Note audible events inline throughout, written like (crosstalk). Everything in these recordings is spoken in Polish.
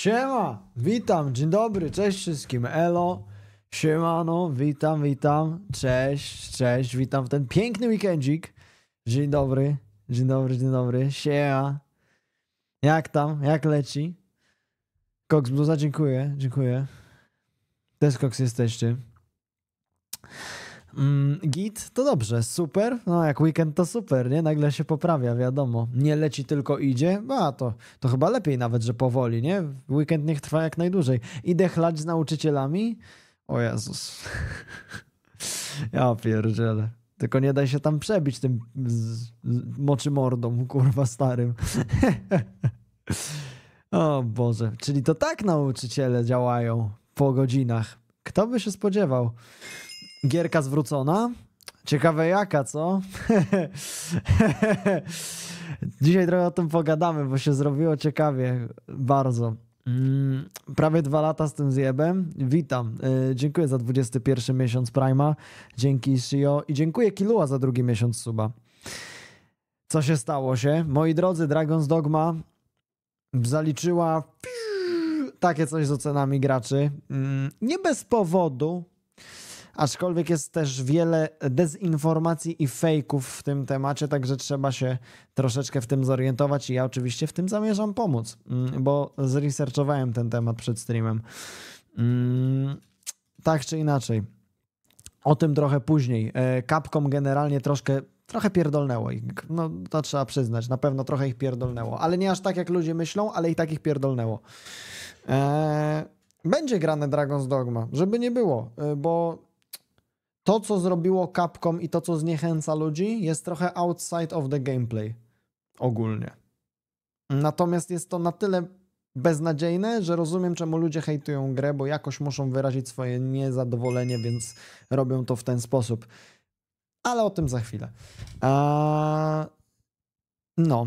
Siema, witam, dzień dobry, cześć wszystkim, elo, siemano, witam, witam, cześć, cześć, witam w ten piękny weekendzik. Dzień dobry, dzień dobry, dzień dobry, siema. Jak tam, jak leci? Cox Bluza, dziękuję, dziękuję. Też Cox jesteście. Mm, git, to dobrze, super. No jak weekend to super, nie? Nagle się poprawia, wiadomo. Nie leci, tylko idzie. A to, to chyba lepiej nawet, że powoli, nie? Weekend niech trwa jak najdłużej. Idę chlać z nauczycielami. O Jezus. (laughs) ja pierdzielę. Tylko nie daj się tam przebić tym moczy mordą, kurwa starym. (laughs) o Boże. Czyli to tak nauczyciele działają po godzinach. Kto by się spodziewał? Gierka zwrócona. Ciekawe jaka, co? (laughs) Dzisiaj trochę o tym pogadamy, bo się zrobiło ciekawie bardzo. Mm, prawie dwa lata z tym zjebem. Witam. Yy, dziękuję za 21 miesiąc Prima. Dzięki Shio i dziękuję Kilua za drugi miesiąc suba. Co się stało się? Moi drodzy, Dragon's Dogma zaliczyła takie coś z ocenami graczy. Mm, nie bez powodu, Aczkolwiek jest też wiele dezinformacji i fejków w tym temacie, także trzeba się troszeczkę w tym zorientować i ja oczywiście w tym zamierzam pomóc, mm, bo zresearchowałem ten temat przed streamem. Mm, tak czy inaczej. O tym trochę później. E, Capcom generalnie troszkę trochę pierdolnęło ich. No to trzeba przyznać, na pewno trochę ich pierdolnęło, ale nie aż tak jak ludzie myślą, ale i tak ich pierdolnęło. Eee, będzie grane Dragon's Dogma, żeby nie było, e, bo to, co zrobiło Capcom i to, co zniechęca ludzi, jest trochę outside of the gameplay ogólnie. Natomiast jest to na tyle beznadziejne, że rozumiem, czemu ludzie hejtują grę, bo jakoś muszą wyrazić swoje niezadowolenie, więc robią to w ten sposób. Ale o tym za chwilę. A... No.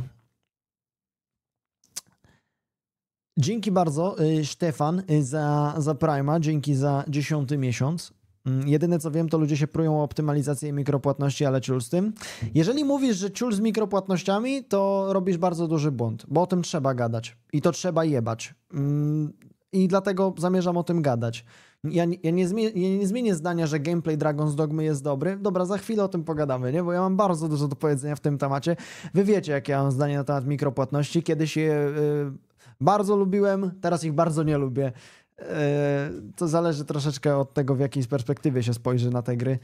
Dzięki bardzo, y, Stefan, y, za, za Prima. Dzięki za dziesiąty miesiąc. Mm, jedyne co wiem, to ludzie się prują o optymalizację i mikropłatności, ale ciul z tym. Jeżeli mówisz, że ciul z mikropłatnościami, to robisz bardzo duży błąd, bo o tym trzeba gadać i to trzeba jebać. Mm, I dlatego zamierzam o tym gadać. Ja, ja, nie zmienię, ja nie zmienię zdania, że gameplay Dragon's Dogmy jest dobry. Dobra, za chwilę o tym pogadamy, nie? Bo ja mam bardzo dużo do powiedzenia w tym temacie. Wy wiecie, jakie ja mam zdanie na temat mikropłatności. Kiedyś je yy, bardzo lubiłem, teraz ich bardzo nie lubię. E, to zależy troszeczkę od tego, w jakiej perspektywie się spojrzy na te gry.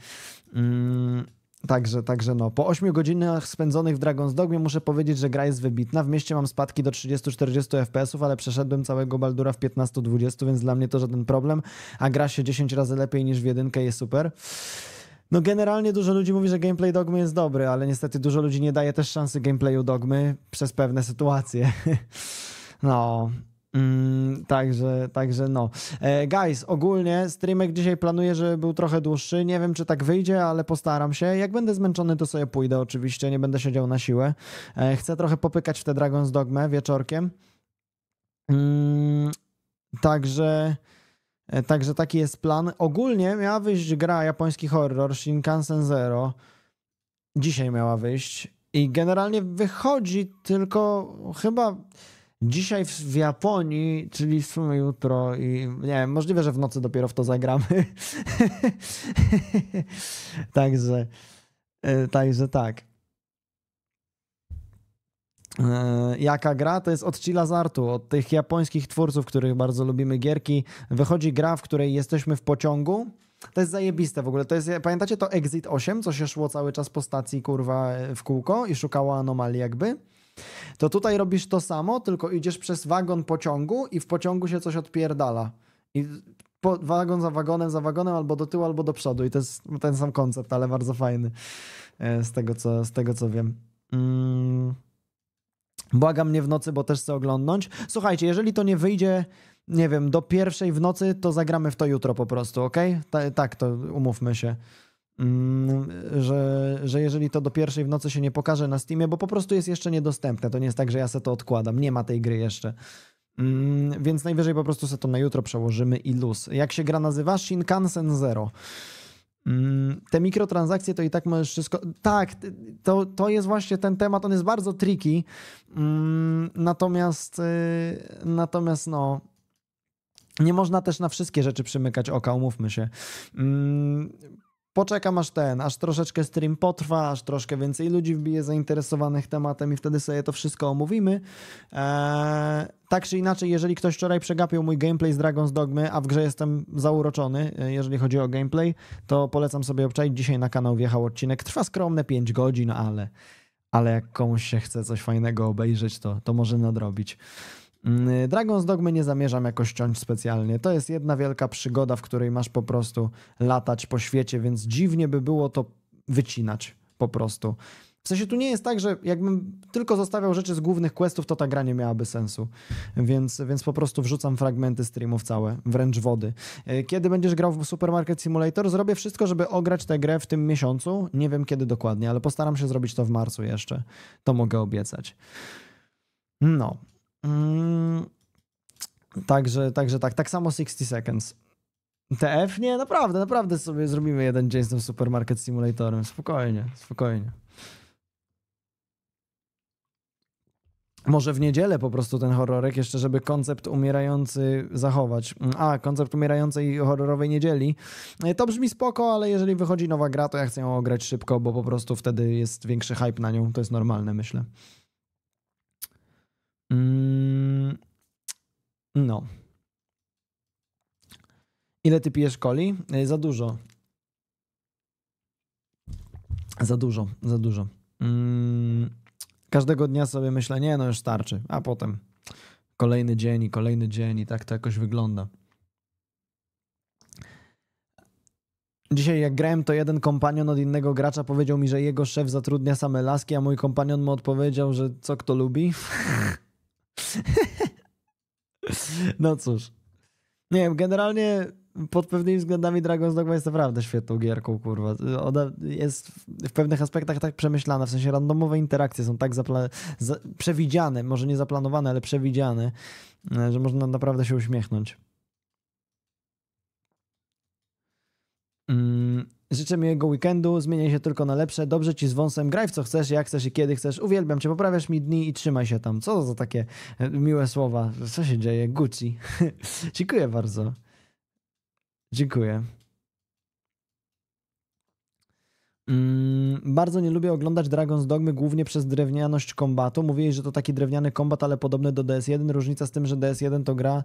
Mm, także, także no. Po 8 godzinach spędzonych w Dragon's Dogmie muszę powiedzieć, że gra jest wybitna. W mieście mam spadki do 30-40 FPS-ów, ale przeszedłem całego Baldura w 15-20, więc dla mnie to żaden problem. A gra się 10 razy lepiej niż w jedynkę, jest super. No generalnie dużo ludzi mówi, że gameplay Dogmy jest dobry, ale niestety dużo ludzi nie daje też szansy gameplayu Dogmy przez pewne sytuacje. (laughs) no, Mm, także, także no. E, guys, ogólnie streamek dzisiaj planuję, żeby był trochę dłuższy. Nie wiem, czy tak wyjdzie, ale postaram się. Jak będę zmęczony, to sobie pójdę oczywiście, nie będę siedział na siłę. E, chcę trochę popykać w te Dragon's Dogmę wieczorkiem. Mm, także... E, także taki jest plan. Ogólnie miała wyjść gra japoński horror Shinkansen Zero. Dzisiaj miała wyjść. I generalnie wychodzi tylko chyba Dzisiaj w, Japonii, czyli w sumie jutro i nie wiem, możliwe, że w nocy dopiero w to zagramy. (laughs) także, e, także tak. E, jaka gra? To jest od Chilazartu, od tych japońskich twórców, których bardzo lubimy gierki. Wychodzi gra, w której jesteśmy w pociągu. To jest zajebiste w ogóle. To jest, pamiętacie to Exit 8, co się szło cały czas po stacji kurwa w kółko i szukało anomalii jakby? To tutaj robisz to samo, tylko idziesz przez wagon pociągu i w pociągu się coś odpierdala. I po, wagon za wagonem, za wagonem, albo do tyłu, albo do przodu. I to jest ten sam koncept, ale bardzo fajny e, z tego, co, z tego, co wiem. Mm. Błagam mnie w nocy, bo też chcę oglądnąć. Słuchajcie, jeżeli to nie wyjdzie, nie wiem, do pierwszej w nocy, to zagramy w to jutro po prostu, ok? Ta, tak, to umówmy się. Mm, że, że jeżeli to do pierwszej w nocy się nie pokaże na Steamie, bo po prostu jest jeszcze niedostępne. To nie jest tak, że ja se to odkładam. Nie ma tej gry jeszcze. Mm, więc najwyżej po prostu sobie to na jutro przełożymy i luz. Jak się gra nazywa? Shinkansen Zero. Mm, te mikrotransakcje to i tak możesz wszystko. Tak, to, to jest właśnie ten temat. On jest bardzo tricky. Natomiast, y, natomiast no nie można też na wszystkie rzeczy przymykać oka, umówmy się. Poczekam aż ten, aż troszeczkę stream potrwa, aż troszkę więcej ludzi wbije zainteresowanych tematem i wtedy sobie to wszystko omówimy. Eee, tak czy inaczej, jeżeli ktoś wczoraj przegapił mój gameplay z Dragon's Dogmy, a w grze jestem zauroczony, e, jeżeli chodzi o gameplay, to polecam sobie obczaić. Dzisiaj na kanał wjechał odcinek. Trwa skromne 5 godzin, ale, ale jak komuś się chce coś fajnego obejrzeć, to, to może nadrobić. Mm, Dragon's Dogmy nie zamierzam jakoś ciąć specjalnie. To jest jedna wielka przygoda, w której masz po prostu latać po świecie, więc dziwnie by było to wycinać po prostu. W sensie tu nie jest tak, że jakbym tylko zostawiał rzeczy z głównych questów, to ta gra nie miałaby sensu. Więc, więc po prostu wrzucam fragmenty streamów całe, wręcz wody. E, kiedy będziesz grał w Supermarket Simulator, zrobię wszystko, żeby ograć tę grę w tym miesiącu. Nie wiem kiedy dokładnie, ale postaram się zrobić to w marcu jeszcze. To mogę obiecać. No, Mm, także, także tak, tak samo 60 Seconds. TF? Nie, naprawdę, naprawdę sobie zrobimy jeden dzień z tym Supermarket Simulatorem. Spokojnie, spokojnie. Może w niedzielę po prostu ten horrorek, jeszcze żeby koncept umierający zachować. A, koncept umierającej horrorowej niedzieli. To brzmi spoko, ale jeżeli wychodzi nowa gra, to ja chcę ją ograć szybko, bo po prostu wtedy jest większy hype na nią. To jest normalne, myślę. Mm, no. Ile ty pijesz coli? E, za dużo. Za dużo, za dużo. Mm, każdego dnia sobie myślę, nie no już starczy, a potem kolejny dzień i kolejny dzień i tak to jakoś wygląda. Dzisiaj jak grałem, to jeden kompanion od innego gracza powiedział mi, że jego szef zatrudnia same laski, a mój kompanion mu odpowiedział, że co kto lubi. (laughs) (laughs) no cóż. Nie wiem, generalnie pod pewnymi względami Dragon's Dogma jest naprawdę świetną gierką, kurwa. Ona jest w pewnych aspektach tak przemyślana, w sensie randomowe interakcje są tak za przewidziane, może nie zaplanowane, ale przewidziane, że można naprawdę się uśmiechnąć. Mm, Życzę miłego weekendu, zmieniaj się tylko na lepsze. Dobrze ci z wąsem, graj w co chcesz, jak chcesz i kiedy chcesz. Uwielbiam cię, poprawiasz mi dni i trzymaj się tam. Co to za takie e, miłe słowa? Co się dzieje? Gucci. (laughs) Dziękuję bardzo. Dziękuję. Mm, bardzo nie lubię oglądać Dragon's Dogmy głównie przez drewnianość kombatu. Mówiłeś, że to taki drewniany kombat, ale podobny do DS1. Różnica z tym, że DS1 to gra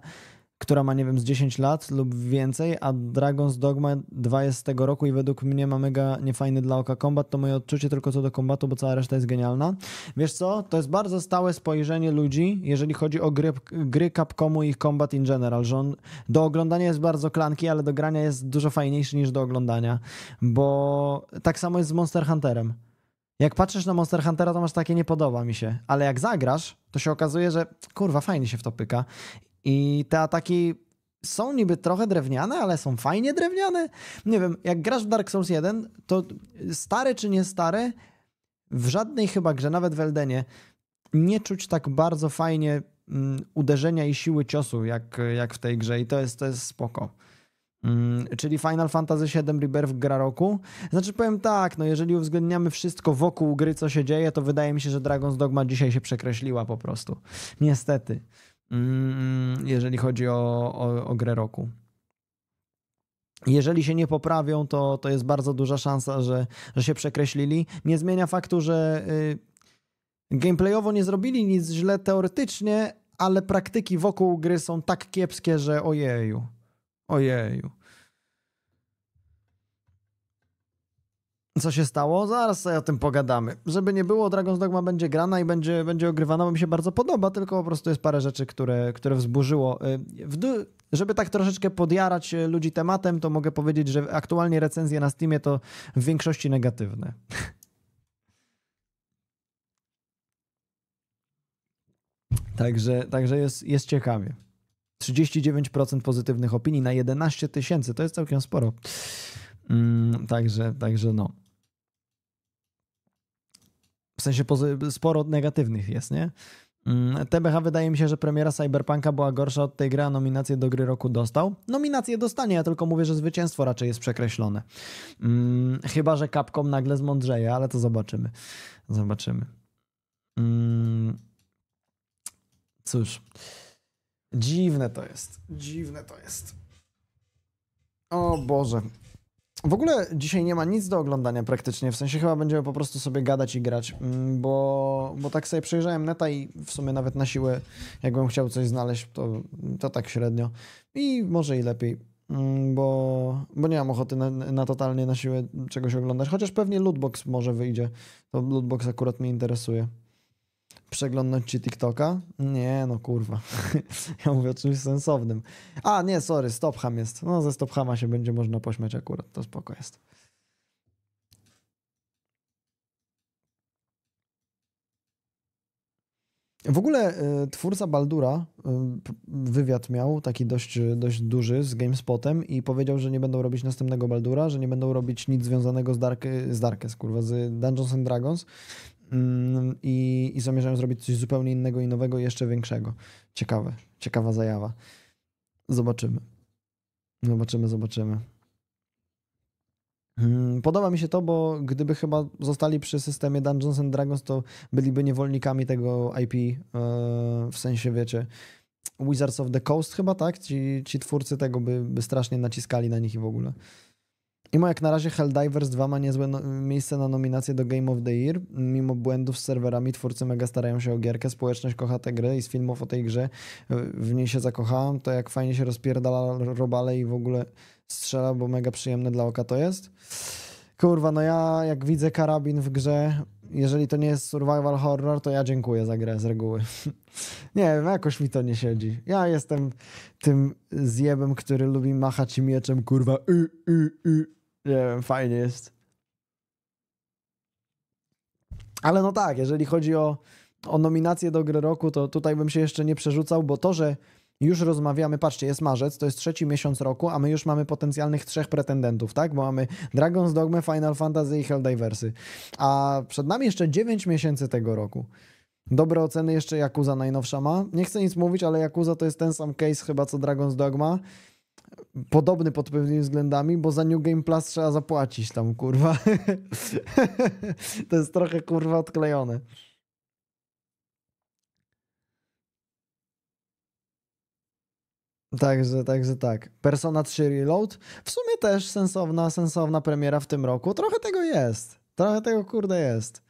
która ma, nie wiem, z 10 lat lub więcej, a Dragon's Dogma 2 jest z tego roku i według mnie ma mega niefajny dla oka kombat. To moje odczucie tylko co do kombatu, bo cała reszta jest genialna. Wiesz co? To jest bardzo stałe spojrzenie ludzi, jeżeli chodzi o gry, gry Capcomu i ich kombat in general, że on do oglądania jest bardzo klanki, ale do grania jest dużo fajniejszy niż do oglądania, bo tak samo jest z Monster Hunterem. Jak patrzysz na Monster Huntera, to masz takie nie podoba mi się, ale jak zagrasz, to się okazuje, że kurwa, fajnie się w to pyka. I te ataki są niby trochę drewniane, ale są fajnie drewniane. Nie wiem, jak grasz w Dark Souls 1, to stary czy nie stary, w żadnej chyba grze, nawet w Eldenie, nie czuć tak bardzo fajnie mm, uderzenia i siły ciosu, jak, jak w tej grze i to jest, to jest spoko. Mm, czyli Final Fantasy VII Rebirth gra roku. Znaczy powiem tak, no jeżeli uwzględniamy wszystko wokół gry, co się dzieje, to wydaje mi się, że Dragon's Dogma dzisiaj się przekreśliła po prostu. Niestety. Mm, jeżeli chodzi o, o, o grę roku. Jeżeli się nie poprawią, to, to jest bardzo duża szansa, że, że się przekreślili. Nie zmienia faktu, że y, gameplayowo nie zrobili nic źle teoretycznie, ale praktyki wokół gry są tak kiepskie, że ojeju. Ojeju. Co się stało? Zaraz sobie o tym pogadamy. Żeby nie było, Dragon's Dogma będzie grana i będzie, będzie ogrywana, bo mi się bardzo podoba, tylko po prostu jest parę rzeczy, które, które wzburzyło. Y, żeby tak troszeczkę podjarać y, ludzi tematem, to mogę powiedzieć, że aktualnie recenzje na Steamie to w większości negatywne. (laughs) Także, także jest, jest ciekawie. 39% pozytywnych opinii na 11 tysięcy, to jest całkiem sporo. Mm, także, także no. W sensie sporo negatywnych jest, nie? Mm, TBH wydaje mi się, że premiera Cyberpunka była gorsza od tej gry, a nominację do gry roku dostał. Nominację dostanie, ja tylko mówię, że zwycięstwo raczej jest przekreślone. Hmm, chyba, że Capcom nagle zmądrzeje, ale to zobaczymy. Zobaczymy. Hmm, cóż. Dziwne to jest. Dziwne to jest. O Boże. W ogóle dzisiaj nie ma nic do oglądania praktycznie, w sensie chyba będziemy po prostu sobie gadać i grać, mm, bo, bo tak sobie przejrzałem neta i w sumie nawet na siłę, jakbym chciał coś znaleźć, to, to tak średnio. I może i lepiej, mm, bo, bo nie mam ochoty na, na totalnie na siłę czegoś oglądać, chociaż pewnie lootbox może wyjdzie, to lootbox akurat mnie interesuje. Przeglądnąć ci TikToka? Nie, no kurwa. (laughs) ja mówię o czymś sensownym. A, nie, sorry, Stopham jest. No, ze Stophama się będzie można pośmiać akurat, to spoko jest. W ogóle y, twórca Baldura y, wywiad miał taki dość, dość duży z GameSpotem i powiedział, że nie będą robić następnego Baldura, że nie będą robić nic związanego z, Dark, z Darkest, kurwa, z Dungeons and Dragons i, i zamierzają zrobić coś zupełnie innego i nowego, jeszcze większego. Ciekawe, ciekawa zajawa. Zobaczymy. Zobaczymy, zobaczymy. Mm, Podoba mi się to, bo gdyby chyba zostali przy systemie Dungeons and Dragons, to byliby niewolnikami tego IP, e, w sensie wiecie, Wizards of the Coast chyba, tak? Ci, ci twórcy tego by, by strasznie naciskali na nich i w ogóle. I jak na razie Helldivers 2 ma niezłe no, miejsce na nominację do Game of the Year. Mimo błędów z serwerami, twórcy mega starają się o gierkę, społeczność kocha tę grę i z filmów o tej grze e, w niej się zakochałem, to jak fajnie się rozpierdala robale i w ogóle strzela, bo mega przyjemne dla oka to jest. Kurwa, no ja jak widzę karabin w grze, jeżeli to nie jest survival horror, to ja dziękuję za grę z reguły. (laughs) nie wiem, jakoś mi to nie siedzi. Ja jestem tym zjebem, który lubi machać mieczem, kurwa. Y, y, y. Nie wiem, fajnie jest. Ale no tak, jeżeli chodzi o, o nominację do gry roku, to tutaj bym się jeszcze nie przerzucał, bo to, że już rozmawiamy, patrzcie, jest marzec, to jest trzeci miesiąc roku, a my już mamy potencjalnych trzech pretendentów, tak? Bo mamy Dragon's Dogma, Final Fantasy i Helldiversy. A przed nami jeszcze 9 miesięcy tego roku. Dobre oceny jeszcze Yakuza najnowsza ma. Nie chcę nic mówić, ale Yakuza to jest ten sam case chyba co Dragon's Dogma. Podobny pod pewnymi względami, bo za New Game Plus trzeba zapłacić tam, kurwa. (laughs) to jest trochę, kurwa, odklejone. Także, także tak. Persona 3 Reload. W sumie też sensowna, sensowna premiera w tym roku. Trochę tego jest. Trochę tego kurde jest.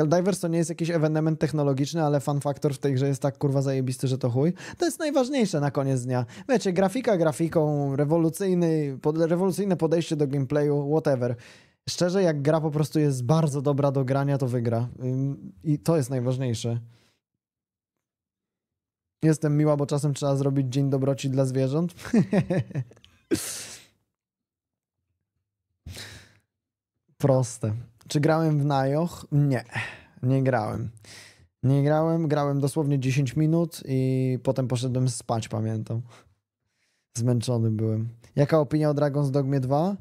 Helldivers to nie jest jakiś ewenement technologiczny, ale fan factor w tej grze jest tak kurwa zajebisty, że to chuj. To jest najważniejsze na koniec dnia. Wiecie, grafika grafiką, rewolucyjny, pod, rewolucyjne podejście do gameplayu, whatever. Szczerze, jak gra po prostu jest bardzo dobra do grania, to wygra. I to jest najważniejsze. Jestem miła, bo czasem trzeba zrobić dzień dobroci dla zwierząt. (laughs) Proste. Czy grałem w Najoch? Nie, nie grałem. Nie grałem, grałem dosłownie 10 minut i potem poszedłem spać, pamiętam. Zmęczony byłem. Jaka opinia o Dragon's Dogmie 2?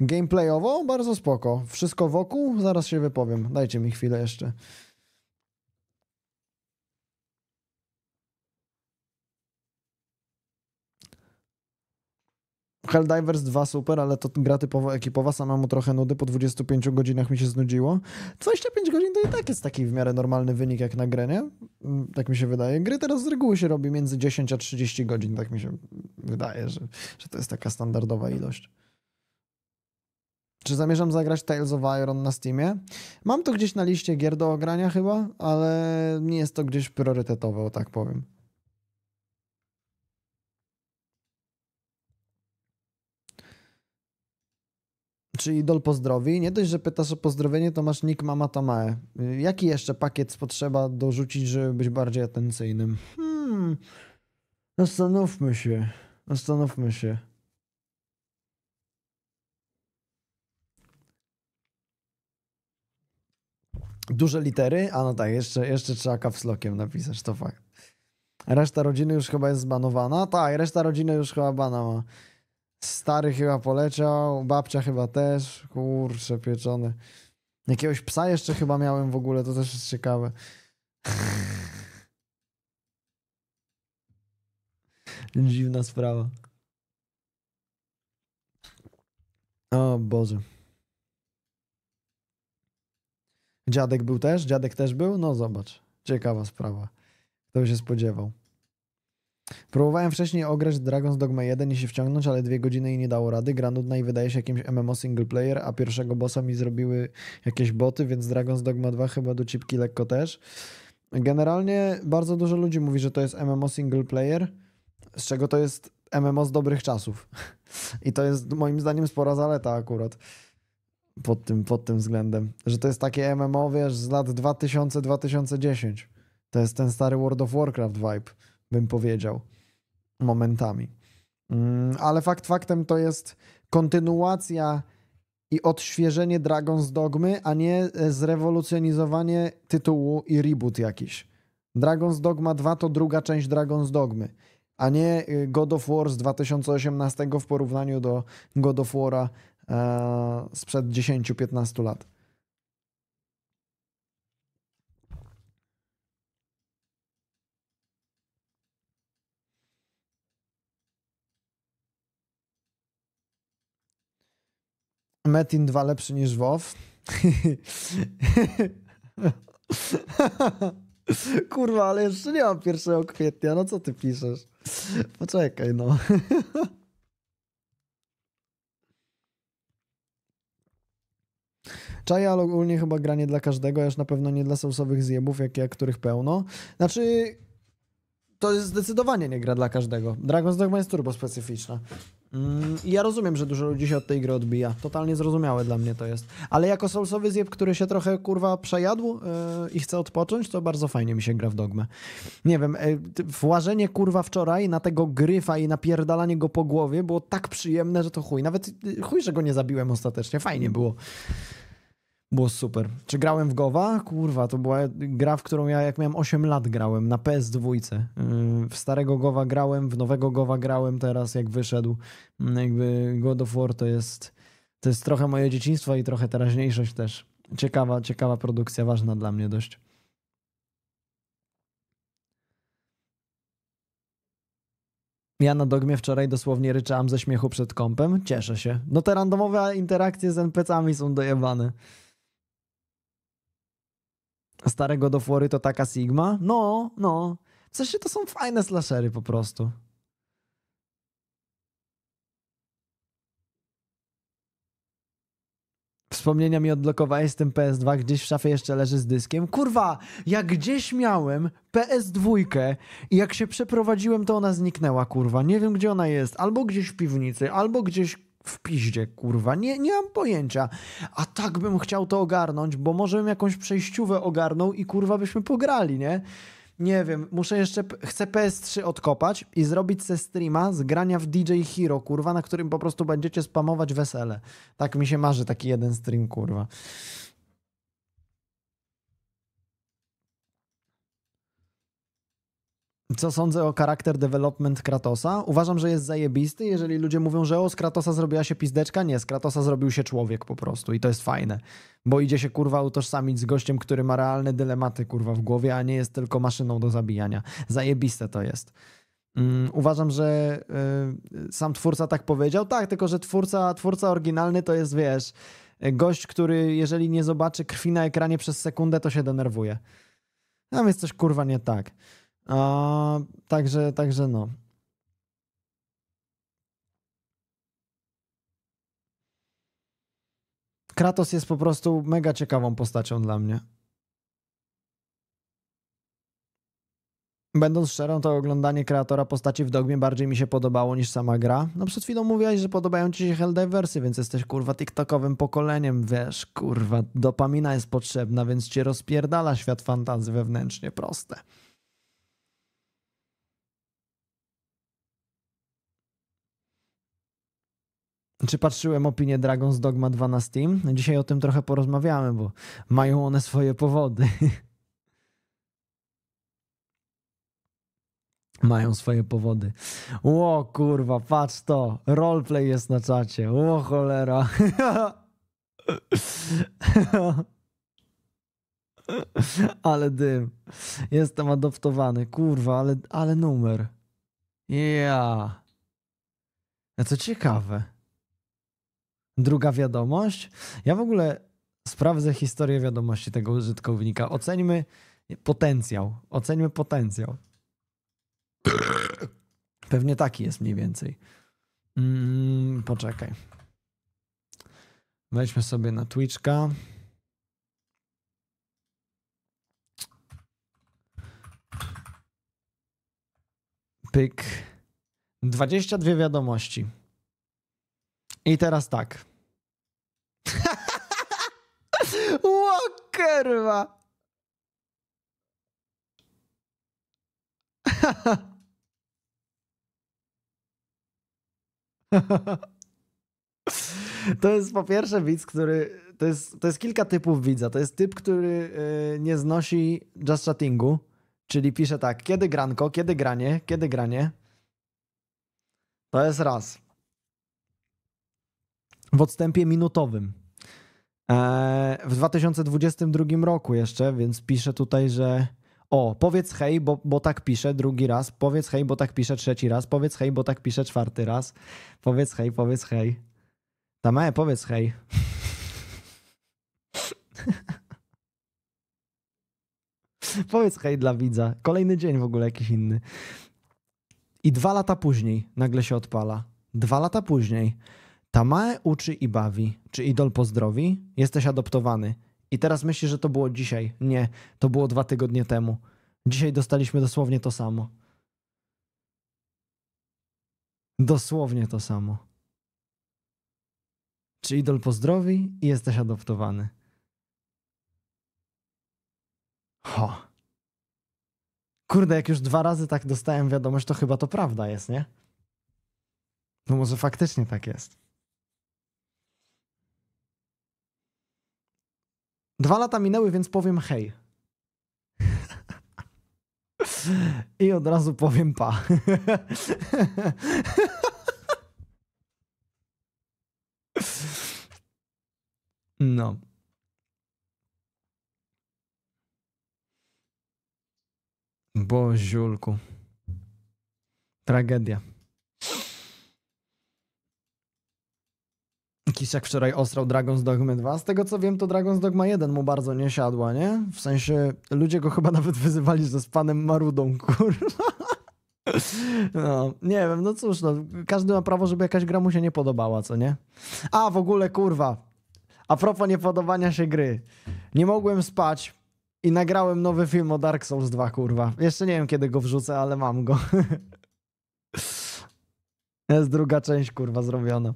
Gameplayowo bardzo spoko. Wszystko wokół? Zaraz się wypowiem. Dajcie mi chwilę jeszcze. Helldivers 2 super, ale to gra typowo ekipowa, samemu trochę nudy, po 25 godzinach mi się znudziło. 25 godzin to i tak jest taki w miarę normalny wynik jak na grę, nie? Mm, Tak mi się wydaje. Gry teraz z reguły się robi między 10 a 30 godzin, tak mi się wydaje, że, że to jest taka standardowa ilość. Czy zamierzam zagrać Tales of Iron na Steamie? Mam to gdzieś na liście gier do ogrania chyba, ale nie jest to gdzieś priorytetowe, o tak powiem. Czy idol pozdrowi? Nie dość, że pytasz o pozdrowienie, to masz nick Mama Tamae. Jaki jeszcze pakiet potrzeba dorzucić, żeby być bardziej atencyjnym? Hmm. Zastanówmy się. Zastanówmy się. Duże litery? A no tak, jeszcze, jeszcze trzeba kapslokiem napisać, to fakt. Reszta rodziny już chyba jest zbanowana? Tak, reszta rodziny już chyba bana ma. Stary chyba poleciał, babcia chyba też. Kurczę, pieczony. Jakiegoś psa jeszcze chyba miałem w ogóle, to też jest ciekawe. (laughs) Dziwna sprawa. O Boże. Dziadek był też? Dziadek też był? No zobacz. Ciekawa sprawa. Kto by się spodziewał. Próbowałem wcześniej ograć Dragon's Dogma 1 i się wciągnąć, ale dwie godziny i nie dało rady. Gra nudna i wydaje się jakimś MMO single player, a pierwszego bossa mi zrobiły jakieś boty, więc Dragon's Dogma 2 chyba do cipki lekko też. Generalnie bardzo dużo ludzi mówi, że to jest MMO single player, z czego to jest MMO z dobrych czasów. (laughs) I to jest moim zdaniem spora zaleta akurat pod tym, pod tym względem, że to jest takie MMO, wiesz, z lat 2000-2010. To jest ten stary World of Warcraft vibe, bym powiedział, momentami. Mm, ale fakt faktem to jest kontynuacja i odświeżenie Dragon's Dogmy, a nie e, zrewolucjonizowanie tytułu i reboot jakiś. Dragon's Dogma 2 to druga część Dragon's Dogmy, a nie e, God of War z 2018 w porównaniu do God of War'a e, sprzed 10-15 lat. Metin 2 lepszy niż WoW. (laughs) Kurwa, ale jeszcze nie mam 1 kwietnia. No co ty piszesz? Poczekaj, no. (laughs) Czaja, ale ogólnie chyba granie dla każdego, już na pewno nie dla sausowych zjebów, jak ja, których pełno. Znaczy, to jest zdecydowanie nie gra dla każdego. Dragon's Dogma jest turbo specyficzna. Mm, ja rozumiem, że dużo ludzi się od tej gry odbija. Totalnie zrozumiałe dla mnie to jest. Ale jako soulsowy zjeb, który się trochę kurwa przejadł yy, i chce odpocząć, to bardzo fajnie mi się gra w dogmę. Nie wiem, yy, włażenie kurwa wczoraj na tego gryfa i napierdalanie go po głowie było tak przyjemne, że to chuj. Nawet yy, chuj, że go nie zabiłem ostatecznie. Fajnie było. Było super. Czy grałem w Gowa? Kurwa, to była gra, w którą ja jak miałem 8 lat grałem, na PS2. Yy, w starego Gowa grałem, w nowego Gowa grałem teraz, jak wyszedł. Yy, jakby God of War to jest, to jest trochę moje dzieciństwo i trochę teraźniejszość też. Ciekawa, ciekawa produkcja, ważna dla mnie dość. Ja na dogmie wczoraj dosłownie ryczałam ze śmiechu przed kąpem. Cieszę się. No te randomowe interakcje z NPC-ami są dojebane. Starego do War to taka Sigma? No, no. W sensie to są fajne slashery po prostu. Wspomnienia mi odblokowałeś z tym PS2, gdzieś w szafie jeszcze leży z dyskiem. Kurwa, jak gdzieś miałem PS2 i jak się przeprowadziłem, to ona zniknęła, kurwa. Nie wiem, gdzie ona jest. Albo gdzieś w piwnicy, albo gdzieś w piździe, kurwa. Nie, nie mam pojęcia. A tak bym chciał to ogarnąć, bo może bym jakąś przejściówę ogarnął i kurwa byśmy pograli, nie? Nie wiem, muszę jeszcze, chcę PS3 odkopać i zrobić se streama z grania w DJ Hero, kurwa, na którym po prostu będziecie spamować wesele. Tak mi się marzy taki jeden stream, kurwa. Co sądzę o charakter development Kratosa? Uważam, że jest zajebisty. Jeżeli ludzie mówią, że o, z Kratosa zrobiła się pizdeczka, nie, z Kratosa zrobił się człowiek po prostu i to jest fajne. Bo idzie się kurwa utożsamić z gościem, który ma realne dylematy kurwa w głowie, a nie jest tylko maszyną do zabijania. Zajebiste to jest. Um, uważam, że y, sam twórca tak powiedział. Tak, tylko że twórca, twórca oryginalny to jest, wiesz, gość, który jeżeli nie zobaczy krwi na ekranie przez sekundę, to się denerwuje. Tam jest coś kurwa nie tak. A, także, także no. Kratos jest po prostu mega ciekawą postacią dla mnie. Będąc szczerą, to oglądanie kreatora postaci w dogmie bardziej mi się podobało niż sama gra. No przed chwilą mówiłaś, że podobają ci się Helldiversy, więc jesteś kurwa tiktokowym pokoleniem, wiesz, kurwa, dopamina jest potrzebna, więc cię rozpierdala świat fantazy wewnętrznie, proste. Czy patrzyłem opinię Dragon's Dogma 2 na Steam? Dzisiaj o tym trochę porozmawiamy, bo mają one swoje powody. (laughs) mają swoje powody. Ło kurwa, patrz to. Roleplay jest na czacie. Ło cholera. (laughs) ale dym. Jestem adoptowany. Kurwa, ale, ale numer. Ja. Yeah. A co ciekawe. Druga wiadomość. Ja w ogóle Sprawdzę historię wiadomości tego użytkownika. Oceńmy potencjał. Oceńmy potencjał. Pewnie taki jest mniej więcej. Mm, poczekaj. Wejdźmy sobie na Twitchka. Pyk. 22 wiadomości. I teraz tak. (laughs) Łokerwa! (laughs) To jest po pierwsze widz, który. To jest, to jest kilka typów widza. To jest typ, który yy, nie znosi just chattingu, czyli pisze tak: kiedy granko, kiedy granie, kiedy granie. To jest raz. W odstępie minutowym. Eee, w 2022 roku jeszcze, więc pisze tutaj, że o, powiedz hej, bo, bo tak pisze drugi raz, powiedz hej, bo tak pisze trzeci raz, powiedz hej, bo tak pisze czwarty raz, powiedz hej, powiedz hej. Tamae, powiedz hej. (laughs) powiedz hej dla widza. Kolejny dzień w ogóle jakiś inny. I dwa lata później nagle się odpala. Dwa lata później. Tamae uczy i bawi. Czy idol pozdrowi? Jesteś adoptowany. I teraz myślisz, że to było dzisiaj. Nie, to było dwa tygodnie temu. Dzisiaj dostaliśmy dosłownie to samo. Dosłownie to samo. Czy idol pozdrowi i jesteś adoptowany? Ho. Kurde, jak już dwa razy tak dostałem wiadomość, to chyba to prawda jest, nie? No może faktycznie tak jest. Dwa lata minęły, więc powiem hej. I od razu powiem pa. No. Boziulku. Tragedia. Jak wczoraj ostrał Dragon's Dogma 2. Z tego co wiem, to Dragon's Dogma 1 mu bardzo nie siadła, nie? W sensie ludzie go chyba (laughs) nawet wyzywali, że z panem Marudą, (laughs) kurwa. No, nie wiem, no cóż, no, każdy ma prawo, żeby jakaś gra mu się nie podobała, co nie? A, w ogóle, kurwa, a propos niepodobania się gry. Nie mogłem spać i nagrałem nowy film o Dark Souls 2, kurwa. Jeszcze nie wiem, kiedy go wrzucę, ale mam go. (laughs) Jest druga część, kurwa, zrobiona.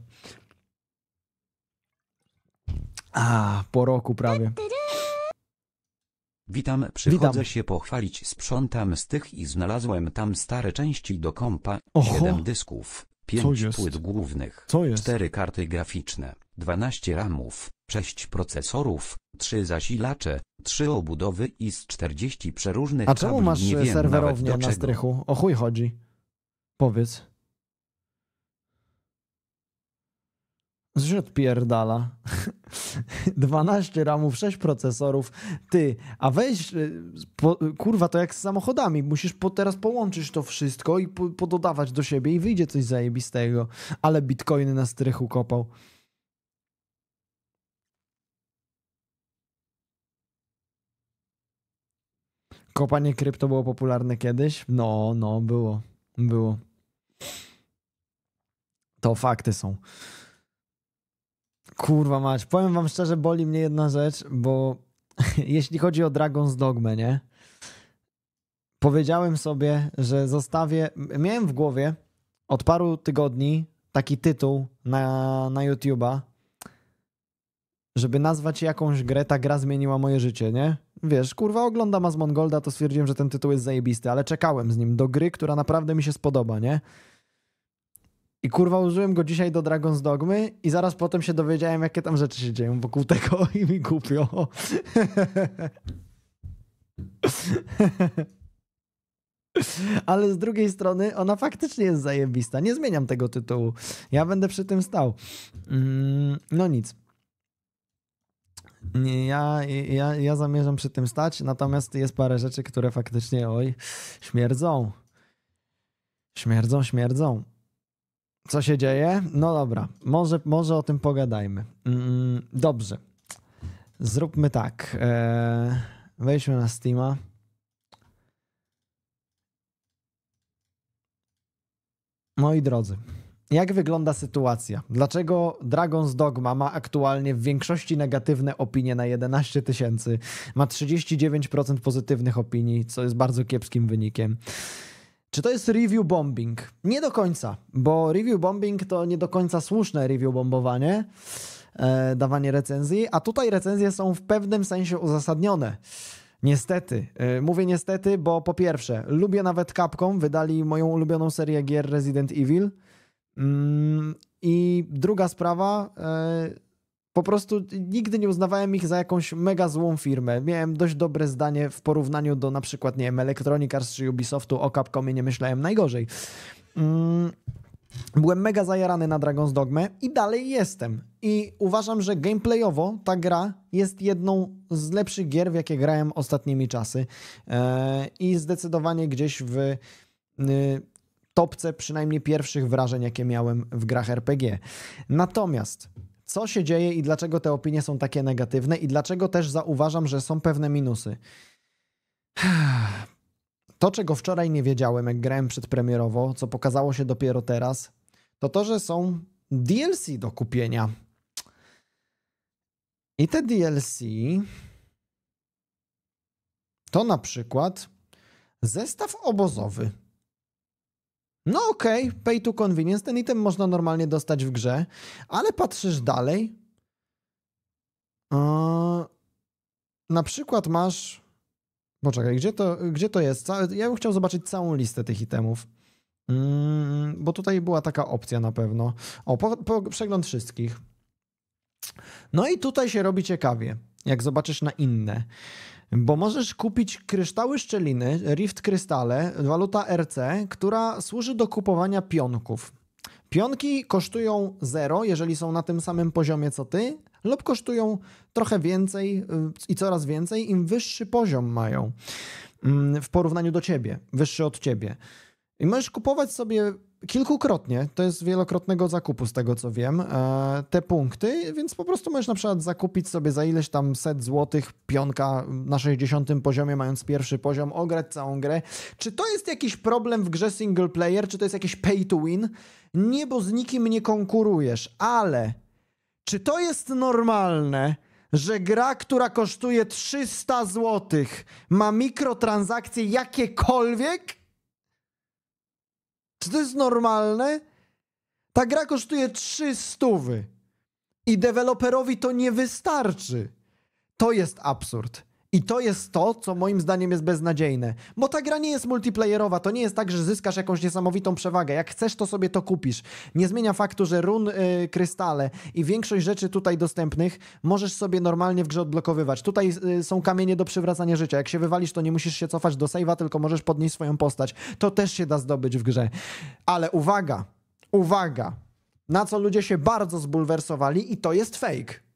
A, po roku prawie. Witam, przychodzę Witam. się pochwalić. Sprzątam z tych i znalazłem tam stare części do kompa. Oho. 7 dysków, 5 płyt głównych, Co jest? 4 karty graficzne, 12 ramów, 6 procesorów, 3 zasilacze, 3 obudowy i z 40 przeróżnych A czemu kabli. masz Nie wiem serwerownię nawet do na czego. strychu? O chuj chodzi. Powiedz. Że odpierdala. 12 ramów, 6 procesorów. Ty, a weź, y, po, kurwa, to jak z samochodami. Musisz po, teraz połączyć to wszystko i po, pododawać do siebie i wyjdzie coś zajebistego. Ale bitcoiny na strychu kopał. Kopanie krypto było popularne kiedyś? No, no, było. Było. To fakty są. Kurwa mać, powiem wam szczerze, boli mnie jedna rzecz, bo (laughs) jeśli chodzi o Dragon's Dogma, nie? Powiedziałem sobie, że zostawię. Miałem w głowie od paru tygodni taki tytuł na, na YouTube'a, żeby nazwać jakąś grę, ta gra zmieniła moje życie, nie? Wiesz, kurwa, oglądam Asmongolda, to stwierdziłem, że ten tytuł jest zajebisty, ale czekałem z nim do gry, która naprawdę mi się spodoba, nie? I kurwa użyłem go dzisiaj do Dragon's Dogmy i zaraz potem się dowiedziałem, jakie tam rzeczy się dzieją wokół tego (laughs) i mi głupio. Ale z drugiej strony ona faktycznie jest zajebista. Nie zmieniam tego tytułu. Ja będę przy tym stał. Mm, no nic. Ja, ja, ja zamierzam przy tym stać, natomiast jest parę rzeczy, które faktycznie oj, śmierdzą. Śmierdzą, śmierdzą. Co się dzieje? No dobra, może, może o tym pogadajmy. Mm, dobrze. Zróbmy tak. Eee, wejdźmy na Steama. Moi drodzy, jak wygląda sytuacja? Dlaczego Dragon's Dogma ma aktualnie w większości negatywne opinie na 11 tysięcy? Ma 39% pozytywnych opinii, co jest bardzo kiepskim wynikiem. Czy to jest review bombing? Nie do końca, bo review bombing to nie do końca słuszne review bombowanie, e, dawanie recenzji, a tutaj recenzje są w pewnym sensie uzasadnione. Niestety. E, mówię niestety, bo po pierwsze, lubię nawet Capcom, wydali moją ulubioną serię gier Resident Evil. Mm, I druga sprawa, e, po prostu nigdy nie uznawałem ich za jakąś mega złą firmę. Miałem dość dobre zdanie w porównaniu do na przykład, nie wiem, Electronic Arts czy Ubisoftu, o Capcomie nie myślałem najgorzej. Mm, byłem mega zajarany na Dragon's Dogmę i dalej jestem. I uważam, że gameplayowo ta gra jest jedną z lepszych gier, w jakie grałem ostatnimi czasy. E, I zdecydowanie gdzieś w y, topce przynajmniej pierwszych wrażeń, jakie miałem w grach RPG. Natomiast co się dzieje i dlaczego te opinie są takie negatywne i dlaczego też zauważam, że są pewne minusy. (sighs) To, czego wczoraj nie wiedziałem, jak grałem przedpremierowo, co pokazało się dopiero teraz, to to, że są DLC do kupienia. I te DLC to na przykład zestaw obozowy. No okej, okay, pay to convenience, ten item można normalnie dostać w grze, ale patrzysz dalej. Yy, na przykład masz. Poczekaj, gdzie to, gdzie to jest? Ja bym chciał zobaczyć całą listę tych itemów. Yy, bo tutaj była taka opcja na pewno. O, po, po, przegląd wszystkich. No i tutaj się robi ciekawie, jak zobaczysz na inne. Bo możesz kupić kryształy szczeliny, Rift Krystale, waluta RC, która służy do kupowania pionków. Pionki kosztują 0, jeżeli są na tym samym poziomie co ty, lub kosztują trochę więcej y, i coraz więcej, im wyższy poziom mają mm, w porównaniu do ciebie, wyższy od ciebie. I możesz kupować sobie kilkukrotnie, to jest wielokrotnego zakupu z tego co wiem, e, te punkty, więc po prostu możesz na przykład zakupić sobie za ileś tam set złotych pionka na 60 poziomie, mając pierwszy poziom, ograć całą grę. Czy to jest jakiś problem w grze single player, czy to jest jakiś pay to win? Nie, bo z nikim nie konkurujesz, ale czy to jest normalne, że gra, która kosztuje 300 złotych, ma mikrotransakcje jakiekolwiek? Czy to jest normalne? Ta gra kosztuje 300 i deweloperowi to nie wystarczy. To jest absurd. I to jest to, co moim zdaniem jest beznadziejne. Bo ta gra nie jest multiplayerowa, to nie jest tak, że zyskasz jakąś niesamowitą przewagę. Jak chcesz, to sobie to kupisz. Nie zmienia faktu, że run, yy, krystale i większość rzeczy tutaj dostępnych możesz sobie normalnie w grze odblokowywać. Tutaj yy, są kamienie do przywracania życia. Jak się wywalisz, to nie musisz się cofać do save'a, tylko możesz podnieść swoją postać. To też się da zdobyć w grze. Ale uwaga, uwaga, na co ludzie się bardzo zbulwersowali i to jest fake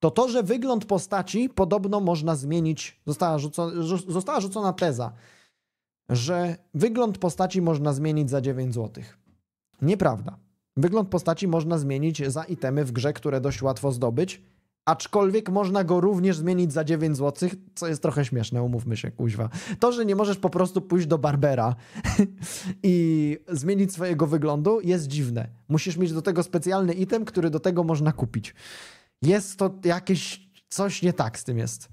to to, że wygląd postaci podobno można zmienić, została, została rzucona teza, że wygląd postaci można zmienić za 9 zł. Nieprawda. Wygląd postaci można zmienić za itemy w grze, które dość łatwo zdobyć, aczkolwiek można go również zmienić za 9 zł, co jest trochę śmieszne, umówmy się, kuźwa. To, że nie możesz po prostu pójść do Barbera (laughs) i zmienić swojego wyglądu jest dziwne. Musisz mieć do tego specjalny item, który do tego można kupić jest to jakieś coś nie tak z tym jest.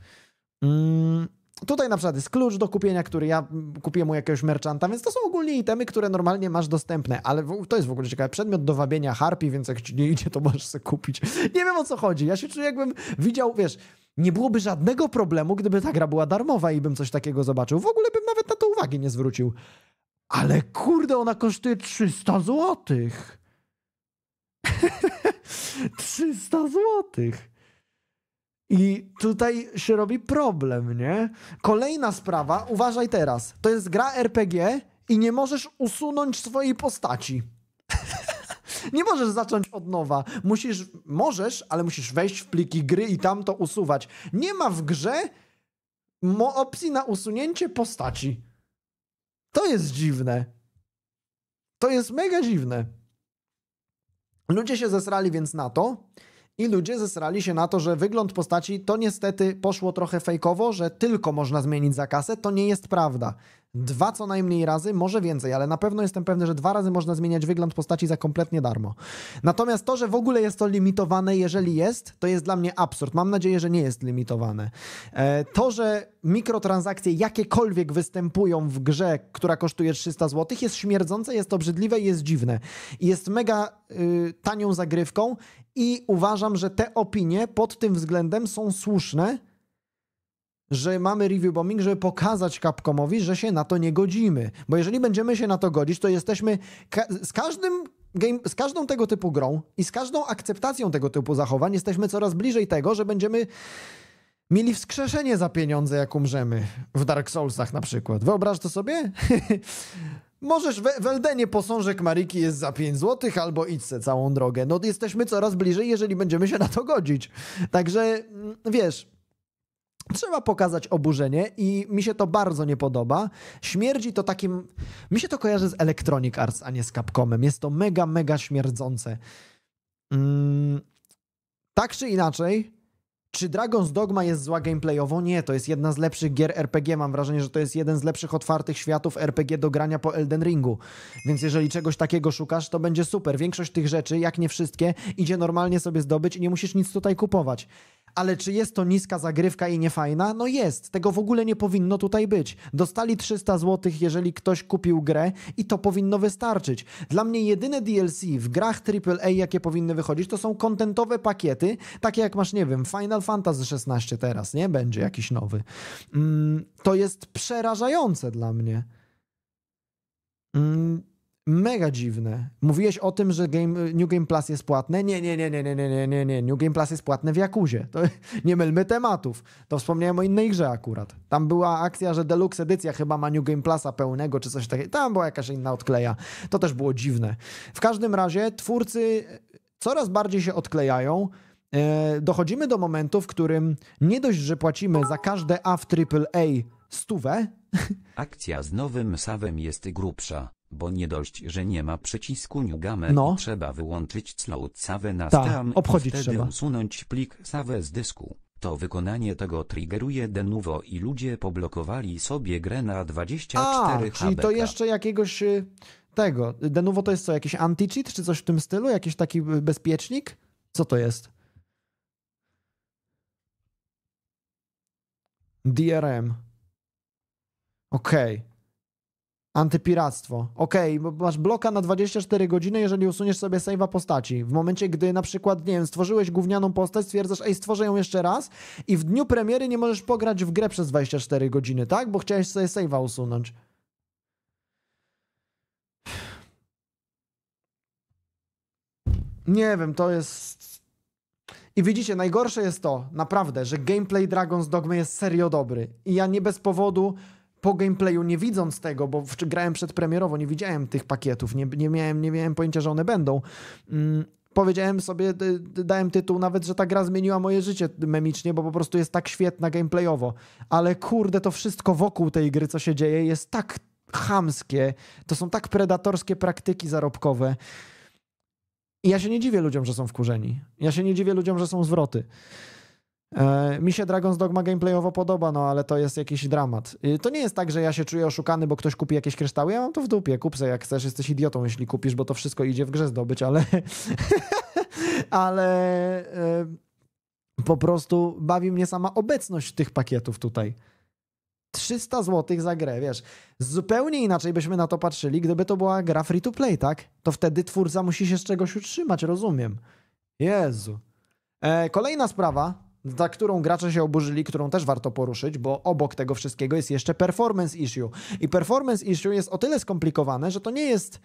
Mm, tutaj na przykład jest klucz do kupienia, który ja kupiłem u jakiegoś merchanta, więc to są ogólnie itemy, które normalnie masz dostępne, ale to jest w ogóle ciekawe. Przedmiot do wabienia harpi, więc jak ci nie idzie, to możesz sobie kupić. Nie wiem o co chodzi. Ja się czuję jakbym widział, wiesz, nie byłoby żadnego problemu, gdyby ta gra była darmowa i bym coś takiego zobaczył. W ogóle bym nawet na to uwagi nie zwrócił. Ale kurde, ona kosztuje 300 złotych. (laughs) 300 złotych. I tutaj się robi problem, nie? Kolejna sprawa, uważaj teraz. To jest gra RPG i nie możesz usunąć swojej postaci. (laughs) nie możesz zacząć od nowa. Musisz, możesz, ale musisz wejść w pliki gry i tam to usuwać. Nie ma w grze opcji na usunięcie postaci. To jest dziwne. To jest mega dziwne. Ludzie się zesrali więc na to I ludzie zesrali się na to, że wygląd postaci to niestety poszło trochę fejkowo, że tylko można zmienić za kasę. To nie jest prawda dwa co najmniej razy, może więcej, ale na pewno jestem pewny, że dwa razy można zmieniać wygląd postaci za kompletnie darmo. Natomiast to, że w ogóle jest to limitowane, jeżeli jest, to jest dla mnie absurd. Mam nadzieję, że nie jest limitowane. E, to, że mikrotransakcje jakiekolwiek występują w grze, która kosztuje 300 zł, jest śmierdzące, jest obrzydliwe i jest dziwne. Jest mega y, tanią zagrywką i uważam, że te opinie pod tym względem są słuszne że mamy review bombing, żeby pokazać Capcomowi, że się na to nie godzimy. Bo jeżeli będziemy się na to godzić, to jesteśmy ka z każdym game, z każdą tego typu grą i z każdą akceptacją tego typu zachowań jesteśmy coraz bliżej tego, że będziemy mieli wskrzeszenie za pieniądze, jak umrzemy. W Dark Soulsach na przykład. Wyobraź to sobie? (laughs) Możesz w, w posążek Mariki jest za 5 zł albo idź se całą drogę. No jesteśmy coraz bliżej, jeżeli będziemy się na to godzić. Także mm, wiesz, Trzeba pokazać oburzenie i mi się to bardzo nie podoba. Śmierdzi to takim. Mi się to kojarzy z Electronic Arts, a nie z Capcomem. Jest to mega, mega śmierdzące. Mm, tak czy inaczej, czy Dragon's Dogma jest zła gameplayowo? Nie, to jest jedna z lepszych gier RPG. Mam wrażenie, że to jest jeden z lepszych otwartych światów RPG do grania po Elden Ringu. Więc jeżeli czegoś takiego szukasz, to będzie super. Większość tych rzeczy, jak nie wszystkie, idzie normalnie sobie zdobyć i nie musisz nic tutaj kupować ale czy jest to niska zagrywka i niefajna? No jest. Tego w ogóle nie powinno tutaj być. Dostali 300 zł, jeżeli ktoś kupił grę i to powinno wystarczyć. Dla mnie jedyne DLC w grach AAA, jakie powinny wychodzić, to są kontentowe pakiety, takie jak masz, nie wiem, Final Fantasy XVI teraz, nie? Będzie jakiś nowy. Mm, to jest przerażające dla mnie. Mm, Mega dziwne. Mówiłeś o tym, że game, New Game Plus jest płatne? Nie, nie, nie, nie, nie, nie, nie, nie. New Game Plus jest płatne w Jakuzie. To (laughs) nie mylmy tematów. To wspomniałem o innej grze akurat. Tam była akcja, że Deluxe edycja chyba ma New Game Plusa pełnego, czy coś takiego. Tam była jakaś inna odkleja. To też było dziwne. W każdym razie twórcy coraz bardziej się odklejają. Dochodzimy do momentu, w którym nie dość, że płacimy za każde A w AAA stówę. (laughs) Akcja z nowym Sawem jest grubsza. Bo nie dość, że nie ma przycisku Newgame no. trzeba wyłączyć Slow Save na Ta, stram obchodzić i wtedy trzeba. usunąć plik Save z dysku. To wykonanie tego triggeruje denuvo i ludzie poblokowali sobie grę na 24 A, czyli to jeszcze jakiegoś y, tego. Denuvo to jest co, jakiś anti-cheat czy coś w tym stylu? Jakiś taki y, bezpiecznik? Co to jest? DRM. Okej. Okay. Antypiractwo. Okej, okay, masz bloka na 24 godziny, jeżeli usuniesz sobie save'a postaci. W momencie, gdy na przykład, nie wiem, stworzyłeś gównianą postać, stwierdzasz, ej, stworzę ją jeszcze raz i w dniu premiery nie możesz pograć w grę przez 24 godziny, tak? Bo chciałeś sobie save'a usunąć. Nie wiem, to jest... I widzicie, najgorsze jest to, naprawdę, że gameplay Dragon's Dogma jest serio dobry. I ja nie bez powodu po gameplayu, nie widząc tego, bo grałem przedpremierowo, nie widziałem tych pakietów, nie, nie, miałem, nie miałem pojęcia, że one będą. Mm, powiedziałem sobie, dałem tytuł nawet, że ta gra zmieniła moje życie memicznie, bo po prostu jest tak świetna gameplayowo. Ale kurde, to wszystko wokół tej gry, co się dzieje, jest tak chamskie. To są tak predatorskie praktyki zarobkowe. I ja się nie dziwię ludziom, że są wkurzeni. Ja się nie dziwię ludziom, że są zwroty. E, mi się Dragon's Dogma gameplayowo podoba, no ale to jest jakiś dramat. To nie jest tak, że ja się czuję oszukany, bo ktoś kupi jakieś kryształy. Ja mam to w dupie, kup se jak chcesz, jesteś idiotą, jeśli kupisz, bo to wszystko idzie w grze zdobyć, ale... (laughs) ale e, po prostu bawi mnie sama obecność tych pakietów tutaj. 300 zł za grę, wiesz. Zupełnie inaczej byśmy na to patrzyli, gdyby to była gra free to play, tak? To wtedy twórca musi się z czegoś utrzymać, rozumiem. Jezu. E, kolejna sprawa, za którą gracze się oburzyli, którą też warto poruszyć, bo obok tego wszystkiego jest jeszcze performance issue. I performance issue jest o tyle skomplikowane, że to nie jest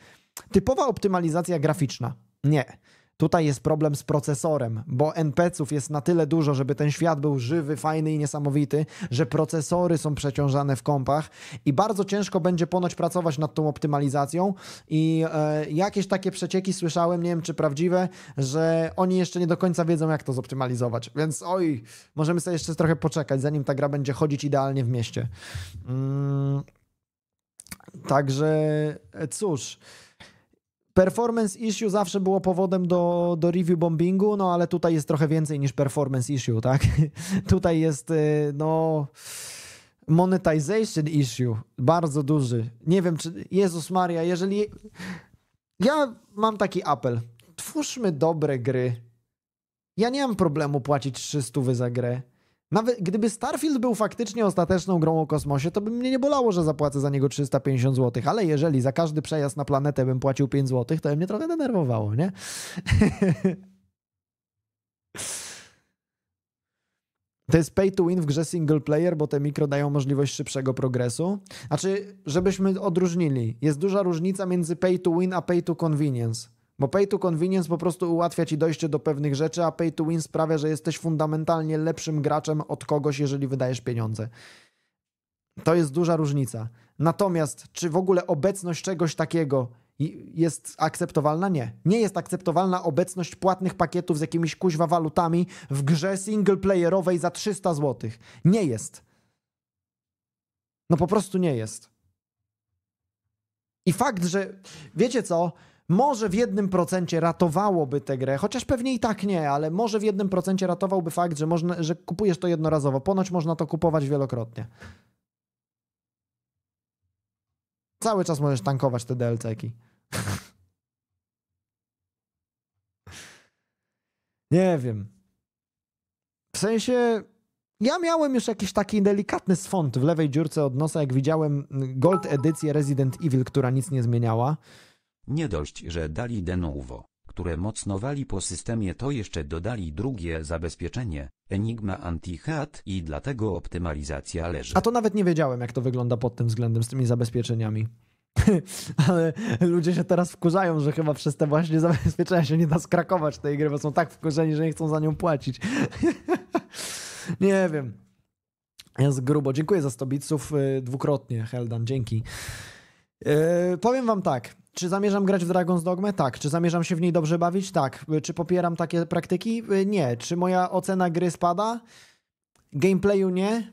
typowa optymalizacja graficzna. Nie. Tutaj jest problem z procesorem, bo NPC-ów jest na tyle dużo, żeby ten świat był żywy, fajny i niesamowity, że procesory są przeciążane w kompach i bardzo ciężko będzie ponoć pracować nad tą optymalizacją i e, jakieś takie przecieki słyszałem, nie wiem czy prawdziwe, że oni jeszcze nie do końca wiedzą jak to zoptymalizować, więc oj, możemy sobie jeszcze trochę poczekać, zanim ta gra będzie chodzić idealnie w mieście. Mm, także cóż... Performance issue zawsze było powodem do, do review bombingu, no ale tutaj jest trochę więcej niż performance issue, tak? (laughs) tutaj jest, y, no monetization issue, bardzo duży. Nie wiem, czy Jezus Maria, jeżeli ja mam taki apel, twórzmy dobre gry. Ja nie mam problemu płacić 300 za grę. Nawet gdyby Starfield był faktycznie ostateczną grą o kosmosie, to by mnie nie bolało, że zapłacę za niego 350 zł, ale jeżeli za każdy przejazd na planetę bym płacił 5 zł, to mnie trochę denerwowało, nie? (laughs) To jest pay to win w grze single player, bo te mikro dają możliwość szybszego progresu. Znaczy, żebyśmy odróżnili, jest duża różnica między pay to win a pay to convenience. Bo pay to convenience po prostu ułatwia ci dojście do pewnych rzeczy, a pay to win sprawia, że jesteś fundamentalnie lepszym graczem od kogoś, jeżeli wydajesz pieniądze. To jest duża różnica. Natomiast, czy w ogóle obecność czegoś takiego jest akceptowalna? Nie. Nie jest akceptowalna obecność płatnych pakietów z jakimiś kuźwa walutami w grze singleplayerowej za 300 zł. Nie jest. No po prostu nie jest. I fakt, że wiecie co, może w jednym procencie ratowałoby tę grę, chociaż pewnie i tak nie, ale może w jednym procencie ratowałby fakt, że, można, że kupujesz to jednorazowo. Ponoć można to kupować wielokrotnie. Cały czas możesz tankować te DLC-ki. (laughs) Nie wiem. W sensie, ja miałem już jakiś taki delikatny swąd w lewej dziurce od nosa, jak widziałem Gold edycję Resident Evil, która nic nie zmieniała. Nie dość, że dali de novo, które mocnowali po systemie, to jeszcze dodali drugie zabezpieczenie, Enigma Anti-Hat i dlatego optymalizacja leży. A to nawet nie wiedziałem, jak to wygląda pod tym względem z tymi zabezpieczeniami. (laughs) Ale ludzie się teraz wkurzają, że chyba przez te właśnie zabezpieczenia się nie da skrakować tej gry, bo są tak wkurzeni, że nie chcą za nią płacić. (laughs) nie wiem. Jest grubo. Dziękuję za 100 bitsów y, dwukrotnie, Heldan. Dzięki. Yy, powiem wam tak. Czy zamierzam grać w Dragon's Dogma? Tak. Czy zamierzam się w niej dobrze bawić? Tak. Czy popieram takie praktyki? Y, nie. Czy moja ocena gry spada? Gameplayu nie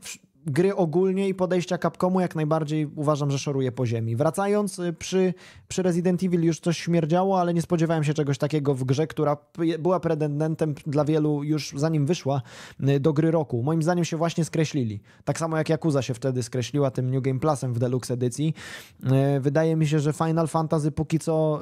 gry ogólnie i podejścia Capcomu jak najbardziej uważam, że szoruje po ziemi. Wracając, y, przy, przy Resident Evil już coś śmierdziało, ale nie spodziewałem się czegoś takiego w grze, która była pretendentem dla wielu już zanim wyszła y, do gry roku. Moim zdaniem się właśnie skreślili. Tak samo jak Yakuza się wtedy skreśliła tym New Game Plusem w Deluxe edycji. Y, wydaje mi się, że Final Fantasy póki co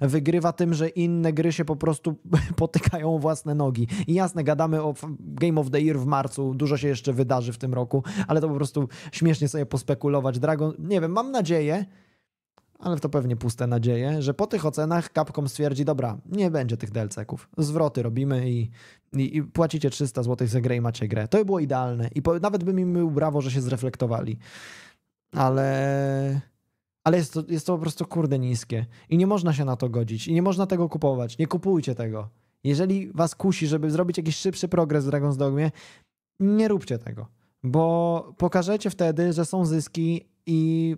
wygrywa tym, że inne gry się po prostu (laughs) potykają własne nogi. I jasne, gadamy o Game of the Year w marcu, dużo się jeszcze wydarzy w tym roku, ale to po prostu śmiesznie sobie pospekulować. Dragon, nie wiem, mam nadzieję, ale to pewnie puste nadzieje, że po tych ocenach Capcom stwierdzi, dobra, nie będzie tych DLC-ków, zwroty robimy i, i, i, płacicie 300 zł za grę i macie grę. To by było idealne i po, nawet by mi był brawo, że się zreflektowali. Ale... Ale jest to, jest to po prostu kurde niskie i nie można się na to godzić i nie można tego kupować. Nie kupujcie tego. Jeżeli was kusi, żeby zrobić jakiś szybszy progres w Dragon's Dogmie, nie róbcie tego bo pokażecie wtedy, że są zyski i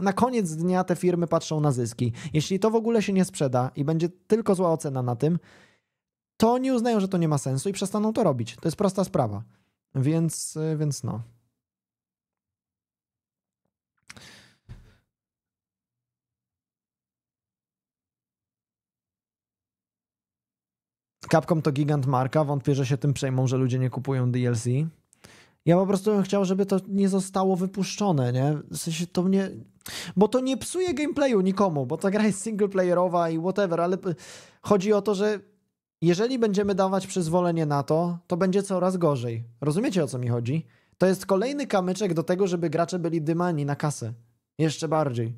na koniec dnia te firmy patrzą na zyski. Jeśli to w ogóle się nie sprzeda i będzie tylko zła ocena na tym, to nie uznają, że to nie ma sensu i przestaną to robić. To jest prosta sprawa. Więc, więc no. Capcom to gigant marka, wątpię, że się tym przejmą, że ludzie nie kupują DLC. Ja po prostu bym chciał, żeby to nie zostało wypuszczone, nie? W sensie to mnie... Bo to nie psuje gameplayu nikomu, bo ta gra jest singleplayerowa i whatever, ale chodzi o to, że jeżeli będziemy dawać przyzwolenie na to, to będzie coraz gorzej. Rozumiecie o co mi chodzi? To jest kolejny kamyczek do tego, żeby gracze byli dymani na kasę. Jeszcze bardziej.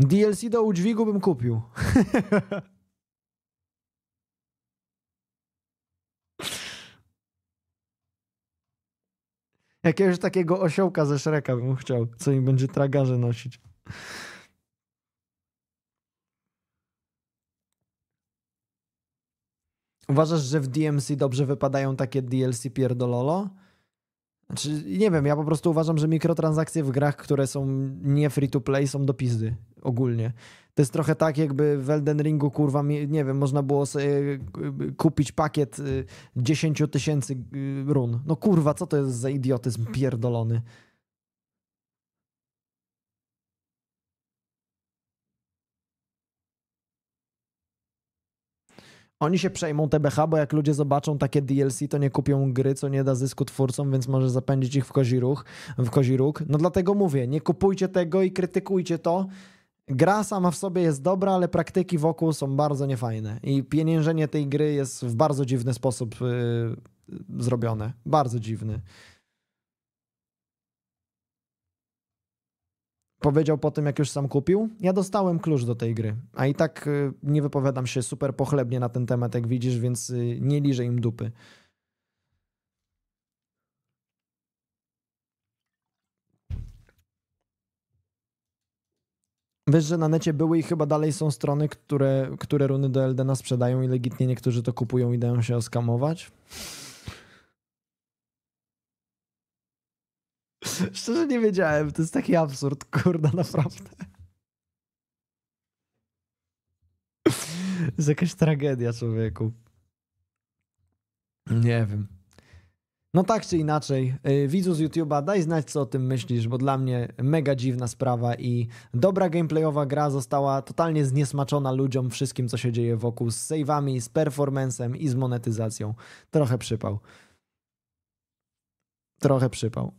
DLC do udźwigu bym kupił. (laughs) Jakiegoś takiego osiołka ze Shreka bym chciał, co im będzie tragarze nosić. Uważasz, że w DMC dobrze wypadają takie DLC pierdololo? Znaczy, nie wiem, ja po prostu uważam, że mikrotransakcje w grach, które są nie free to play, są do pizdy ogólnie. To jest trochę tak, jakby w Elden Ringu, kurwa, nie wiem, można było sobie kupić pakiet y, 10 tysięcy y, run. No kurwa, co to jest za idiotyzm pierdolony? Oni się przejmą TBH, bo jak ludzie zobaczą takie DLC, to nie kupią gry, co nie da zysku twórcom, więc może zapędzić ich w kozi, ruch, w kozi róg. No dlatego mówię, nie kupujcie tego i krytykujcie to, Gra sama w sobie jest dobra, ale praktyki wokół są bardzo niefajne. I pieniężenie tej gry jest w bardzo dziwny sposób yy, zrobione. Bardzo dziwny. powiedział po tym, jak już sam kupił, ja dostałem klucz do tej gry, a i tak y, nie wypowiadam się super pochlebnie na ten temat, jak widzisz, więc y, nie liżę im dupy. Wiesz, że na necie były i chyba dalej są strony, które, które runy do Eldena sprzedają i legitnie niektórzy to kupują i dają się oskamować? (laughs) Szczerze nie wiedziałem, to jest taki absurd, kurda, naprawdę. (laughs) To jest jakaś tragedia, człowieku. Nie wiem. No tak czy inaczej, y, widzu z YouTube'a, daj znać, co o tym myślisz, bo dla mnie mega dziwna sprawa i dobra gameplayowa gra została totalnie zniesmaczona ludziom wszystkim, co się dzieje wokół, z save'ami, z performancem i z monetyzacją. Trochę przypał. Trochę przypał.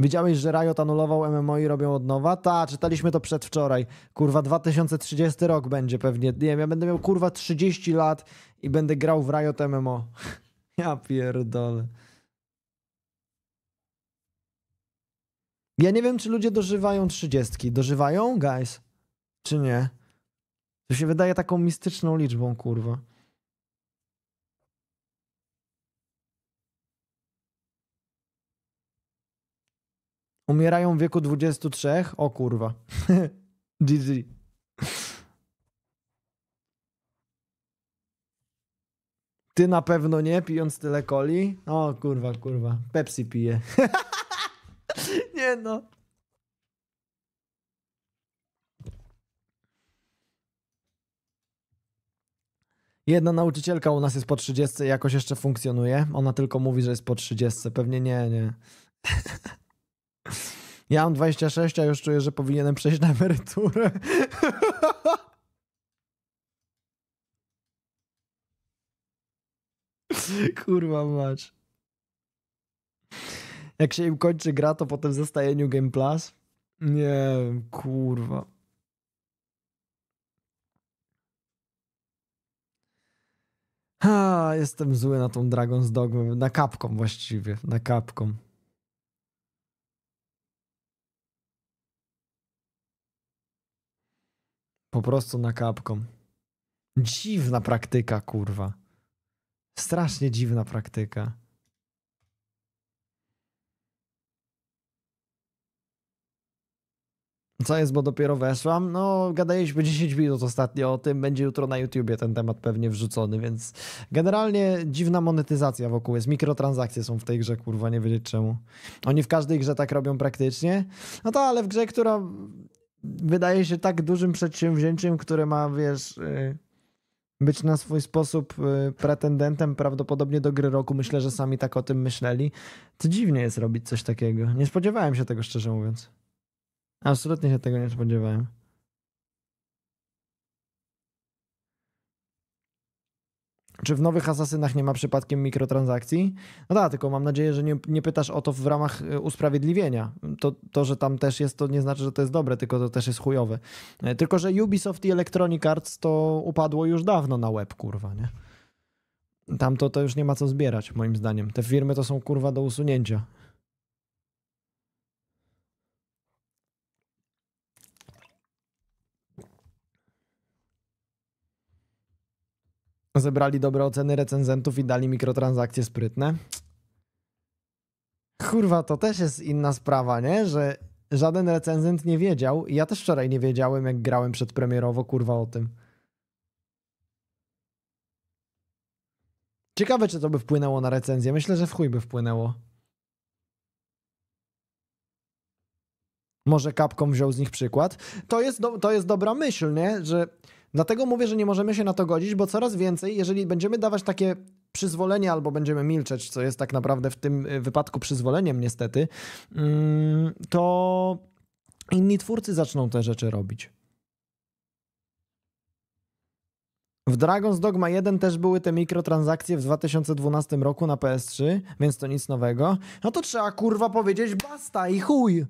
Widziałeś, że Riot anulował MMO i robią od nowa? Ta, czytaliśmy to przedwczoraj. Kurwa, 2030 rok będzie pewnie. Nie wiem, ja będę miał kurwa 30 lat i będę grał w Riot MMO. (laughs) ja pierdolę. Ja nie wiem, czy ludzie dożywają 30. Dożywają, guys? Czy nie? To się wydaje taką mistyczną liczbą, kurwa. Umierają w wieku 23? O kurwa. (laughs) GG. Ty na pewno nie, pijąc tyle coli? O kurwa, kurwa. Pepsi pije. (laughs) nie no. Jedna nauczycielka u nas jest po 30 i jakoś jeszcze funkcjonuje. Ona tylko mówi, że jest po 30. Pewnie nie, nie. (laughs) Ja mam 26, a już czuję, że powinienem przejść na emeryturę. (laughs) (laughs) Kurwa mać. Jak się im kończy gra, to potem zostaje New Game Plus? Nie, kurwa. Ha, jestem zły na tą Dragon's Dogmę, na kapką właściwie, na kapką. Po prostu na kapką. Dziwna praktyka, kurwa. Strasznie dziwna praktyka. Co jest, bo dopiero weszłam? No, gadaliśmy 10 minut ostatnio o tym, będzie jutro na YouTubie ten temat pewnie wrzucony, więc generalnie dziwna monetyzacja wokół jest. Mikrotransakcje są w tej grze, kurwa, nie wiedzieć czemu. Oni w każdej grze tak robią praktycznie. No to, ale w grze, która wydaje się tak dużym przedsięwzięciem, które ma, wiesz, y, być na swój sposób y, pretendentem prawdopodobnie do gry roku. Myślę, że sami tak o tym myśleli. To dziwnie jest robić coś takiego. Nie spodziewałem się tego, szczerze mówiąc. Absolutnie się tego nie spodziewałem. Czy w nowych asasynach nie ma przypadkiem mikrotransakcji? No tak, tylko mam nadzieję, że nie, nie pytasz o to w ramach e, usprawiedliwienia. To, to, że tam też jest, to nie znaczy, że to jest dobre, tylko to też jest chujowe. E, tylko, że Ubisoft i Electronic Arts to upadło już dawno na web, kurwa, nie? Tam to, to już nie ma co zbierać, moim zdaniem. Te firmy to są kurwa do usunięcia. Zebrali dobre oceny recenzentów i dali mikrotransakcje sprytne. Kurwa, to też jest inna sprawa, nie? Że żaden recenzent nie wiedział. Ja też wczoraj nie wiedziałem, jak grałem przedpremierowo, kurwa, o tym. Ciekawe, czy to by wpłynęło na recenzję. Myślę, że w chuj by wpłynęło. Może Capcom wziął z nich przykład. To jest, do, to jest dobra myśl, nie? Że Dlatego mówię, że nie możemy się na to godzić, bo coraz więcej, jeżeli będziemy dawać takie przyzwolenie albo będziemy milczeć, co jest tak naprawdę w tym y, wypadku przyzwoleniem niestety, mm, to inni twórcy zaczną te rzeczy robić. W Dragon's Dogma 1 też były te mikrotransakcje w 2012 roku na PS3, więc to nic nowego. No to trzeba kurwa powiedzieć basta i chuj.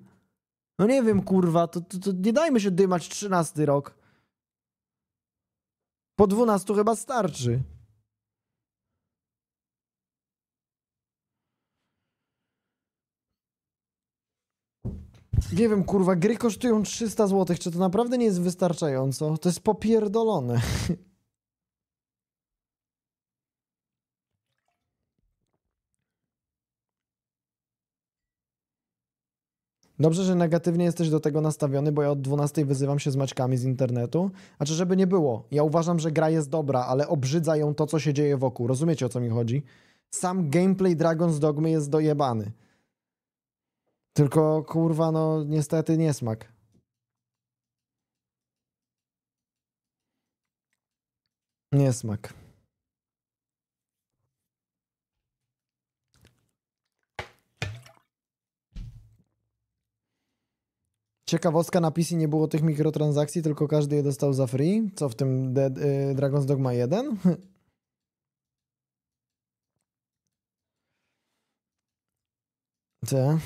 No nie wiem kurwa, to, to, to nie dajmy się dymać 13 rok. Po 12 chyba starczy. Nie wiem, kurwa, gry kosztują 300 zł. Czy to naprawdę nie jest wystarczająco? To jest popierdolone. (laughs) Dobrze, że negatywnie jesteś do tego nastawiony, bo ja od 12 wyzywam się z maćkami z internetu. Znaczy, żeby nie było. Ja uważam, że gra jest dobra, ale obrzydza ją to, co się dzieje wokół. Rozumiecie, o co mi chodzi? Sam gameplay Dragon's Dogmy jest dojebany. Tylko, kurwa, no niestety niesmak. Niesmak. Ciekawostka na PC nie było tych mikrotransakcji, tylko każdy je dostał za free. Co w tym Dead, y, Dragon's Dogma 1? (laughs) Co?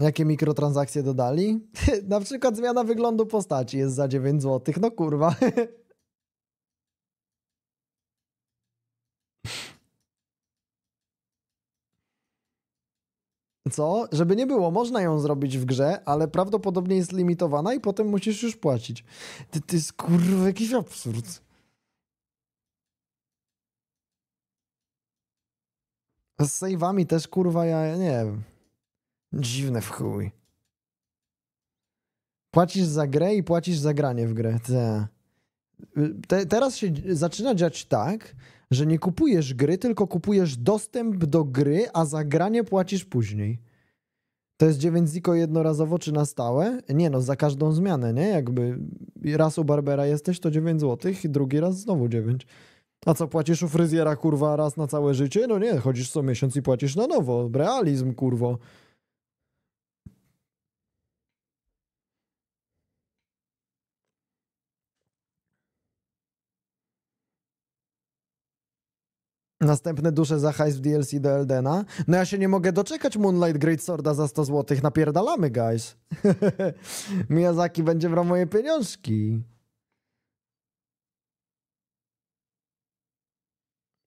Jakie mikrotransakcje dodali? (laughs) na przykład zmiana wyglądu postaci jest za 9 zł. No kurwa. (laughs) Co? Żeby nie było, można ją zrobić w grze, ale prawdopodobnie jest limitowana i potem musisz już płacić. Ty, ty jest kurwa jakiś absurd. Z save'ami też kurwa ja nie wiem. Dziwne w chuj. Płacisz za grę i płacisz za granie w grę. Te, teraz się zaczyna dziać tak, że nie kupujesz gry, tylko kupujesz dostęp do gry, a za granie płacisz później. To jest 9 ziko jednorazowo czy na stałe? Nie no, za każdą zmianę, nie? Jakby raz u Barbera jesteś, to 9 zł i drugi raz znowu 9. A co, płacisz u fryzjera, kurwa, raz na całe życie? No nie, chodzisz co miesiąc i płacisz na nowo. Realizm, kurwo. Następne dusze za hajs w DLC do Eldena. No ja się nie mogę doczekać Moonlight Great Sworda za 100 zł. Napierdalamy, guys. (laughs) Miyazaki będzie brał moje pieniążki.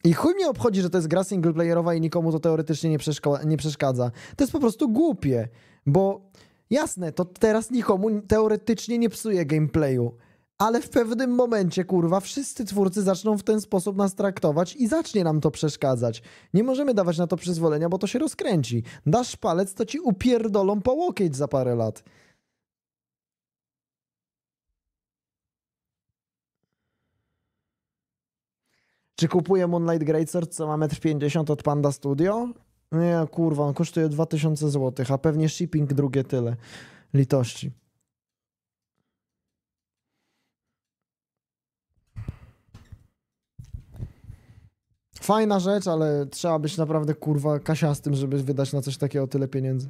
I chuj mnie obchodzi, że to jest gra singleplayerowa i nikomu to teoretycznie nie, nie przeszkadza. To jest po prostu głupie, bo jasne, to teraz nikomu teoretycznie nie psuje gameplayu ale w pewnym momencie, kurwa, wszyscy twórcy zaczną w ten sposób nas traktować i zacznie nam to przeszkadzać. Nie możemy dawać na to przyzwolenia, bo to się rozkręci. Dasz palec, to ci upierdolą po łokieć za parę lat. Czy kupuję Moonlight Greatsword, co ma 1,50 m od Panda Studio? Nie, kurwa, on kosztuje 2000 zł, a pewnie shipping drugie tyle. Litości. Fajna rzecz, ale trzeba być naprawdę kurwa kasiastym, żeby wydać na coś takiego tyle pieniędzy.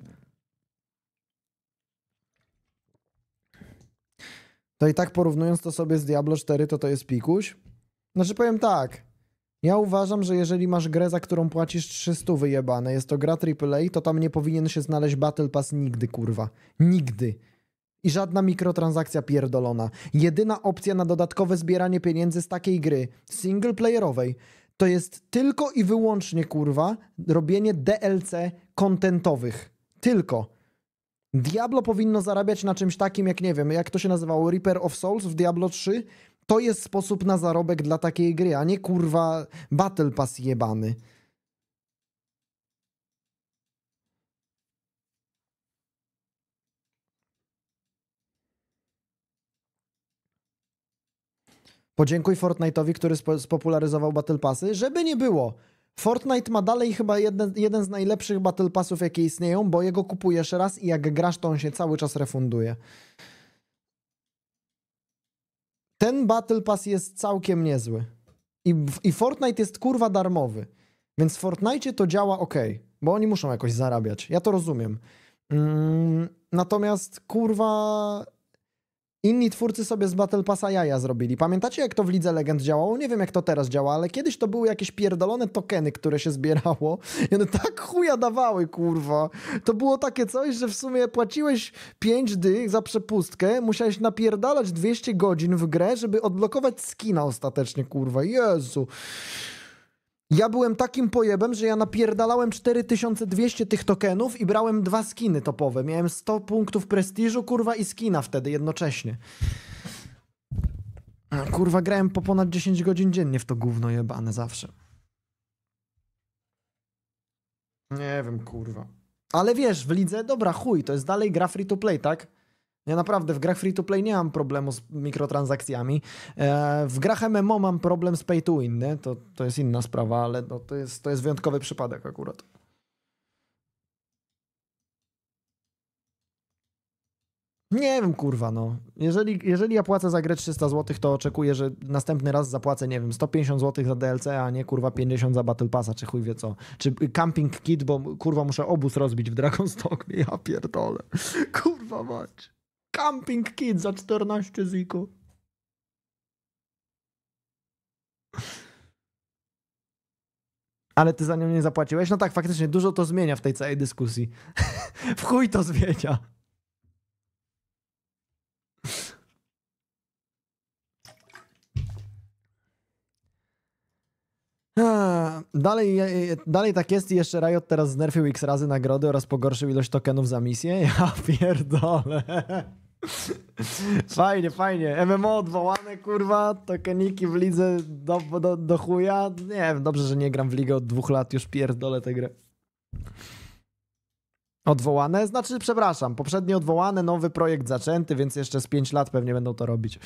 To i tak porównując to sobie z Diablo 4, to to jest pikuś. Znaczy powiem tak. Ja uważam, że jeżeli masz grę, za którą płacisz 300 wyjebane, jest to gra AAA, to tam nie powinien się znaleźć Battle Pass nigdy, kurwa. Nigdy. I żadna mikrotransakcja pierdolona. Jedyna opcja na dodatkowe zbieranie pieniędzy z takiej gry, singleplayerowej, to jest tylko i wyłącznie, kurwa, robienie DLC kontentowych. Tylko. Diablo powinno zarabiać na czymś takim, jak nie wiem, jak to się nazywało, Reaper of Souls w Diablo 3. To jest sposób na zarobek dla takiej gry, a nie kurwa Battle Pass jebany. Podziękuj Fortnite'owi, który spopularyzował Battle Passy. Żeby nie było, Fortnite ma dalej chyba jeden, jeden z najlepszych Battle Passów, jakie istnieją, bo jego kupujesz raz i jak grasz, to on się cały czas refunduje. Ten Battle Pass jest całkiem niezły. I, I Fortnite jest kurwa darmowy. Więc w Fortnite to działa ok, bo oni muszą jakoś zarabiać. Ja to rozumiem. Mm, natomiast kurwa Inni twórcy sobie z Battle Passa jaja zrobili. Pamiętacie, jak to w Lidze Legend działało? Nie wiem, jak to teraz działa, ale kiedyś to były jakieś pierdolone tokeny, które się zbierało i one tak chuja dawały, kurwa. To było takie coś, że w sumie płaciłeś 5 dych za przepustkę, musiałeś napierdalać 200 godzin w grę, żeby odblokować skina ostatecznie, kurwa. Jezu. Ja byłem takim pojebem, że ja napierdalałem 4200 tych tokenów i brałem dwa skiny topowe. Miałem 100 punktów prestiżu, kurwa, i skina wtedy jednocześnie. Kurwa, grałem po ponad 10 godzin dziennie w to gówno jebane zawsze. Nie wiem, kurwa. Ale wiesz, w lidze, dobra, chuj, to jest dalej gra free to play, tak? Ja naprawdę w grach free to play nie mam problemu z mikrotransakcjami. E, w grach MMO mam problem z pay to? To, jest inna sprawa, ale no, to, jest, to jest wyjątkowy przypadek akurat. Nie wiem, kurwa, no. Jeżeli, jeżeli ja płacę za grę 300 zł, to oczekuję, że następny raz zapłacę, nie wiem, 150 zł za DLC, a nie kurwa 50 za Battle Passa, czy chuj wie co. Czy Camping Kit, bo kurwa muszę obóz rozbić w Dragonstock. Ja pierdolę. (laughs) Kurwa mać. Camping Kid za 14 ziku. Ale ty za nią nie zapłaciłeś? No tak, faktycznie dużo to zmienia w tej całej dyskusji. (laughs) w chuj to zmienia. Dalej, dalej tak jest i jeszcze Riot teraz znerfił x razy nagrody oraz pogorszył ilość tokenów za misję. (laughs) Ja pierdolę. Fajnie, fajnie. MMO odwołane, kurwa, tokeniki w lidze do, do, do chuja. Nie wiem, dobrze, że nie gram w ligę od dwóch lat, już pierdolę tę grę. Odwołane? Znaczy, przepraszam, poprzednie odwołane, nowy projekt zaczęty, więc jeszcze z 5 lat pewnie będą to robić.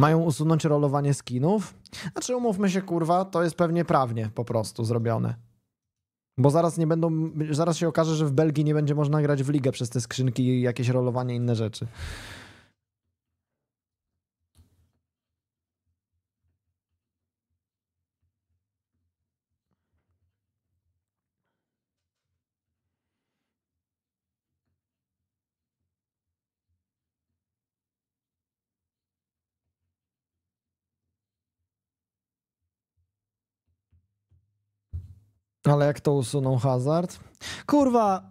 Mają usunąć rolowanie skinów? Znaczy, umówmy się, kurwa, to jest pewnie prawnie po prostu zrobione. Bo zaraz nie będą, zaraz się okaże, że w Belgii nie będzie można grać w ligę przez te skrzynki i jakieś rolowanie inne rzeczy. Ale jak to usuną hazard? Kurwa,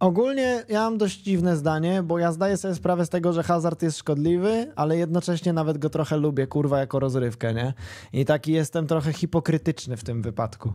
ogólnie ja mam dość dziwne zdanie, bo ja zdaję sobie sprawę z tego, że hazard jest szkodliwy, ale jednocześnie nawet go trochę lubię, kurwa, jako rozrywkę, nie? I taki jestem trochę hipokrytyczny w tym wypadku.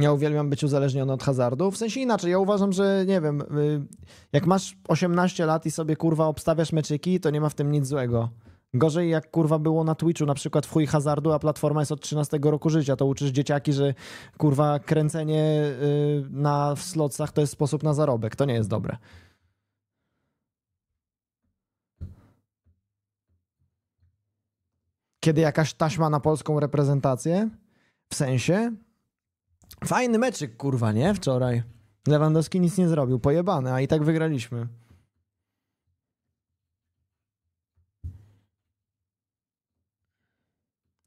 Ja uwielbiam być uzależniony od hazardu. W sensie inaczej, ja uważam, że nie wiem, y, jak masz 18 lat i sobie kurwa obstawiasz meczyki, to nie ma w tym nic złego. Gorzej jak kurwa było na Twitchu, na przykład w chuj hazardu, a platforma jest od 13 roku życia, to uczysz dzieciaki, że kurwa kręcenie y, na slotach to jest sposób na zarobek. To nie jest dobre. Kiedy jakaś taśma na polską reprezentację, w sensie, Fajny meczyk, kurwa, nie? Wczoraj. Lewandowski nic nie zrobił, pojebany, a i tak wygraliśmy.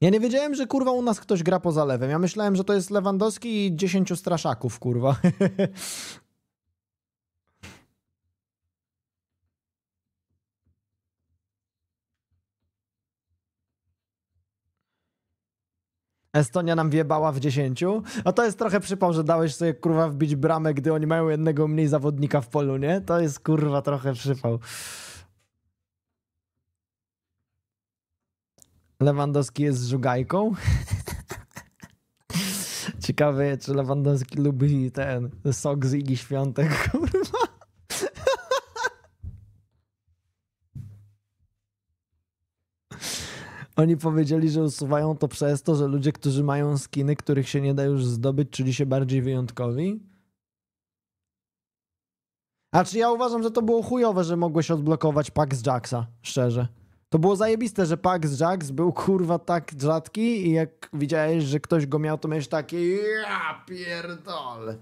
Ja nie wiedziałem, że kurwa u nas ktoś gra poza lewem. Ja myślałem, że to jest Lewandowski i 10 straszaków, kurwa. (laughs) Estonia nam wjebała w 10. A to jest trochę przypał, że dałeś sobie kurwa wbić bramę, gdy oni mają jednego mniej zawodnika w polu, nie? To jest kurwa trochę przypał. Lewandowski jest żugajką. (laughs) Ciekawe, czy Lewandowski lubi ten sok z Igi Świątek, kurwa. Oni powiedzieli, że usuwają to przez to, że ludzie, którzy mają skiny, których się nie da już zdobyć, czyli się bardziej wyjątkowi. A czy ja uważam, że to było chujowe, że mogłeś odblokować pak z Jacksa, szczerze. To było zajebiste, że pak z Jax był kurwa tak rzadki i jak widziałeś, że ktoś go miał, to miałeś takie ja pierdolę.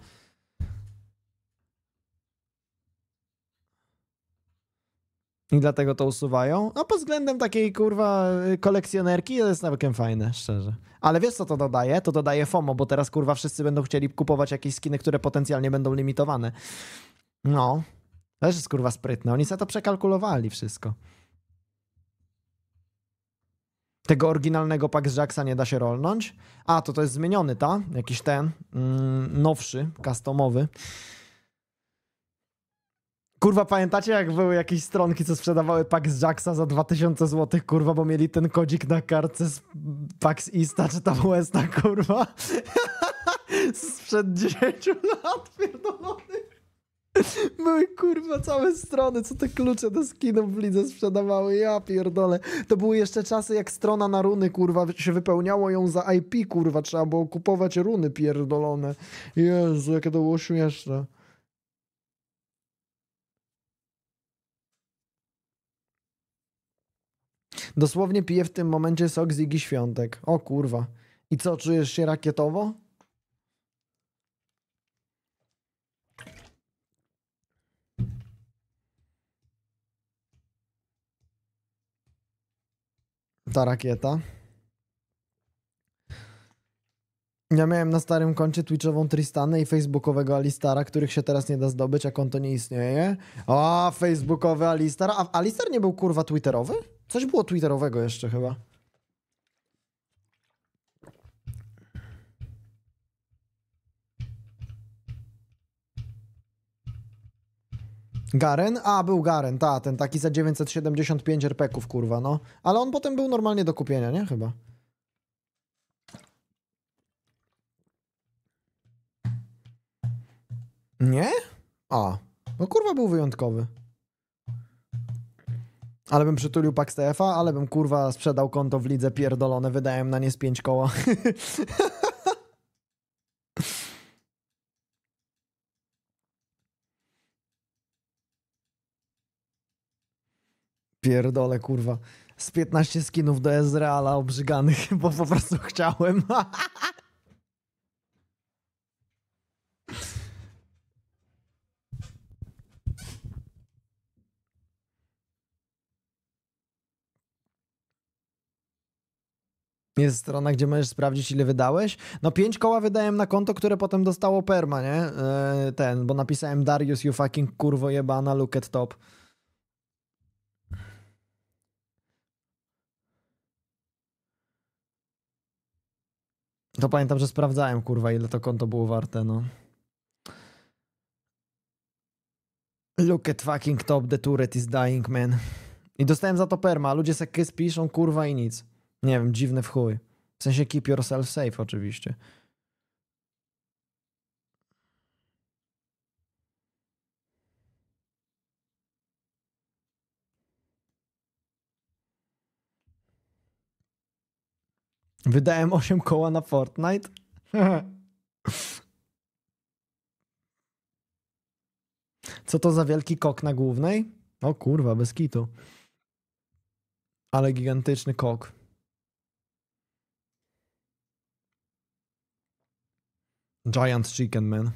I dlatego to usuwają. A pod względem takiej kurwa kolekcjonerki jest całkiem fajne, szczerze. Ale wiesz co to dodaje? To dodaje FOMO, bo teraz kurwa wszyscy będą chcieli kupować jakieś skiny, które potencjalnie będą limitowane. No. Też jest kurwa sprytne. Oni sobie to przekalkulowali wszystko. Tego oryginalnego Pax Jacksa nie da się rolnąć. A, to to jest zmieniony, ta? Jakiś ten, mm, nowszy, customowy. Kurwa, pamiętacie jak były jakieś stronki, co sprzedawały Pax Jacksa za 2000 zł, kurwa, bo mieli ten kodzik na kartce z Pax Ista czy tam Westa, kurwa? (laughs) Sprzed 10 lat, pierdolony. Były kurwa całe strony, co te klucze do skinów w lidze sprzedawały, ja pierdolę. To były jeszcze czasy jak strona na runy, kurwa, się wypełniało ją za IP, kurwa, trzeba było kupować runy pierdolone. Jezu, jakie to było śmieszne. Dosłownie piję w tym momencie sok z Igi Świątek. O kurwa. I co, czujesz się rakietowo? Ta rakieta. Ja miałem na starym koncie Twitchową Tristanę i facebookowego Alistara, których się teraz nie da zdobyć, a konto nie istnieje. O, facebookowy Alistar. A Alistar nie był kurwa twitterowy? Coś było twitterowego jeszcze chyba. Garen? A, był Garen, ta, ten taki za 975 RPków, kurwa, no. Ale on potem był normalnie do kupienia, nie? Chyba. Nie? A, no kurwa był wyjątkowy. Ale bym przytulił Paxtefa, ale bym kurwa sprzedał konto w lidze pierdolone, wydałem na nie z pięć koła. (laughs) Pierdolę kurwa. Z 15 skinów do Ezreala obrzyganych, bo po prostu chciałem. (laughs) Jest strona, gdzie możesz sprawdzić, ile wydałeś. No pięć koła wydałem na konto, które potem dostało perma, nie? Eee, ten, bo napisałem Darius, you fucking kurwo jebana, look at top. To pamiętam, że sprawdzałem, kurwa, ile to konto było warte, no. Look at fucking top, the turret is dying, man. I dostałem za to perma, ludzie se piszą, kurwa i nic. Nie wiem, dziwne w chuj. W sensie keep yourself safe oczywiście. Wydałem 8 koła na Fortnite. Co to za wielki kok na głównej? O kurwa, bez kitu. Ale gigantyczny kok. Giant Chicken Man.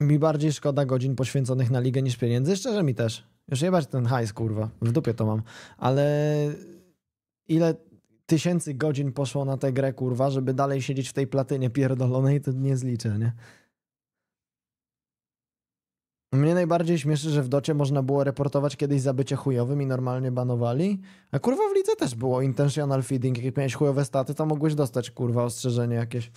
Mi bardziej szkoda godzin poświęconych na ligę niż pieniędzy. Szczerze mi też. Już jebać ten hajs, kurwa. W dupie to mam. Ale ile tysięcy godzin poszło na tę grę, kurwa, żeby dalej siedzieć w tej platynie pierdolonej, to nie zliczę, nie? Mnie najbardziej śmieszy, że w docie można było reportować kiedyś za bycie chujowym i normalnie banowali. A kurwa w lidze też było intentional feeding. Jak miałeś chujowe staty, to mogłeś dostać kurwa ostrzeżenie jakieś.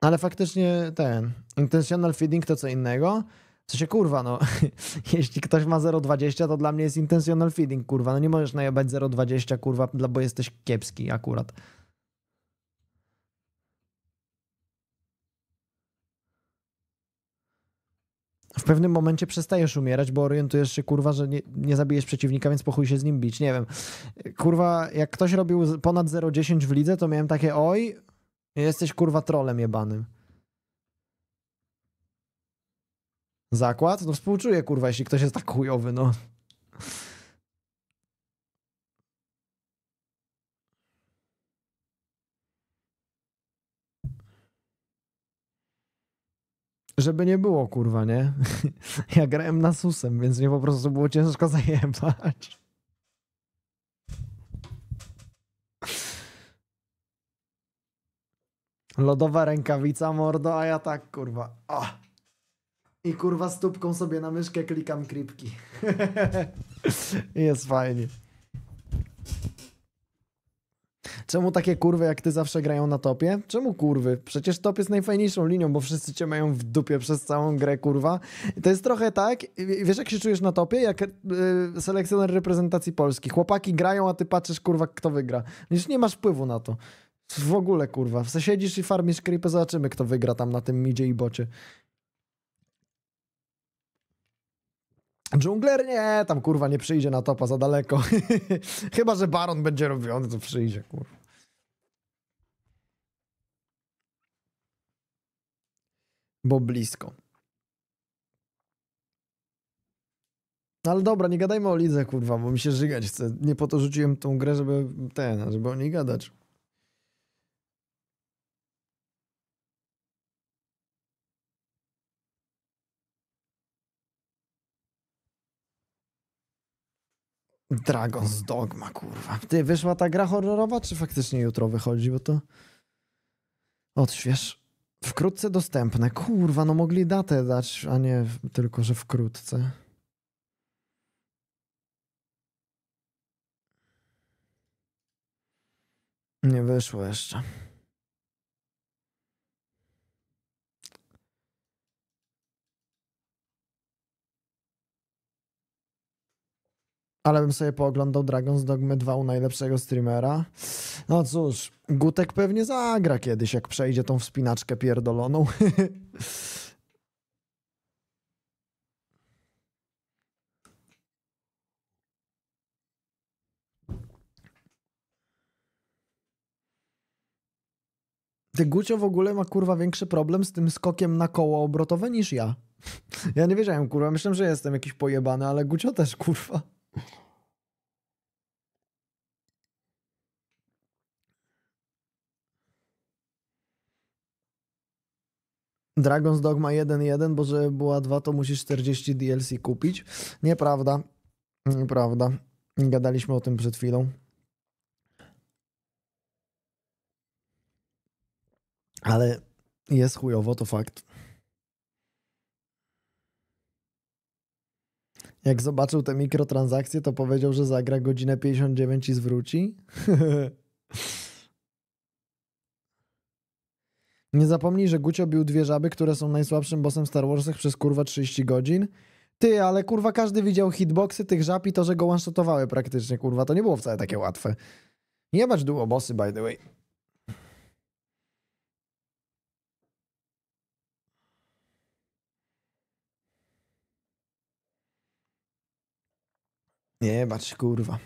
Ale faktycznie ten intentional feeding to co innego. Co się kurwa, no, (laughs) jeśli ktoś ma 0,20, to dla mnie jest intentional feeding, kurwa. No nie możesz najebać 0,20, kurwa, bo jesteś kiepski akurat. W pewnym momencie przestajesz umierać, bo orientujesz się, kurwa, że nie, nie zabijesz przeciwnika, więc pochuj się z nim bić. Nie wiem. Kurwa, jak ktoś robił ponad 0,10 w lidze, to miałem takie, oj, jesteś kurwa trolem jebanym. zakład, no współczuję, kurwa, jeśli ktoś jest tak chujowy, no. Żeby nie było, kurwa, nie? (laughs) Ja grałem na susem, więc mnie po prostu było ciężko zajebać. Lodowa rękawica, mordo, a ja tak, kurwa. Ah. I kurwa stópką sobie na myszkę klikam kripki. (laughs) Jest fajnie. Czemu takie kurwy jak ty zawsze grają na topie? Czemu kurwy? Przecież top jest najfajniejszą linią, bo wszyscy cię mają w dupie przez całą grę, kurwa. To jest trochę tak, wiesz jak się czujesz na topie? Jak yy, selekcjoner reprezentacji Polski. Chłopaki grają, a ty patrzysz, kurwa, kto wygra. Już nie masz wpływu na to. W ogóle, kurwa. Siedzisz i farmisz creepy, zobaczymy, kto wygra tam na tym midzie i bocie. Dżungler? Nie, tam kurwa nie przyjdzie na topa za daleko. (laughs) Chyba, że Baron będzie robiony, to przyjdzie, kurwa. Bo blisko. No ale dobra, nie gadajmy o lidze, kurwa, bo mi się żygać chce. Nie po to rzuciłem tą grę, żeby ten, żeby o niej gadać. Dragon's Dogma, kurwa. Ty, wyszła ta gra horrorowa, czy faktycznie jutro wychodzi, bo to... Odśwież. Wkrótce dostępne. Kurwa, no mogli datę dać, a nie tylko, że wkrótce. Nie wyszło jeszcze. Ale bym sobie pooglądał Dragon's Dogma 2 u najlepszego streamera. No cóż, Gutek pewnie zagra kiedyś, jak przejdzie tą wspinaczkę pierdoloną. (laughs) Ty Gucio w ogóle ma kurwa większy problem z tym skokiem na koło obrotowe niż ja. (laughs) Ja nie wiedziałem, kurwa, myślałem, że jestem jakiś pojebany, ale Gucio też, kurwa. Dragon's Dogma 1.1, bo żeby była 2, to musisz 40 DLC kupić. Nieprawda. Nieprawda. Gadaliśmy o tym przed chwilą. Ale jest chujowo, to fakt. Jak zobaczył te mikrotransakcje, to powiedział, że zagra godzinę 59 i zwróci. (laughs) Nie zapomnij, że Gucio bił dwie żaby, które są najsłabszym bossem w Star Warsach przez kurwa 30 godzin. Ty, ale kurwa każdy widział hitboxy tych żab i to, że go one praktycznie, kurwa. To nie było wcale takie łatwe. Nie bać duo bossy, by the way. Nie bać, kurwa.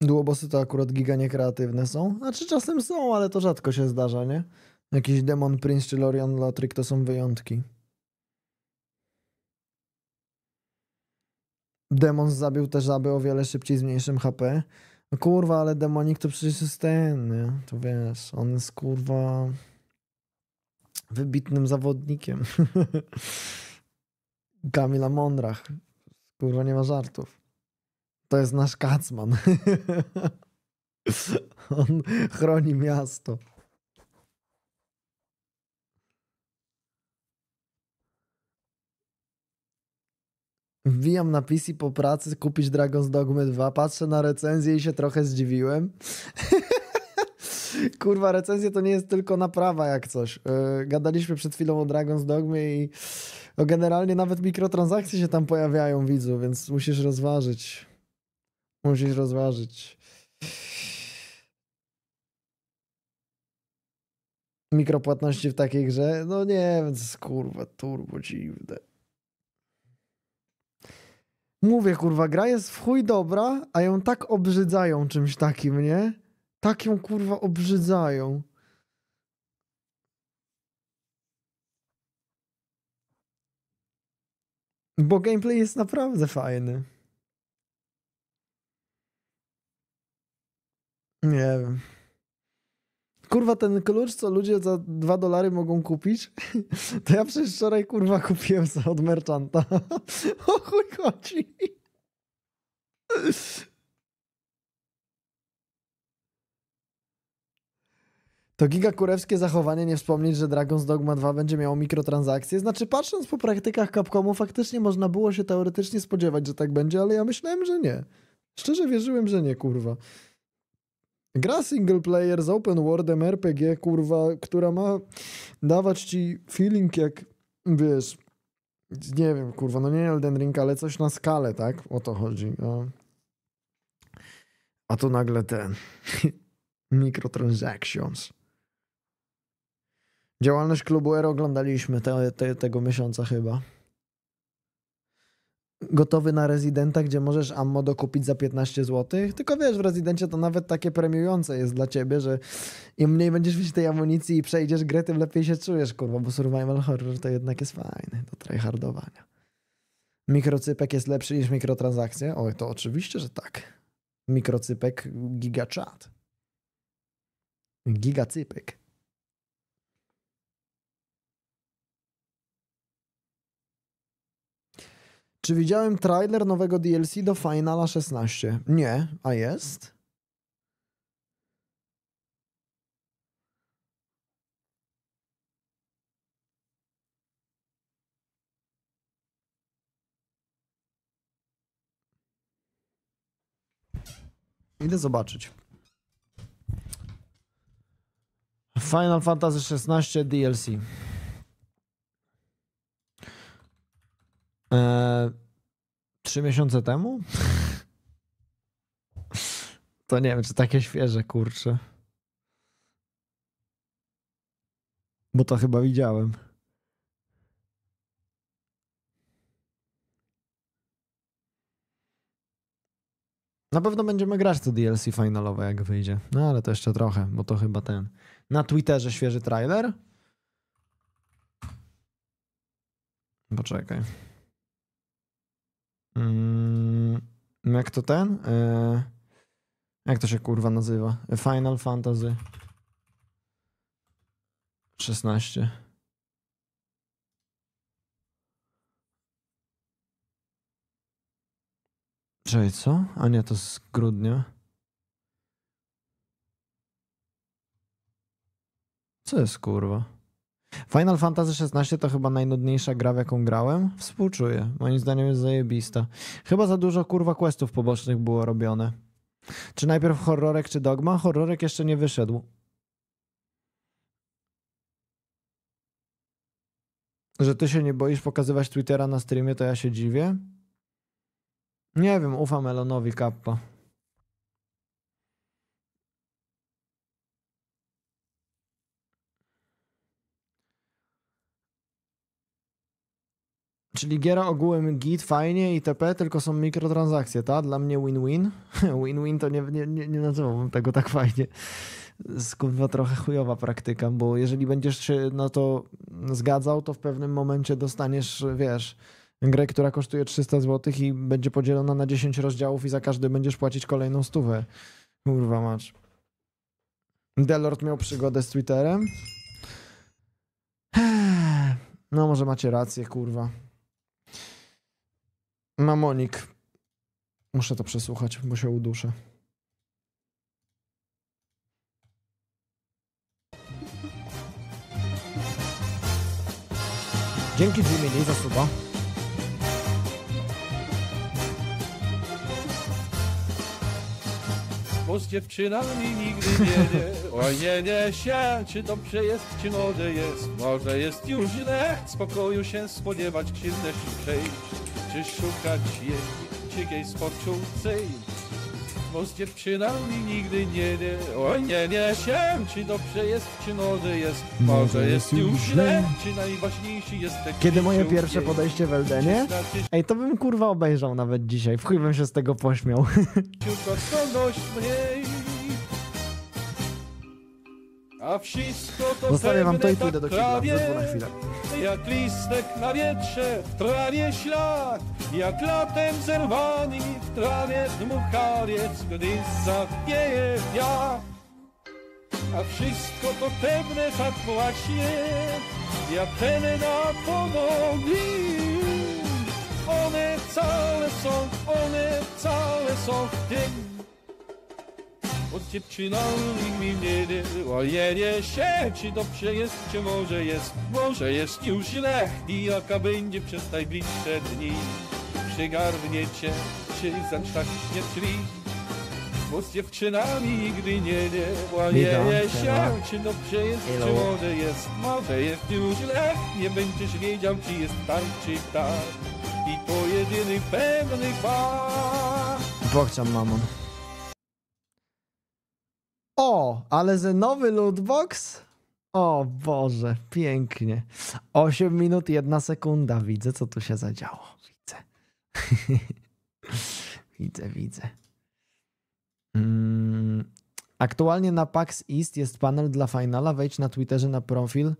Duobosy to akurat giga niekreatywne są. Znaczy czasem są, ale to rzadko się zdarza, nie? Jakiś Demon Prince czy Lorian Latryk to są wyjątki. Demon zabił te żaby o wiele szybciej z mniejszym HP. No kurwa, ale demonik to przecież jest ten, nie? To wiesz, on jest kurwa wybitnym zawodnikiem. (laughs) Kamila Mondrach. Kurwa, nie ma żartów. To jest nasz kacman. (laughs) On chroni miasto. Wbijam na PC po pracy kupić Dragon's Dogma 2, patrzę na recenzję i się trochę zdziwiłem. (laughs) Kurwa, recenzja to nie jest tylko naprawa jak coś. Yy, gadaliśmy przed chwilą o Dragon's Dogmie i no generalnie nawet mikrotransakcje się tam pojawiają, widzu, więc musisz rozważyć. Musisz rozważyć. Mikropłatności w takiej grze? No nie, więc kurwa, turbo dziwne. Mówię, kurwa, gra jest w chuj dobra, a ją tak obrzydzają czymś takim, nie? Tak ją, kurwa, obrzydzają. Bo gameplay jest naprawdę fajny. Nie wiem. Kurwa, ten klucz, co ludzie za dwa dolary mogą kupić, (laughs) to ja przecież wczoraj, kurwa, kupiłem sobie od merchanta. (laughs) o chuj chodzi. To giga kurewskie zachowanie nie wspomnieć, że Dragon's Dogma 2 będzie miało mikrotransakcje. Znaczy, patrząc po praktykach Capcomu, faktycznie można było się teoretycznie spodziewać, że tak będzie, ale ja myślałem, że nie. Szczerze wierzyłem, że nie, kurwa. Gra single player z open worldem RPG, kurwa, która ma dawać ci feeling jak, wiesz, nie wiem, kurwa, no nie Elden Ring, ale coś na skalę, tak? O to chodzi. No. A tu nagle ten (laughs) microtransactions. Działalność klubu R oglądaliśmy te, te, tego miesiąca chyba gotowy na rezydenta, gdzie możesz ammo dokupić za 15 zł. Tylko wiesz, w rezydencie to nawet takie premiujące jest dla ciebie, że im mniej będziesz mieć tej amunicji i przejdziesz grę, tym lepiej się czujesz, kurwa, bo survival horror to jednak jest fajny do tryhardowania. Mikrocypek jest lepszy niż mikrotransakcje? Oj, to oczywiście, że tak. Mikrocypek gigachat. Gigacypek. Czy widziałem trailer nowego DLC do Finala 16? Nie, a jest? Idę zobaczyć. Final Fantasy XVI DLC. Trzy miesiące temu? (laughs) To nie wiem, czy takie świeże, kurczę. Bo to chyba widziałem. Na pewno będziemy grać to DLC finalowe, jak wyjdzie. No ale to jeszcze trochę, bo to chyba ten. Na Twitterze świeży trailer. Poczekaj. Mm, jak to ten? E, jak to się kurwa nazywa? Final Fantasy 16. Czekaj, co? A nie, to z grudnia. Co jest kurwa? Final Fantasy XVI to chyba najnudniejsza gra, w jaką grałem. Współczuję. Moim zdaniem jest zajebista. Chyba za dużo kurwa questów pobocznych było robione. Czy najpierw horrorek, czy dogma? Horrorek jeszcze nie wyszedł. Że ty się nie boisz pokazywać Twittera na streamie, to ja się dziwię. Nie wiem, ufam Elonowi Kappa. Czyli giera ogółem git, fajnie, itp., tylko są mikrotransakcje, tak? Dla mnie win-win. (laughs) Win-win to nie, nie, nie, nie nazywałbym tego tak fajnie. Skurwa trochę chujowa praktyka, bo jeżeli będziesz się na to zgadzał, to w pewnym momencie dostaniesz, wiesz, grę, która kosztuje 300 zł i będzie podzielona na 10 rozdziałów i za każdy będziesz płacić kolejną stówę. Kurwa macz. Delord miał przygodę z Twitterem. No może macie rację, kurwa. Mamonik. Muszę to przesłuchać, bo się uduszę. Dzięki Jimmy za suba. Bo z dziewczynami nigdy nie wie Oj nie, nie się, czy dobrze jest, czy może jest Może jest już źle, spokoju się spodziewać, krzywdę przejść czy szukać jej cikiej spoczącej? Bo z dziewczynami nigdy nie, nie, oj nie, nie się, czy dobrze jest, czy może jest, może jest już źle, czy najważniejszy jest ten Kiedy moje pierwsze podejście w Eldenie? Ej, to bym kurwa obejrzał nawet dzisiaj, w chuj bym się z tego pośmiał. (laughs) A wszystko to Zostawię wam to i pewne pójdę do tak kibla, zadzwonię na chwilę. Jak listek na wietrze, w trawie ślad, jak latem zerwany w trawie dmuchaniec, gdy zawieje wiatr. A wszystko to pewne tak właśnie, jak ten na powodzi. One całe są, one całe są w tym. Od dziewczynami mi nie jedzie się, czy dobrze jest, czy może jest, może jest już źle. I jaka będzie przez najbliższe dni. Przygarnie cię, czy zatrzaśnie drzwi, bo z dziewczynami nigdy nie nie łajeje się, czy dobrze jest, czy może jest, może jest już źle, nie będziesz wiedział, czy jest tak, czy tak. I to jedyny pewny fakt. Bokcian mamon. O, ale ze nowy lootbox? O Boże, pięknie. 8 minut, 1 sekunda. Widzę, co tu się zadziało. Widzę. (laughs) widzę, widzę. Mm. Aktualnie na PAX East jest panel dla finala. Wejdź na Twitterze na profil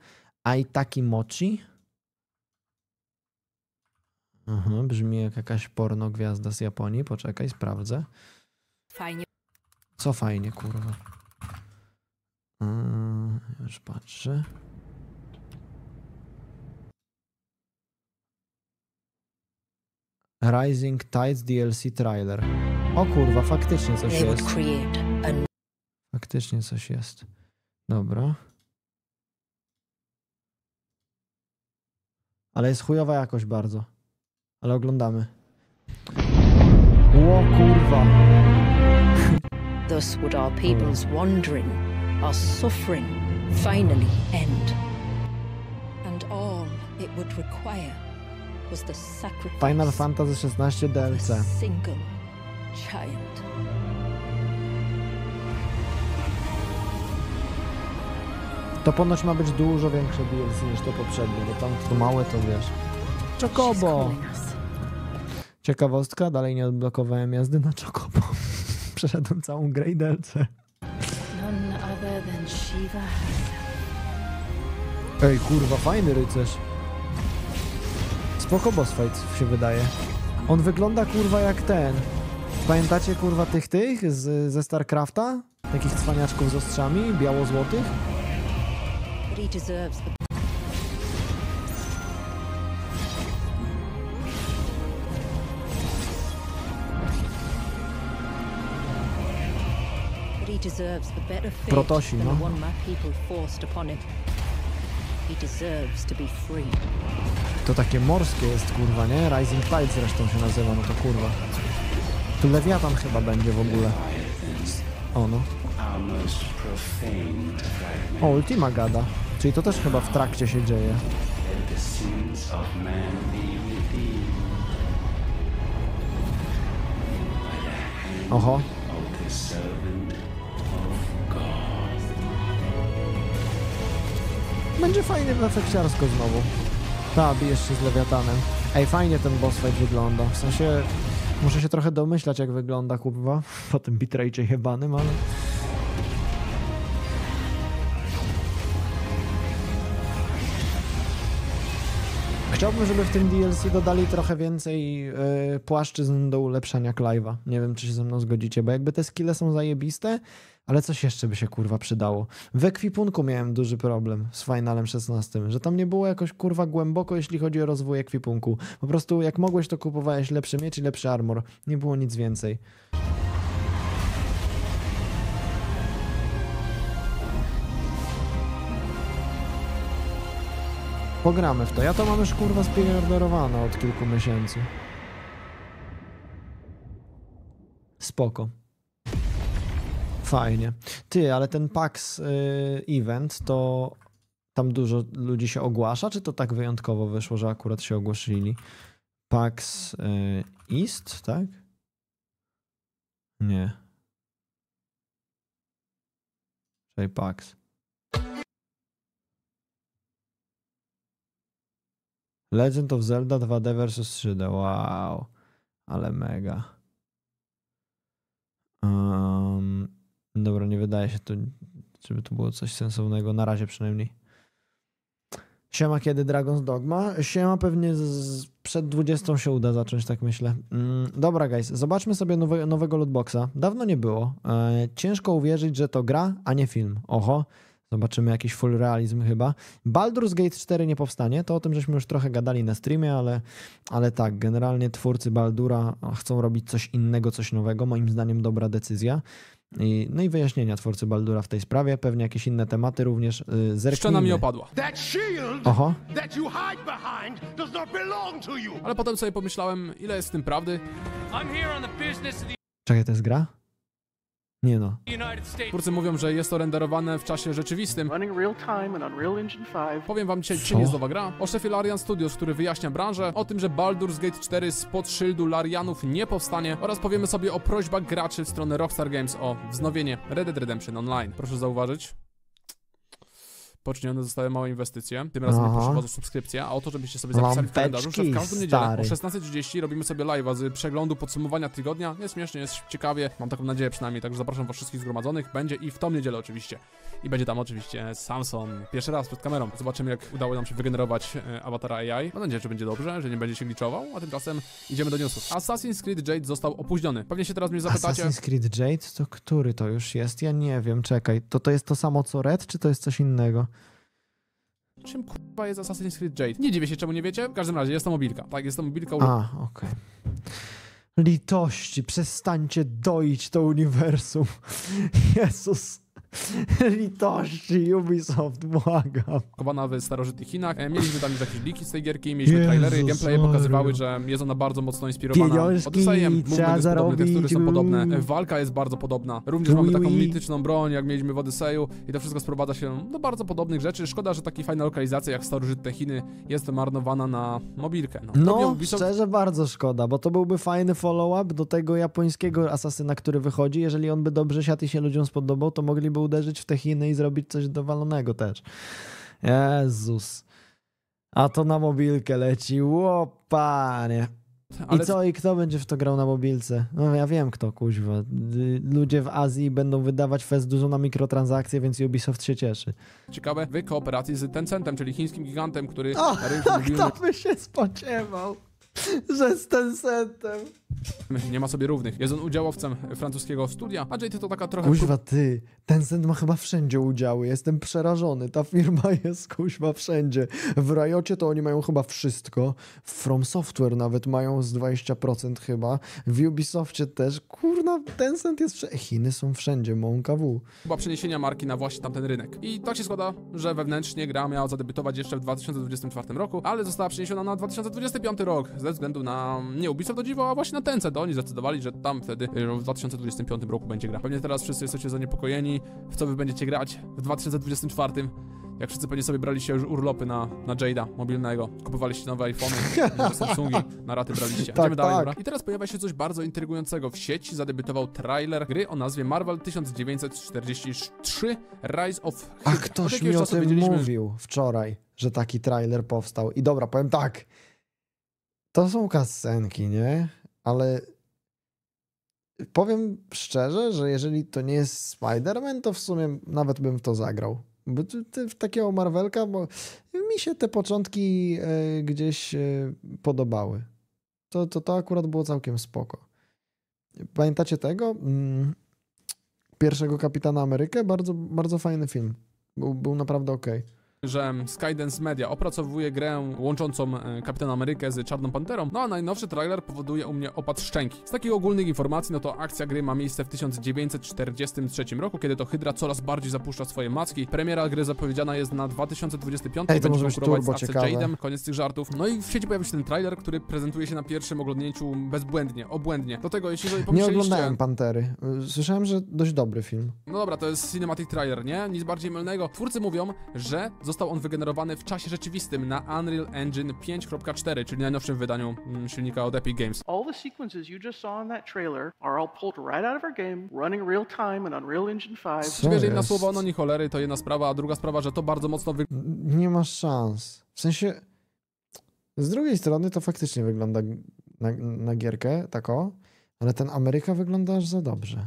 Aitaki Mochi. Aha, brzmi jak jakaś porno gwiazda z Japonii. Poczekaj, sprawdzę. Fajnie. Co fajnie, kurwa. Yy, już patrzę. Rising Tides DLC trailer. O kurwa, faktycznie coś jest. Faktycznie coś jest. Dobra. Ale jest chujowa jakość bardzo. Ale oglądamy. Ło kurwa. Thus would our people's wandering, our suffering finally end. And all it would require was the sacrifice Final Fantasy XVI of a DLC. single child. To ponoć ma być dużo większe DLC niż to poprzednie, bo tam to małe to wiesz. Chocobo! Ciekawostka, dalej nie odblokowałem jazdy na Chocobo. (laughs) Przeszedłem całą grę i DLC. None other than Shiva herself. Ej, kurwa, fajny rycerz. Spoko boss fight się wydaje. On wygląda kurwa jak ten. Pamiętacie kurwa tych tych z, ze StarCrafta? Takich cwaniaczków z ostrzami, biało-złotych? But he deserves the He deserves to be free. To takie morskie jest kurwa, nie? Rising Tide zresztą się nazywa, no to kurwa. Tu Lewiatan chyba będzie w ogóle. O no. O, Ultima gada. Czyli to też chyba w trakcie się dzieje. Oho. Będzie fajnie efekciarsko znowu. Ta, bijesz się z Lewiatanem. Ej, fajnie ten boss fight wygląda. W sensie, muszę się trochę domyślać jak wygląda, kurwa, (laughs) po tym bitrate jebanym, ale... Chciałbym, żeby w tym DLC dodali trochę więcej yy, płaszczyzn do ulepszania Clive'a. Nie wiem, czy się ze mną zgodzicie, bo jakby te skille są zajebiste, ale coś jeszcze by się kurwa przydało. W ekwipunku miałem duży problem z Finalem 16, że tam nie było jakoś kurwa głęboko, jeśli chodzi o rozwój ekwipunku. Po prostu jak mogłeś, to kupowałeś lepszy miecz i lepszy armor. Nie było nic więcej. Pogramy w to. Ja to mam już kurwa spiorderowane od kilku miesięcy. Spoko. Fajnie. Ty, ale ten PAX y, event to tam dużo ludzi się ogłasza, czy to tak wyjątkowo wyszło, że akurat się ogłosili? PAX y, East, tak? Nie. Czyli PAX. Legend of Zelda 2D vs 3D. Wow. Ale mega. Um, dobra, nie wydaje się to żeby to było coś sensownego, na razie przynajmniej. Siema, kiedy Dragon's Dogma? Siema, pewnie z, przed 20 się uda zacząć, tak myślę. Mm, dobra, guys, zobaczmy sobie nowe, nowego lootboxa. Dawno nie było. E, ciężko uwierzyć, że to gra, a nie film. Oho, zobaczymy jakiś full realizm chyba. Baldur's Gate 4 nie powstanie, to o tym żeśmy już trochę gadali na streamie, ale, ale tak, generalnie twórcy Baldura chcą robić coś innego, coś nowego. Moim zdaniem dobra decyzja. I, no i wyjaśnienia twórcy Baldura w tej sprawie, pewnie jakieś inne tematy również. Yy, zerknijmy. Szczena mi opadła. Oho. Ale potem sobie pomyślałem, ile jest w tym prawdy. Czekaj, to jest gra? Nie no. Twórcy mówią, że jest to renderowane w czasie rzeczywistym. Powiem wam dzisiaj, czym jest nowa gra. O szefie Larian Studios, który wyjaśnia branżę, o tym, że Baldur's Gate 4 spod szyldu Larianów nie powstanie oraz powiemy sobie o prośbach graczy w stronę Rockstar Games o wznowienie Red Dead Redemption Online. Proszę zauważyć, poczynione zostały małe inwestycje. Tym razem Aha. proszę was o subskrypcję, a o to, żebyście sobie zapisali w kalendarzu, że w każdą niedzielę o 16.30 robimy sobie live'a z przeglądu podsumowania tygodnia. Jest śmiesznie, jest ciekawie, mam taką nadzieję przynajmniej, także zapraszam was wszystkich zgromadzonych. Będzie i w tą niedzielę oczywiście. I będzie tam oczywiście Samson pierwszy raz przed kamerą. Zobaczymy, jak udało nam się wygenerować e, awatara AI. Mam nadzieję, że będzie dobrze, że nie będzie się glitchował, a tymczasem idziemy do newsów. Assassin's Creed Jade został opóźniony. Pewnie się teraz mnie zapytacie... Assassin's Creed Jade? To który to już jest? Ja nie wiem, czekaj. To to jest to samo co Red, czy to jest coś innego? Czym kurwa jest Assassin's Creed Jade? Nie dziwię się, czemu nie wiecie. W każdym razie jest to mobilka. Tak, jest to mobilka. A, okej. Okay. Litości, przestańcie doić to uniwersum. (laughs) Jezus. (laughs) Litości, Ubisoft, błagam. Kowana w starożytnych Chinach. E, mieliśmy tam już jakieś liki z tej gierki, mieliśmy Jezus trailery, gameplaye pokazywały, że jest ona bardzo mocno inspirowana Pieniążki, Odysejem. Movement jest podobny, tekstury są podobne, e, walka jest bardzo podobna. Również mamy taką mityczną broń, jak mieliśmy w Odyseju i to wszystko sprowadza się do bardzo podobnych rzeczy. Szkoda, że taka fajna lokalizacja jak starożytne Chiny jest marnowana na mobilkę. No, no Ubisoft... szczerze bardzo szkoda, bo to byłby fajny follow-up do tego japońskiego asasyna, który wychodzi. Jeżeli on by dobrze siadł i się ludziom spodobał, to mogliby uderzyć w te Chiny i zrobić coś dowalonego też. Jezus. A to na mobilkę leci. Łopanie. Ale... I co, i kto będzie w to grał na mobilce? No ja wiem kto, kuźwa. Ludzie w Azji będą wydawać fest dużo na mikrotransakcje, więc Ubisoft się cieszy. Ciekawe, wy kooperacji z Tencentem, czyli chińskim gigantem, który o, na rynku mobilnym... (laughs) Kto by się spodziewał? że z Tencentem. (laughs) Nie ma sobie równych. Jest on udziałowcem francuskiego studia, a Jade to taka trochę... Kuźwa, ty, Tencent ma chyba wszędzie udziały. Jestem przerażony. Ta firma (laughs) jest, kuźwa, wszędzie. W Riocie to oni mają chyba wszystko. W From Software nawet mają z 20% chyba. W Ubisoftie też. Kurna, Tencent jest wszędzie. Chiny są wszędzie, mąka W. Chyba przeniesienia marki na właśnie tamten rynek. I tak się składa, że wewnętrznie gra miała zadebiutować jeszcze w 2024 roku, ale została przeniesiona na 2025 rok ze względu na nie Ubisoft do dziwo, a właśnie na Tencent. Oni zdecydowali, że tam wtedy w 2025 roku będzie gra. Pewnie teraz wszyscy jesteście zaniepokojeni, w co wy będziecie grać w 2024. Jak wszyscy pewnie sobie braliście już urlopy na, na Jade'a mobilnego, kupowaliście nowe iPhony, (laughs) Samsungi, na raty braliście. (laughs) Tak, dalej, dobra. I teraz pojawia się coś bardzo intrygującego. W sieci zadebiutował trailer gry o nazwie Marvel 1943 Rise of A ktoś mi o tym mówił wczoraj, że taki trailer powstał. I dobra, powiem tak, to są kascenki, nie? Ale powiem szczerze, że jeżeli to nie jest Spider-Man, to w sumie nawet bym w to zagrał. Bo w takiego Marvelka, bo mi się te początki e, gdzieś e, podobały. To, to, to akurat było całkiem spoko. Pamiętacie tego? Mm, pierwszego Kapitana Amerykę? Bardzo, bardzo fajny film. Był, był naprawdę okej. Okay że Skydance Media opracowuje grę łączącą e, Kapitana Amerykę z Czarną Panterą, no a najnowszy trailer powoduje u mnie opad szczęki. Z takich ogólnych informacji, no to akcja gry ma miejsce w 1943 roku, kiedy to Hydra coraz bardziej zapuszcza swoje macki. Premiera gry zapowiedziana jest na 2025, Ej, to będzie konkurować z Jade'em, koniec tych żartów. No i w sieci pojawił się ten trailer, który prezentuje się na pierwszym oglądnięciu bezbłędnie, obłędnie. Do tego, jeśli sobie pomyśleliście... Nie oglądałem Pantery. Słyszałem, że dość dobry film. No dobra, to jest cinematic trailer, nie? Nic bardziej mylnego. Twórcy mówią, że został on wygenerowany w czasie rzeczywistym na Unreal Engine 5.4, czyli najnowszym wydaniu mm, silnika od Epic Games. All the sequences you just saw in that trailer are all pulled right out of our game, running real time in Unreal Engine 5. Wierzę im na słowo, no nie cholery, to jedna sprawa, a druga sprawa, że to bardzo mocno wy... Nie masz szans. W sensie... Z drugiej strony to faktycznie wygląda na, na gierkę, tako, ale ten Ameryka wygląda aż za dobrze.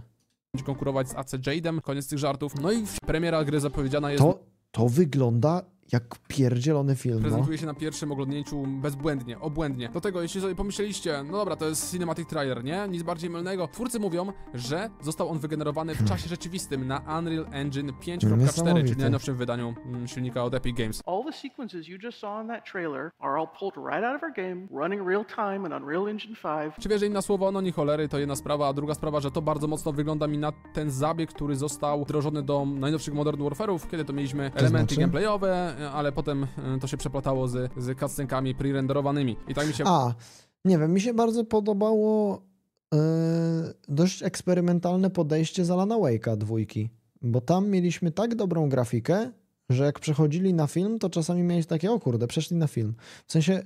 konkurować z AC Jade'em, koniec tych żartów. No i premiera gry zapowiedziana jest... To, to wygląda jak pierdzielony film. No. Prezentuje no. się na pierwszym oglądnięciu bezbłędnie, obłędnie. Do tego, jeśli sobie pomyśleliście, no dobra, to jest cinematic trailer, nie? Nic bardziej mylnego. Twórcy mówią, że został on wygenerowany w hmm. czasie rzeczywistym na Unreal Engine 5.4, czyli najnowszym wydaniu mm, silnika od Epic Games. All the sequences you just saw in that trailer are all pulled right out of our game, running real time in Unreal Engine 5. Czy wierzę im na słowo? No nie cholery, to jedna sprawa, a druga sprawa, że to bardzo mocno wygląda mi na ten zabieg, który został wdrożony do najnowszych Modern Warfare'ów, kiedy to mieliśmy elementy znaczy? gameplayowe, ale potem e, to się przeplatało z, z cutscenkami pre-renderowanymi. I tak mi się... A, nie wiem, mi się bardzo podobało yy, dość eksperymentalne podejście z Alana Wake'a dwójki, bo tam mieliśmy tak dobrą grafikę, że jak przechodzili na film, to czasami miałeś takie, o kurde, przeszli na film. W sensie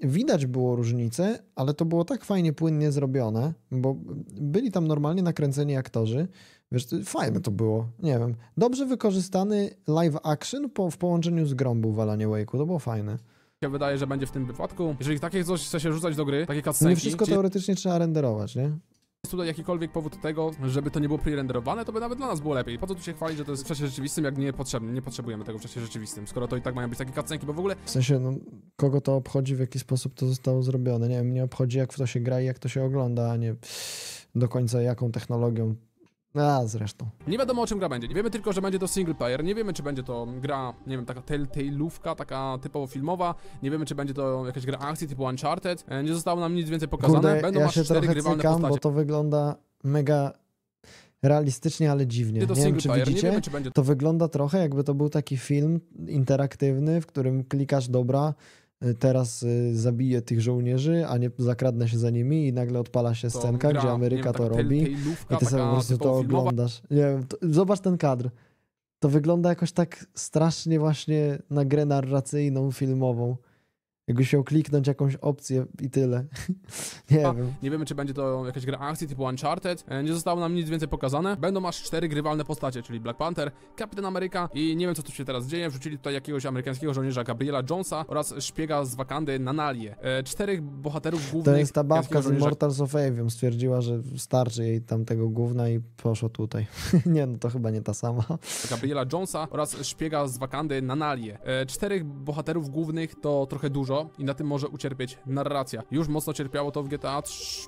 widać było różnice, ale to było tak fajnie, płynnie zrobione, bo byli tam normalnie nakręceni aktorzy, Wiesz, fajne to było. Nie wiem. Dobrze wykorzystany live action po, w połączeniu z grą był w Alanie Wake'u. To było fajne. się wydaje, że będzie w tym wypadku. Jeżeli takie coś chce się rzucać do gry, takie cutscenki... Nie wszystko teoretycznie trzeba renderować, nie? Jest tutaj jakikolwiek powód tego, żeby to nie było pre-renderowane, to by nawet dla nas było lepiej. Po co tu się chwalić, że to jest w czasie rzeczywistym, jak nie potrzebne? Nie potrzebujemy tego w czasie rzeczywistym, skoro to i tak mają być takie cutscenki, bo w ogóle... W sensie, no, kogo to obchodzi, w jaki sposób to zostało zrobione? Nie wiem, mnie obchodzi, jak w to się gra i jak to się ogląda, a nie do końca jaką technologią a, zresztą. Nie wiadomo o czym gra będzie. Nie wiemy tylko, że będzie to single player. Nie wiemy, czy będzie to gra, nie wiem, taka telltale'ówka, taka typowo filmowa. Nie wiemy, czy będzie to jakaś gra akcji typu Uncharted. E, nie zostało nam nic więcej pokazane. Kurde, Będą ja się cztery grywalne cykam, postacie. bo to wygląda mega realistycznie, ale dziwnie. Nie wiem, czy widzicie, nie wiemy, czy będzie... to wygląda trochę jakby to był taki film interaktywny, w którym klikasz dobra, teraz y, zabiję tych żołnierzy, a nie zakradnę się za nimi i nagle odpala się scenka, gra, gdzie Ameryka wiem, to robi i ty sobie po prostu to oglądasz. Nie wiem, to, zobacz ten kadr. To wygląda jakoś tak strasznie właśnie na grę narracyjną, filmową. Jakby się kliknąć jakąś opcję i tyle. (laughs) nie wiem. Nie wiemy, czy będzie to jakaś gra akcji typu Uncharted. E, nie zostało nam nic więcej pokazane. Będą aż cztery grywalne postacie, czyli Black Panther, Kapitan Ameryka i nie wiem, co tu się teraz dzieje. Wrzucili tutaj jakiegoś amerykańskiego żołnierza Gabriela Jonesa oraz szpiega z Wakandy Nanalię. E, czterech bohaterów głównych. To jest ta babka z Immortals of Avium. Stwierdziła, że starczy jej tam tego gówna i poszło tutaj. (laughs) nie, no to chyba nie ta sama. Gabriela Jonesa oraz szpiega z Wakandy Nanalię. E, czterech bohaterów głównych to trochę dużo i na tym może ucierpieć narracja. Już mocno cierpiało to w GTA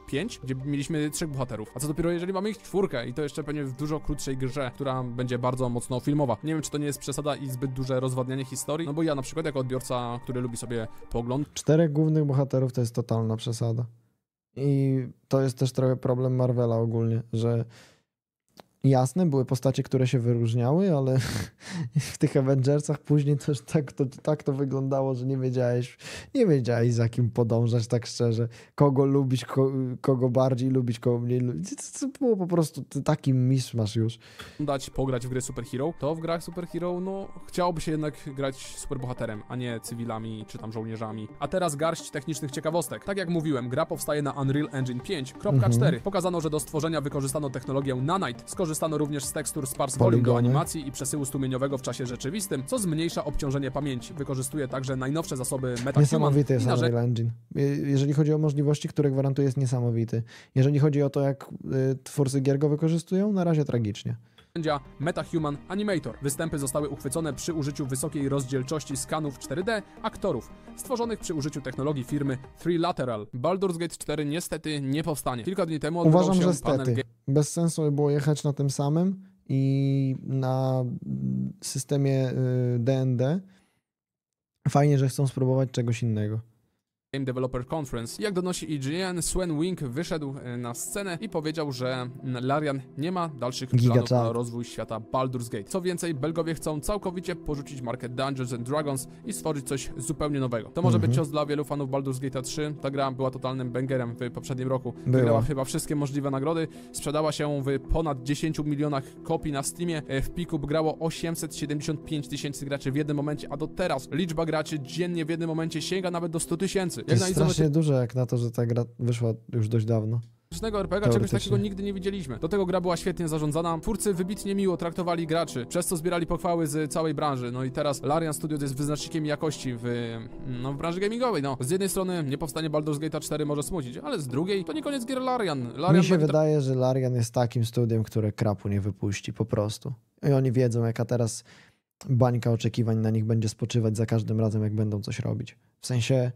5, gdzie mieliśmy trzech bohaterów. A co dopiero jeżeli mamy ich czwórkę i to jeszcze pewnie w dużo krótszej grze, która będzie bardzo mocno filmowa. Nie wiem, czy to nie jest przesada i zbyt duże rozwadnianie historii, no bo ja na przykład jako odbiorca, który lubi sobie pogląd. Czterech głównych bohaterów to jest totalna przesada. I to jest też trochę problem Marvela ogólnie, że Jasne, były postacie, które się wyróżniały, ale (laughs) w tych Avengersach później też tak to, tak to wyglądało, że nie wiedziałeś, nie wiedziałeś za kim podążać tak szczerze, kogo lubić, ko, kogo bardziej lubić, kogo mniej lubić. To było po prostu taki masz już. Dać pograć w gry superhero, to w grach superhero, no chciałoby się jednak grać superbohaterem, a nie cywilami czy tam żołnierzami. A teraz garść technicznych ciekawostek. Tak jak mówiłem, gra powstaje na Unreal Engine 5.4. Mhm. Pokazano, że do stworzenia wykorzystano technologię Nanite, Skorzystano również z tekstur sparse volume do animacji i przesyłu strumieniowego w czasie rzeczywistym, co zmniejsza obciążenie pamięci. Wykorzystuje także najnowsze zasoby MetaHuman. Niesamowity jest Unreal Engine. Jeżeli chodzi o możliwości, które gwarantuje, jest niesamowity. Jeżeli chodzi o to, jak y, twórcy gier go wykorzystują, na razie tragicznie narzędzia MetaHuman Animator. Występy zostały uchwycone przy użyciu wysokiej rozdzielczości skanów 4D aktorów, stworzonych przy użyciu technologii firmy Lateral. Baldur's Gate 4 niestety nie powstanie. Kilka dni temu Uważam, się że stety. Bez sensu by było jechać na tym samym i na systemie D&D. Y, Fajnie, że chcą spróbować czegoś innego. Game Developer Conference. Jak donosi IGN, Sven Wink wyszedł e, na scenę i powiedział, że Larian nie ma dalszych planów na rozwój świata Baldur's Gate. Co więcej, Belgowie chcą całkowicie porzucić markę Dungeons and Dragons i stworzyć coś zupełnie nowego. To może być mhm. cios dla wielu fanów Baldur's Gate 3. Ta gra była totalnym bangerem w poprzednim roku. Wygrała chyba wszystkie możliwe nagrody. Sprzedała się w ponad 10 milionach kopii na Steamie. E, w piku grało 875 tysięcy graczy w jednym momencie, a do teraz liczba graczy dziennie w jednym momencie sięga nawet do 100 tysięcy. Jak to jest strasznie dużo jak na to, że ta gra wyszła już dość dawno. RPG czegoś takiego nigdy nie widzieliśmy. Do tego gra była świetnie zarządzana, twórcy wybitnie miło traktowali graczy, przez co zbierali pochwały z całej branży. No i teraz Larian Studios jest wyznacznikiem jakości w, no, w branży gamingowej. No, z jednej strony nie powstanie Baldur's Gate 4 może smucić, ale z drugiej to nie koniec gier Larian. Larian Mi się wydaje, że Larian jest takim studiem, które krapu nie wypuści po prostu. I oni wiedzą, jaka teraz bańka oczekiwań na nich będzie spoczywać za każdym razem, jak będą coś robić. W sensie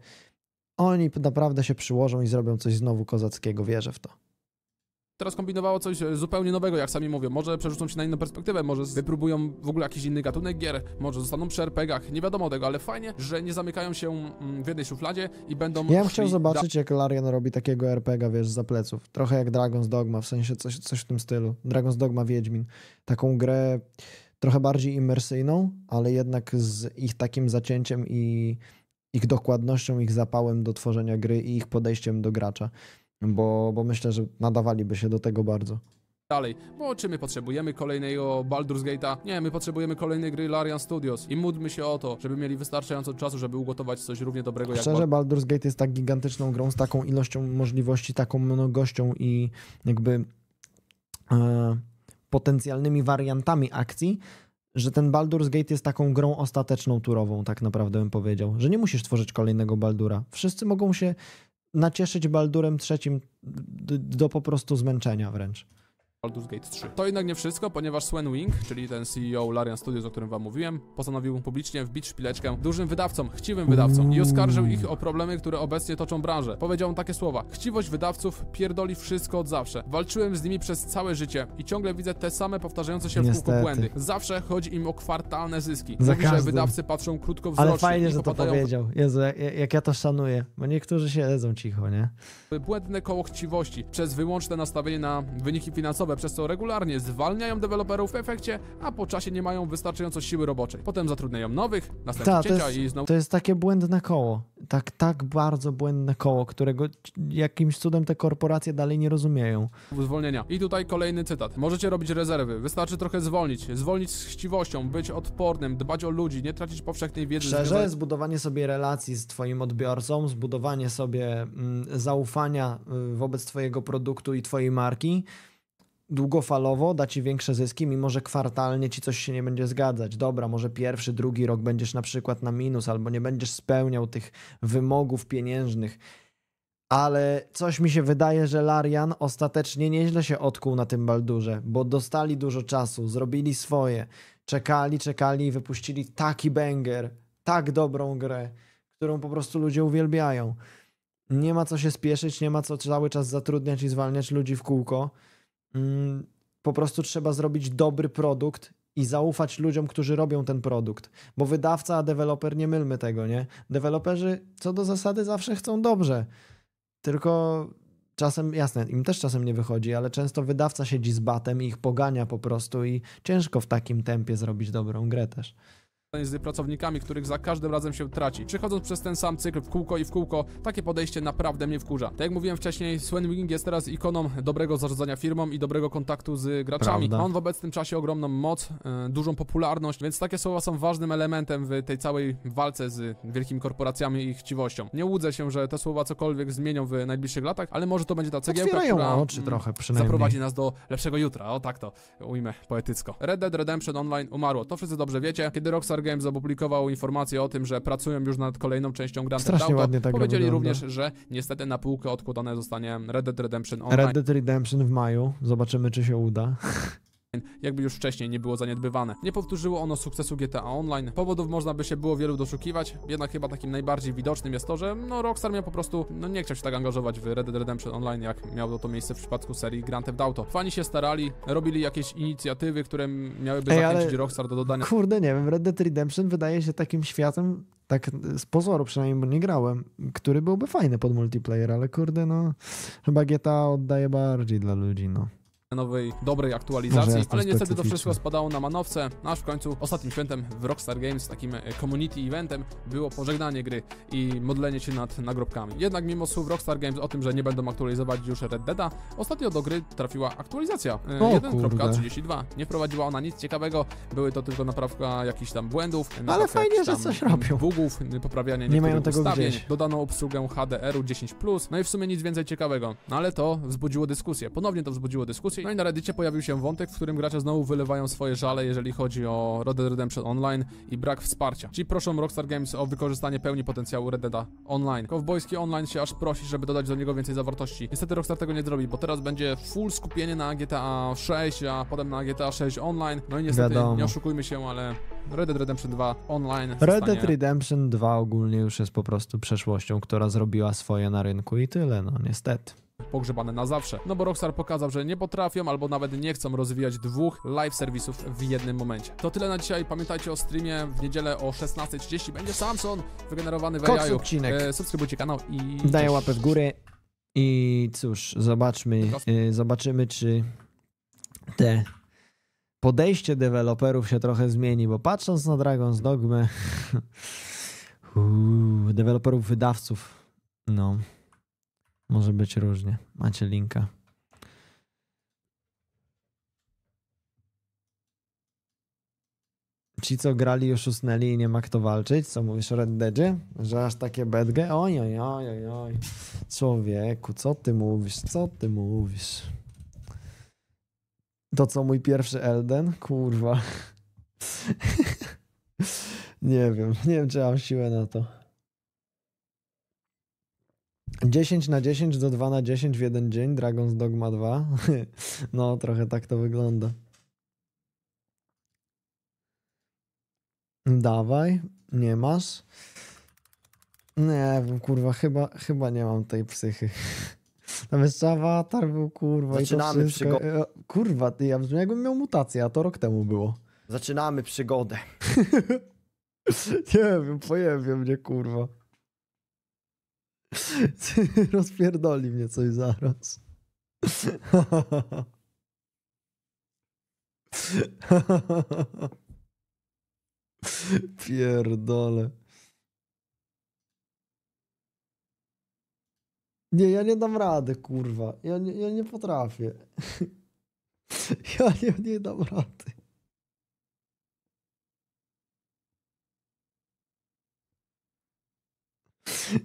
oni naprawdę się przyłożą i zrobią coś znowu kozackiego, wierzę w to teraz kombinowało coś e, zupełnie nowego, jak sami mówią. Może przerzucą się na inną perspektywę, może wypróbują w ogóle jakiś inny gatunek gier, może zostaną przy RPGach, nie wiadomo tego, ale fajnie, że nie zamykają się mm, w jednej szufladzie i będą... Ja bym chciał zobaczyć, jak Larian robi takiego RPG, wiesz, za pleców. Trochę jak Dragon's Dogma, w sensie coś, coś w tym stylu. Dragon's Dogma Wiedźmin. Taką grę trochę bardziej imersyjną, ale jednak z ich takim zacięciem i ich dokładnością, ich zapałem do tworzenia gry i ich podejściem do gracza bo, bo myślę, że nadawaliby się do tego bardzo. Dalej, bo czy my potrzebujemy kolejnego Baldur's Gate'a? Nie, my potrzebujemy kolejnej gry Larian Studios i módlmy się o to, żeby mieli wystarczająco czasu, żeby ugotować coś równie dobrego jak Szczerze, Baldur's Gate jest tak gigantyczną grą z taką ilością możliwości, taką mnogością i jakby e, potencjalnymi wariantami akcji, że ten Baldur's Gate jest taką grą ostateczną turową, tak naprawdę bym powiedział. Że nie musisz tworzyć kolejnego Baldura. Wszyscy mogą się nacieszyć Baldurem trzecim do po prostu zmęczenia wręcz. Baldur's Gate 3. To jednak nie wszystko, ponieważ Swen Wing, czyli ten CEO Larian Studios, o którym wam mówiłem, postanowił publicznie wbić szpileczkę dużym wydawcom, chciwym wydawcom i oskarżył ich o problemy, które obecnie toczą branżę. Powiedział on takie słowa: Chciwość wydawców pierdoli wszystko od zawsze. Walczyłem z nimi przez całe życie i ciągle widzę te same powtarzające się w kółko błędy. Zawsze chodzi im o kwartalne zyski. Za Mówi, że wydawcy patrzą krótkowzrocznie. Ale fajnie, że to powiedział. Jezu, jak, jak ja to szanuję, bo niektórzy się jedzą cicho, nie? Błędne koło chciwości przez wyłączne nastawienie na wyniki finansowe przez co regularnie zwalniają deweloperów w efekcie, a po czasie nie mają wystarczająco siły roboczej. Potem zatrudniają nowych, następnie Ta, cięcia jest, i znowu... To jest takie błędne koło. Tak, tak bardzo błędne koło, którego jakimś cudem te korporacje dalej nie rozumieją. Zwolnienia. I tutaj kolejny cytat. Możecie robić rezerwy, wystarczy trochę zwolnić, zwolnić z chciwością, być odpornym, dbać o ludzi, nie tracić powszechnej wiedzy. Szczerze, zbudowanie sobie relacji z twoim odbiorcą, zbudowanie sobie mm, zaufania y, wobec twojego produktu i twojej marki długofalowo da ci większe zyski, mimo że kwartalnie ci coś się nie będzie zgadzać. Dobra, może pierwszy, drugi rok będziesz na przykład na minus, albo nie będziesz spełniał tych wymogów pieniężnych. Ale coś mi się wydaje, że Larian ostatecznie nieźle się odkuł na tym Baldurze, bo dostali dużo czasu, zrobili swoje, czekali, czekali i wypuścili taki banger, tak dobrą grę, którą po prostu ludzie uwielbiają. Nie ma co się spieszyć, nie ma co cały czas zatrudniać i zwalniać ludzi w kółko po prostu trzeba zrobić dobry produkt i zaufać ludziom, którzy robią ten produkt. Bo wydawca, a deweloper, nie mylmy tego, nie? Deweloperzy co do zasady zawsze chcą dobrze. Tylko czasem, jasne, im też czasem nie wychodzi, ale często wydawca siedzi z batem i ich pogania po prostu i ciężko w takim tempie zrobić dobrą grę też z pracownikami, których za każdym razem się traci. Przechodząc przez ten sam cykl w kółko i w kółko, takie podejście naprawdę mnie wkurza. Tak jak mówiłem wcześniej, Swen Wing jest teraz ikoną dobrego zarządzania firmą i dobrego kontaktu z graczami. Prawda. On w obecnym czasie ogromną moc, yy, dużą popularność, więc takie słowa są ważnym elementem w tej całej walce z wielkimi korporacjami i chciwością. Nie łudzę się, że te słowa cokolwiek zmienią w najbliższych latach, ale może to będzie ta cegiełka, która oczy mm, trochę przynajmniej. zaprowadzi nas do lepszego jutra. O tak to ujmę poetycko. Red Dead Redemption Online umarło. To wszyscy dobrze wiecie. Kiedy Rockstar Games opublikował informację o tym, że pracują już nad kolejną częścią Grand Theft Auto. Ładnie tak Powiedzieli również, że niestety na półkę odkładane zostanie Red Dead Redemption Online. Red Dead Redemption w maju. Zobaczymy, czy się uda. Jakby już wcześniej nie było zaniedbywane. Nie powtórzyło ono sukcesu GTA Online. Powodów można by się było wielu doszukiwać, jednak chyba takim najbardziej widocznym jest to, że no Rockstar miał po prostu, no nie chciał się tak angażować w Red Dead Redemption Online, jak miało to miejsce w przypadku serii Grand Theft Auto. Fani się starali, robili jakieś inicjatywy, które miałyby Ej, zachęcić Rockstar do dodania... Kurde, nie wiem, Red Dead Redemption wydaje się takim światem, tak z pozoru przynajmniej, bo nie grałem, który byłby fajny pod multiplayer, ale kurde, no chyba GTA oddaje bardziej dla ludzi, no. Nowej, dobrej aktualizacji, ale niestety to wszystko spadało na manowce, aż w końcu ostatnim świętem w Rockstar Games, takim e, community eventem, było pożegnanie gry i modlenie się nad nagrobkami. Jednak mimo słów Rockstar Games o tym, że nie będą aktualizować już Red Deada, ostatnio do gry trafiła aktualizacja 1.32. Nie wprowadziła ona nic ciekawego, były to tylko naprawka jakichś tam błędów, ale fajnie, że coś robią. bugów, poprawianie nie mają tego ustawień, gdzieś. dodano obsługę HDR-u 10+, no i w sumie nic więcej ciekawego. No ale to wzbudziło dyskusję. Ponownie to wzbudziło dyskusję no i na Reddicie pojawił się wątek, w którym gracze znowu wylewają swoje żale, jeżeli chodzi o Red Dead Redemption Online i brak wsparcia. Ci proszą Rockstar Games o wykorzystanie pełni potencjału Red Dead Online. Cowboyski Online się aż prosi, żeby dodać do niego więcej zawartości. Niestety Rockstar tego nie zrobi, bo teraz będzie full skupienie na GTA 6, a potem na GTA 6 Online. No i niestety, Wiadomo. nie oszukujmy się, ale Red Dead Redemption 2 Online Red Dead Redemption 2 ogólnie już jest po prostu przeszłością, która zrobiła swoje na rynku i tyle, no niestety pogrzebane na zawsze. No bo Rockstar pokazał, że nie potrafią albo nawet nie chcą rozwijać dwóch live serwisów w jednym momencie. To tyle na dzisiaj. Pamiętajcie o streamie w niedzielę o 16.30. Będzie Samson wygenerowany w AI. odcinek. E, subskrybujcie kanał i... Daję łapę w górę. I cóż, zobaczmy, e, zobaczymy czy te podejście deweloperów się trochę zmieni, bo patrząc na Dragon's Dogma, (laughs) deweloperów, wydawców, no, może być różnie. Macie linka. Ci, co grali, już usnęli i nie ma kto walczyć. Co mówisz o Red Deadzie? Że aż takie bedge? Oj, oj, oj, oj, oj. Człowieku, co ty mówisz? Co ty mówisz? To co mój pierwszy Elden? Kurwa. (laughs) nie wiem, nie wiem, czy mam siłę na to. 10 na 10 do 2 na 10 w jeden dzień, Dragon's Dogma 2. (laughs) no, trochę tak to wygląda. Dawaj, nie masz? Nie wiem, kurwa, chyba, chyba nie mam tej psychy. (laughs) Tam jeszcze awatar był, kurwa. Zaczynamy przygodę. Kurwa, ty, ja brzmi jakbym miał mutację, a to rok temu było. Zaczynamy przygodę. (laughs) nie wiem, pojebie mnie, kurwa. (laughs) Rozpierdoli mnie coś zaraz. (laughs) Pierdolę. Nie, ja nie dam rady, kurwa. Ja nie, ja nie potrafię. (laughs) Ja nie, nie dam rady.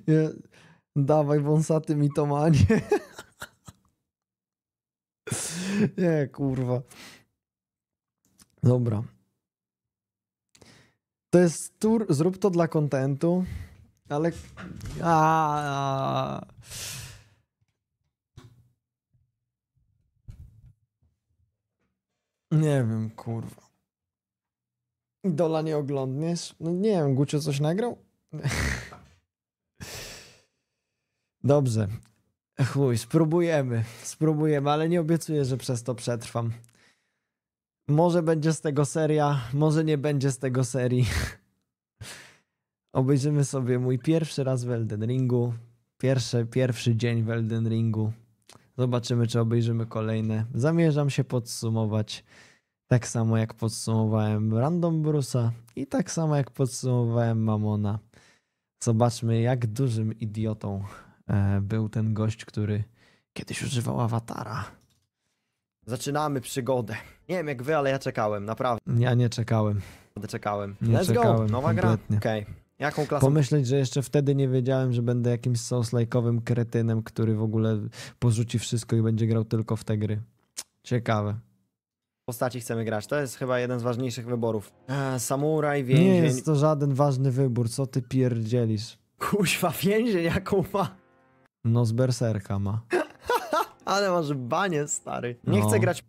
Ja, Dawaj wąsaty mitomanie. (laughs) Nie, kurwa. Dobra. To jest tur, zrób to dla kontentu, ale... A, Nie wiem, kurwa. Dola nie oglądniesz? No nie wiem, Gucio coś nagrał? (laughs) Dobrze. Chuj, spróbujemy. Spróbujemy, ale nie obiecuję, że przez to przetrwam. Może będzie z tego seria, może nie będzie z tego serii. (laughs) Obejrzymy sobie mój pierwszy raz w Elden Ringu. Pierwszy, pierwszy dzień w Elden Ringu. Zobaczymy, czy obejrzymy kolejne. Zamierzam się podsumować tak samo jak podsumowałem Random Brusa i tak samo jak podsumowałem Mamona. Zobaczmy, jak dużym idiotą był ten gość, który kiedyś używał awatara. Zaczynamy przygodę. Nie wiem jak wy, ale ja czekałem, naprawdę. Ja nie czekałem. Czekałem. Nie Let's czekałem go, nowa kompletnie. gra. Okej. Okay. Jaką klasą? Pomyśleć, że jeszcze wtedy nie wiedziałem, że będę jakimś souls-like'owym kretynem, który w ogóle porzuci wszystko i będzie grał tylko w te gry. Ciekawe. Postaci chcemy grać. To jest chyba jeden z ważniejszych wyborów. Eee, samuraj, więzień. Nie jest to żaden ważny wybór. Co ty pierdzielisz? Kuźwa, więzień jaką ma? No z berserka ma. (laughs) Ale masz banie, stary. Nie no. chcę grać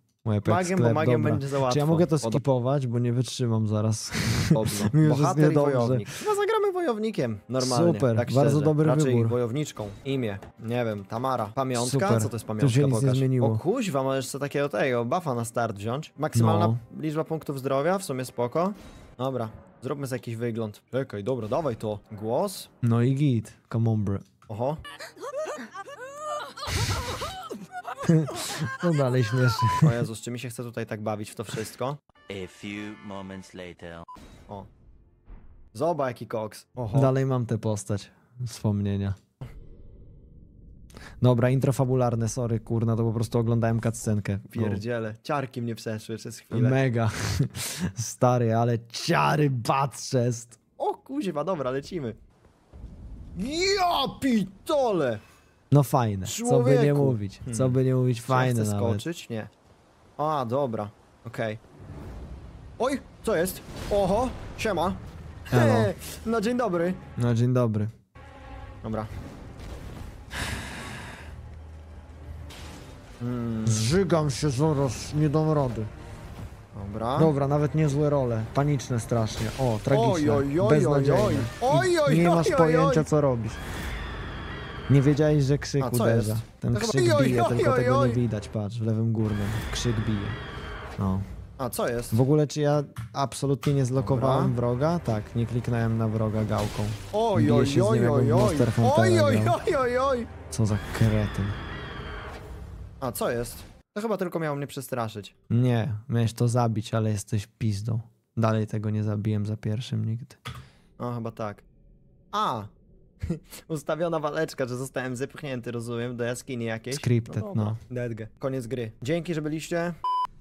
magiem, bo magiem będzie za łatwo. Czy ja mogę to skipować, bo nie wytrzymam zaraz. Dobrze. (laughs) Bohater i wojownik. No zagramy wojownikiem, normalnie. Super, tak bardzo dobry Raczej wybór. wojowniczką. Imię, nie wiem, Tamara. Pamiątka? Super. Co to jest pamiątka? To się nic nie zmieniło. O kuźwa, możesz co takiego tego, buffa na start wziąć. Maksymalna no. liczba punktów zdrowia, w sumie spoko. Dobra, zróbmy sobie jakiś wygląd. Czekaj, dobra, dawaj to. Głos? No i git, come on bro. Oho. (laughs) No dalej śmiesznie. O Jezus, czy mi się chce tutaj tak bawić w to wszystko? A few moments later. O. Zobacz jaki koks. Oho. Dalej mam tę postać. Wspomnienia. Dobra, intro fabularne, sorry, kurna, to po prostu oglądałem cutscenkę. Pierdziele. Ciarki mnie przeszły przez chwilę. Mega. (laughs) Stary, ale ciary Batchest. O kuźwa, dobra, lecimy. Ja pitole! No fajne, co by nie Człowieku. mówić, co Hmm. by nie mówić, fajne chcę nawet. skoczyć? Nie. A, dobra. Okej. Oj, co jest? Oho, siema. Elo. He, no dzień dobry. No dzień dobry. Dobra. Mm, Zżygam się zaraz, nie dam rady. Dobra. Dobra, nawet niezłe role, paniczne strasznie. O, tragiczne, Oj, oj, oj, oj, beznadziejne. oj. Oj, nie masz oj, pojęcia oj. co robisz. Nie wiedziałeś, że krzyk A, uderza. jest? Ten krzyk bije, tylko tego nie widać, patrz, w lewym górnym. Krzyk bije. No. A, co jest? W ogóle czy ja absolutnie nie zlokowałem Dobra. wroga? Tak, nie kliknąłem na wroga gałką. Oj, oj, oj, oj, oj. Oj, oj, oj, oj, oj. Co za kretyn. A, co jest? To chyba tylko miało mnie przestraszyć. Nie, miałeś to zabić, ale jesteś pizdą. Dalej tego nie zabiłem za pierwszym nigdy. No, chyba tak. A! (laughs) Ustawiona waleczka, że zostałem zepchnięty, rozumiem, do jaskini jakiejś. Scripted, no. Deadge. Koniec gry. Dzięki, że byliście.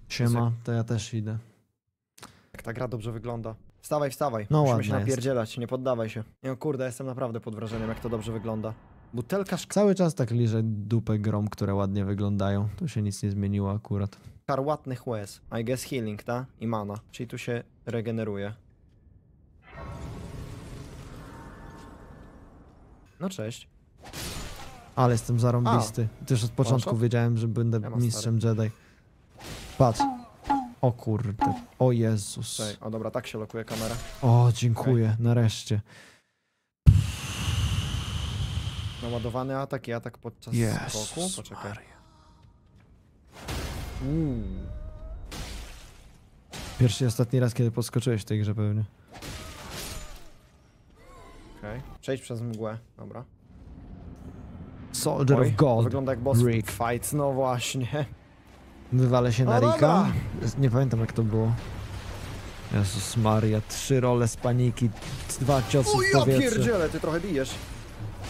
Siema, to ja też idę. Jak ta gra dobrze wygląda. Wstawaj, wstawaj. No, Musimy się jest. napierdzielać, nie poddawaj się. Nie, no kurde, jestem naprawdę pod wrażeniem, jak to dobrze wygląda. Butelka Cały czas tak liżę dupę grom, które ładnie wyglądają. Tu się nic nie zmieniło akurat. szkarłatnych łez. I guess healing, ta? I mana. Czyli tu się regeneruje. No cześć. Ale jestem zarąbisty. Też od początku wiedziałem, że będę ma mistrzem Jedi. Patrz. O kurde. O Jezus. Cześć. O dobra, tak się lokuje kamera. O, dziękuję. Nareszcie. Naładowany atak i atak podczas Jezus skoku. Poczekaj. Uuu. Pierwszy i ostatni raz, kiedy podskoczyłeś w tej grze pewnie. Okej. Przejdź przez mgłę. Dobra. Soldier Oj, of God. wygląda jak boss Rick. fight, no właśnie. Wywalę się na Rika. dobra. Nie pamiętam jak to było. Jezus Maria, trzy role z paniki, dwa ciosy O w ja powietrze. pierdzielę, ty trochę bijesz.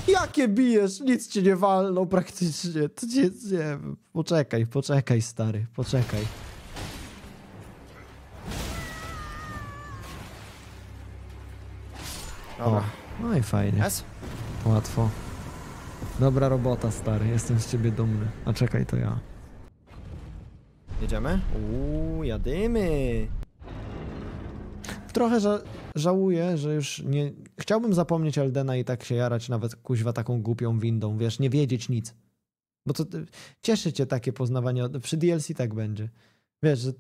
Jakie bijesz? Nic ci nie walną praktycznie. To nie, nie wiem. Poczekaj, poczekaj stary, poczekaj. Dobra. O, no i fajnie, łatwo. Dobra robota stary, jestem z ciebie dumny. A czekaj, to ja. Jedziemy? Uuu, jadymy. Trochę ża żałuję, że już nie... Chciałbym zapomnieć Eldena i tak się jarać nawet kuźwa taką głupią windą, wiesz, nie wiedzieć nic. Bo to cieszy cię takie poznawanie. Przy DLC tak będzie. Wiesz, że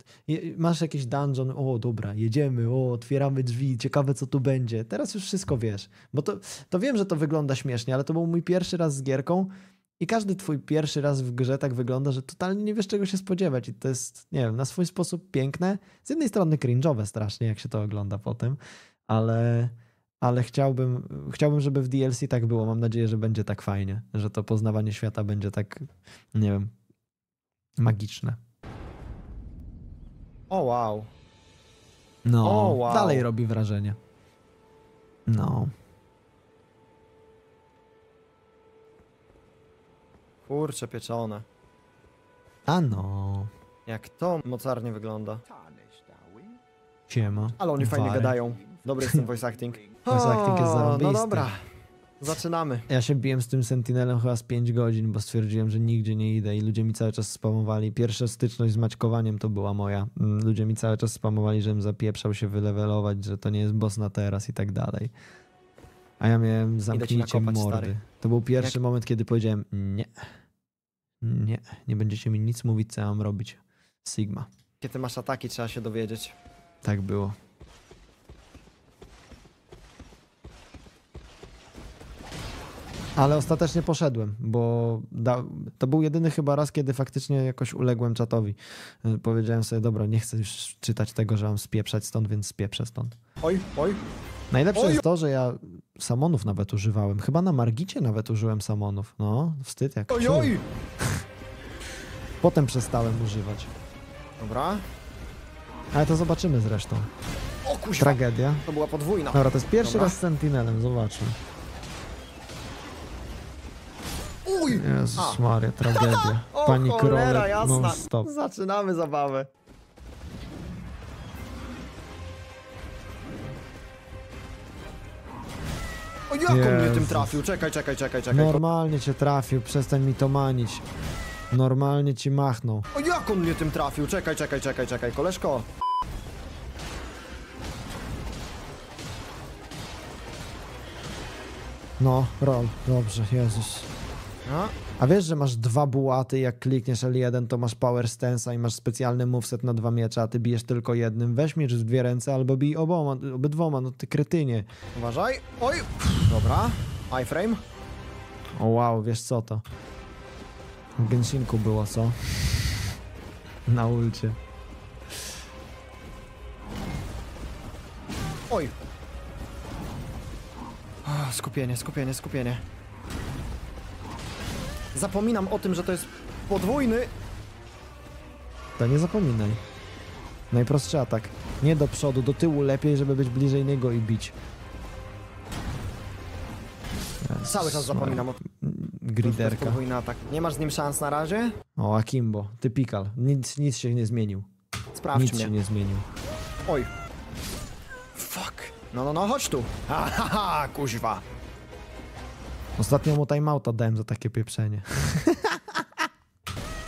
masz jakiś dungeon, o dobra, jedziemy, o otwieramy drzwi, ciekawe co tu będzie. Teraz już wszystko wiesz. Bo to, to wiem, że to wygląda śmiesznie, ale to był mój pierwszy raz z gierką i każdy twój pierwszy raz w grze tak wygląda, że totalnie nie wiesz czego się spodziewać i to jest, nie wiem, na swój sposób piękne. Z jednej strony cringe'owe strasznie, jak się to ogląda potem, ale, ale chciałbym, chciałbym, żeby w DLC tak było. Mam nadzieję, że będzie tak fajnie, że to poznawanie świata będzie tak, nie wiem, magiczne. O wow. No, O, wow. dalej robi wrażenie. No. Kurcze pieczone. A no. Jak to mocarnie wygląda. Siema. Ale oni fajnie Wary. gadają. Dobry jest ten voice acting. Voice acting jest O, zarąbisty. No dobra. Zaczynamy. Ja się biłem z tym Sentinelem chyba z 5 godzin, bo stwierdziłem, że nigdzie nie idę i ludzie mi cały czas spamowali. Pierwsza styczność z maćkowaniem to była moja. Mm, Ludzie mi cały czas spamowali, żebym zapieprzał się wylewelować, że to nie jest boss na teraz i tak dalej. A ja miałem zamknijcie nakopać, mordy. stary. To był pierwszy Jak- moment, kiedy powiedziałem nie. Nie, nie będziecie mi nic mówić, co ja mam robić. Sigma. Jakie ty masz ataki, trzeba się dowiedzieć. Tak było. Ale ostatecznie poszedłem, bo da, to był jedyny chyba raz, kiedy faktycznie jakoś uległem czatowi. Y, Powiedziałem sobie, dobra, nie chcę już czytać tego, że mam spieprzać stąd, więc spieprzę stąd. Oj, oj. Najlepsze jest to, że ja samonów nawet używałem. Chyba na Margicie nawet użyłem samonów. No, wstyd jak Oj, czuł. oj. (laughs) Potem przestałem używać. Dobra. Ale to zobaczymy zresztą. O kuźwa, Tragedia. to była podwójna. Dobra, to jest pierwszy Dobra. raz z Sentinelem, zobaczmy. Uj! Jezus A. Maria, tragedia. (laughs) Pani jasna. non stop. Zaczynamy zabawę. O jak on mnie tym trafił? Czekaj, czekaj, czekaj, czekaj. Normalnie cię trafił, przestań mi to manić. Normalnie ci machnął. O jak on mnie tym trafił? Czekaj, czekaj, czekaj, czekaj, koleżko. No, roll, dobrze, Jezus. A? A wiesz, że masz dwa bułaty, jak klikniesz L1, to masz power stance'a i masz specjalny moveset na dwa miecze, a ty bijesz tylko jednym. Weź miecz w dwie ręce albo bij oboma, obydwoma, no ty kretynie. Uważaj. Oj! Dobra. iframe. O wow, wiesz co to? W Genshinku było, co? Na ulcie. Oj. Skupienie, skupienie, skupienie. Zapominam o tym, że to jest podwójny. To nie zapominaj. Najprostszy atak. Nie do przodu, do tyłu lepiej, żeby być bliżej niego i bić. Jezus Cały czas zapominam o tym. jest Griderka. podwójny atak. Nie masz z nim szans na razie? O, Akimbo, typikal. Nic, nic się nie zmienił. Sprawdź Nic mnie. się nie zmienił. Oj. Fuck. No, no, no, chodź tu. Ha, ha, ha, kuźwa. Ostatnio mu timeouta dałem za takie pieprzenie. (laughs)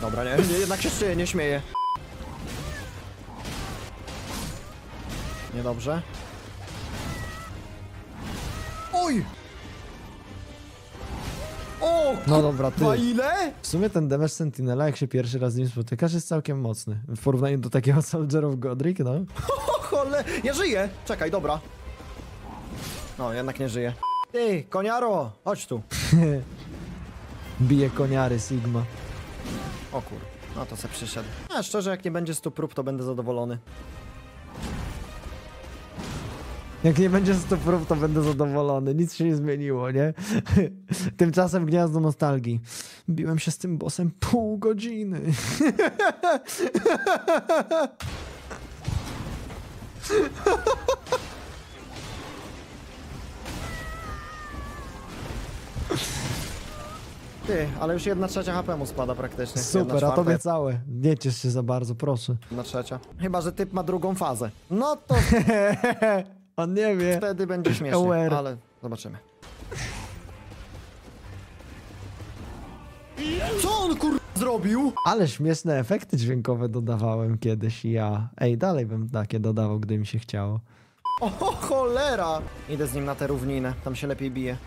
Dobra, nie, nie jednak się szyję, nie śmieję. Niedobrze. Oj! O, No dobra, ty. kurwa, ile? W sumie ten damage Sentinela, jak się pierwszy raz z nim spotykasz, jest całkiem mocny. W porównaniu do takiego (laughs) Soldier of Godric, no. (laughs) O chole, ja żyję! Czekaj, dobra. No, jednak nie żyję. Ty, koniaro, chodź tu. (laughs) Bije koniary Sigma. O kur... No to se przyszedł. A szczerze, jak nie będzie 100 prób, to będę zadowolony. Jak nie będzie 100 prób, to będę zadowolony. Nic się nie zmieniło, nie? (laughs) Tymczasem gniazdo nostalgii. Biłem się z tym bossem pół godziny. (laughs) Ty, ale już jedna trzecia HP mu spada praktycznie. Super, a tobie całe. Nie ciesz się za bardzo, proszę. Jedna trzecia. Chyba, że typ ma drugą fazę. No to (laughs) On nie wie. wtedy będzie śmiesznie, Aware. ale zobaczymy. Co on kur... zrobił? Ale śmieszne efekty dźwiękowe dodawałem kiedyś ja. Ej, dalej bym takie dodawał, gdy mi się chciało. O cholera! Idę z nim na tę równinę, tam się lepiej bije.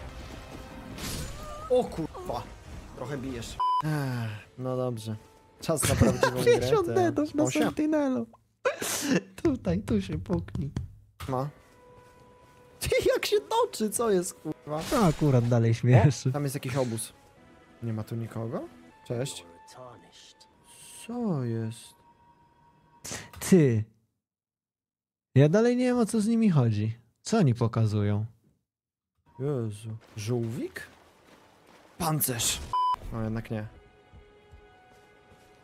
O kurwa. Trochę bijesz. No dobrze. Czas na (laughs) prawdziwą grę. 50 te dedów na osiem. Sentinelu. (laughs) Tutaj, tu się puknij. Ma. Ty, jak się toczy, co jest kurwa? To akurat dalej śmieszy. Tam jest jakiś obóz. Nie ma tu nikogo? Cześć. Co jest? Ty. Ja dalej nie wiem o co z nimi chodzi. Co oni pokazują? Jezu. Żółwik? Pancerz. No jednak nie.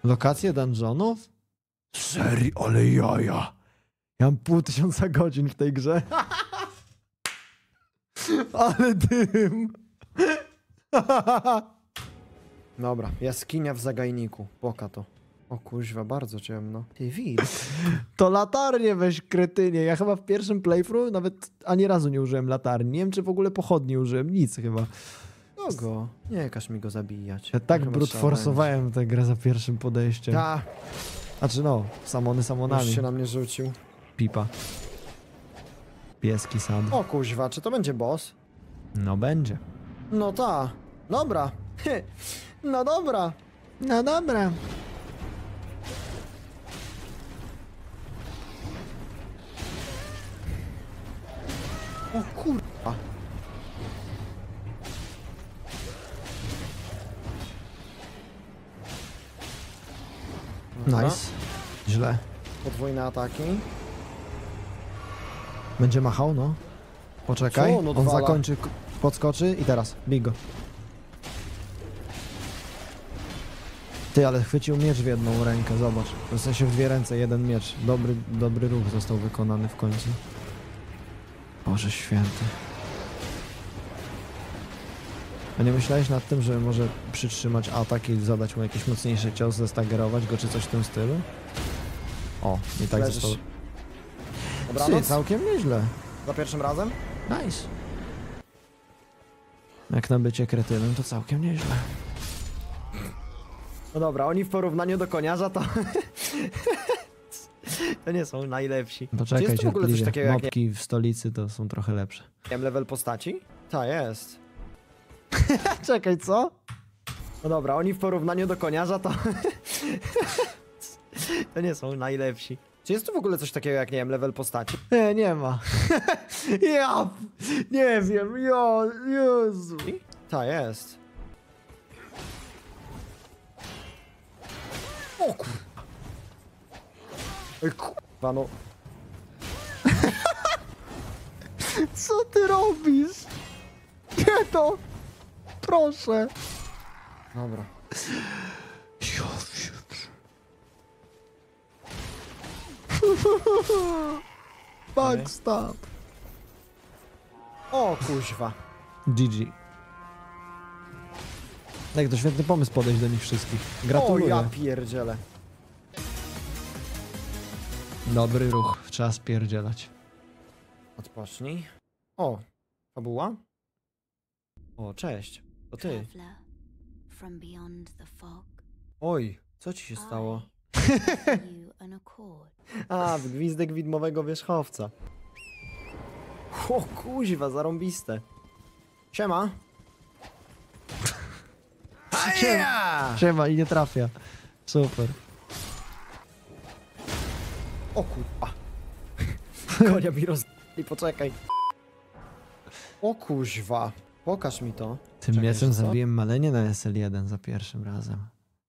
Lokacje dungeonów? Serio, ale jaja. Ja mam pół tysiąca godzin w tej grze. (laughs) ale dym. (laughs) Dobra, jaskinia w zagajniku. Poka to. O kuźwa, bardzo ciemno. Ty widz. To latarnie weź kretynie. Ja chyba w pierwszym playthrough nawet ani razu nie użyłem latarni. Nie wiem, czy w ogóle pochodni użyłem. Nic chyba. Kogo? Nie każ mi go zabijać. Ja tak Chyba brute trzeba forsowałem tę grę za pierwszym podejściem. Ta, Znaczy no, samony już samonami. się na mnie rzucił. Pipa. Pieski sad. O kuźwa, czy to będzie boss? No będzie. No ta. Dobra. No dobra. No dobra. O kurwa. Dobra. Nice. Źle. Podwójne ataki. Będzie machał, no. Poczekaj. Co on On zakończy, podskoczy i teraz. Bij go. Ty, ale chwycił miecz w jedną rękę, zobacz. W sensie w dwie ręce, jeden miecz. Dobry, dobry ruch został wykonany w końcu. Boże święty. A nie myślałeś nad tym, że może przytrzymać atak i zadać mu jakiś mocniejszy cios, zestagerować go czy coś w tym stylu? O, i tak Leżysz. został. Ty, Dobranoc? całkiem nieźle. Za pierwszym razem? Nice. Jak na bycie kretynem, to całkiem nieźle. No dobra, oni w porównaniu do koniarza to... (laughs) to nie są najlepsi. Czy Poczekaj, jest to w ogóle coś takiego jak, Mopki w stolicy to są trochę lepsze. wiem, level postaci? Ta, jest. (laughs) Czekaj, co? No dobra, oni w porównaniu do koniarza to... (laughs) to nie są najlepsi. Czy jest tu w ogóle coś takiego jak, nie wiem, level postaci? Nie, nie ma. (laughs) ja nie wiem, jo, Jezu. Ta, jest. O kur... Ej, kurwa, no... Co ty robisz? Nie to! Proszę. Dobra. (laughs) Backstab. O kuźwa. GG. Tak, to świetny pomysł podejść do nich wszystkich. O Gratuluję. ja pierdzielę. Dobry ruch, trzeba spierdzielać. Odpocznij. O, fabuła? O, cześć. To ty. Oj, co ci się stało? (laughs) A, gwizdek widmowego wierzchowca. O kuźwa, zarąbiste. Siema. Siema. Siema i nie trafia. Super. O kurwa. (laughs) Konia mi roz... I poczekaj. O kuźwa. Pokaż mi to. Tym Czekaj, co? zabiłem malenie na SL1 za pierwszym razem.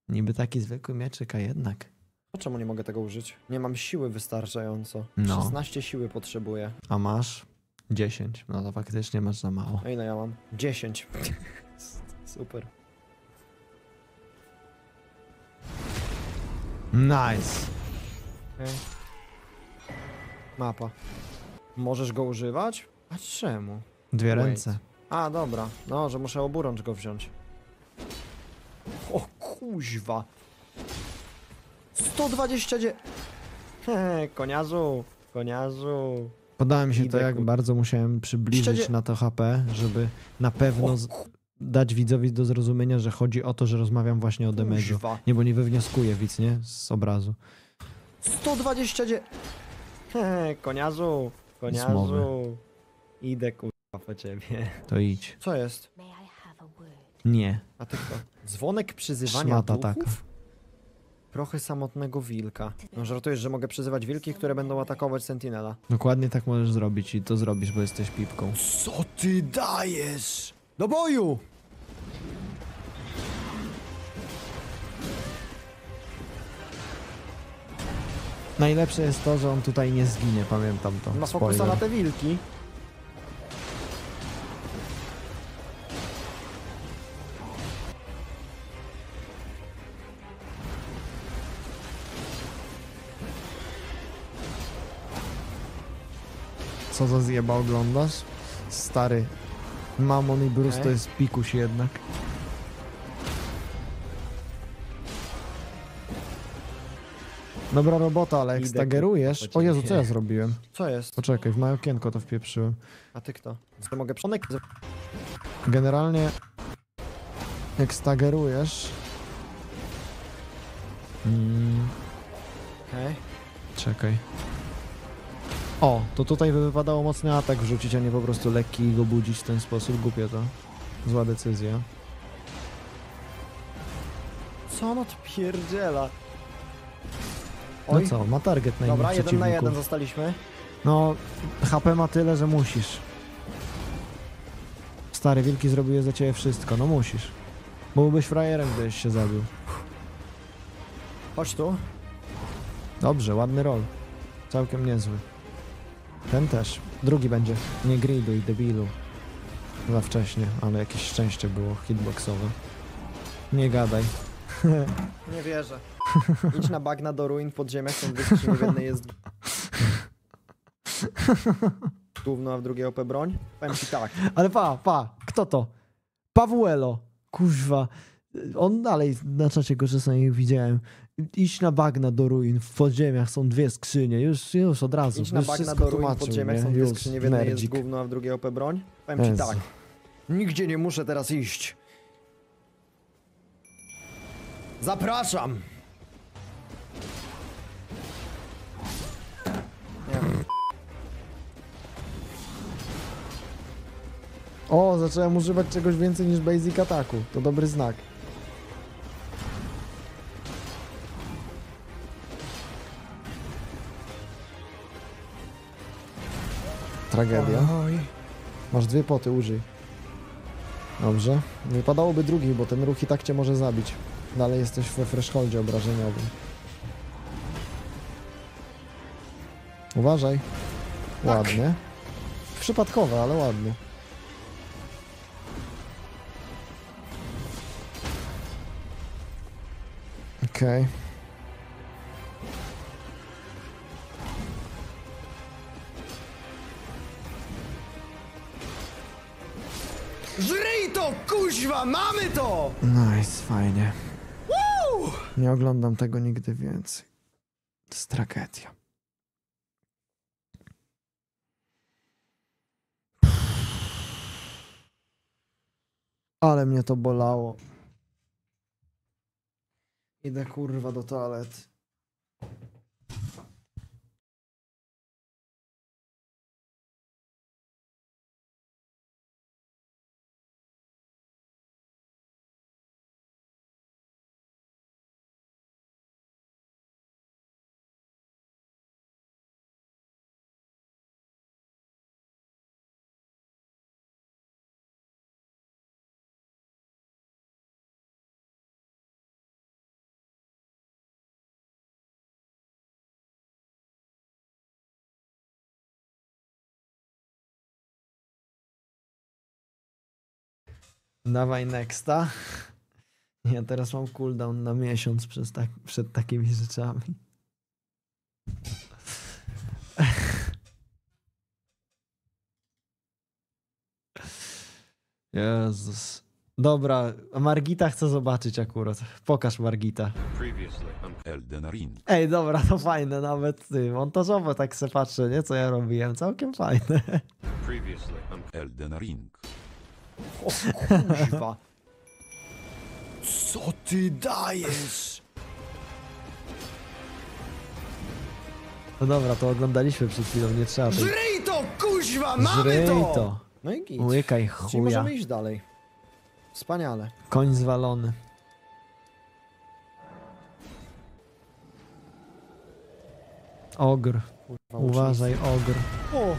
Niby taki zwykły mieczyk, a jednak. O czemu nie mogę tego użyć? Nie mam siły wystarczająco. No. 16 siły potrzebuję. A masz 10. No to faktycznie masz za mało. A ile ja mam? 10. (laughs) Super. Nice. Okej. Mapa. Możesz go używać? A czemu? Dwie Wait. ręce. A, dobra. No, że muszę oburącz go wziąć. O kuźwa. 129... Hehe. Koniarzu. Podoba mi się to, Idę, jak kur- bardzo musiałem przybliżyć Szczerze- na to HP, żeby na pewno z- dać widzowi do zrozumienia, że chodzi o to, że rozmawiam właśnie o damage'u. Kuźwa. Nie, bo nie wywnioskuje widz, nie? Z obrazu. 129... Hehe. Koniarzu. Smowy. Idę kurwa po ciebie. To idź. Co jest? Nie. A ty kto? Dzwonek przyzywania Szmata duchów? taka. Prochy samotnego wilka. No żartujesz, że mogę przyzywać wilki, które będą atakować Sentinela. Dokładnie tak możesz zrobić i to zrobisz, bo jesteś pipką. Co ty dajesz? Do boju! Najlepsze jest to, że on tutaj nie zginie, pamiętam to. Ma fokusa Spoiler. na te wilki. Co za zjeba oglądasz? Stary. Mamon i Bruce to Okej. jest pikuś jednak. Dobra robota, ale jak stagerujesz... O Jezu, co ja zrobiłem? Co jest? Poczekaj, w moje okienko to wpieprzyłem. A ty kto? Co mogę przonek? Generalnie jak stagerujesz... Mm, Okej. czekaj. O, to tutaj by wypadało mocny atak wrzucić, a nie po prostu lekki i go budzić w ten sposób. Głupie to. Zła decyzja. Co ono tu pierdziela? No Oj. co, ma target na Dobra, innych jeden na jeden zostaliśmy. No, HP ma tyle, że musisz. Stary, wilki zrobiły za ciebie wszystko, no musisz. Byłbyś frajerem, gdybyś się zabił. Chodź tu. Dobrze, ładny roll. Całkiem niezły. Ten też. Drugi będzie. Nie griduj, debilu. Za wcześnie, ale jakieś szczęście było hitboxowe. Nie gadaj. (laughs) Nie wierzę. Idź na bagna do ruin w podziemiach, są dwie skrzynie, w jednej jest... Gówno, a w drugiej OP broń? Powiem ci tak. Ale pa, pa, kto to? Pawuelo. Kuźwa. On dalej na czacie go czasami widziałem. Idź na bagna do ruin, w podziemiach są dwie skrzynie. Już, już od razu. Idź na już bagna do ruin w podziemiach, nie? są dwie Już, skrzynie, w jednej jest gówno, a w drugiej OP broń? Powiem ci tak. Nigdzie nie muszę teraz iść. Zapraszam! O, zacząłem używać czegoś więcej niż basic ataku. To dobry znak. Tragedia. Masz dwie poty, użyj. Dobrze. Nie wypadałoby drugiej, bo ten ruch i tak cię może zabić. Dalej jesteś we thresholdzie obrażeniowym. Uważaj. Ładnie. Przypadkowe, ale ładnie. Okej. Żryj mamy to! Nice, fajnie. Nie oglądam tego nigdy więcej. To jest tragedia. Ale mnie to bolało. Idę kurwa do toalety. Dawaj nexta. (laughs) Ja teraz mam cooldown na miesiąc przez tak, przed takimi rzeczami. (laughs) Jezus. Dobra, Margita chcę zobaczyć akurat. Pokaż Margita. Ej, dobra, to fajne nawet. Ty, montażowo tak se patrzę, nie? Co ja robiłem. Całkiem fajne. Elden Ring. Kuźwa. Co ty dajesz? No dobra, to oglądaliśmy przed chwilą, nie trzeba tej... Żryj to, kuźwa, mamy Żryj to! to. No i git. Łykaj Czyli chuja. możemy iść dalej. Wspaniale. Koń zwalony. Ogr. Kurwa, Uważaj, ogr. O.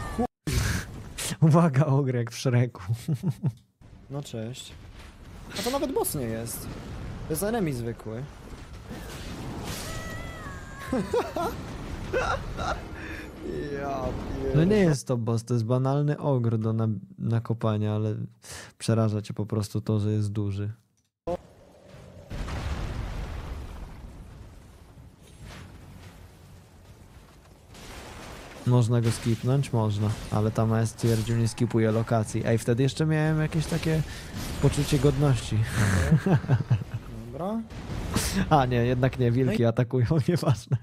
(laughs) Uwaga, ogr jak w Szreku. (laughs) No cześć. A to nawet boss nie jest. To jest enemy zwykły. (laughs) ja No nie jest to boss, to jest banalny ogr do na, nakopania, ale przeraża cię po prostu to, że jest duży. Można go skipnąć? Można, ale tam jest stwierdził, nie skipuje lokacji. Ej, wtedy jeszcze miałem jakieś takie poczucie godności. Dobra. A nie, jednak nie, wilki atakują, (laughs) nieważne.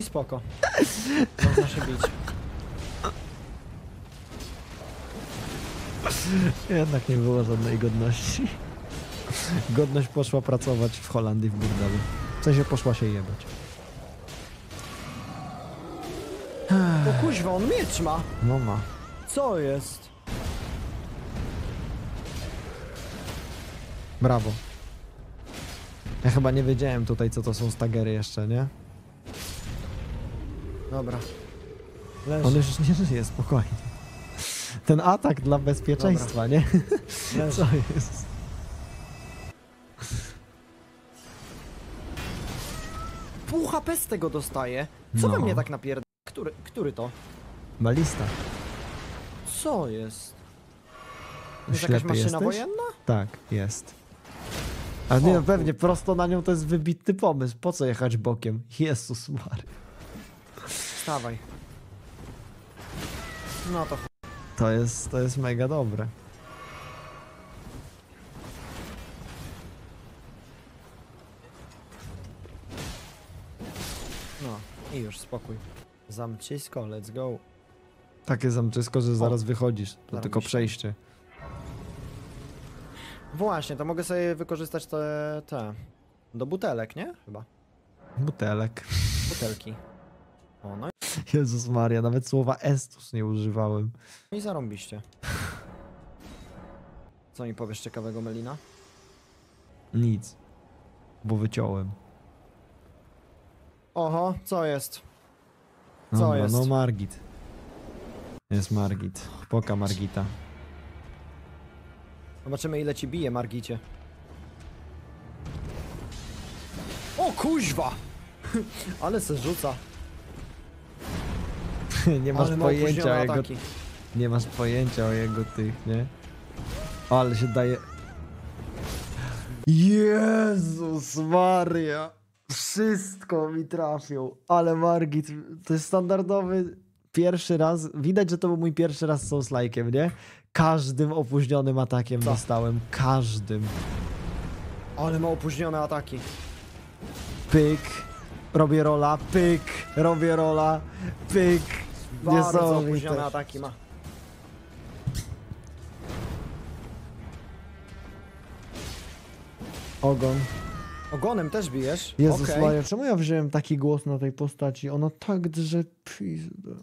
I spoko. Można się bić. Jednak nie było żadnej godności. Godność poszła pracować w Holandii w burdelu. W sensie poszła się jebać. O kuźwa, on miecz ma. No ma. Co jest? Brawo. Ja chyba nie wiedziałem tutaj, co to są stagery jeszcze, nie? Dobra. On Leży, już nie żyje, spokojnie. Ten atak dla bezpieczeństwa, nie? leży. Co jest? Pół HP z tego dostaje. Co we No. mnie tak napierd... Który, który to? Balista. Co jest? Jest jakaś maszyna jesteś? wojenna? Tak, jest. A nie, no pewnie, prosto na nią to jest wybitny pomysł. Po co jechać bokiem? (laughs) Jezus Mary. Stawaj. No to. To jest, to jest mega dobre. No i już, spokój. Zamczysko, let's go. Takie zamczysko, że zaraz wychodzisz. To tylko zarobiście. przejście. Właśnie, to mogę sobie wykorzystać te, te... Do butelek, nie? Chyba. Butelek. Butelki. O, no Jezus Maria, nawet słowa estus nie używałem. i zarąbiście. Co mi powiesz ciekawego, Melina? Nic. Bo wyciąłem. Oho, co jest? Co Dobra, jest? No Margit. Jest Margit. Poka Margita. Zobaczymy ile ci bije, Margicie. O kuźwa! (laughs) Ale se rzuca. (laughs) nie masz Ale ma pojęcia o jego... ataki. Nie masz pojęcia o jego tych, nie? Ale się daje... Jezus Maria! Wszystko mi trafił. Ale Margit, to jest standardowy pierwszy raz. Widać, że to był mój pierwszy raz z Souls-like'em, nie? Każdym opóźnionym atakiem Co? dostałem. Każdym. Ale ma opóźnione ataki. Pyk. Robię rola, pyk. Robię rola, pyk. Bardzo opóźnione ataki ma. Ogon. Ogonem też bijesz? Jezus Okej. Maria, czemu ja wziąłem taki głos na tej postaci? Ona tak drze pizdę.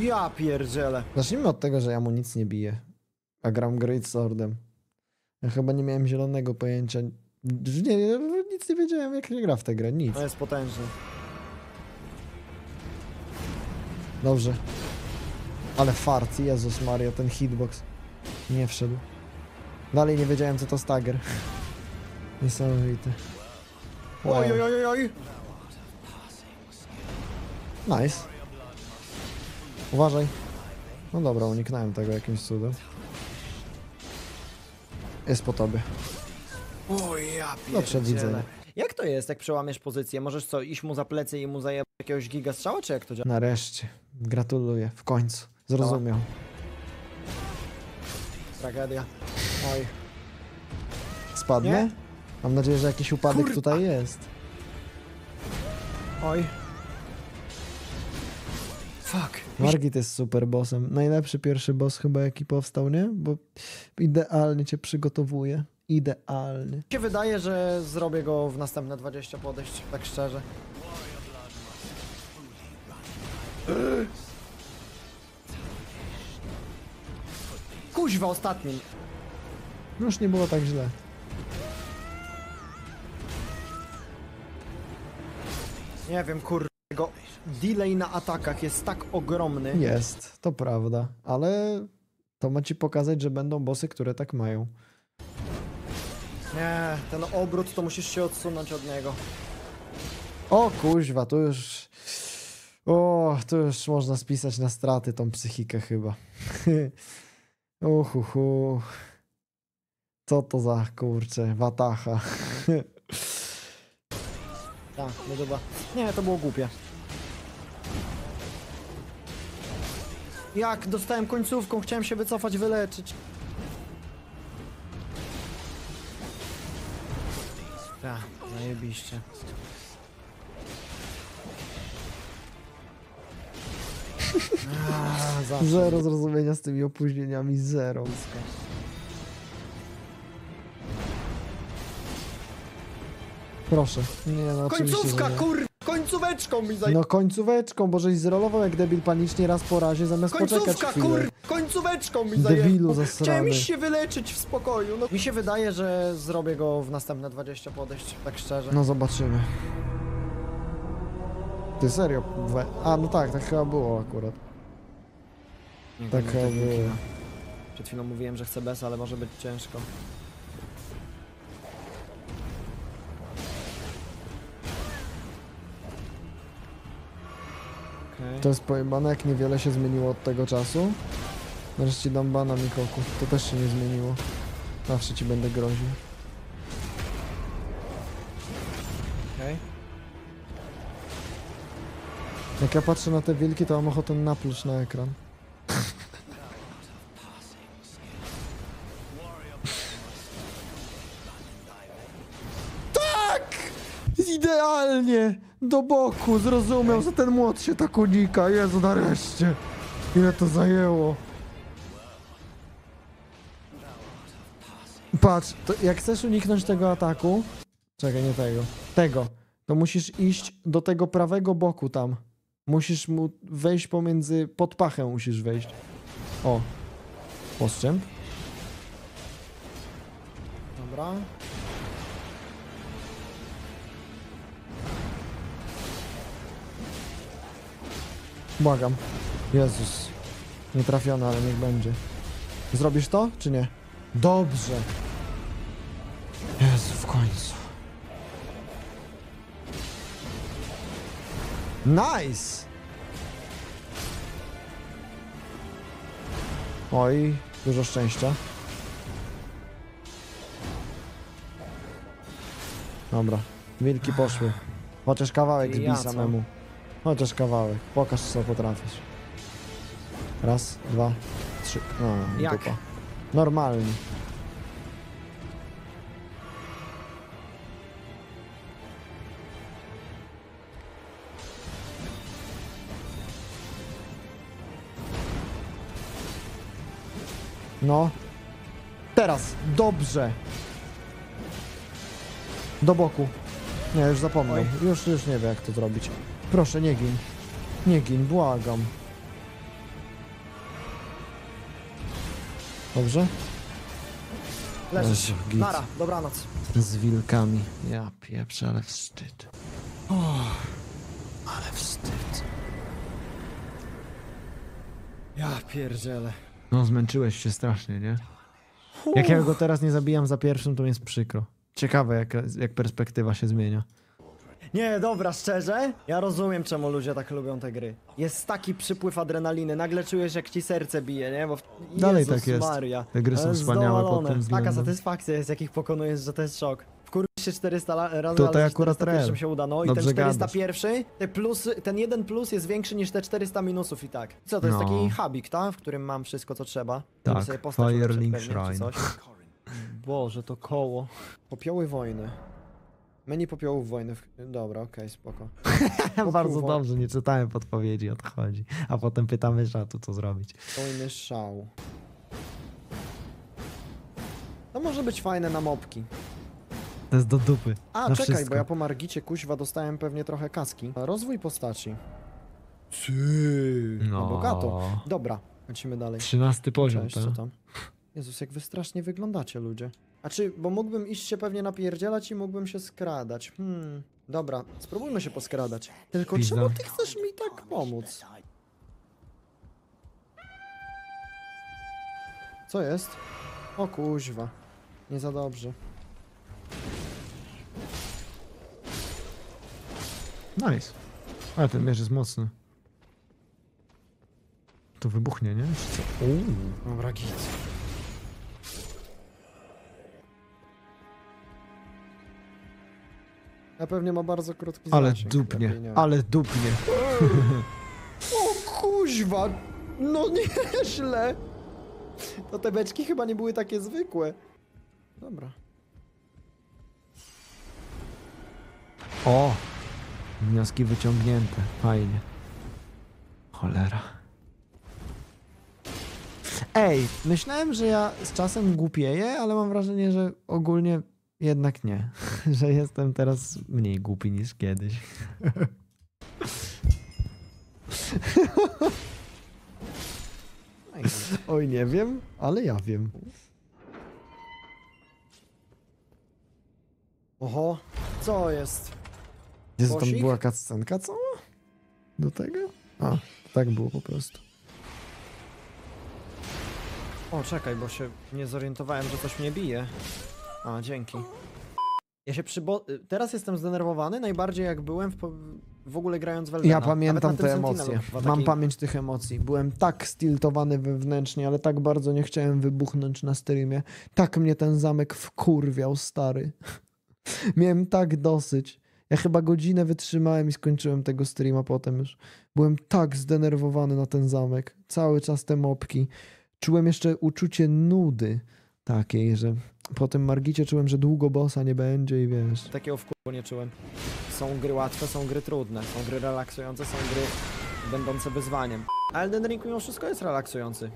Ja pierdzielę. Zacznijmy od tego, że ja mu nic nie biję. A gram Great Swordem. Ja chyba nie miałem zielonego pojęcia. Nie, nic nie wiedziałem, jak się gra w tę grę. Nic. To jest potężny. Dobrze. Ale fart, Jezus Maria, ten hitbox. Nie wszedł. Dalej nie wiedziałem, co to stagger. (laughs) Niesamowite. Wow. Oj, oj, oj, oj. Nice. Uważaj. No dobra, uniknąłem tego jakimś cudem. Jest po tobie. Oj, ja Do przewidzenia. Jak to jest, jak przełamiesz pozycję? Możesz co, iść mu za plecy i mu zajebać jakiegoś giga strzała, czy jak to działa? Nareszcie. Gratuluję. W końcu. Zrozumiał. Tragedia. Oj. Spadnę? Nie? Mam nadzieję, że jakiś upadek Kurwa. tutaj jest. Oj. Fuck. Margit jest super bossem. Najlepszy pierwszy boss chyba jaki powstał, nie? Bo idealnie cię przygotowuje. Idealnie. Mi się wydaje, że zrobię go w następne 20 podejść, tak szczerze. Kuźwa, ostatnim. Już nie było tak źle. Nie wiem, kur... Jego delay na atakach jest tak ogromny. Jest, to prawda. Ale to ma ci pokazać, że będą bossy, które tak mają. Nie, ten obrót to musisz się odsunąć od niego. O kuźwa, to już... O, to już można spisać na straty tą psychikę chyba. (laughs) Uhuhu. Co to za kurcze, watacha. (laughs) Tak, no dobra. Nie, to było głupie. Jak dostałem końcówką, chciałem się wycofać, wyleczyć. Tak, zajebiście. (laughs) A, zawsze. Zero zrozumienia z tymi opóźnieniami, zero. Proszę. Nie no, Końcówka, kur... Końcóweczką mi zaj... No końcóweczką, bo żeś zrolował jak debil panicznie raz po razie, zamiast poczekać Końcówka, chwilę. kur... Końcóweczką mi Debilu zajebał. zasrany. Chciałem iść się wyleczyć w spokoju. No. Mi się wydaje, że zrobię go w następne 20 podejść, tak szczerze. No zobaczymy. Ty serio? We... A no tak, tak chyba było akurat. Nie Tak chyba to było. Przed chwilą mówiłem, że chcę bez, ale może być ciężko. Okej. To jest pojebane, jak niewiele się zmieniło od tego czasu. Nareszcie dam bana Mikoku. To też się nie zmieniło. Zawsze ci będę groził. Okej. Jak ja patrzę na te wilki, to mam ochotę napluć na ekran. Idealnie! Do boku, zrozumiał, że ten młot się tak unika. Jezu, nareszcie. Ile to zajęło. Patrz, jak chcesz uniknąć tego ataku... Czekaj, nie tego. Tego. To musisz iść do tego prawego boku tam. Musisz mu wejść pomiędzy... Pod pachę musisz wejść. O. Postrzęp. Dobra. Błagam. Jezus. Nie trafione, ale niech będzie. Zrobisz to, czy nie? Dobrze. Jezu, w końcu. Nice! Oj, dużo szczęścia. Dobra, wilki poszły. Chociaż kawałek I ja samemu. Chociaż kawałek. Pokaż co potrafisz. Raz, dwa, trzy. No, Jak? dupa. Normalnie. No. Teraz. Dobrze. Do boku. Nie, już zapomnę. Oj. Już, już nie wiem jak to zrobić. Proszę, nie gin. Nie gin, błagam. Dobrze? Leżysz. Jezu, git. Nara, dobranoc. Z wilkami. Ja pieprzę, ale wstyd. O, ale wstyd. Ja pierdzielę. No, zmęczyłeś się strasznie, nie? Jak ja go teraz nie zabijam za pierwszym, to mi jest przykro. Ciekawe, jak, jak perspektywa się zmienia. Nie, dobra, szczerze, ja rozumiem czemu ludzie tak lubią te gry. Jest taki przypływ adrenaliny, nagle czujesz jak ci serce bije, nie? Bo w... Dalej Jezus tak jest. Maria. Te gry są wspaniałe pod zadowolone. tym Taka względem. satysfakcja jest, jak ich pokonujesz, że to jest szok. Wkurwisz się 400 la- razy, Tutaj ale za akurat 401 real. się uda. No i Dobrze ten gadasz. 401, te plusy, ten jeden plus jest większy niż te 400 minusów i tak. Co, to jest No. taki hubik, tak? W którym mam wszystko, co trzeba. Tak, żeby postać Firelink ulepszyć pewnie, czy Shrine. coś. (laughs) Boże, to koło. Popioły wojny. Menu popiołów wojny. W... Dobra, okej, spoko. (laughs) Bardzo dobrze, nie czytałem podpowiedzi, odchodzi. A potem pytamy szatu, co zrobić. Wojny szał. To może być fajne na mopki. To jest do dupy. A, Na czekaj, wszystko. bo ja po Margicie kuźwa dostałem pewnie trochę kaski. Rozwój postaci. Ty, no. bogato. Dobra, lecimy dalej. 13 poziom, Cześć, tak? co tam? Jezus, jak wy strasznie wyglądacie, ludzie. A czy, bo mógłbym iść się pewnie napierdzielać i mógłbym się skradać. Hmm, dobra, spróbujmy się poskradać. Tylko Pizda. czemu ty chcesz mi tak pomóc? Co jest? O kuźwa. Nie za dobrze. Nice. Ale ten mierz jest mocny. To wybuchnie, nie? Czy co? Uuu. Dobra, git. Ja pewnie ma bardzo krótki Ale zasięg, dupnie, lepiej nie. ale dupnie. O kuźwa! No (laughs) nieźle! To te beczki chyba nie były takie zwykłe. Dobra. O! Wnioski wyciągnięte. Fajnie. Cholera. Ej, myślałem, że ja z czasem głupieję, ale mam wrażenie, że ogólnie jednak nie. (laughs) że jestem teraz mniej głupi niż kiedyś. (laughs) Oj, nie wiem, ale ja wiem. Oho, co jest? Tam Bosik? była cutscenka cała? Do tego? A, tak było po prostu. O, czekaj, bo się nie zorientowałem, że coś mnie bije. A, dzięki. Ja się przybo... Teraz jestem zdenerwowany najbardziej jak byłem w, po... w ogóle grając w Elvena. Ja pamiętam te emocje. Mam pamięć tych emocji. Byłem tak stiltowany wewnętrznie, ale tak bardzo nie chciałem wybuchnąć na streamie. Tak mnie ten zamek wkurwiał, stary. (laughs) Miałem tak dosyć. Ja chyba godzinę wytrzymałem i skończyłem tego streama potem już. Byłem tak zdenerwowany na ten zamek. Cały czas te mopki. Czułem jeszcze uczucie nudy takiej, że po tym Margicie czułem, że długo bossa nie będzie i wiesz. Takiego wkurwu nie czułem. Są gry łatwe, są gry trudne, są gry relaksujące, są gry będące wyzwaniem. A Elden Ring mimo wszystko jest relaksujący.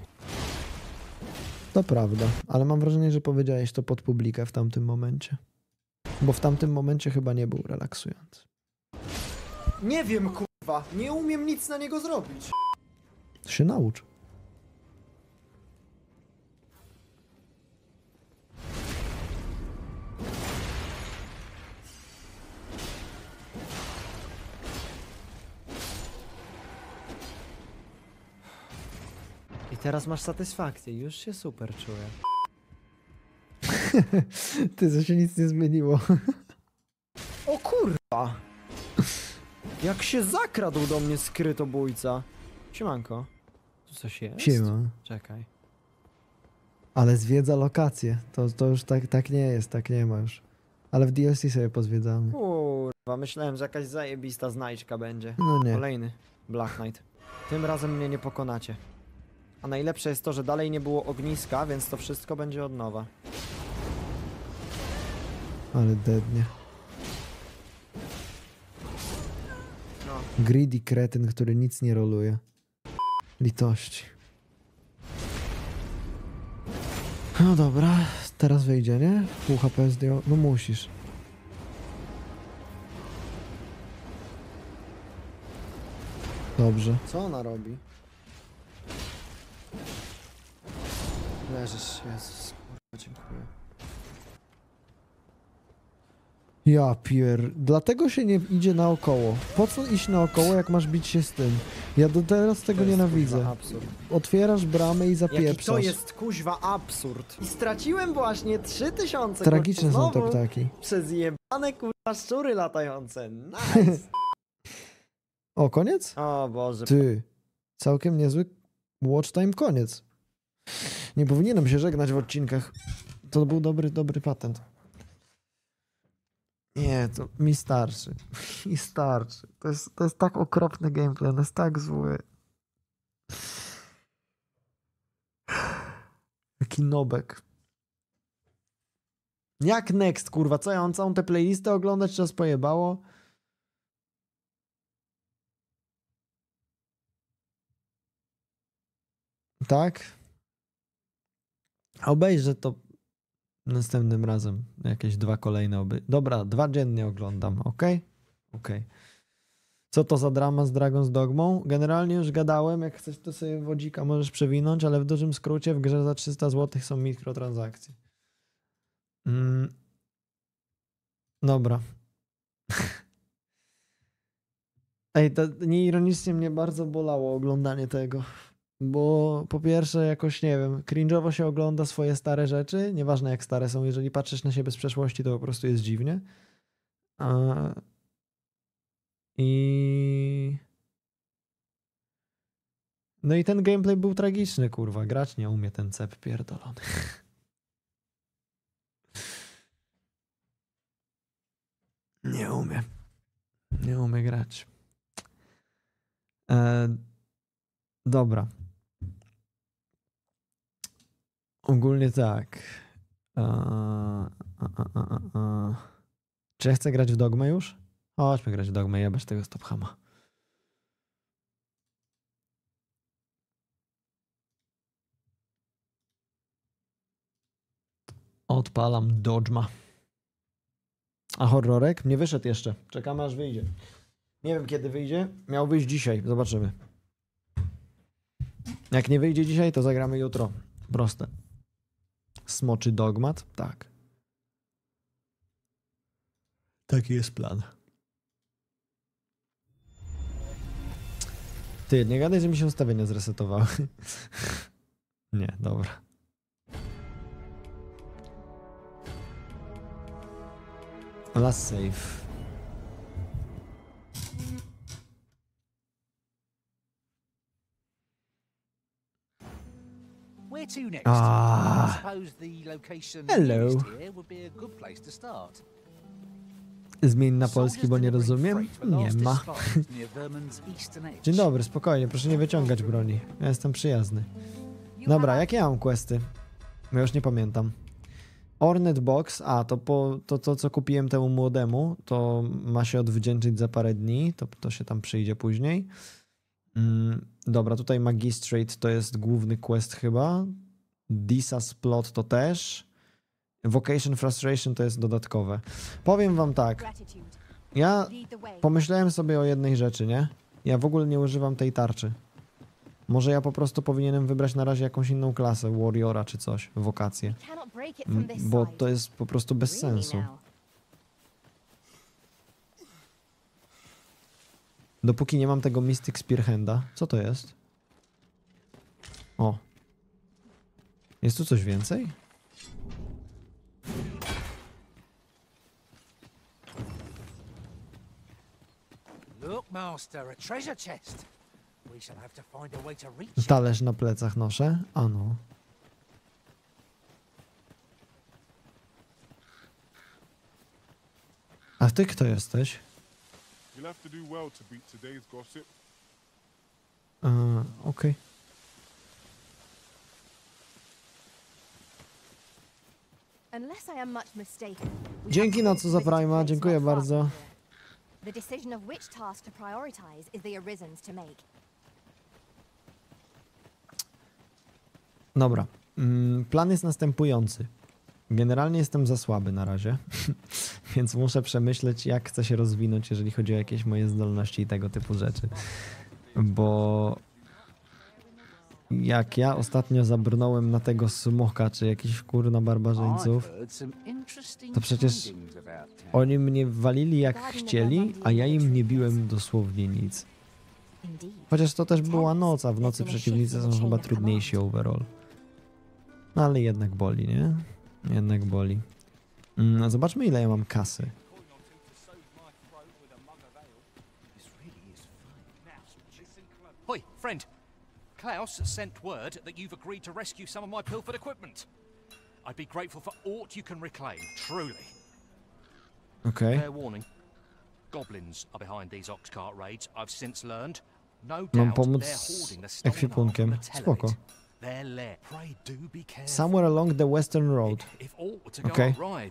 To prawda, ale mam wrażenie, że powiedziałeś to pod publikę w tamtym momencie. Bo w tamtym momencie chyba nie był relaksujący. Nie wiem, kurwa. Nie umiem nic na niego zrobić. Się naucz. Teraz masz satysfakcję. Już się super czuję. (laughs) Ty, to się nic nie zmieniło. O kurwa! Jak się zakradł do mnie skrytobójca. Siemanko. Tu coś jest? Siema. Czekaj. Ale zwiedza lokacje. To, to już tak, tak nie jest, tak nie ma już. Ale w DLC sobie pozwiedzamy. Kurwa, myślałem, że jakaś zajebista znajdźka będzie. No nie. Kolejny Black Knight. Tym razem mnie nie pokonacie. A najlepsze jest to, że dalej nie było ogniska, więc to wszystko będzie od nowa. Ale dednie. No. Greedy kretyn, który nic nie roluje. Litości. No dobra, teraz wyjdzie, nie? Pół HP zdjął. No musisz. Dobrze. Co ona robi? Leżysz, Jezus, kurwa, dziękuję. Ja pier... Dlatego się nie idzie naokoło. Po co iść naokoło, jak masz bić się z tym? Ja do teraz tego To jest, nienawidzę. kurwa, absurd. Otwierasz bramę i Jaki to zapieprzasz. jest kuźwa absurd. I straciłem właśnie 3000 Tragiczne są znowu ptaki. Przez jebane kurwa szczury latające. Nice. (laughs) O, koniec? o Boże. Ty. Całkiem niezły watch time koniec. Nie powinienem się żegnać w odcinkach. To był dobry, dobry patent. Nie, to mi starczy. (laughs) Mi starczy. To jest, to jest tak okropny gameplay, on jest tak zły. Jaki nobek. Jak next, kurwa? Co ja mam całą tę playlistę oglądać? Czas pojebało? Tak? Obejrzę to następnym razem. Jakieś dwa kolejne oby. Dobra, dwa dziennie oglądam, ok? Ok. Co to za drama z Dragon's Dogmą? Generalnie już gadałem, jak chcesz to sobie wodzika możesz przewinąć, ale w dużym skrócie w grze za 300 zł są mikrotransakcje. Mm. Dobra. (laughs) Ej, to nieironicznie mnie bardzo bolało oglądanie tego. Bo po pierwsze, jakoś nie wiem, cringe'owo się ogląda swoje stare rzeczy, nieważne jak stare są, jeżeli patrzysz na siebie z przeszłości, to po prostu jest dziwnie. I. No i ten gameplay był tragiczny, kurwa. Grać nie umie ten cep pierdolony. (laughs) Nie umie. Nie umie grać. E, dobra. Ogólnie tak. A. Czy ja chcę grać w Dogmę już? Chodźmy grać w Dogmę, jebać tego Stophama. Odpalam Dodgma. A horrorek? Nie wyszedł jeszcze. Czekamy aż wyjdzie. Nie wiem kiedy wyjdzie. Miał wyjść dzisiaj. Zobaczymy. Jak nie wyjdzie dzisiaj, to zagramy jutro. Proste. Smoczy dogmat? Tak. Taki jest plan. Ty, nie gadaj, że mi się ustawienia zresetowały. (laughs) nie, dobra. Last save. Where to next? Ah. I suppose the location Hello. here would be a good place to start. Zmień na polski, bo nie rozumiem? Nie ma. (laughs) Dzień dobry, spokojnie, proszę nie wyciągać broni. Ja jestem przyjazny. Dobra, jakie ja mam questy? Ja już nie pamiętam. Ornet Box, a to po, to, to co kupiłem temu młodemu, to ma się odwdzięczyć za parę dni, to, to się tam przyjdzie później. Mm, dobra, tutaj Magistrate to jest główny quest chyba. Disas Plot to też. Vocation Frustration to jest dodatkowe. Powiem wam tak, ja pomyślałem sobie o jednej rzeczy, nie? Ja w ogóle nie używam tej tarczy. Może ja po prostu powinienem wybrać na razie jakąś inną klasę, Warriora czy coś, wokację. M- Bo to jest po prostu bez sensu. Dopóki nie mam tego Mystic Spearhanda. Co to jest? O. Jest tu coś więcej? Talerz na plecach noszę? A no. A ty kto jesteś? You'll have to do well to beat today's gossip. Okej. Unless I am much mistaken. we Dzięki na co za Prima, dziękuję bardzo. The decision of which task to prioritize is the Arisen's to make. Dobra. Mm, Plan jest następujący. Generalnie jestem za słaby na razie, (laughs) więc muszę przemyśleć, jak chcę się rozwinąć, jeżeli chodzi o jakieś moje zdolności i tego typu rzeczy. Bo jak ja ostatnio zabrnąłem na tego smoka, czy jakiś barbarzyńców, heard some interesting to przecież oni mnie walili jak chcieli, a ja im nie biłem dosłownie nic. Chociaż to też była noc, a w nocy przeciwnicy są chyba trudniejsi overall. No ale jednak boli, nie? Jednak boli. Mm, zobaczmy ile ja mam kasy. Hoi, friend. Klaus sent word that you've agreed to rescue some of my pilfered equipment. I'd be grateful for aught you can reclaim, truly. Okej. Fair warning. Goblins are behind these ox cart raids, I've since learned. No doubt they're hoarding the stolen Spoko. It. Their lair. Pray do be careful. Somewhere along the western road. If aught were to go Okay. awry,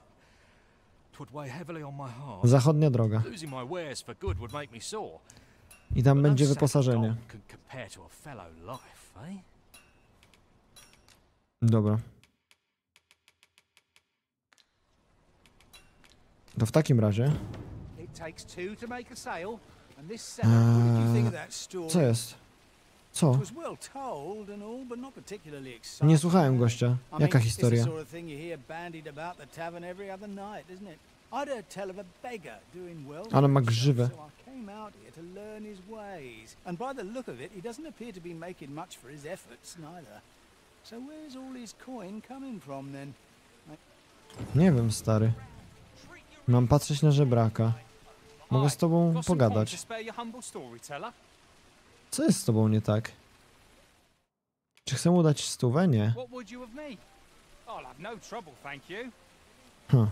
twould weigh heavily on my heart. Zachodnia droga. Losing my wares for good would make me sore. I tam będzie wyposażenie. gold can compare to a fellow life, eh? Dobra. To w takim razie. Story? Co jest? Co? Nie słuchałem gościa. Jaka historia? Ale ma grzywę. Nie wiem, stary. Mam patrzeć na żebraka. Mogę z tobą pogadać. Co jest z tobą nie tak? Czy chcę mu dać stówę? Nie. No. Huh.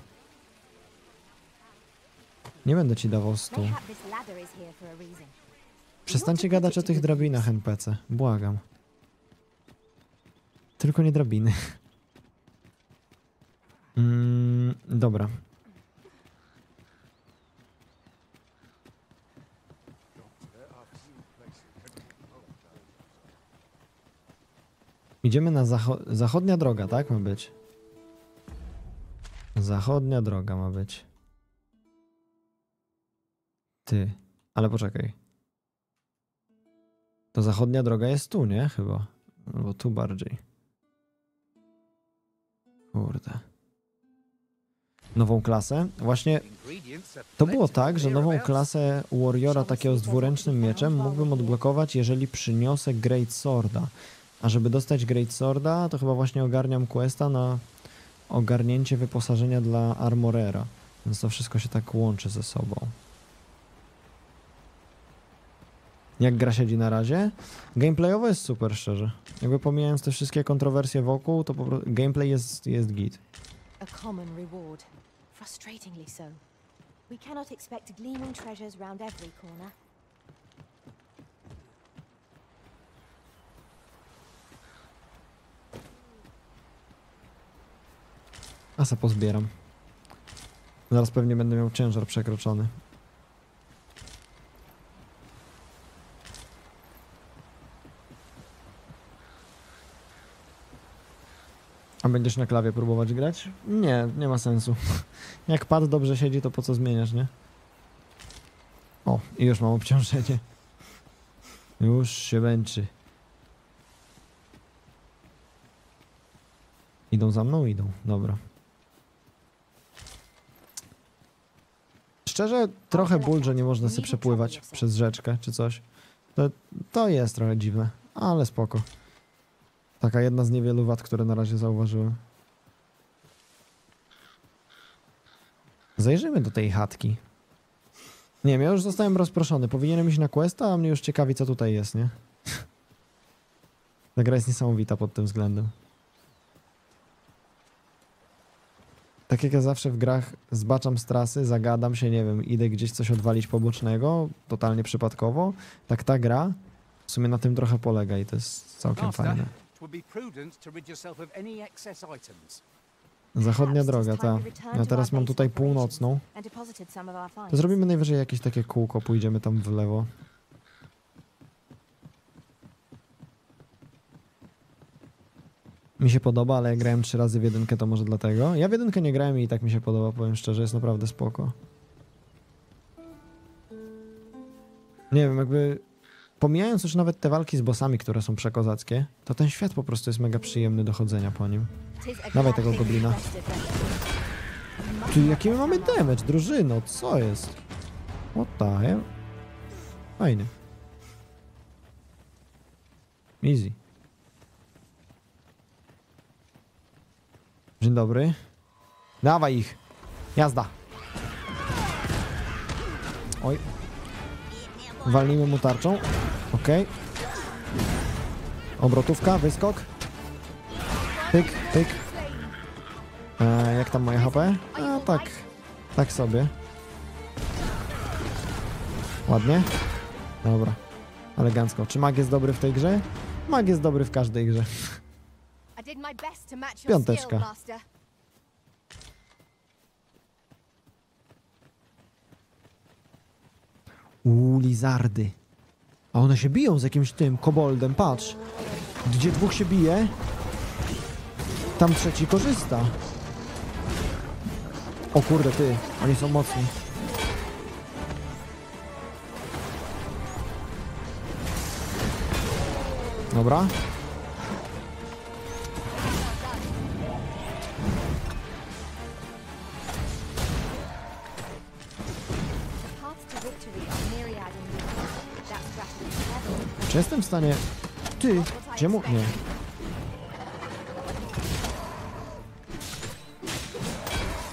Nie będę ci dawał stu. Przestańcie gadać o tych drabinach NPC. Błagam. Tylko nie drabiny. (laughs) Mm, dobra. Idziemy na zacho zachodnia droga, tak ma być? Zachodnia droga ma być. Ty, ale poczekaj. To zachodnia droga jest tu, nie? Chyba. Albo tu bardziej. Kurde. Nową klasę? Właśnie to było tak, że nową klasę Warriora takiego z dwuręcznym mieczem mógłbym odblokować, jeżeli przyniosę Great Sworda. A żeby dostać Great Sworda, to chyba właśnie ogarniam questa na ogarnięcie wyposażenia dla Armorera. Więc to wszystko się tak łączy ze sobą. Jak gra siedzi na razie? Gameplayowo jest super, szczerze. Jakby pomijając te wszystkie kontrowersje wokół, to po prostu gameplay jest, jest git. A common reward. Frustratingly so. We cannot expect gleaming treasures round every corner. A se pozbieram. Zaraz pewnie będę miał ciężar przekroczony. A będziesz na klawie próbować grać? Nie, nie ma sensu. (laughs) Jak pad dobrze siedzi, to po co zmieniasz, nie? O, i już mam obciążenie. Już się męczy. Idą za mną? Idą. Dobra. Szczerze, trochę ból, że nie można sobie przepływać przez rzeczkę czy coś. To, to jest trochę dziwne, ale spoko. Taka jedna z niewielu wad, które na razie zauważyłem. Zajrzymy do tej chatki. Nie wiem, ja już zostałem rozproszony. Powinienem iść na questa, a mnie już ciekawi, co tutaj jest, nie? Ta gra jest niesamowita pod tym względem. Tak jak ja zawsze w grach zbaczam z trasy, zagadam się, nie wiem, idę gdzieś coś odwalić pobocznego, totalnie przypadkowo, tak ta gra w sumie na tym trochę polega i to jest całkiem fajne. Zachodnia droga, ta. Ja teraz mam tutaj północną. To zrobimy najwyżej jakieś takie kółko, pójdziemy tam w lewo. Mi się podoba, ale jak grałem trzy razy w jedynkę, to może dlatego. Ja w jedynkę nie grałem i tak mi się podoba, powiem szczerze, jest naprawdę spoko. Nie wiem, jakby pomijając już nawet te walki z bossami, które są przekozackie, to ten świat po prostu jest mega przyjemny do chodzenia po nim. Dawaj tego goblina. Ty, jaki my mamy damage, drużyno, co jest? What the hell? Fajny. Easy. Dzień dobry. Dawaj ich. Jazda. Oj. Walnijmy mu tarczą. Ok. Obrotówka, wyskok. Pyk, pyk. E, jak tam moje HP? A tak. Tak sobie. Ładnie. Dobra. Elegancko. Czy mag jest dobry w tej grze? Mag jest dobry w każdej grze. (laughs) Piąteczka. Uuu, lizardy. A one się biją z jakimś tym koboldem, patrz. Gdzie dwóch się bije, tam trzeci korzysta. O kurde, ty, oni są mocni. Dobra. Jestem w stanie... Ty, gdzie mu... Nie.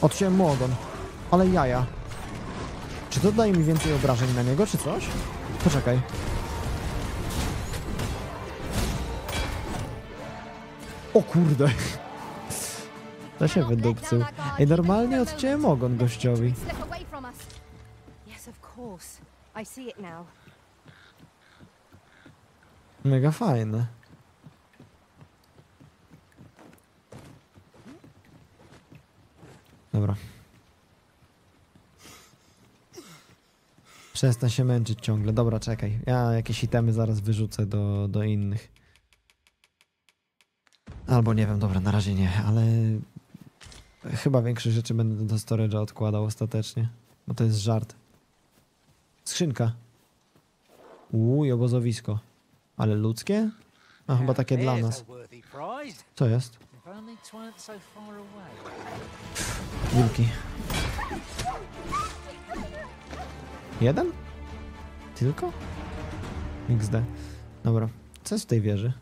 Odciąłem mu ogon. Ale jaja. Czy to daje mi więcej obrażeń na niego, czy coś? Poczekaj. O kurde. (laughs) To się wydupcył. Ej, normalnie odciąłem ogon gościowi. Yes, of course. I see it now. Mega fajne. Dobra. Przestań się męczyć ciągle. Dobra, czekaj. Ja jakieś itemy zaraz wyrzucę do, do innych. Albo nie wiem, dobra, na razie nie, ale chyba większość rzeczy będę do storage'a odkładał ostatecznie. Bo to jest żart. Skrzynka. Uuu, obozowisko. Ale ludzkie? A chyba takie dla nas. Co jest? Wilki. Jeden? Tylko? XD. Dobra. Co jest w tej wieży?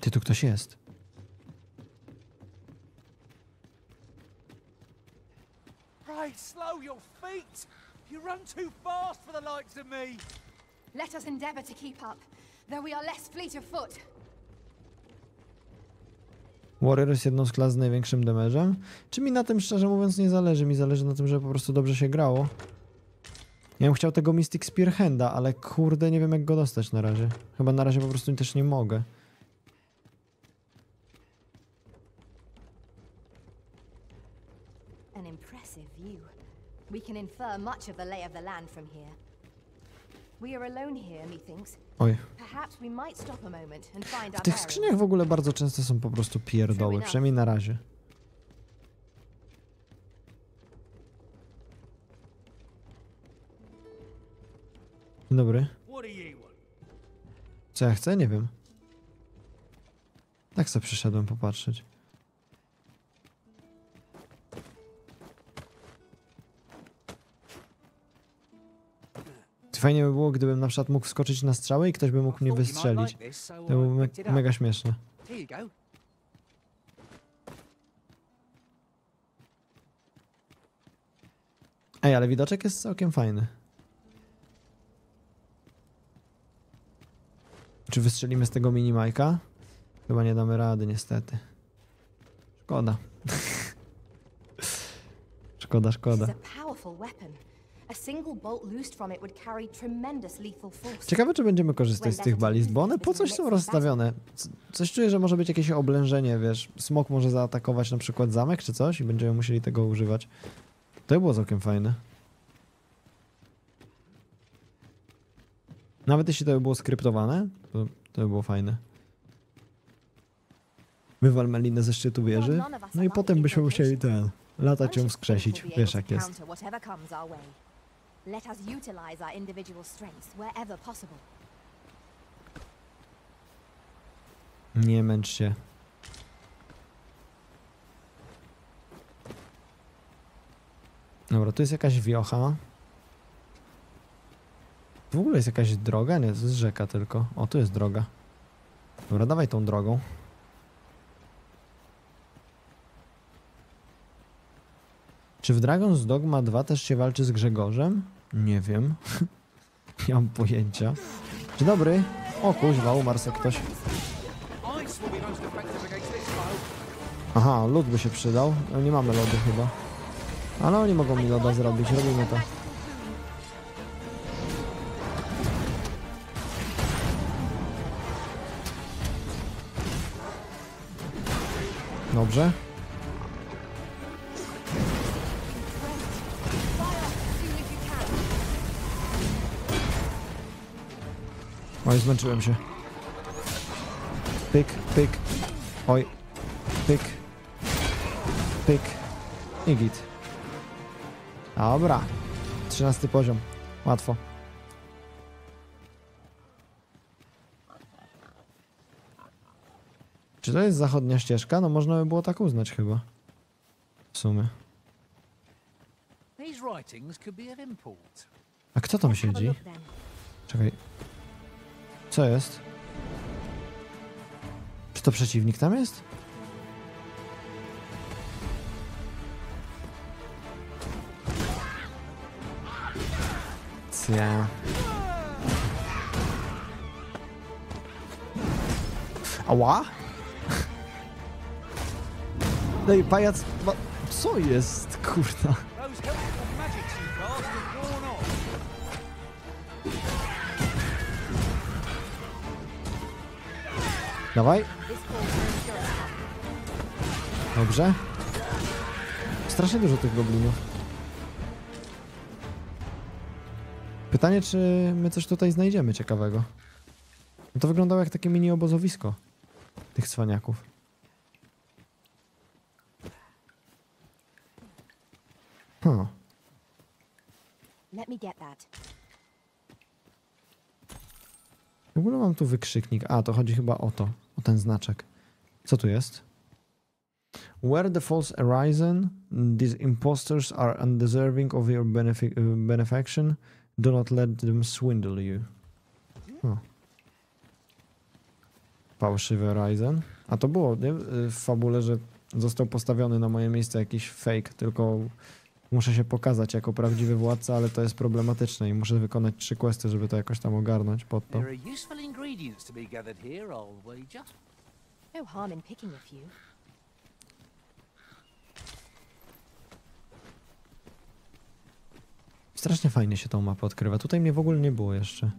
Ty, tu ktoś jest. Right, slow your feet! You run too fast for the likes of me! Let us endeavor to keep up, though we are less fleet of foot. Warrior jest jedną z klas z największym damage'em. Czy mi na tym szczerze mówiąc nie zależy? Mi zależy na tym, żeby po prostu dobrze się grało. Ja bym chciał tego Mystic Spear Handa, ale kurde nie wiem jak go dostać na razie. Chyba na razie po prostu też nie mogę. An impressive view. We can infer much of the lay of the land from here. We are alone here, methinks. Oj. Perhaps we might stop a moment and find W our tych skrzyniach w ogóle bardzo często są po prostu pierdoły, przynajmniej na razie. Dzień dobry. Co ja chcę? Nie wiem. Tak sobie przyszedłem popatrzeć. Fajnie by było, gdybym na przykład mógł wskoczyć na strzałę i ktoś by mógł mnie wystrzelić. To byłoby I me mega śmieszne. Ej, ale widoczek jest całkiem fajny. Czy wystrzelimy z tego minimajka? Chyba nie damy rady, niestety. Szkoda. (laughs) szkoda, szkoda. Ciekawe, czy będziemy korzystać z tych balist, bo one po coś są rozstawione. Coś czuję, że może być jakieś oblężenie, wiesz. Smok może zaatakować na przykład zamek czy coś i będziemy musieli tego używać. To by było całkiem fajne. Nawet jeśli to by było skryptowane, to, to by było fajne. Wywal melinę ze szczytu wieży, no i potem byśmy musieli ten, latać ją wskrzesić. Wiesz jak jest. Let us utilize our individual strengths wherever possible. Nie męcz się. Dobra, tu jest jakaś wiocha. W ogóle jest jakaś droga? Nie, to jest rzeka tylko. O, tu jest droga. Dobra, dawaj tą drogą. Czy w Dragon's Dogma 2 też się walczy z Grzegorzem? Nie wiem. (laughs) nie mam pojęcia. Dzień dobry. O kuźwa, umarł se ktoś. Aha, lód by się przydał. No nie mamy lodu chyba. Ale oni mogą mi loda zrobić, robimy to. Dobrze. Oj, zmęczyłem się. Pyk, pyk. Oj. Pyk. Pyk. I git. Dobra. Trzynasty poziom. Łatwo. Czy to jest zachodnia ścieżka? No można by było tak uznać chyba. W sumie. A kto tam siedzi? Czekaj. Co jest? Czy to przeciwnik tam jest? Cia. Ała? (laughs) No i pajac... Co jest, kurna? Dawaj. Dobrze. Strasznie dużo tych goblinów. Pytanie, czy my coś tutaj znajdziemy ciekawego. No to wyglądało jak takie mini obozowisko tych cwaniaków. Huh. Let me get that. W ogóle mam tu wykrzyknik. A, to chodzi chyba o to, o ten znaczek. Co tu jest? Where the false arisen, these impostors are undeserving of your benefi- uh, benefaction. Do not let them swindle you. O. Fałszywy Ryzen. A to było nie? w fabule, że został postawiony na moje miejsce jakiś fake, tylko Muszę się pokazać jako prawdziwy władca, ale to jest problematyczne i muszę wykonać trzy questy, żeby to jakoś tam ogarnąć pod to. No harm in picking a few. Strasznie fajnie się tą mapę odkrywa. Tutaj mnie w ogóle nie było jeszcze.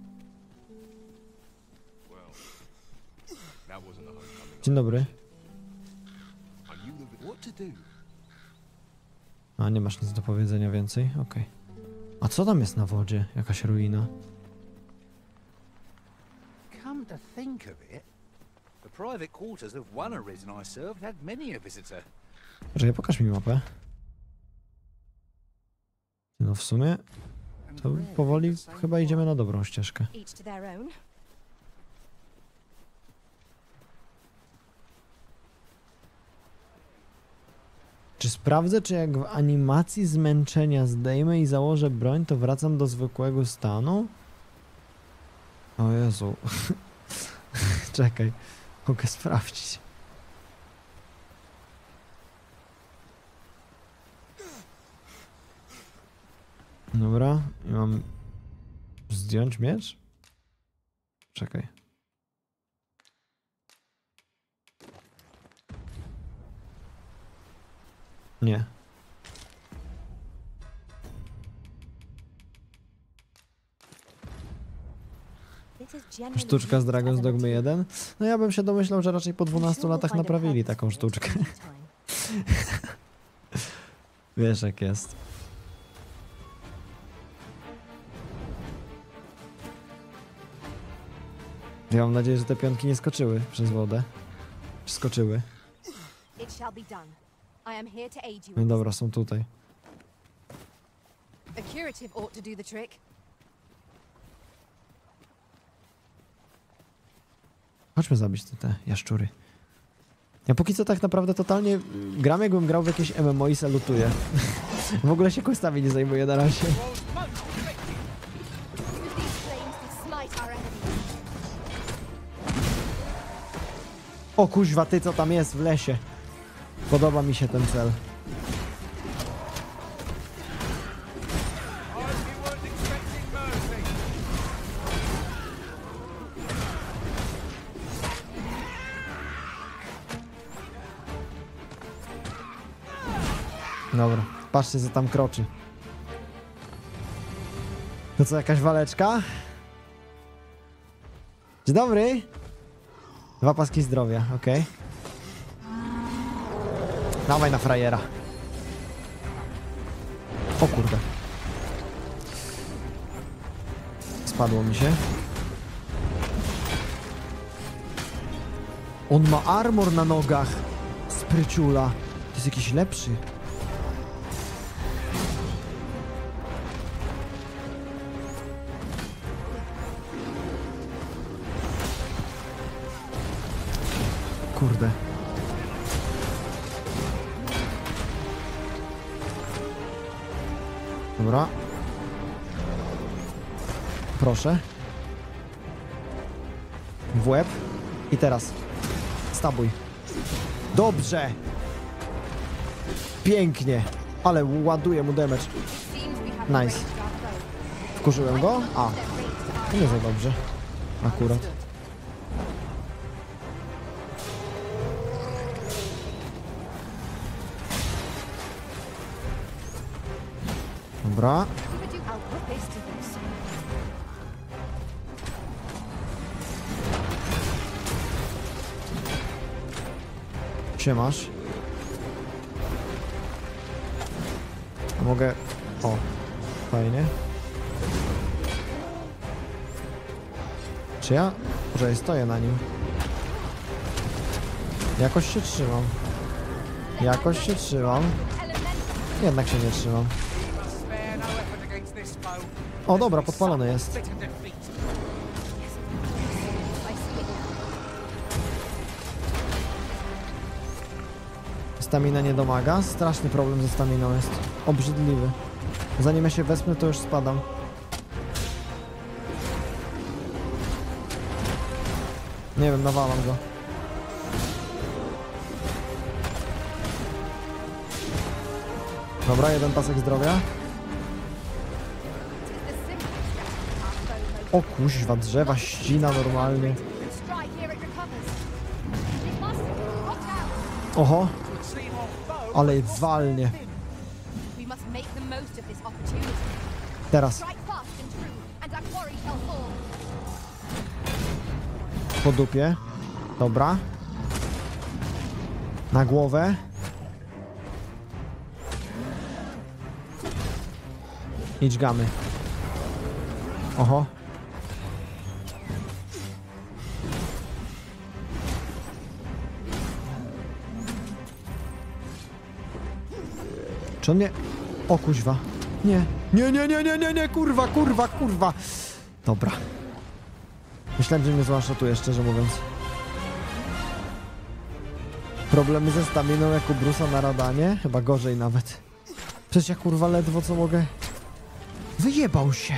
Dzień dobry. A, nie masz nic do powiedzenia więcej? Okej. Okay. A co tam jest na wodzie? Jakaś ruina? Come to think of it, the private quarters of one arisen I served had many a visitor. Czekaj, pokaż mi mapę. No w sumie to powoli chyba idziemy na dobrą ścieżkę. Czy sprawdzę, czy jak w animacji zmęczenia zdejmę i założę broń, to wracam do zwykłego stanu? O Jezu. (laughs) Czekaj, mogę sprawdzić. Dobra, i mam zdjąć miecz? Czekaj. Nie. Sztuczka z Dragon's Dogmy 1? No ja bym się domyślał, że raczej po 12 latach naprawili taką sztuczkę. (laughs) Wiesz jak jest. Ja mam nadzieję, że te pionki nie skoczyły przez wodę. Skoczyły. No dobra, są tutaj. Chodźmy zabić te, te jaszczury. Ja póki co tak naprawdę totalnie gram jakbym grał w jakieś MMO i salutuję. (laughs) w ogóle się questami nie zajmuję na razie. O kuźwa, ty co tam jest w lesie. Podoba mi się ten cel. Dobra, patrzcie co tam kroczy. To co, jakaś waleczka? Dzień dobry. Dwa paski zdrowia, okej. Okay. Dawaj na frajera. O kurde. Spadło mi się. On ma armor na nogach. Spryciula. To jest jakiś lepszy. Kurde. Dobra. Proszę. W łeb. I teraz. Stabuj. Dobrze. Pięknie. Ale ładuje mu damage. Nice. Wkurzyłem go? A. Nie za dobrze. Akurat. Dobra. Siemasz. A mogę... O, fajnie. Czy ja... Może stoję na nim. Jakoś się trzymam. Jakoś się trzymam. Jednak się nie trzymam. O dobra, podpalony jest. Stamina nie domaga. Straszny problem ze staminą jest. Obrzydliwy. Zanim ja się wespnę, to już spadam. Nie wiem, nawalam go. Dobra, jeden pasek zdrowia. O kuźwa, drzewa ścina normalnie. Oho. Ale walnie. Teraz. Po dupie. Dobra. Na głowę. Idź gamy. Oho. Czy on nie... O kuźwa. Nie. Nie, nie, nie, nie, nie, nie, kurwa, kurwa, kurwa. Dobra. Myślałem, że mnie złaszotuje, szczerze mówiąc. Problemy ze staminą jak u Brusa na radanie? Chyba gorzej nawet. Przecież ja kurwa ledwo co mogę... Wyjebał się!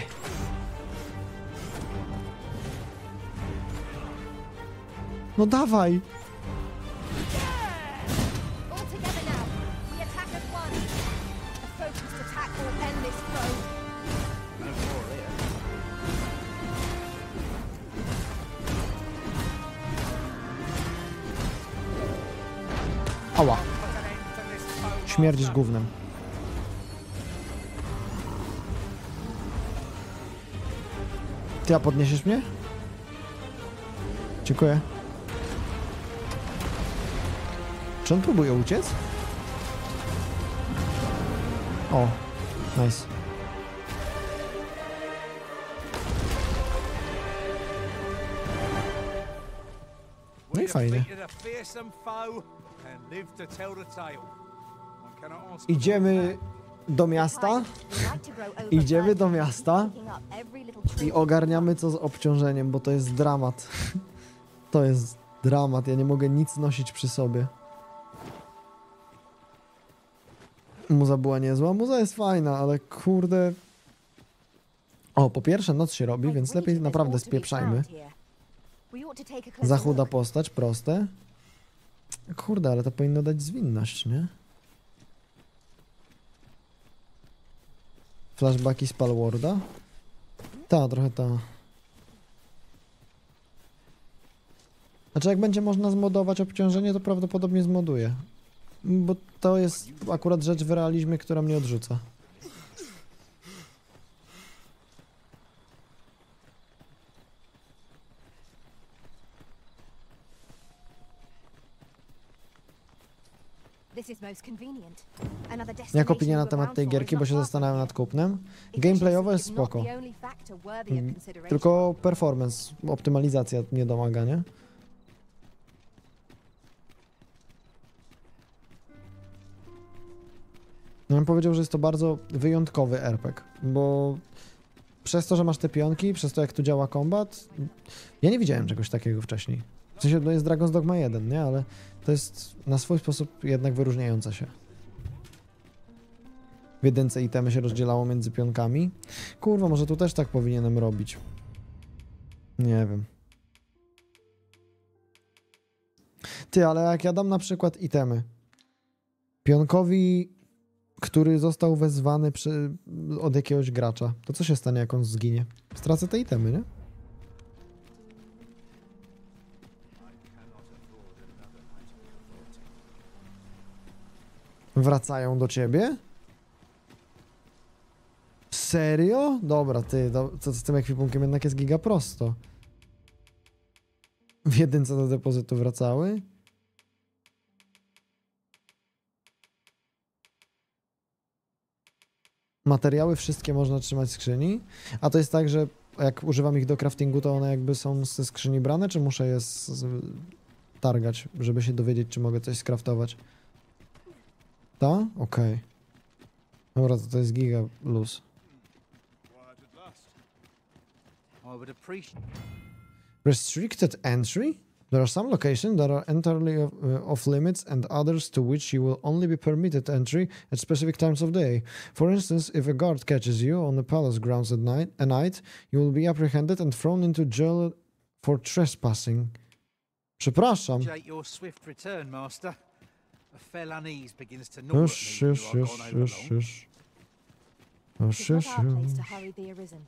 No dawaj! Śmierdzisz gównem. Ty, a podniesiesz mnie? Dziękuję. Czy on próbuje uciec? O, nice. No i fajnie. Idziemy do miasta. Idziemy do miasta i ogarniamy co z obciążeniem, bo to jest dramat. (laughs) To jest dramat. Ja nie mogę nic nosić przy sobie. Muza była niezła. Muza jest fajna, ale kurde. O, po pierwsze noc się robi, więc lepiej naprawdę spieprzajmy. Zachuda postać, proste. Kurde, ale to powinno dać zwinność, nie? Flashbacki z Palwarda? Ta, trochę ta. Znaczy jak będzie można zmodować obciążenie, to prawdopodobnie zmoduję. Bo to jest akurat rzecz w realizmie, która mnie odrzuca. Jak opinia na temat tej gierki, bo się zastanawiam nad kupnem? Gameplayowo jest spoko. Mm, tylko performance, optymalizacja nie domaga, nie? Ja bym powiedział, że jest to bardzo wyjątkowy RPG, bo przez to, że masz te pionki, przez to jak tu działa kombat, ja nie widziałem czegoś takiego wcześniej. W sensie, to jest Dragon's Dogma 1, nie? Ale to jest na swój sposób jednak wyróżniająca się. W jedynce itemy się rozdzielało między pionkami. Kurwa, może tu też tak powinienem robić. Nie wiem. Ty, ale jak ja dam na przykład itemy pionkowi, który został wezwany przy, od jakiegoś gracza, to co się stanie, jak on zginie? Stracę te itemy, nie? Wracają do ciebie? Serio? Dobra, ty, do, co z tym ekwipunkiem jednak jest giga prosto. W jedynce do depozytu wracały? Materiały wszystkie można trzymać w skrzyni, a to jest tak, że jak używam ich do craftingu, to one jakby są ze skrzyni brane, czy muszę je targać, żeby się dowiedzieć, czy mogę coś skraftować? Ta? Okej. Okay. Dobra, to, to jest giga luz. Restricted entry? There are some locations that are entirely off, uh, off, limits and others to which you will only be permitted entry at specific times of day. For instance, if a guard catches you on the palace grounds at night, at night you will be apprehended and thrown into jail for trespassing. Przepraszam. Your swift return, master. Już, już, już, gone over już, long. już. Już, It's not już, our place już. to hurry the arisen.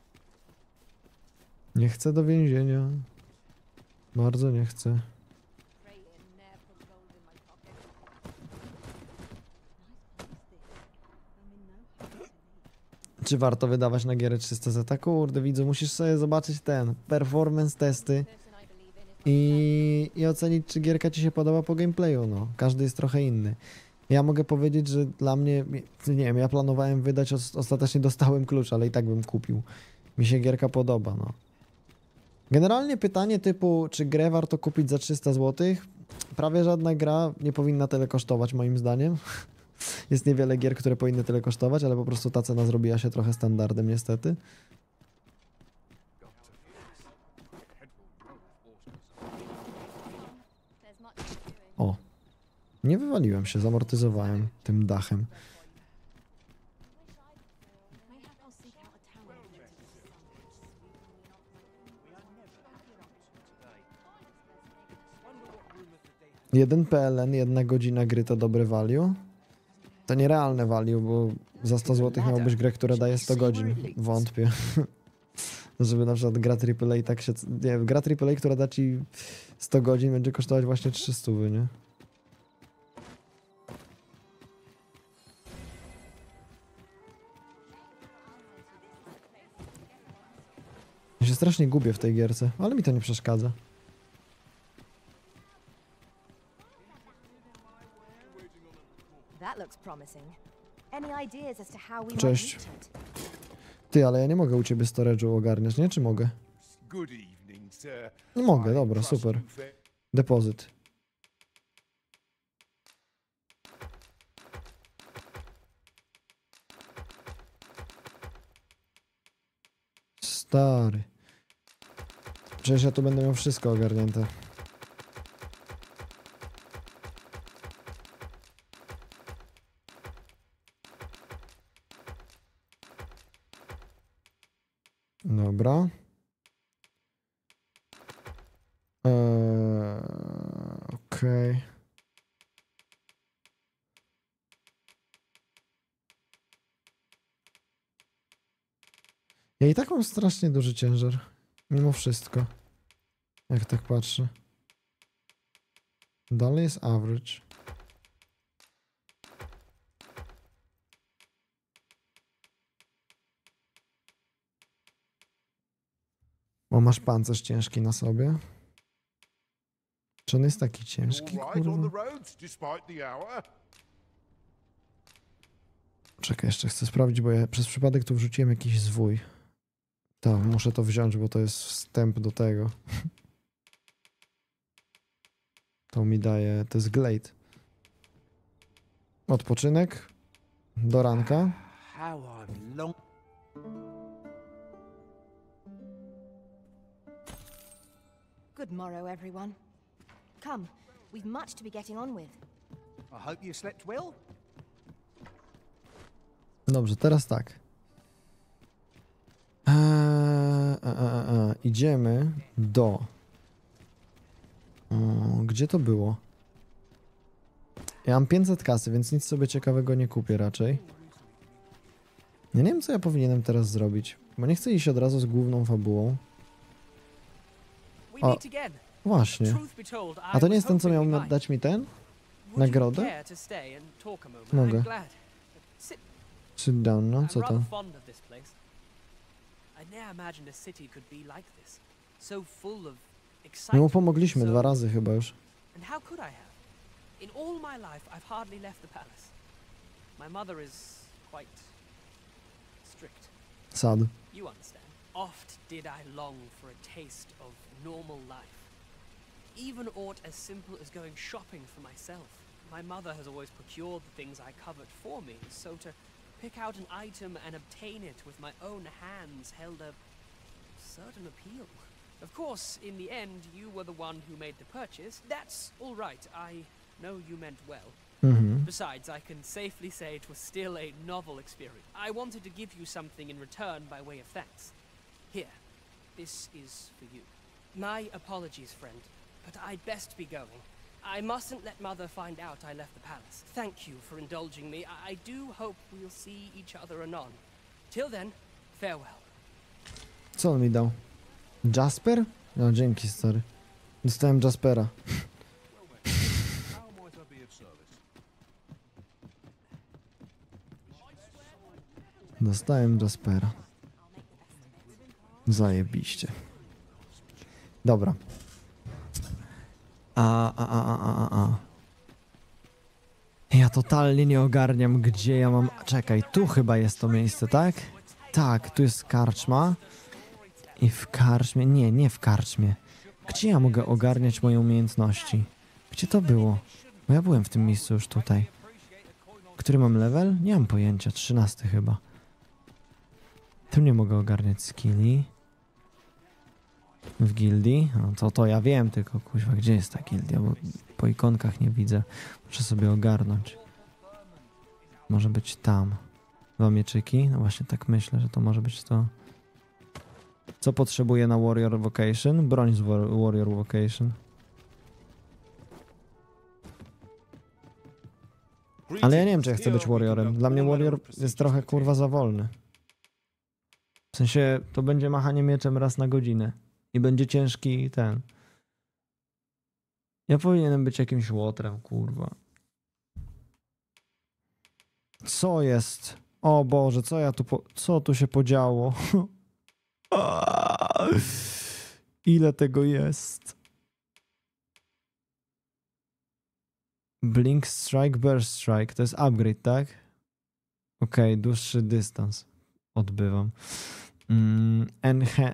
Nie chcę do więzienia. Bardzo nie chcę. Czy warto wydawać na gierę 300 zeta? Kurde, widzu, musisz sobie zobaczyć ten performance testy i, i ocenić, czy gierka ci się podoba po gameplayu, no. Każdy jest trochę inny. Ja mogę powiedzieć, że dla mnie, nie wiem, ja planowałem wydać, os- ostatecznie dostałem klucz, ale i tak bym kupił. Mi się gierka podoba, no. Generalnie pytanie typu, czy grę warto kupić za 300 zł? Prawie żadna gra nie powinna tyle kosztować, moim zdaniem. (laughs) Jest niewiele gier, które powinny tyle kosztować, ale po prostu ta cena zrobiła się trochę standardem, niestety. O. Nie wywaliłem się, zamortyzowałem tym dachem. Jeden PLN, jedna godzina gry to dobre value. To nierealne value, bo za 100 zł miałbyś grę, która daje 100 godzin. Wątpię. (laughs) Żeby na przykład gra AAA tak się... Nie, gra AAA, która da ci 100 godzin będzie kosztować właśnie 300, nie? Strasznie gubię w tej gierce, ale mi to nie przeszkadza. Cześć. Ty, ale ja nie mogę u ciebie storage'u ogarniać, nie? Czy mogę? Good evening, sir. Nie mogę, dobra, super. Depozyt. Stary. Przecież ja tu będę miał wszystko ogarnięte. Dobra. Eee, Okej. Ja i tak mam strasznie duży ciężar. Mimo wszystko. Jak tak patrzę. Dalej jest average. O, masz pancerz ciężki na sobie. Czy on jest taki ciężki, kurwa? Czekaj, jeszcze chcę sprawdzić, bo ja przez przypadek tu wrzuciłem jakiś zwój. Tak, muszę to wziąć, bo to jest wstęp do tego. (laughs) To mi daje, to jest glade. Odpoczynek do ranka. Good morrow, everyone. Come, we've much to be getting on with. I hope you slept well. Dobrze, teraz tak. Eee, e, e, e, idziemy do. Gdzie to było? Ja mam 500 kasy, więc nic sobie ciekawego nie kupię raczej. Ja nie wiem, co ja powinienem teraz zrobić, bo nie chcę iść od razu z główną fabułą. O, właśnie. A to nie jest ten, co miał dać mi ten? Nagrodę? to? Mogę. Sit down, no, co place. I imagined a city could be like this. So full of My mu pomogliśmy dwa razy chyba już. And how could I have? In all my life, I've hardly left the palace. My mother is quite strict. Sad. You understand. Oft did I long for a taste of normal life. Even aught as simple as going shopping for myself. My mother has always procured the things I covet for me, so to pick out an item and obtain it with my own hands held a certain appeal. Of course, in the end, you were the one who made the purchase. That's all right. I know you meant well. Mm -hmm. Besides, I can safely say it was still a novel experience. I wanted to give you something in return by way of thanks. Here, this is for you. My apologies, friend, but I'd best be going. I mustn't let Mother find out I left the palace. Thank you for indulging me. I, I do hope we'll see each other anon. Till then, farewell. Co on mi dał? Jasper? No dzięki, stary. Dostałem Jaspera. Dostałem Jaspera. Zajebiście. Dobra. A, a, a, a, a, a. Ja totalnie nie ogarniam, gdzie ja mam... Czekaj, tu chyba jest to miejsce, tak? Tak, tu jest karczma. I w karczmie... Nie, nie w karczmie. Gdzie ja mogę ogarniać moje umiejętności? Gdzie to było? Bo ja byłem w tym miejscu już tutaj. Który mam level? Nie mam pojęcia. 13 chyba. Tu nie mogę ogarniać skilli. W gildii? No to to ja wiem, tylko kuźwa, gdzie jest ta gildia, bo po ikonkach nie widzę. Muszę sobie ogarnąć. Może być tam. Dwa mieczyki? No właśnie tak myślę, że to może być to. Co potrzebuję na Warrior Vocation? Broń z Warrior Vocation. Ale ja nie wiem, czy ja chcę być Warriorem. Dla mnie Warrior jest trochę kurwa za wolny. W sensie, to będzie machanie mieczem raz na godzinę. I będzie ciężki ten. Ja powinienem być jakimś łotrem, kurwa. Co jest? O Boże, co ja tu po... Co tu się podziało? (laughs) Ile tego jest? Blink Strike, Burst Strike. To jest upgrade, tak? Okej, okay, dłuższy dystans. Odbywam. Mm,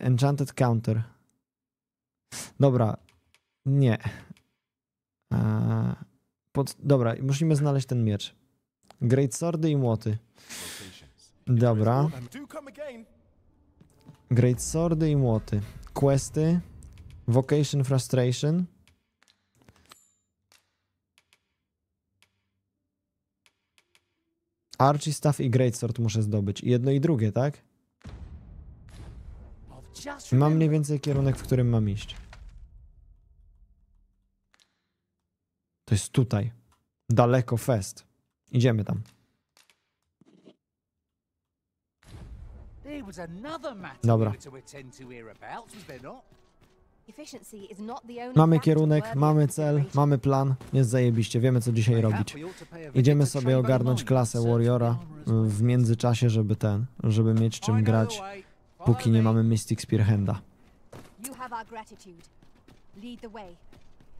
enchanted Counter. Dobra. Nie. Eee, pod, dobra, musimy znaleźć ten miecz. Great Swordy i młoty. Dobra. Great Swordy i młoty. Questy. Vocation Frustration. Archie Staff i Great Sword muszę zdobyć. Jedno i drugie, tak? Mam mniej więcej kierunek, w którym mam iść. To jest tutaj. Daleko fest. Idziemy tam. Dobra. Mamy kierunek, mamy cel, mamy plan. Jest zajebiście, wiemy co dzisiaj robić. Idziemy sobie ogarnąć klasę Warriora w międzyczasie, żeby ten, żeby mieć czym grać, póki nie mamy Mystic Spearhanda.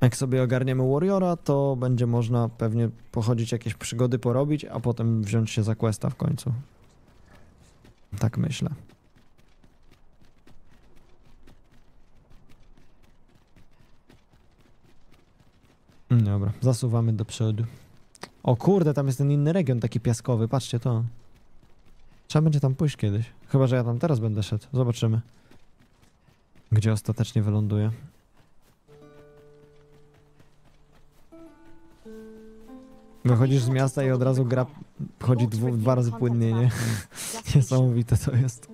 Jak sobie ogarniemy Warriora, to będzie można pewnie pochodzić jakieś przygody porobić, a potem wziąć się za questa w końcu. Tak myślę. Dobra, zasuwamy do przodu. O kurde, tam jest ten inny region, taki piaskowy, patrzcie to. Trzeba będzie tam pójść kiedyś. Chyba, że ja tam teraz będę szedł. Zobaczymy. Gdzie ostatecznie wyląduję. Wychodzisz z miasta i od razu gra chodzi dwu, dwa razy płynnie, nie? Niesamowite to jest.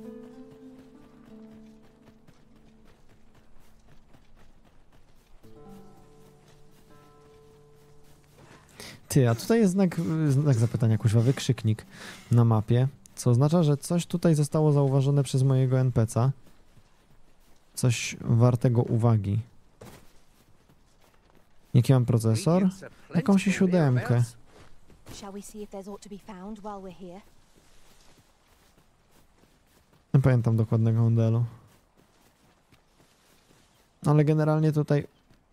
Ty, a tutaj jest znak, znak zapytania, kuźwa, wykrzyknik na mapie, co oznacza, że coś tutaj zostało zauważone przez mojego NPC'a. Coś wartego uwagi. Jaki mam procesor? Jakąś siódemkę. Nie pamiętam dokładnego modelu. Ale generalnie tutaj...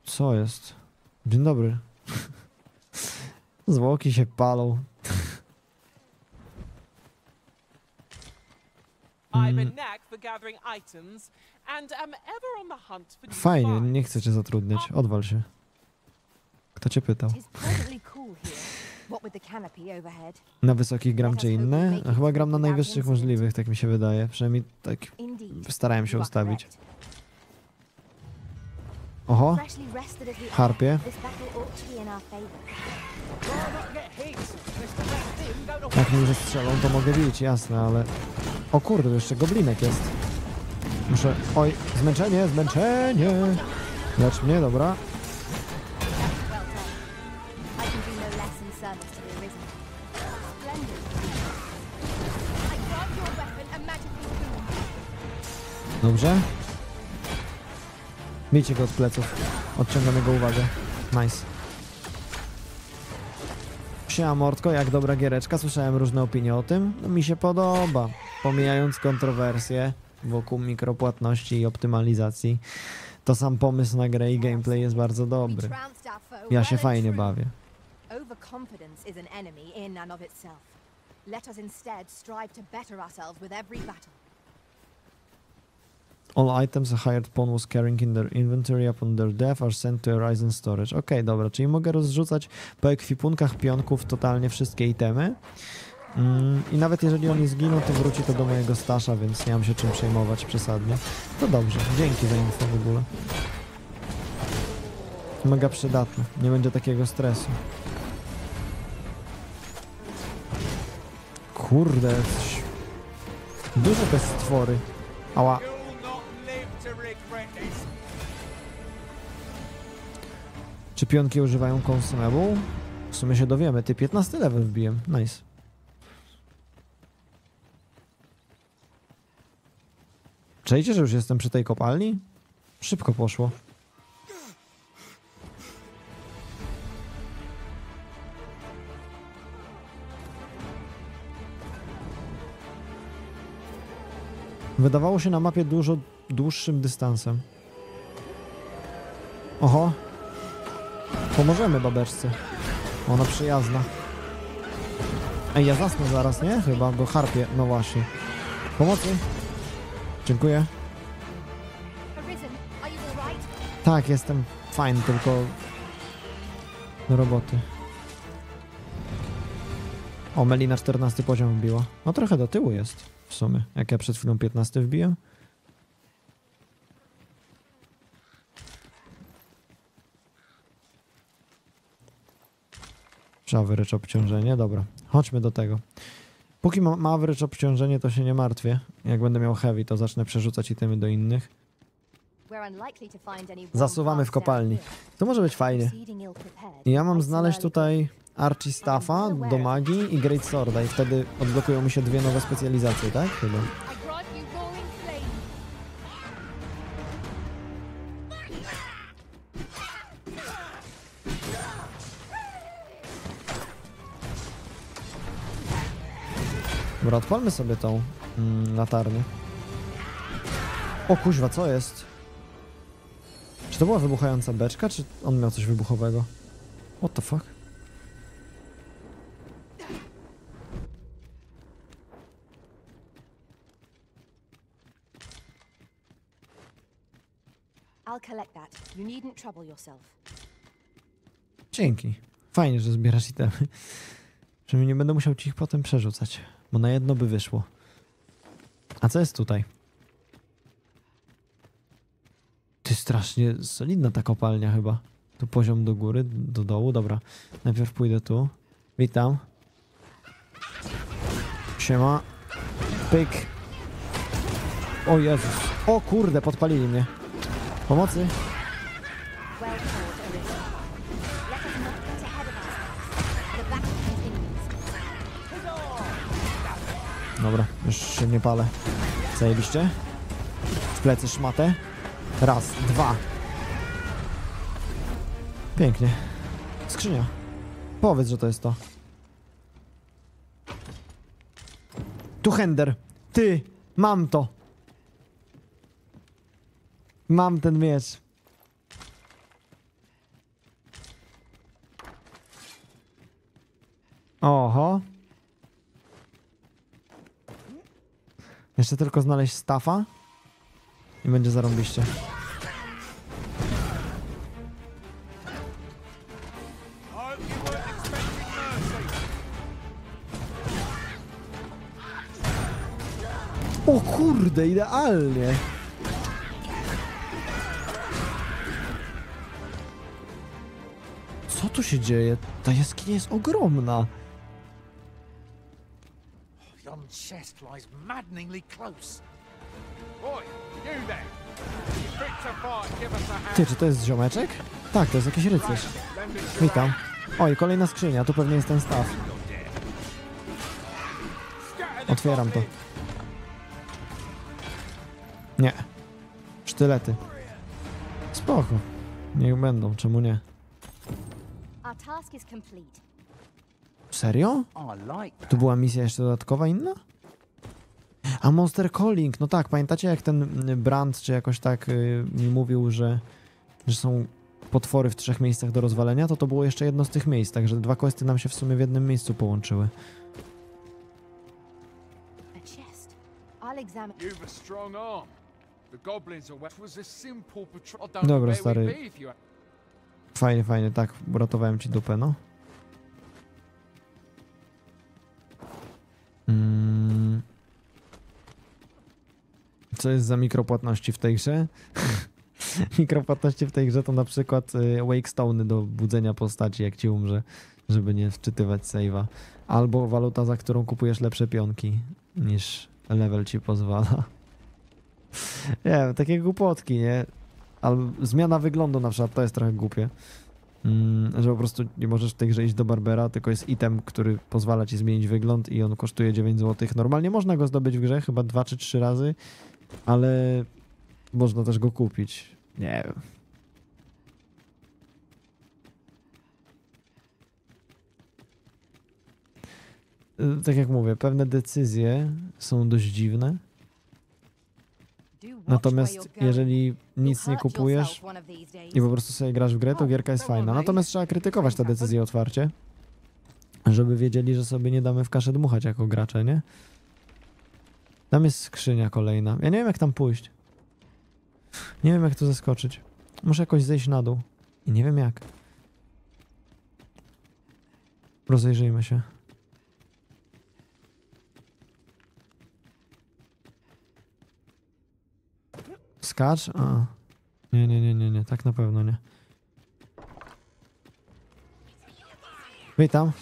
Co jest? Dzień dobry. (laughs) Zwłoki się palą. (laughs) Mm. Fajnie, nie chcę cię zatrudniać. Odwal się. Kto cię pytał? Na wysokich gram czy inne? A chyba gram na najwyższych możliwych, tak mi się wydaje. Przynajmniej tak starałem się ustawić. Oho. Harpie. Jak mnie strzelą, to mogę bić, jasne, ale... O kurde, jeszcze goblinek jest. Muszę... Oj, zmęczenie, zmęczenie! Lecz mnie, dobra. Dobrze. Bijcie go od pleców. Odciągamy go uwagę. Nice. Siema Mordko, jak dobra giereczka. Słyszałem różne opinie o tym. No mi się podoba. Pomijając kontrowersje wokół mikropłatności i optymalizacji, to sam pomysł na grę i gameplay jest bardzo dobry. Ja się fajnie bawię. Overconfidence is an enemy in and of itself. Let us instead strive to better ourselves with every battle. All items a hired pawn was carrying in their inventory upon their death are sent to Horizon Storage. Ok, dobra, czyli mogę rozrzucać po ekwipunkach pionków totalnie wszystkie itemy. Mm, I nawet jeżeli oni zginą, to wróci to do mojego stasza, więc nie mam się czym przejmować przesadnie. To dobrze, dzięki za info w ogóle. Mega przydatne, nie będzie takiego stresu. Kurde, coś... Duże te stwory. Ała. Czy pionki używają consumable? W sumie się dowiemy. Ty 15 level wbiłem. Nice. Czejcie, że już jestem przy tej kopalni? Szybko poszło. Wydawało się na mapie dużo dłuższym dystansem. Oho. Pomożemy babeczce. Ona przyjazna. Ej, ja zasnę zaraz, nie? Chyba go harpię. No właśnie. Pomocy. Dziękuję. Tak, jestem fajny, tylko do roboty. O, Melina 14 poziom wbiła. No trochę do tyłu jest w sumie. Jak ja przed chwilą 15 wbiłem. Czy average obciążenie? Dobra, chodźmy do tego. Póki ma, average obciążenie, to się nie martwię. Jak będę miał heavy, to zacznę przerzucać itemy do innych. Zasuwamy w kopalni. To może być fajnie. Ja mam znaleźć tutaj Archie Staffa do magii i Great Sworda i wtedy odblokują mi się dwie nowe specjalizacje, tak? Chyba. Dobra, odpalmy sobie tą mm, latarnię. O kuźwa, co jest? Czy to była wybuchająca beczka, czy on miał coś wybuchowego? What the fuck? Dzięki. Fajnie, że zbierasz itemy. Przynajmniej nie będę musiał ci ich potem przerzucać. Bo na jedno by wyszło. A co jest tutaj? Ty strasznie solidna ta kopalnia chyba. Tu poziom do góry, do dołu. Dobra, najpierw pójdę tu. Witam. Siema. Pyk. O Jezus. O kurde, podpalili mnie. Pomocy. Dobra, już się nie palę. Zajebiście. W plecy szmatę. Raz, dwa. Pięknie. Skrzynia. Powiedz, że to jest to. Tu Hender. Ty, mam to. Mam ten miecz. Oho. Jeszcze tylko znaleźć stafa i będzie zarąbiście. O kurde, idealnie! Co tu się dzieje? Ta jaskinia jest ogromna. Yon chest lies maddeningly close. Boy, you there. Ty, czy to jest ziomeczek? Tak, to jest jakiś rycerz. Witam. Oj, kolejna skrzynia, tu pewnie jest ten staw. Otwieram to. Nie. Sztylety. Spoko. Niech będą, czemu nie? Serio? Tu była misja jeszcze dodatkowa inna? A Monster Calling, no tak, pamiętacie jak ten Brand, czy jakoś tak yy, mi mówił, że, że są potwory w trzech miejscach do rozwalenia, to to było jeszcze jedno z tych miejsc, także dwa questy nam się w sumie w jednym miejscu połączyły. Dobra, stary. Fajnie, fajnie, tak, uratowałem ci dupę, no. Mm. Co jest za mikropłatności w tej grze? (laughs) mikropłatności w tej grze to na przykład y, Wake Stone do budzenia postaci, jak ci umrze, żeby nie wczytywać save'a. Albo waluta, za którą kupujesz lepsze pionki niż level ci pozwala. (laughs) nie takie głupotki, nie? Albo zmiana wyglądu na przykład, to jest trochę głupie. Mm, że po prostu nie możesz w tej grze iść do Barbera, tylko jest item, który pozwala ci zmienić wygląd i on kosztuje 9 zł. Normalnie można go zdobyć w grze, chyba 2 czy 3 razy, ale można też go kupić. Nie wiem. Y, tak jak mówię, pewne decyzje są dość dziwne. Natomiast jeżeli nic nie kupujesz i po prostu sobie grasz w grę, to gierka jest fajna. Natomiast trzeba krytykować te decyzje otwarcie, żeby wiedzieli, że sobie nie damy w kaszę dmuchać jako gracze, nie? Tam jest skrzynia kolejna. Ja nie wiem jak tam pójść. Nie wiem jak tu zaskoczyć. Muszę jakoś zejść na dół. I nie wiem jak. Rozejrzyjmy się. Skacz? A. Nie, nie, nie, nie, nie. Tak na pewno nie. Witam.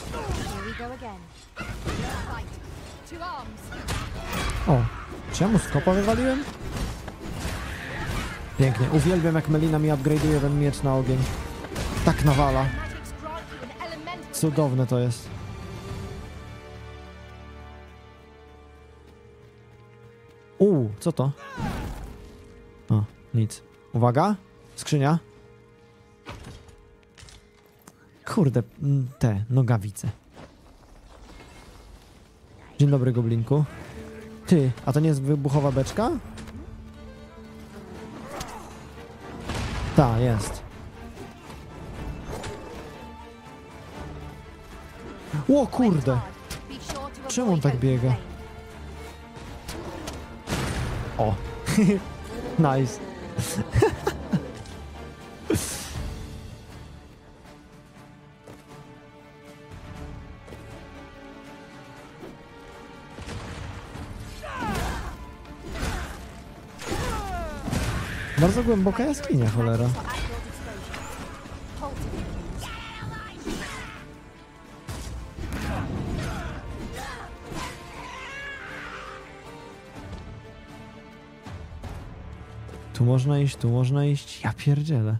O, czemu skopa wywaliłem? Pięknie. Uwielbiam jak Melina mi upgrade'uje ten miecz na ogień. Tak nawala. Cudowne to jest. Uuu, co to? Nic. Uwaga. Skrzynia. Kurde, te nogawice. Dzień dobry, goblinku. Ty, a to nie jest wybuchowa beczka? Ta, jest. O kurde! Czemu on tak biega? O! (laughs) nice. Bardzo głęboka jaskinia, cholera. Można iść, tu można iść. Ja pierdzielę.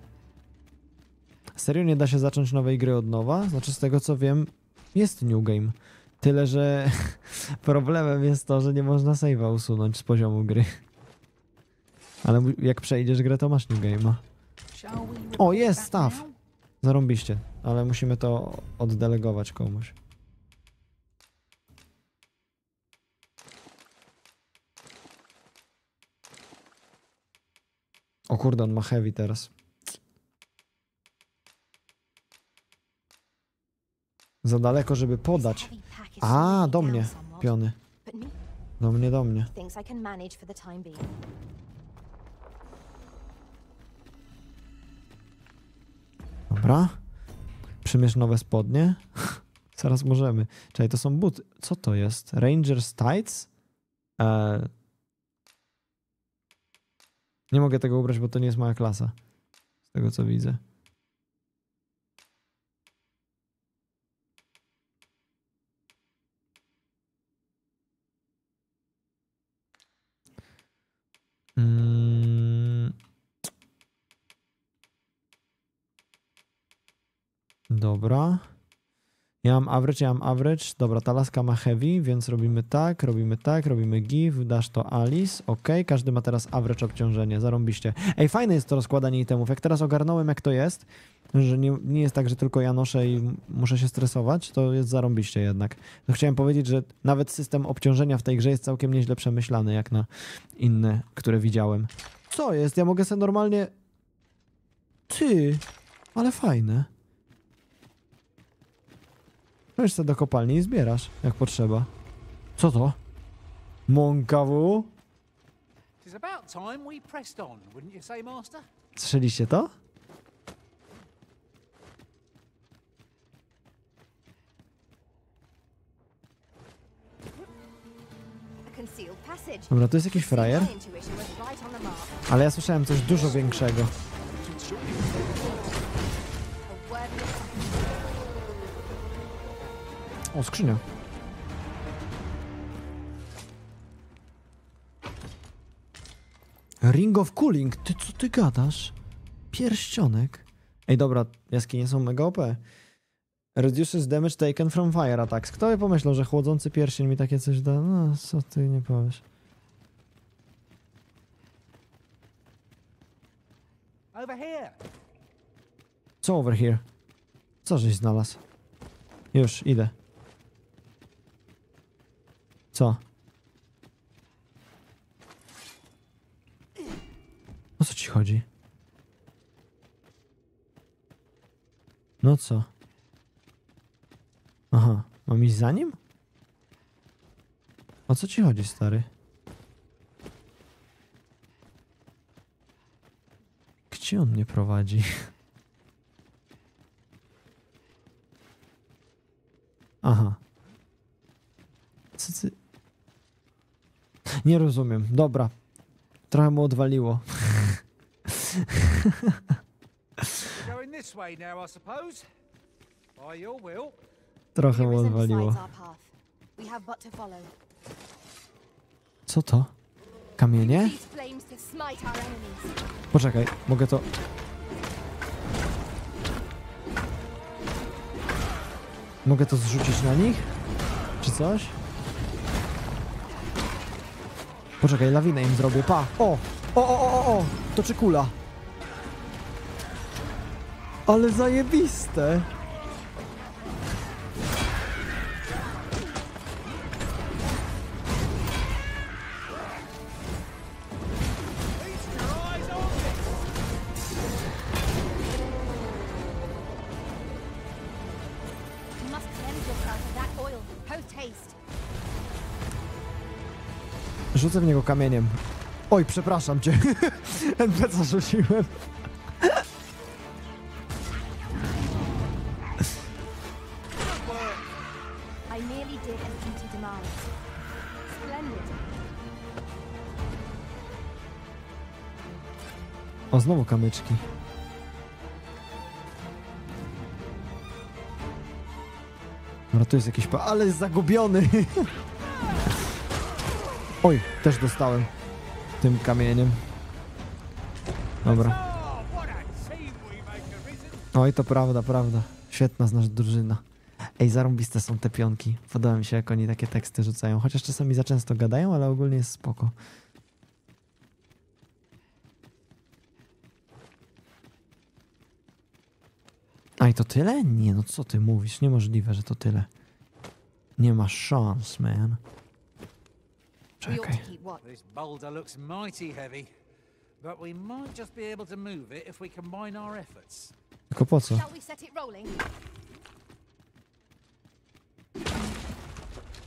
Serio nie da się zacząć nowej gry od nowa? Znaczy z tego co wiem, jest New Game. Tyle, że (laughs) problemem jest to, że nie można save'a usunąć z poziomu gry. Ale jak przejdziesz grę, to masz New Game'a. O, jest staw! Zarąbiście, ale musimy to oddelegować komuś. O kurde, on ma heavy teraz. Za daleko, żeby podać. A, do mnie, piony. Do mnie, do mnie. Dobra. Przymierz nowe spodnie. (laughs) Zaraz możemy. Czekaj, to są buty. Co to jest? Rangers Tights? Eee, nie mogę tego ubrać, bo to nie jest moja klasa. Z tego co widzę. Mm. Dobra. Ja mam average, ja mam average. Dobra, ta laska ma heavy, więc robimy tak, robimy tak, robimy give, dasz to Alice. Ok, każdy ma teraz average obciążenie, zarąbiście. Ej, fajne jest to rozkładanie itemów. Jak teraz ogarnąłem, jak to jest, że nie, nie jest tak, że tylko ja noszę i muszę się stresować, to jest zarąbiście jednak. No, chciałem powiedzieć, że nawet system obciążenia w tej grze jest całkiem nieźle przemyślany, jak na inne, które widziałem. Co jest? Ja mogę sobie normalnie... Ty, ale fajne. Weź sobie do kopalni i zbierasz, jak potrzeba. Co to? Monkawu? Słyszeliście to? Dobra, to jest jakiś frajer. Ale ja słyszałem coś dużo większego. O, skrzynia. Ring of Cooling. Ty co ty gadasz? Pierścionek. Ej, dobra, jaskinie są mega OP. Reduces damage taken from fire attacks. Kto by pomyślał, że chłodzący pierścień mi takie coś da? No, co ty nie powiesz. Over here. Co over here? Co żeś znalazł? Już, idę. Co? O co ci chodzi? No co? Aha, mam iść za nim? O co ci chodzi, stary? Gdzie on mnie prowadzi? Aha. Co ty... Nie rozumiem. Dobra. Trochę mu odwaliło. Trochę mu odwaliło. Co to? Kamienie? Poczekaj, mogę to... Mogę to zrzucić na nich? Czy coś? Poczekaj, lawinę im zrobię. Pa! O! O, o, o, o! Toczy kula. Ale zajebiste! Rzucę w niego kamieniem. Oj, przepraszam cię. (laughs) NPC rzuciłem. O, znowu kamyczki. No tu jest jakiś pa... Ale jest zagubiony! (laughs) Oj, też dostałem tym kamieniem. Dobra. Oj, to prawda, prawda. Świetna znasz drużyna. Ej, zarąbiste są te pionki. Podoba mi się, jak oni takie teksty rzucają. Chociaż czasami za często gadają, ale ogólnie jest spoko. A to tyle? Nie, no co ty mówisz? Niemożliwe, że to tyle. Nie ma szans, man. Czekaj. This boulder looks mighty heavy, but we might just be able to move it if we combine our efforts. Tylko po co?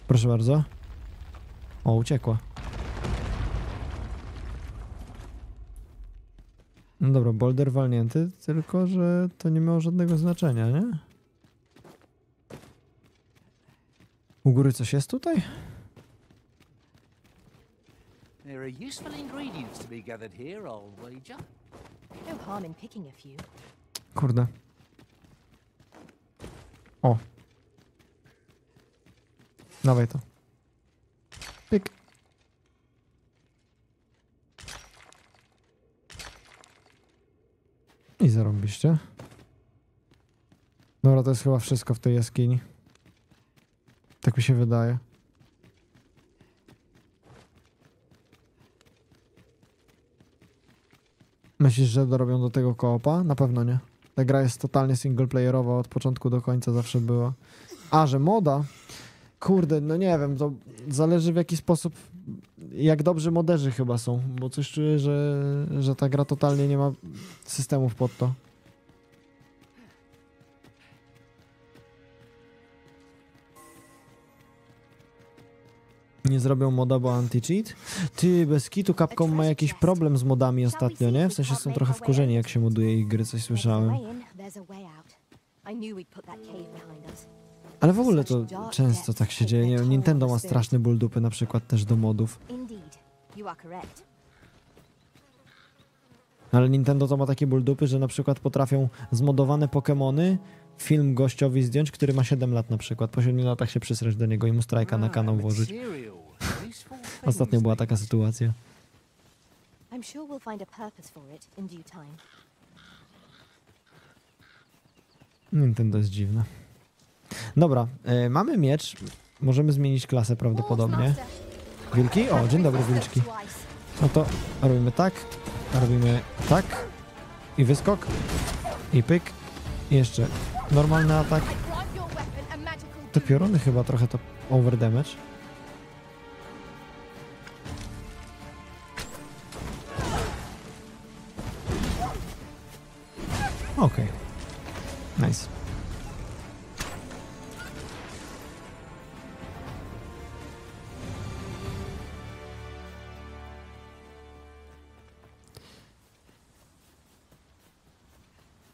Proszę bardzo. O, uciekła. No dobra, boulder walnięty, tylko że to nie miało żadnego znaczenia, nie? U góry coś jest tutaj? There are useful ingredients to be gathered here, I'll wager. No harm in picking a few. Kurde. O. Dawaj to. Pyk. I zarobiście. Dobra, to jest chyba wszystko w tej jaskini. Tak mi się wydaje. Myślisz, że dorobią do tego koopa? Na pewno nie. Ta gra jest totalnie singleplayerowa od początku do końca zawsze była. A, że moda? Kurde, no nie wiem, to zależy w jaki sposób, jak dobrzy moderzy chyba są, bo coś czuję, że, że ta gra totalnie nie ma systemów pod to. Nie zrobią moda, bo anti-cheat? Ty, bez kitu Capcom ma jakiś problem z modami ostatnio, nie? W sensie są trochę wkurzeni, jak się moduje ich gry, coś słyszałem. Ale w ogóle to często tak się dzieje. Nintendo ma straszny ból dupy na przykład też do modów. Ale Nintendo to ma takie ból dupy, że na przykład potrafią zmodowane Pokémony film gościowi zdjąć, który ma 7 lat na przykład. Po 7 latach się przysrać do niego i mu strajka na kanał włożyć. Ostatnio była taka sytuacja. Nintendo jest dziwne. Dobra, y, mamy miecz. Możemy zmienić klasę prawdopodobnie. Wilki? O, dzień dobry, wilczki. No to robimy tak, robimy tak i wyskok i pyk i jeszcze normalny atak. Te pioruny chyba trochę to over Okej. Okay. Nice.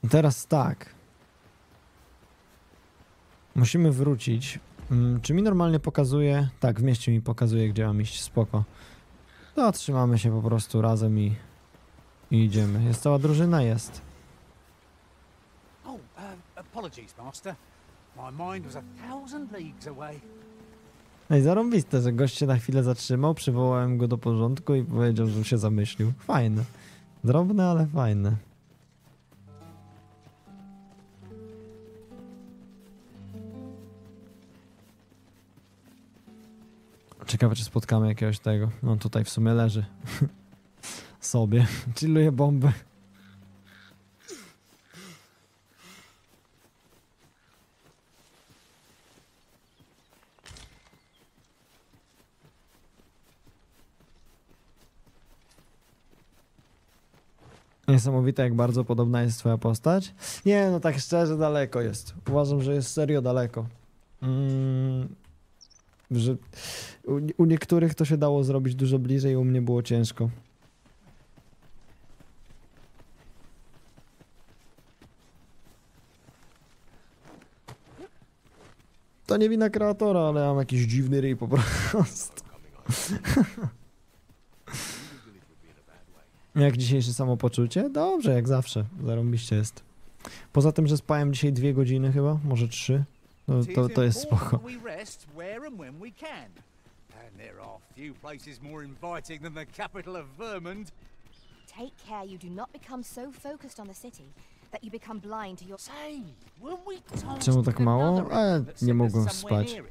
Teraz tak. Musimy wrócić. Hmm, czy mi normalnie pokazuje? Tak, w mieście mi pokazuje, gdzie mam iść. Spoko. To trzymamy się po prostu razem i, i idziemy. Jest cała drużyna? Jest. Apologies, master. My mind was a thousand leagues away. Ej, zarąbiste, że gość się na chwilę zatrzymał, przywołałem go do porządku i powiedział, że się zamyślił. Fajne. Drobne, ale fajne. Ciekawe, czy spotkamy jakiegoś tego. No tutaj w sumie leży. (laughs) Sobie. Chilluje bomby. Niesamowite, jak bardzo podobna jest twoja postać. Nie, no tak szczerze, daleko jest. Uważam, że jest serio daleko. Mm, że u, u niektórych to się dało zrobić dużo bliżej, u mnie było ciężko. To nie wina kreatora, ale mam jakiś dziwny ryj po prostu. (laughs) jak dzisiejsze samopoczucie? Dobrze, jak zawsze. Zarąbiście jest. Poza tym, że spałem dzisiaj dwie godziny chyba, może trzy. No, to, to jest spoko. Take care you do not become so focused on the city that you become blind to your... Czemu tak mało? A, nie mogłem spać.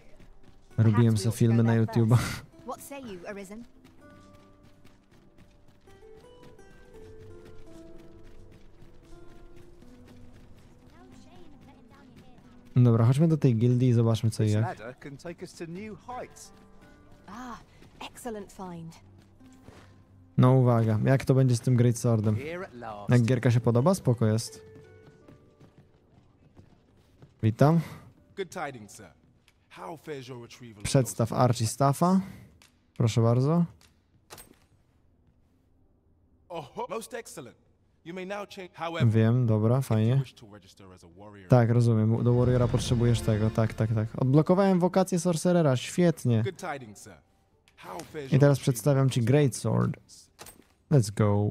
Robiłem sobie filmy na YouTube. What say you, Arisen? Dobra, chodźmy do tej gildii i zobaczmy co i jak. Ah, excellent. No uwaga, jak to będzie z tym Great Swordem? Jak gierka się podoba? Spoko jest. Witam. Przedstaw Archie Staffa. Proszę bardzo. Wiem, dobra, fajnie. Tak, rozumiem. Do Warriora potrzebujesz tego, tak, tak, tak. Odblokowałem wokację Sorcerera, świetnie. I teraz przedstawiam ci Great Sword. Let's go.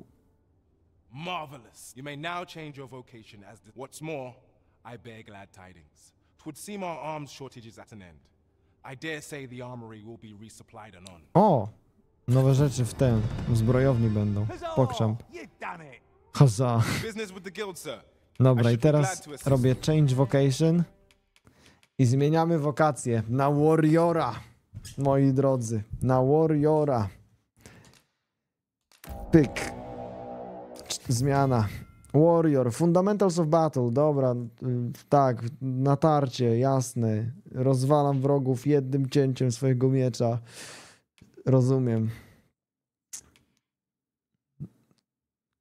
Marvelous. You may now change your vocation as the... What's more, I bear glad tidings. Twould seem our arms shortage is at an end. I dare say the armory will be resupplied anon. O! Nowe rzeczy w tym, w zbrojowni będą. Pokczamp. Huzzah. Dobra, i teraz robię change vocation I zmieniamy wokacje na Warriora, moi drodzy. Na Warriora. Pyk. Zmiana. Warrior, Fundamentals of Battle, dobra, tak, natarcie, jasne. Rozwalam wrogów jednym cięciem swojego miecza. Rozumiem.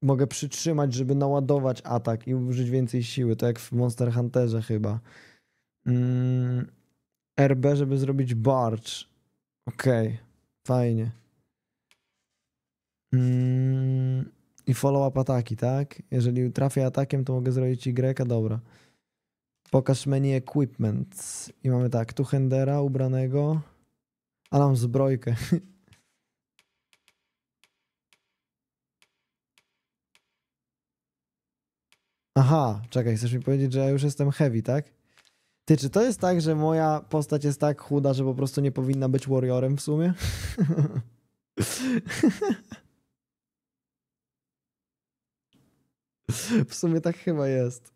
Mogę przytrzymać, żeby naładować atak i użyć więcej siły, tak jak w Monster Hunterze chyba. Mm, RB, żeby zrobić barge. Okej, okay. fajnie. Mm, I follow-up ataki, tak? Jeżeli trafię atakiem, to mogę zrobić Y, dobra. Pokaż menu equipment. I mamy tak, tu Hendera ubranego. A mam zbrojkę. (laughs) Aha, czekaj, chcesz mi powiedzieć, że ja już jestem heavy, tak? Ty, czy to jest tak, że moja postać jest tak chuda, że po prostu nie powinna być warriorem w sumie? (laughs) w sumie tak chyba jest.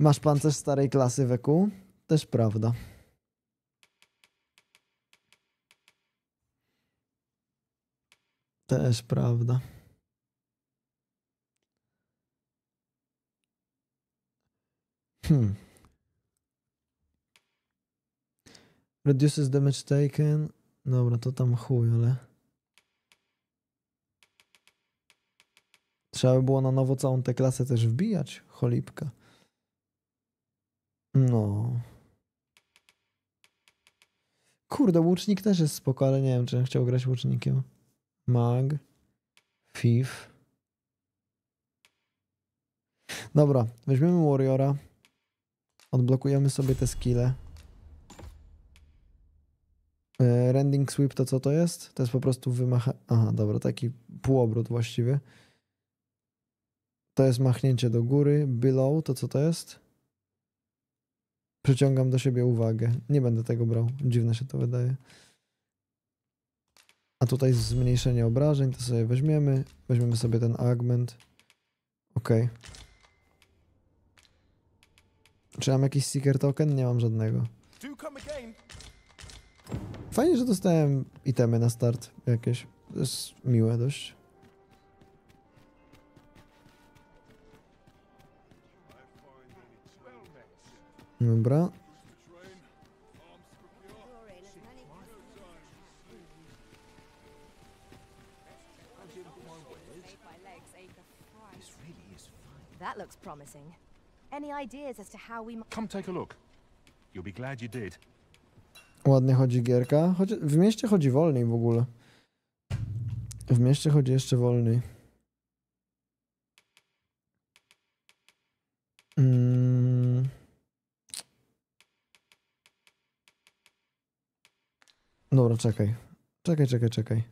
Masz pancerz starej klasy weku? Też prawda. Też prawda. Hmm. Reduces damage taken. Dobra, to tam chuj, ale... Trzeba by było na nowo całą tę klasę też wbijać. Cholipka. No. Kurde, łucznik też jest spoko, ale nie wiem, czy chciał grać łucznikiem. Mag. Fif. Dobra, weźmiemy Warriora. Odblokujemy sobie te skille. E, rending sweep to co to jest? To jest po prostu wymacha... Aha, dobra, taki półobrót właściwie. To jest machnięcie do góry. Below to co to jest? Przyciągam do siebie uwagę. Nie będę tego brał. Dziwne się to wydaje. A tutaj zmniejszenie obrażeń, to sobie weźmiemy. Weźmiemy sobie ten augment. Ok. Czy mam jakiś seeker token? Nie mam żadnego. Fajnie, że dostałem itemy na start jakieś. To jest miłe dość. Dobra. That looks promising. Any ideas as to how we Come take a look. You'll be glad you did. Ładnie chodzi gierka. Choć w mieście chodzi wolniej w ogóle. W mieście chodzi jeszcze wolniej. Mm. Dobra, czekaj. Czekaj, czekaj, czekaj.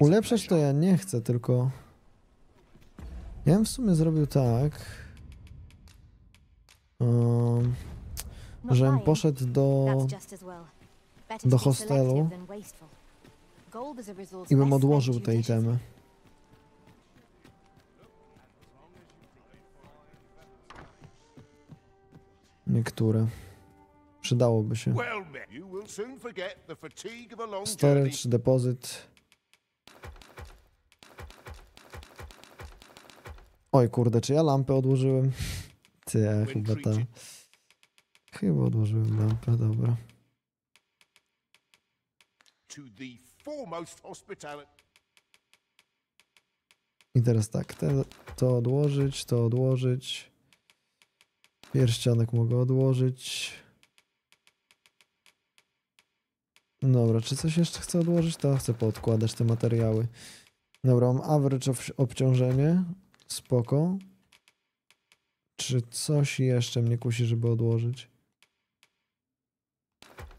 Ulepszać to ja nie chcę, tylko... Ja bym w sumie zrobił tak, um, żebym poszedł do, do hostelu i bym odłożył te itemy. Niektóre. Przydałoby się. Storage, depozyt. Oj kurde, czy ja lampę odłożyłem? (laughs) Ty, ja chyba ta... Chyba odłożyłem lampę, dobra. I teraz tak, te, to odłożyć, to odłożyć. Pierścionek mogę odłożyć. Dobra, czy coś jeszcze chcę odłożyć? To chcę poodkładać te materiały. Dobra, mam average obciążenie. Spoko. Czy coś jeszcze mnie kusi, żeby odłożyć?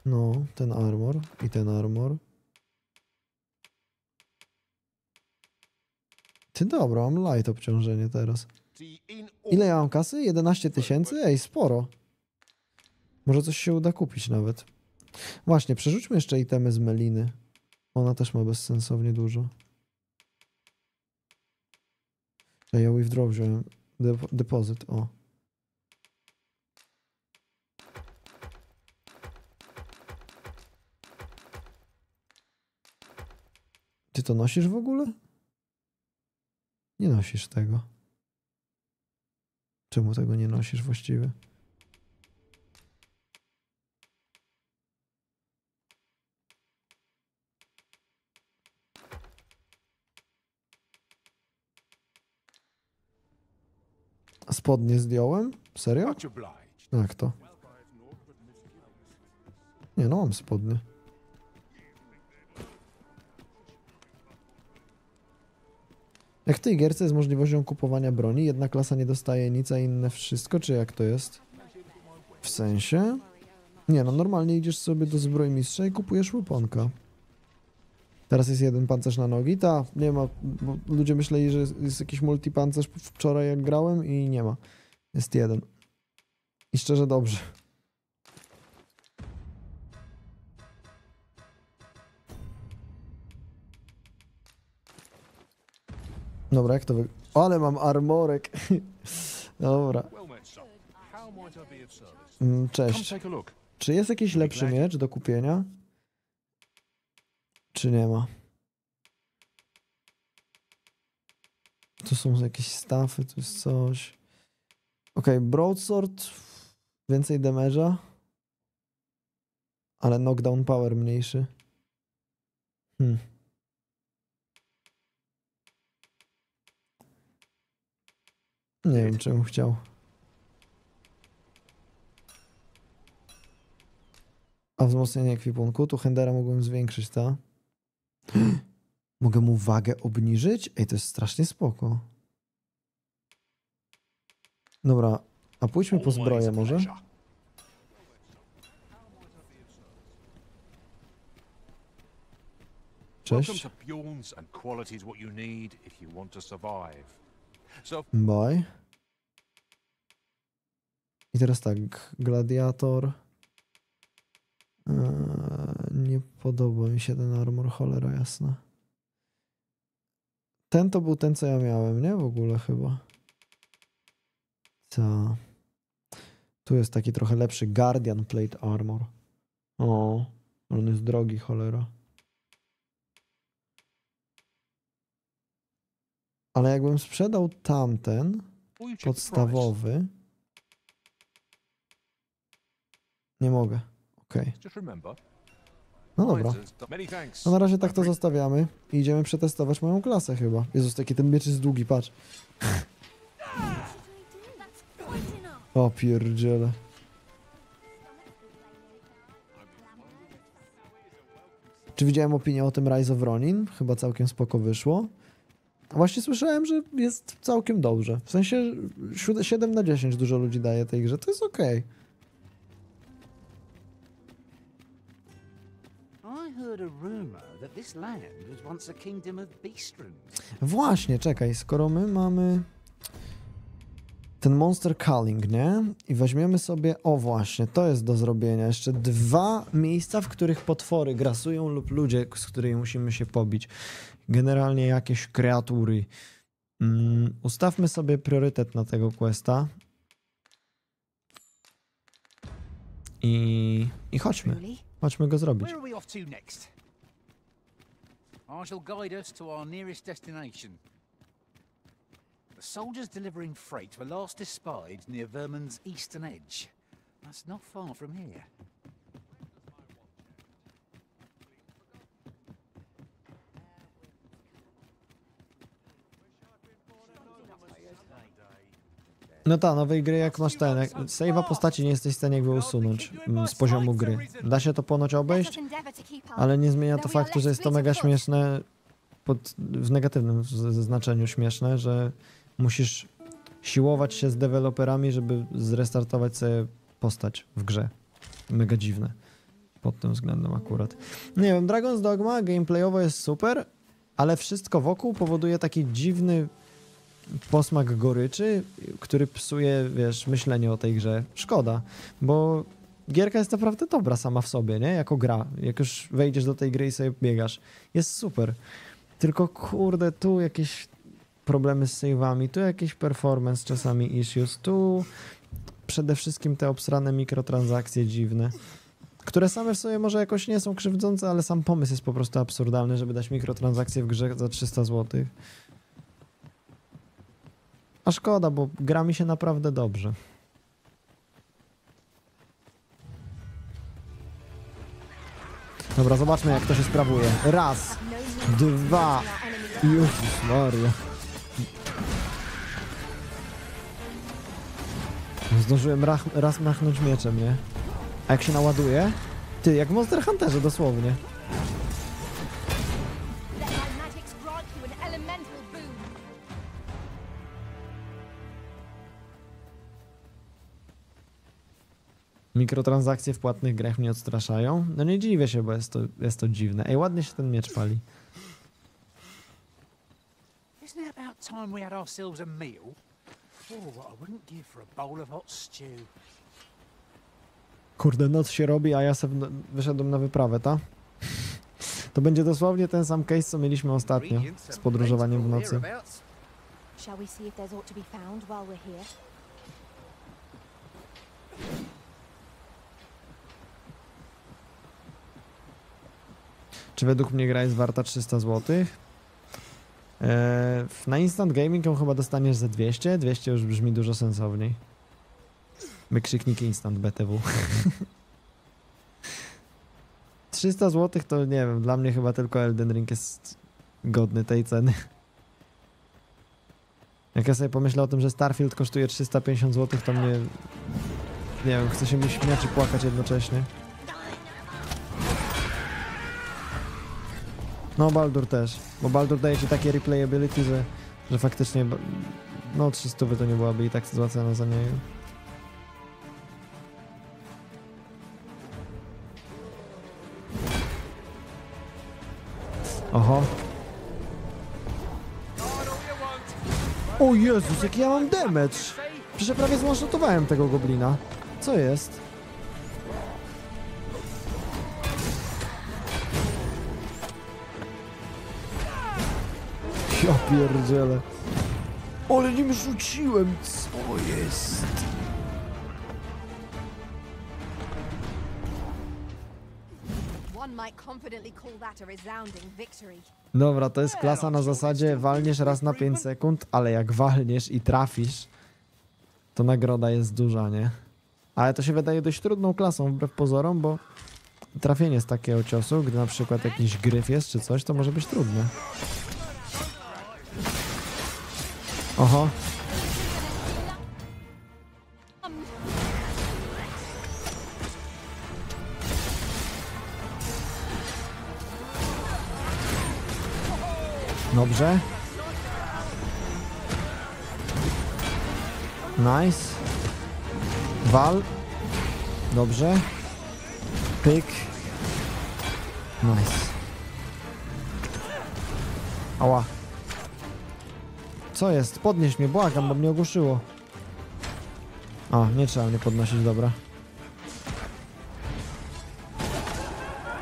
No, ten armor i ten armor. Ty dobra, mam light obciążenie teraz. Ile ja mam kasy? 11 tysięcy? Ej, sporo. Może coś się uda kupić nawet. Właśnie, przerzućmy jeszcze itemy z Meliny. Ona też ma bezsensownie dużo. Ja withdraw wziąłem. Dep depozyt, o. Ty to nosisz w ogóle? Nie nosisz tego. Czemu tego nie nosisz właściwie? Spodnie zdjąłem? Serio? Jak to? Nie no, mam spodnie. Jak w tej gierce jest możliwością kupowania broni, jedna klasa nie dostaje nic, a inne wszystko, czy jak to jest? W sensie? Nie no, normalnie idziesz sobie do zbrojmistrza i kupujesz łyponka. Teraz jest jeden pancerz na nogi. Ta, nie ma. Bo ludzie myśleli, że jest jakiś multipancerz wczoraj jak grałem i nie ma. Jest jeden. I szczerze dobrze. Dobra, jak to wy... Ale mam armorek. (laughs) Dobra. Mm, cześć. Czy jest jakiś lepszy miecz do kupienia? Czy nie ma? Tu są jakieś stafy, tu jest coś. Ok, broadsword. Więcej damage'a. Ale knockdown power mniejszy. Hmm. Nie wiem, czemu chciał. A wzmocnienie ekwipunku? Tu Hendera mogłem zwiększyć, tak? Mogę mu wagę obniżyć? Ej, to jest strasznie spoko. Dobra, a pójdźmy po zbroję może? Cześć. Bye. I teraz tak, gladiator. Eee, nie podoba mi się ten armor, cholera jasna. Ten to był ten, co ja miałem, nie? W ogóle chyba. Co? Tu jest taki trochę lepszy Guardian Plate Armor. O, on jest drogi, cholera. Ale jakbym sprzedał tamten podstawowy. Nie mogę. Okej. Okay. No dobra. No na razie tak to zostawiamy i idziemy przetestować moją klasę chyba. Jezus, taki ten miecz jest długi, patrz. o pierdziele. Czy widziałem opinię o tym Rise of Ronin? Chyba całkiem spoko wyszło. Właśnie słyszałem, że jest całkiem dobrze. W sensie 7 na 10 dużo ludzi daje tej grze. To jest okej. Okay. Właśnie, czekaj, skoro my mamy ten Monster Calling, nie? I weźmiemy sobie, o właśnie, to jest do zrobienia. Jeszcze dwa miejsca, w których potwory grasują lub ludzie, z którymi musimy się pobić. Generalnie jakieś kreatury. Um, ustawmy sobie priorytet na tego questa. I, i chodźmy. Chodźmy go zrobić. I shall guide us to our nearest destination. The soldiers delivering freight were last espied near Vermon's eastern edge. That's not far from here. No ta, nowej gry jak masz ten, jak save'a postaci nie jesteś w stanie usunąć mm, z poziomu gry. Da się to ponoć obejść, ale nie zmienia to faktu, że jest to mega śmieszne, pod, w negatywnym znaczeniu śmieszne, że musisz siłować się z deweloperami, żeby zrestartować sobie postać w grze. Mega dziwne. Pod tym względem akurat. Nie wiem, Dragon's Dogma gameplayowo jest super, ale wszystko wokół powoduje taki dziwny posmak goryczy, który psuje, wiesz, myślenie o tej grze. Szkoda, bo gierka jest naprawdę dobra sama w sobie, nie? Jako gra. Jak już wejdziesz do tej gry i sobie biegasz. Jest super. Tylko kurde, tu jakieś problemy z save'ami, tu jakieś performance czasami issues, tu przede wszystkim te obsrane mikrotransakcje dziwne, które same w sobie może jakoś nie są krzywdzące, ale sam pomysł jest po prostu absurdalny, żeby dać mikrotransakcje w grze za 300 zł. Szkoda, bo gra mi się naprawdę dobrze. Dobra, zobaczmy jak to się sprawuje. Raz, dwa, Jezus Maria. Zdążyłem rach, raz machnąć mieczem, nie? A jak się naładuje? Ty, jak w Monster Hunterze dosłownie. Mikrotransakcje w płatnych grach mnie odstraszają. No nie dziwię się, bo jest to, jest to dziwne. Ej, ładnie się ten miecz pali. Isn't it about time we had ourselves a meal? Oh, what I wouldn't give for a bowl of hot stew. Kurde, noc się robi, a ja sobie wyszedłem na wyprawę, ta? To będzie dosłownie ten sam case, co mieliśmy ostatnio z podróżowaniem w nocy. Shall we see if there's ought to be found while we're here? Czy według mnie gra jest warta 300 zł? Eee, na Instant Gaming ją chyba dostaniesz za 200. 200 już brzmi dużo sensowniej. Wykrzyknik Instant BTW. 300 zł to nie wiem, dla mnie chyba tylko Elden Ring jest godny tej ceny. Jak ja sobie pomyślę o tym, że Starfield kosztuje 350 zł, to mnie... Nie wiem, chce się mi śmiać i płakać jednocześnie. No Baldur też, bo Baldur daje ci takie replayability, że, że faktycznie no 300 to nie byłaby i tak zła za niego. Oho. O Jezus, jaki ja mam damage! Przecież prawie złączotowałem tego goblina. Co jest? Ja pierdzielę. Ale nim rzuciłem, co jest? Dobra, to jest klasa na zasadzie walniesz raz na 5 sekund, ale jak walniesz i trafisz, to nagroda jest duża, nie? Ale to się wydaje dość trudną klasą, wbrew pozorom, bo trafienie z takiego ciosu, gdy na przykład jakiś gryf jest czy coś, to może być trudne. Oho. Dobrze. Nice. Wal. Dobrze. Pyk. Nice. Ała. Co jest? Podnieś mnie, błagam, bo mnie ogłuszyło. O, nie trzeba mnie podnosić, dobra.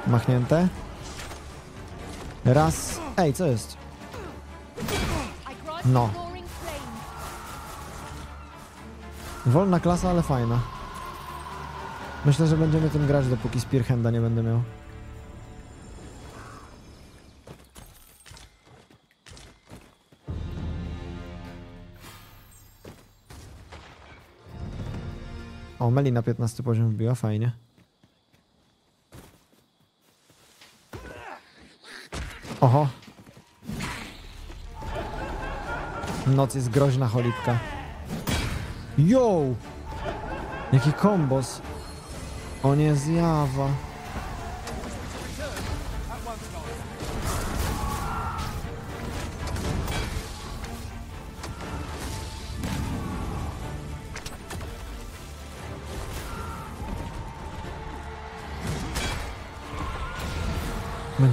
Machnięte. Raz. Ej, co jest? No. Wolna klasa, ale fajna. Myślę, że będziemy tym grać, dopóki Spearhanda nie będę miał. O, Meli na 15 poziom wbiła, fajnie. Oho. Noc jest groźna, cholipka. Yo! Jaki kombos. O nie, zjawa.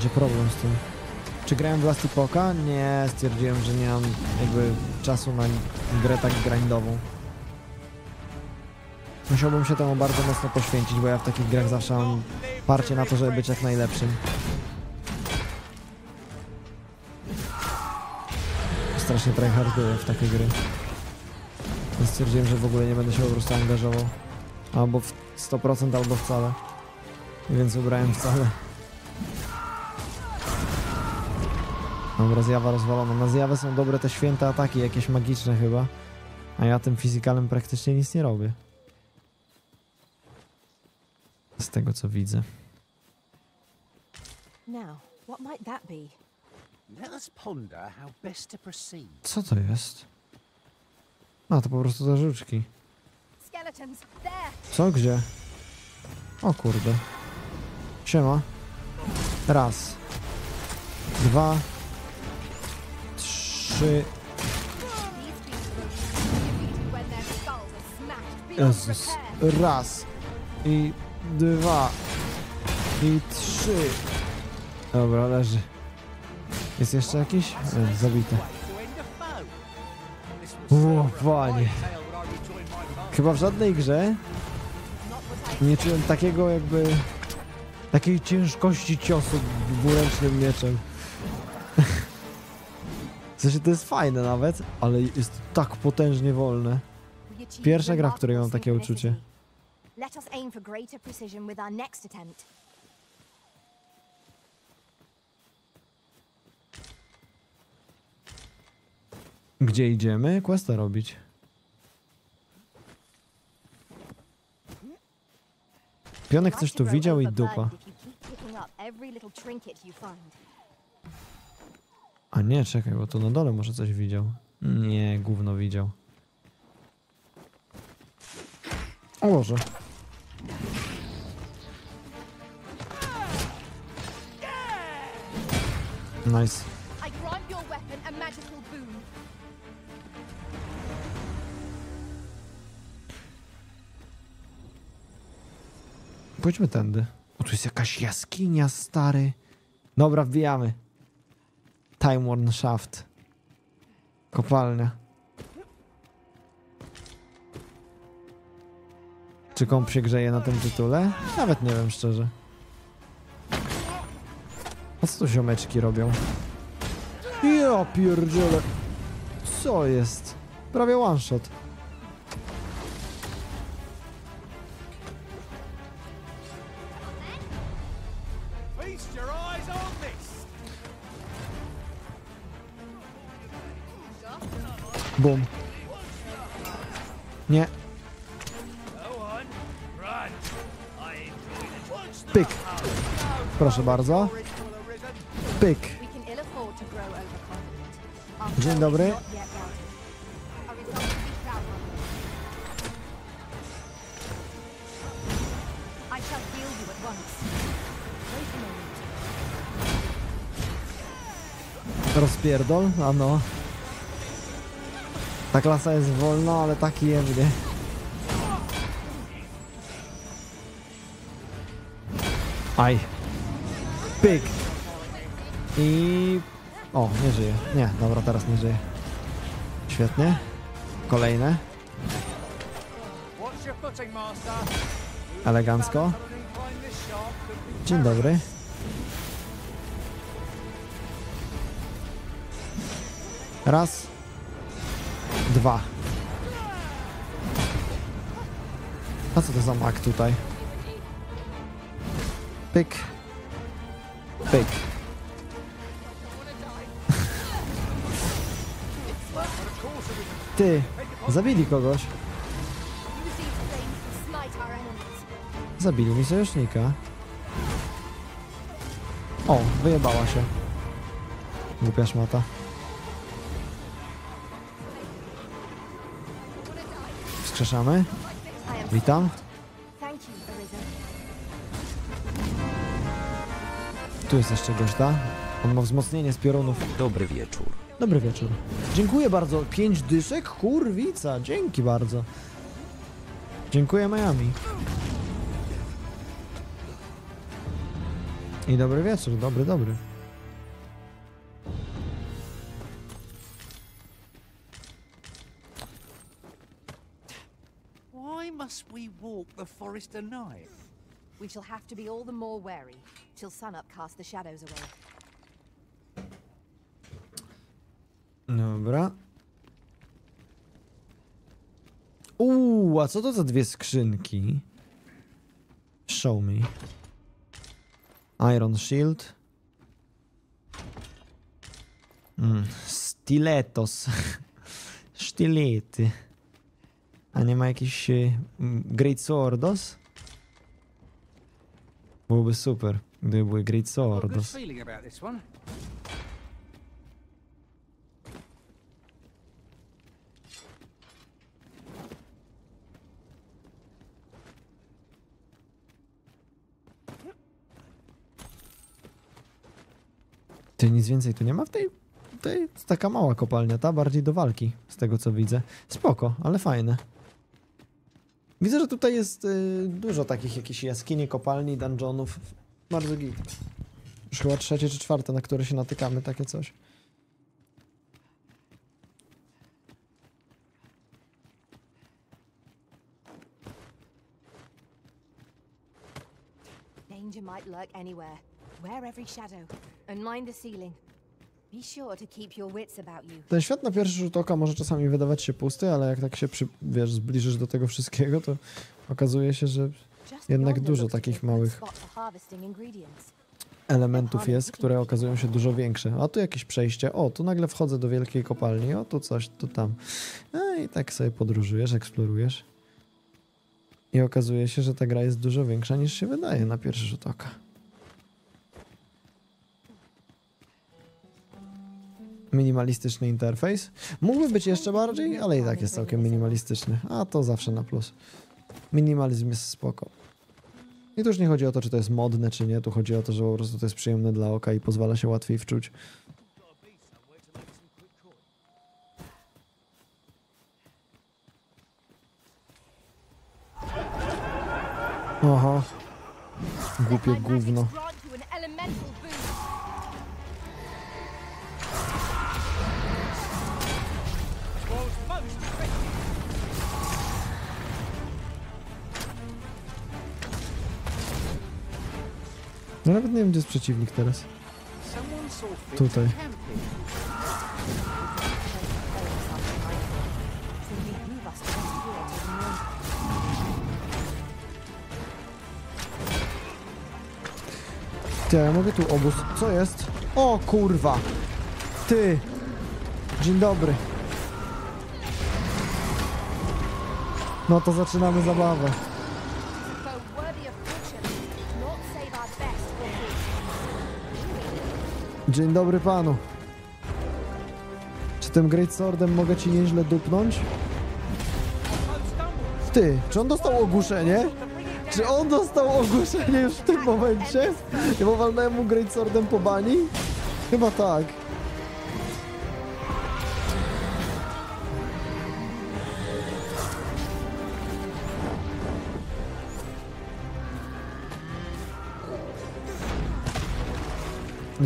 Będzie problem z tym. Czy grałem w Last Epocha? Nie, stwierdziłem, że nie mam jakby czasu na grę tak grindową. Musiałbym się temu bardzo mocno poświęcić, bo ja w takich grach zawsze mam parcie na to, żeby być jak najlepszym. strasznie tryharduję w takie gry. Więc stwierdziłem, że w ogóle nie będę się po prostu angażował. Albo w 100% albo wcale. Więc wybrałem wcale. Dobra, zjawa rozwalona. Na zjawę są dobre te święte ataki, jakieś magiczne chyba. A ja tym fizykalem praktycznie nic nie robię. Z tego co widzę. Co to jest? A, to po prostu te żuczki. Skeletons, there! Co? Gdzie? O kurde. Siema. Raz. Dwa. Trzy. Jezus. Raz. I dwa. I trzy. Dobra, leży. Jest jeszcze jakiś? E, zabity. O, panie. Chyba w żadnej grze nie czułem takiego jakby... Takiej ciężkości ciosu dwuręcznym mieczem. (laughs) W sensie to jest fajne nawet, ale jest tak potężnie wolne. Pierwsza gra, w której mam takie uczucie. Let us aim for greater precision with our next attempt. Gdzie idziemy? Questa robić. Pionek coś tu widział i dupa. A nie, czekaj, bo tu na dole może coś widział. Nie, gówno widział. O Boże. Nice. Pójdźmy tędy. O, tu jest jakaś jaskinia, stary. Dobra, wbijamy. Time Worn Shaft. Kopalnia. Czy komp się grzeje na tym tytule? Nawet nie wiem szczerze. A co tu ziomeczki robią? Ja pierdziele. Co jest? Prawie one shot. Bum. Nie. Pyk. Proszę bardzo. Pyk. Dzień dobry. Rozpierdol? A no. Ta klasa jest wolna, ale taki jemnie. Aj. Pyk. I... O, nie żyje. Nie, dobra, teraz nie żyje. Świetnie. Kolejne. Elegancko. Dzień dobry. Raz. Dwa. A co to za mak tutaj? Pyk. Pyk. (laughs) Ty, zabili kogoś. Zabili mi sojusznika. O, wyjebała się. Głupia szmata. Wskrzeszamy. Witam. Tu jest jeszcze gośta. On ma wzmocnienie z piorunów. Dobry wieczór. Dobry wieczór. Dziękuję bardzo. Pięć dyszek? Kurwica. Dzięki bardzo. Dziękuję Miami. I dobry wieczór. Dobry, dobry. The forest at night? We shall have to be all the more wary till sunup casts the shadows away. Dobra. Uuu, a co to za dwie skrzynki? Show me. Iron Shield. Mm, stiletos. (laughs) Sztylety. A nie ma jakiś y, Great Swordos? Byłoby super, gdyby były Great Swordos. Ty nic więcej tu nie ma w tej to jest taka mała kopalnia, ta bardziej do walki, z tego co widzę. Spoko, ale fajne. Widzę, że tutaj jest y, dużo takich jakichś jaskini, kopalni, dungeonów. Bardzo git. Już chyba trzecie czy czwarte, na które się natykamy, takie coś. Danger might lurk anywhere. Wear every shadow and mind the ceiling. Ten świat na pierwszy rzut oka może czasami wydawać się pusty, ale jak tak się przy, wiesz, zbliżysz do tego wszystkiego, to okazuje się, że jednak dużo takich małych elementów jest, które okazują się dużo większe. A tu jakieś przejście, o, tu nagle wchodzę do wielkiej kopalni, o, tu coś, tu tam. No i tak sobie podróżujesz, eksplorujesz. I okazuje się, że ta gra jest dużo większa niż się wydaje na pierwszy rzut oka. Minimalistyczny interfejs. Mógłby być jeszcze bardziej, ale i tak jest całkiem minimalistyczny, a to zawsze na plus. Minimalizm jest spoko. I tu już nie chodzi o to, czy to jest modne, czy nie, tu chodzi o to, że po prostu to jest przyjemne dla oka i pozwala się łatwiej wczuć. Oho. Głupie gówno. No nawet nie wiem, gdzie jest przeciwnik teraz. Tutaj. Ty, ja mogę tu obóz. Co jest? O kurwa! Ty! Dzień dobry. No to zaczynamy zabawę. Dzień dobry panu. Czy tym Great Swordem mogę ci nieźle dupnąć? Ty, czy on dostał ogłuszenie? Czy on dostał ogłuszenie już w tym momencie? Ja walnąłem mu Great Swordem po bani? Chyba tak.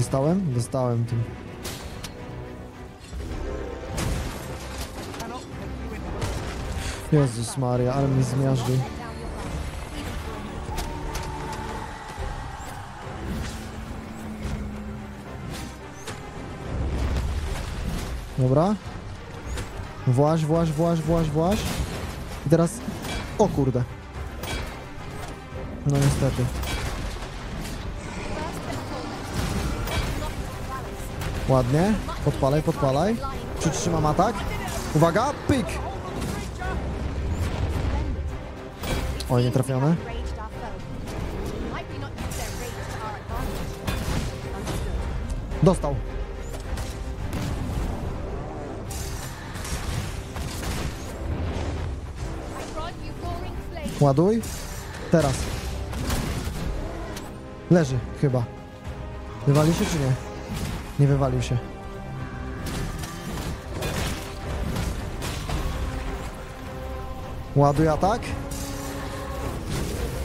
Dostałem? Dostałem tym. Jezus Maria, ale mnie zmiażdżył. Dobra. Właź, właź, właź, właź, właź. I teraz... O kurde. No niestety. Ładnie. Podpalaj, podpalaj. Przytrzymam atak. Uwaga, pyk! Oj, nie trafione. Dostał. Ładuj. Teraz. Leży, chyba. Wywali się czy nie? Nie wywalił się. Ładuj atak.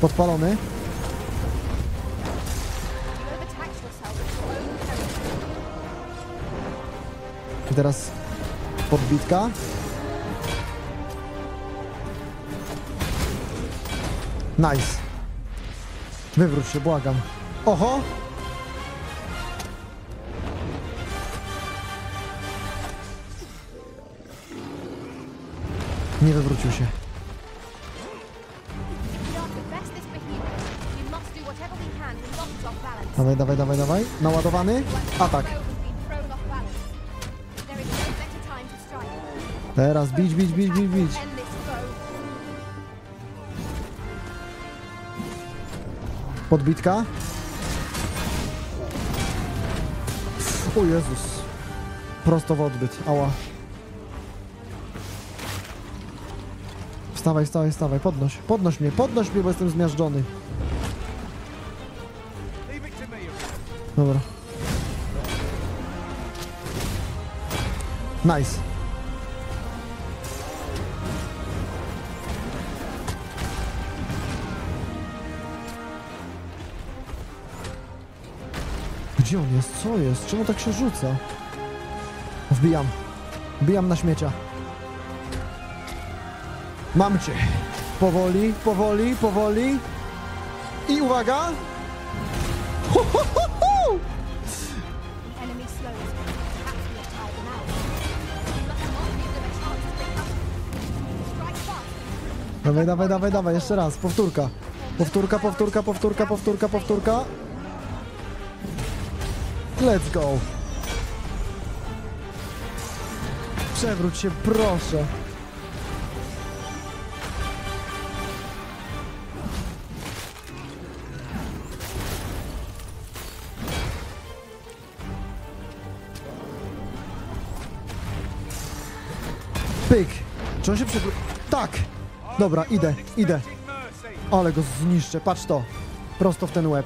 Podpalony. I teraz podbitka. Nice. Wywróć się, błagam. Oho! Nie wywrócił się. Dawaj, dawaj, dawaj, dawaj. Naładowany. Atak. Teraz bić, bić, bić, bić, bić. Podbitka. O Jezus. Prosto w odbyt. Ała. Wstawaj, wstawaj, wstawaj. Podnoś. Podnoś mnie, podnoś mnie, bo jestem zmiażdżony. Dobra. Nice. Gdzie on jest? Co jest? Czemu tak się rzuca? Wbijam. Wbijam na śmiecia. Mam cię. Powoli, powoli, powoli. I uwaga! Ho, ho, ho, ho! Dawaj, dawaj, dawaj, dawaj, jeszcze raz, powtórka. Powtórka, powtórka, powtórka, powtórka, powtórka. Let's go. Przewróć się, proszę. Czy on się przewrócił? Tak. Dobra, idę, idę. Ale go zniszczę, patrz to. Prosto w ten łeb.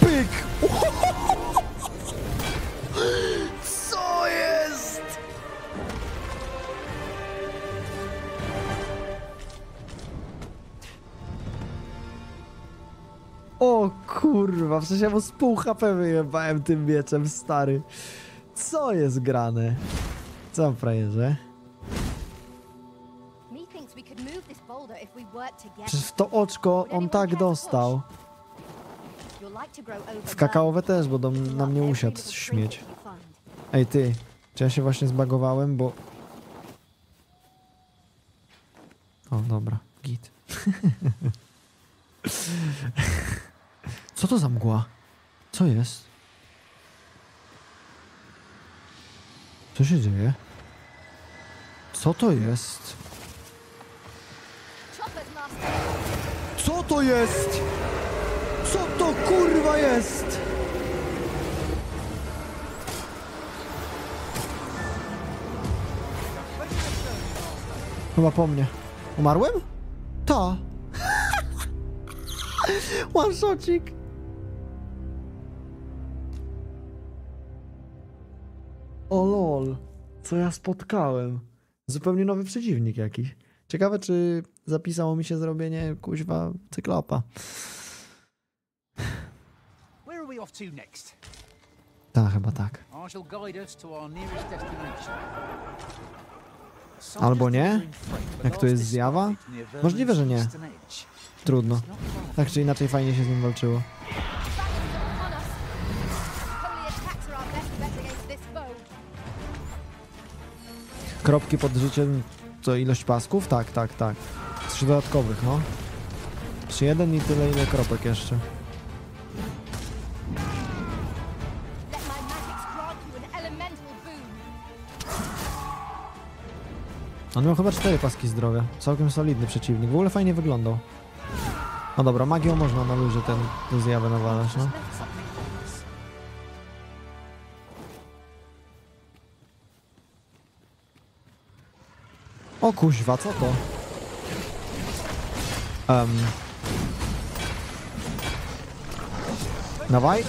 Pyk! (laughs) Co jest? O kurwa, przecież ja mu z pół HP wyjebałem tym mieczem, stary. Co jest grane? Co, frajerze? Przecież w to oczko on tak dostał. W kakaowe też, bo do, na mnie usiadł śmieć. Ej ty, czy ja się właśnie zbagowałem, bo... O, dobra, git. (laughs) Co to za mgła? Co jest? Co się dzieje? Co to jest? Co to jest? Co to kurwa jest? Chyba po mnie. Umarłem? Ta. (laughs) One. O lol. Co ja spotkałem? Zupełnie nowy przeciwnik jakiś. Ciekawe, czy zapisało mi się zrobienie kuźwa cyklopa. Tak, chyba tak. Albo nie? Jak to jest zjawa? Możliwe, że nie. Trudno. Tak czy inaczej fajnie się z nim walczyło. Kropki pod życiem to ilość pasków? Tak, tak, tak. Trzy dodatkowych, no. Trzy jeden i tyle ile kropek jeszcze. On miał chyba cztery paski zdrowia. Całkiem solidny przeciwnik. W ogóle fajnie wyglądał. No dobra, magią można na luzie ten, tę zjawę nawalać, no. O kuźwa, co to? Um. Dawaj.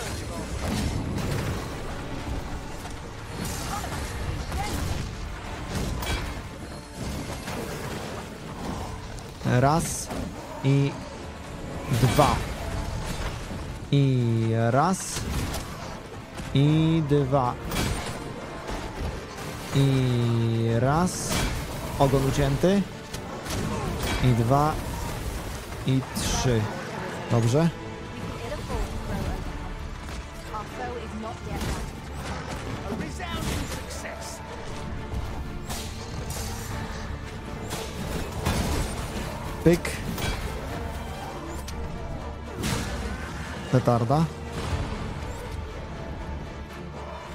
Raz i dwa. I raz i dwa. I raz. Ogon ucięty. I dwa. I trzy. Dobrze. Pyk. Petarda.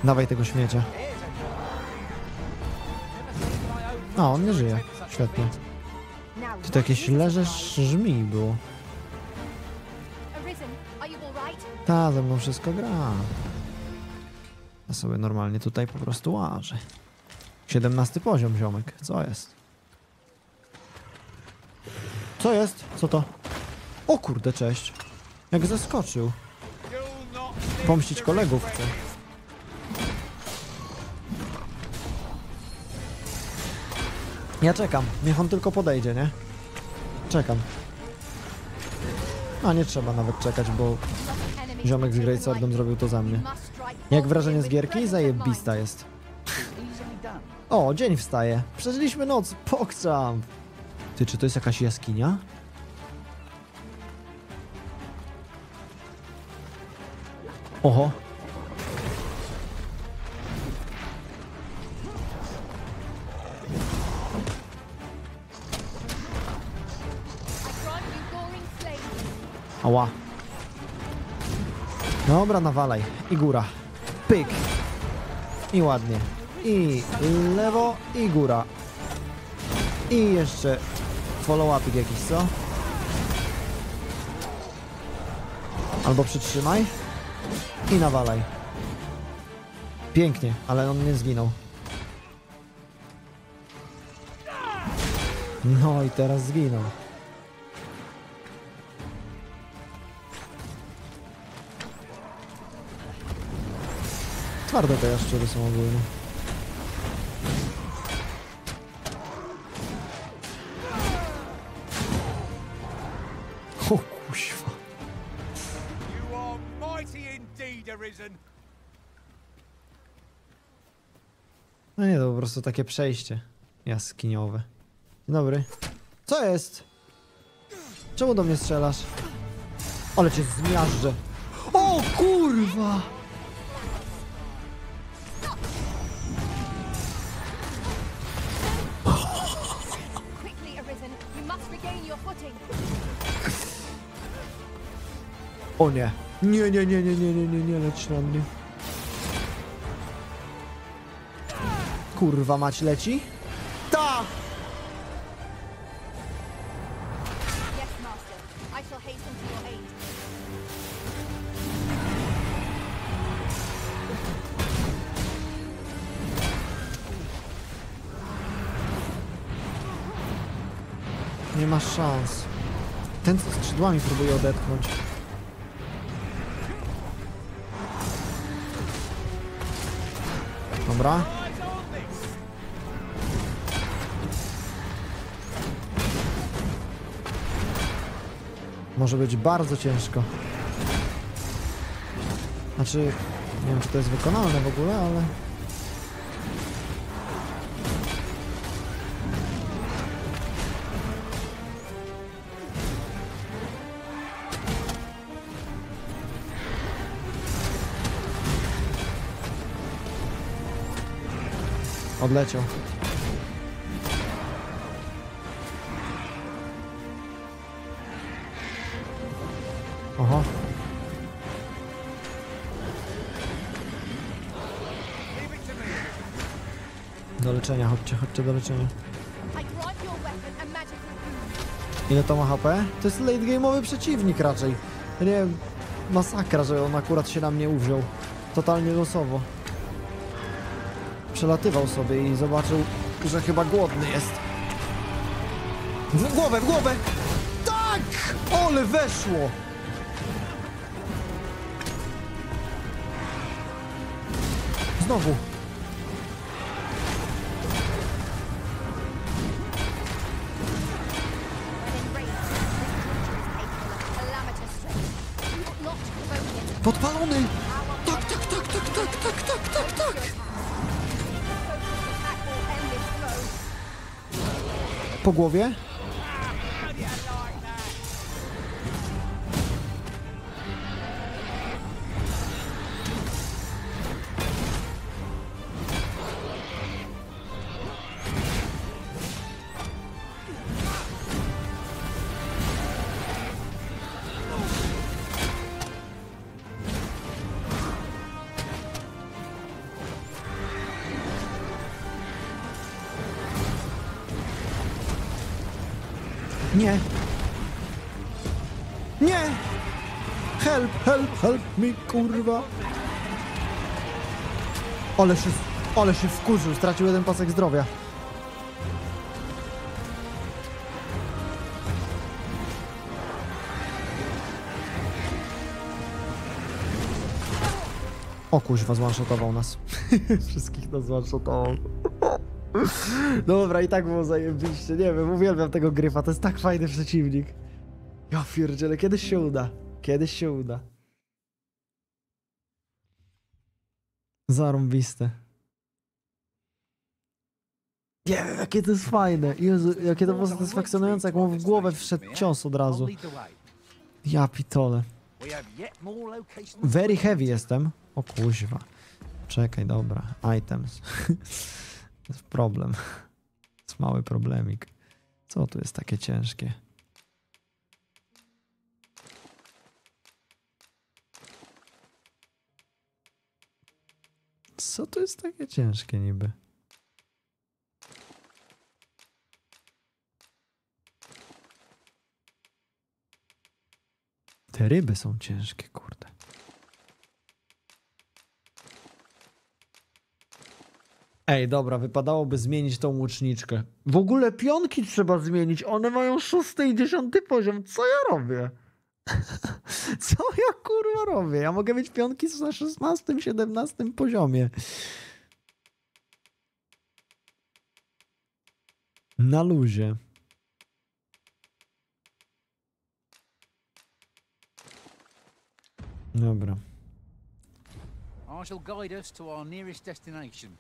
Dawaj tego śmiecia. A, on nie żyje. Świetnie. Czy to jakieś leże żmi było? Ta, ze mną wszystko gra. Ja sobie normalnie tutaj po prostu łażę. 17 poziom, ziomek. Co jest? Co jest? Co to? O kurde, cześć. Jak zaskoczył. Pomścić kolegów chcę. Ja czekam. Niech on tylko podejdzie, nie? Czekam. A nie trzeba nawet czekać, bo ziomek z Greatswordem zrobił to za mnie. Jak wrażenie z gierki? Zajebista jest. O, dzień wstaje. Przeżyliśmy noc. Pokczam. Ty, czy to jest jakaś jaskinia? Oho. Ała. Dobra, nawalaj. I góra. Pyk. I ładnie. I lewo, i góra. I jeszcze follow-upik jakiś, co? Albo przytrzymaj. I nawalaj. Pięknie, ale on nie zginął. No i teraz zginął. Twarde te jaszczury są ogólnie. O kuźwa. No nie, to po prostu takie przejście jaskiniowe. Dzień dobry. Co jest? Czemu do mnie strzelasz? Ale cię zmiażdżę. O kurwa! O nie. Nie, nie, nie, nie, nie, nie, nie, nie, leć na mnie. Kurwa mać leci? Szans. Ten co skrzydłami próbuje odetchnąć. Dobra. Może być bardzo ciężko. Znaczy, nie wiem czy to jest wykonalne w ogóle, ale... Odleciał. Oho. Do leczenia, chodźcie, chodźcie do leczenia. Ile to ma HP? To jest late game'owy przeciwnik raczej. Nie masakra, że on akurat się na mnie uwziął. Totalnie losowo przelatywał sobie i zobaczył, że chyba głodny jest. W głowę, w głowę! Tak! Ole weszło! Znowu. Głowie. Kurwa. Ale się, ale się wkurzył, stracił jeden pasek zdrowia. O kuźwa, zwanshotował nas. (laughs) Wszystkich nas zwanshotował. (laughs) Dobra, i tak było zajebiście. Nie wiem, uwielbiam tego gryfa, to jest tak fajny przeciwnik. Ja pierdzielę, kiedyś się uda. Kiedyś się uda. Zarąbiste. Nie jakie to jest fajne. Jezu, jakie to było satysfakcjonujące, jak mu w głowę wszedł cios od razu. Ja pitole. Very heavy jestem. O kuźwa. Czekaj, dobra. Items. (laughs) to jest problem. To jest mały problemik. Co tu jest takie ciężkie? Co to jest takie ciężkie niby? Te ryby są ciężkie, kurde. Ej, dobra, wypadałoby zmienić tą łuczniczkę. W ogóle pionki trzeba zmienić. One mają szósty i dziesiąty poziom. Co ja robię? (laughs) Co ja kurwa robię? Ja mogę mieć pionki na 16, 17 poziomie. Na luzie. Dobra. I shall guide us to our nearest destination.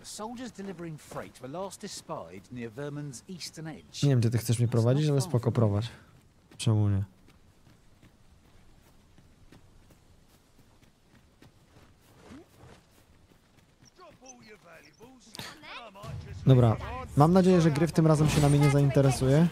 The soldiers delivering freight were last espied near Vermon's eastern edge. Nie wiem, czy ty chcesz mnie prowadzić, ale spoko prowadź. Czemu nie? Dobra, mam nadzieję, że gry w tym razem się nami nie zainteresuje.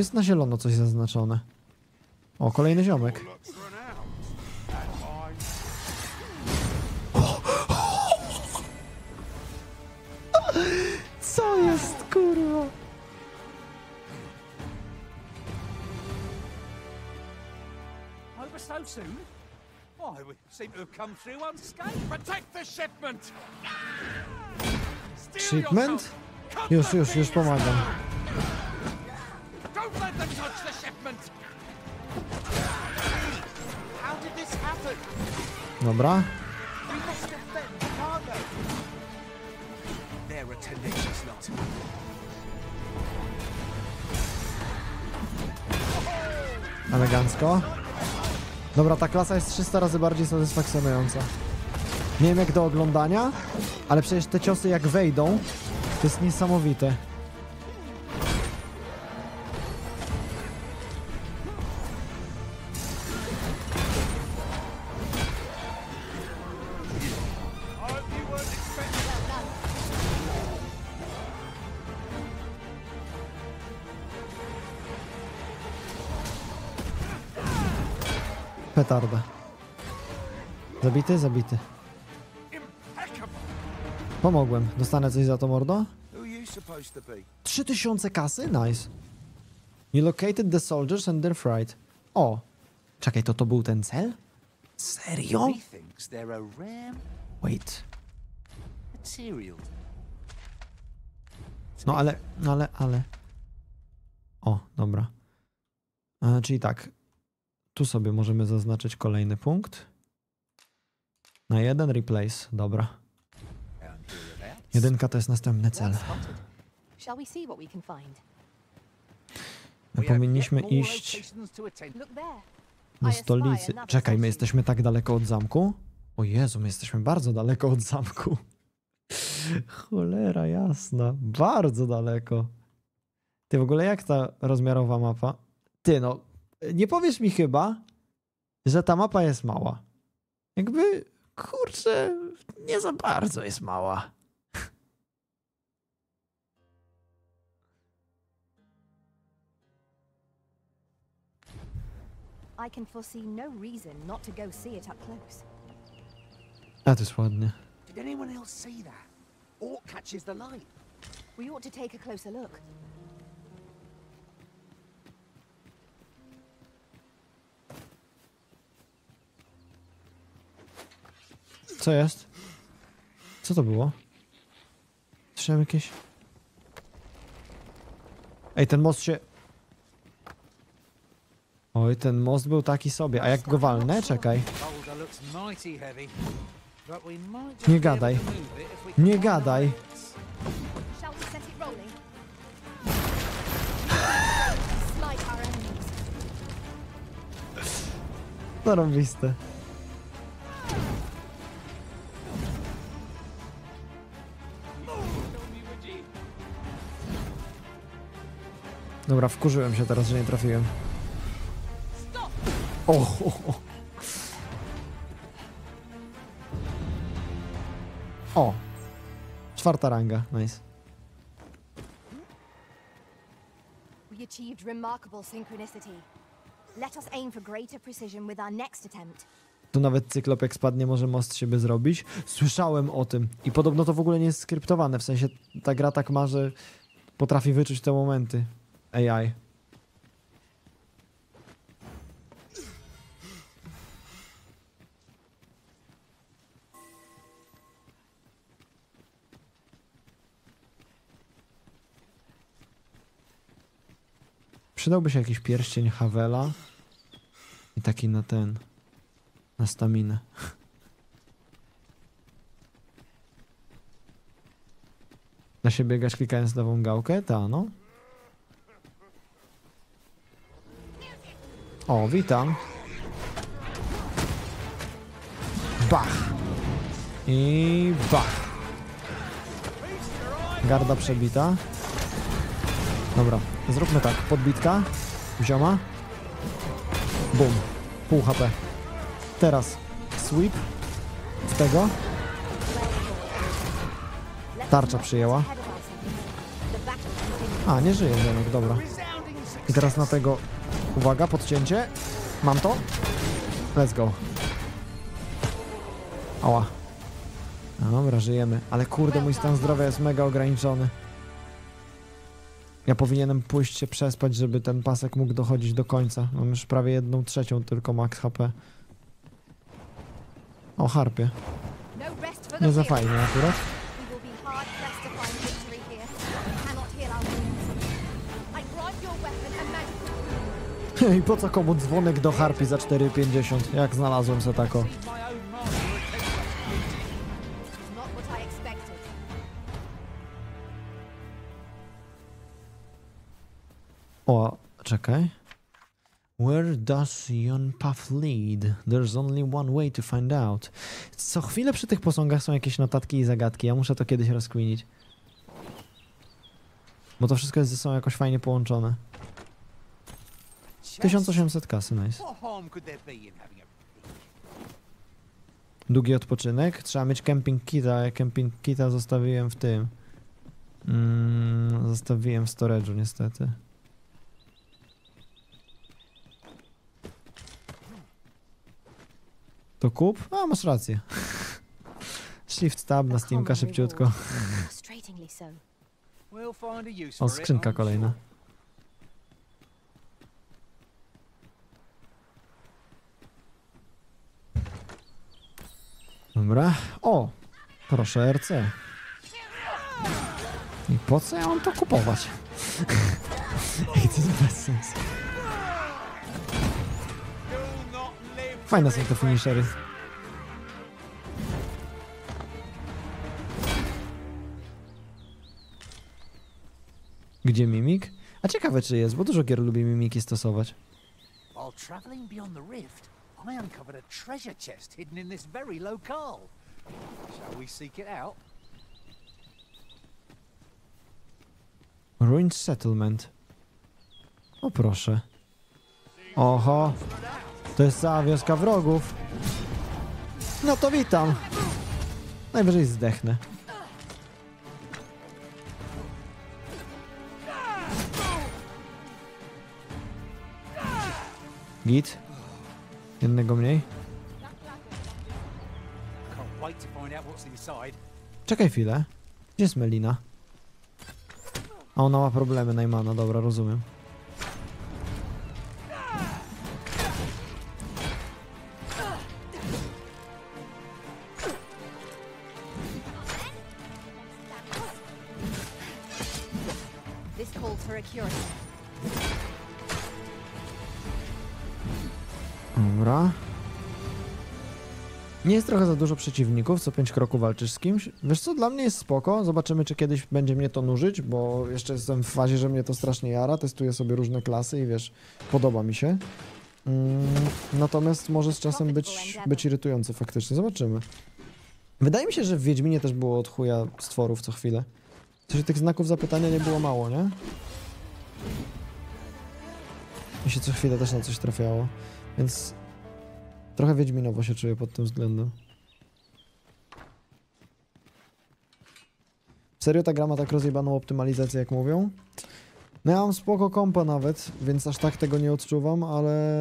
Tu jest na zielono coś zaznaczone. O, kolejny ziomek. (laughs) Co jest, kurwa? Over so soon? Why, we seem to have come through unscathed. Protect the shipment! Shipment? Już, już, już pomagam. Lot. Elegancko. Dobra, ta klasa jest 300 razy bardziej satysfakcjonująca. Nie wiem jak do oglądania, ale przecież te ciosy jak wejdą, to jest niesamowite. Petarda. Zabity? Zabity. Pomogłem. Dostanę coś za to, mordo? 3000 kasy? Nice. You located the soldiers and their fright. O! Czekaj, to to był ten cel? Serio? Wait. No ale, no ale, ale... O, dobra. E, czyli tak. Tu sobie możemy zaznaczyć kolejny punkt. Na jeden replace, dobra. Jedynka to jest następny cel. My powinniśmy iść do stolicy. Czekaj, my jesteśmy tak daleko od zamku? O Jezu, my jesteśmy bardzo daleko od zamku. Cholera jasna, bardzo daleko. Ty w ogóle jak ta rozmiarowa mapa? Ty no, nie powiesz mi chyba, że ta mapa jest mała. Jakby, kurczę, nie za bardzo jest mała. I can foresee no reason not to go see it up close. A to jest ładnie. Did anyone else see that? Orc catches the light. We ought to take a closer look. Co jest? Co to było? Słyszałem jakieś... Ej, ten most się... Oj, ten most był taki sobie. A jak go walnę? Czekaj. Nie gadaj. Nie gadaj. (laughs) Shall Dobra, wkurzyłem się teraz, że nie trafiłem. O, o, o. o. Czwarta ranga, nice. We achieved remarkable synchronicity. Let us aim for greater precision with our next attempt. Tu nawet cyklop jak spadnie może most siebie zrobić. Słyszałem o tym i podobno to w ogóle nie jest skryptowane, w sensie ta gra tak ma, że potrafi wyczuć te momenty. AI. Przydałby się jakiś pierścień Havela i taki na ten, na staminę. (laughs) Da się biegać klikając nową gałkę? Ta, no. O, witam. Bach. I bach. Garda przebita. Dobra, zróbmy tak. Podbitka. Zioma. Bum. Pół HP. Teraz sweep. W tego. Tarcza przyjęła. A, nie żyje ziomek, dobra. I teraz na tego Uwaga, podcięcie. Mam to. Let's go. Ała. No dobra, żyjemy. Ale kurde, mój stan zdrowia jest mega ograniczony. Ja powinienem pójść się przespać, żeby ten pasek mógł dochodzić do końca. Mam już prawie jedną trzecią tylko max HP. O, harpie. Nie za fajnie akurat. (laughs) I po co komu dzwonek do harpi za 4,50? Jak znalazłem se tako? O, czekaj. Where does yon path lead? There's only one way to find out. Co chwilę przy tych posągach są jakieś notatki i zagadki. Ja muszę to kiedyś rozkminić. Bo to wszystko jest ze sobą jakoś fajnie połączone. 1800 kasy, nice. Długi odpoczynek. Trzeba mieć camping kita. Ja camping kita zostawiłem w tym. Mm, zostawiłem w storage'u niestety. To kup? A, masz rację. (laughs) Shift tab na Steamka szybciutko. O, skrzynka kolejna. Dobra. O! Proszę RC. I po co ja mam to kupować? (laughs) I to jest bez sensu. Fajne są te finishery. Gdzie mimik? A ciekawe czy jest, bo dużo gier lubi mimiki stosować. While traveling beyond the rift, I uncovered a treasure chest hidden in this very locale. Shall we seek it out? Ruined Settlement. O proszę. Oho. To jest cała wioska wrogów. No to witam. Najwyżej zdechnę. Git. Jednego mniej. Czekaj chwilę. Gdzie jest Melina? A ona ma problemy, Najmana, dobra, rozumiem. Nie jest trochę za dużo przeciwników, co 5 kroków walczysz z kimś. Wiesz co, dla mnie jest spoko, zobaczymy czy kiedyś będzie mnie to nużyć, bo jeszcze jestem w fazie, że mnie to strasznie jara, testuję sobie różne klasy i wiesz, podoba mi się. Mm, natomiast może z czasem być, być irytujący faktycznie, zobaczymy. Wydaje mi się, że w Wiedźminie też było od chuja stworów co chwilę. Coś tych znaków zapytania nie było mało, nie? Mi się co chwilę też na coś trafiało, więc Trochę Wiedźminowo się czuję pod tym względem. Serio ta gra ma tak rozjebaną optymalizację jak mówią? No ja mam spoko kompa nawet, więc aż tak tego nie odczuwam, ale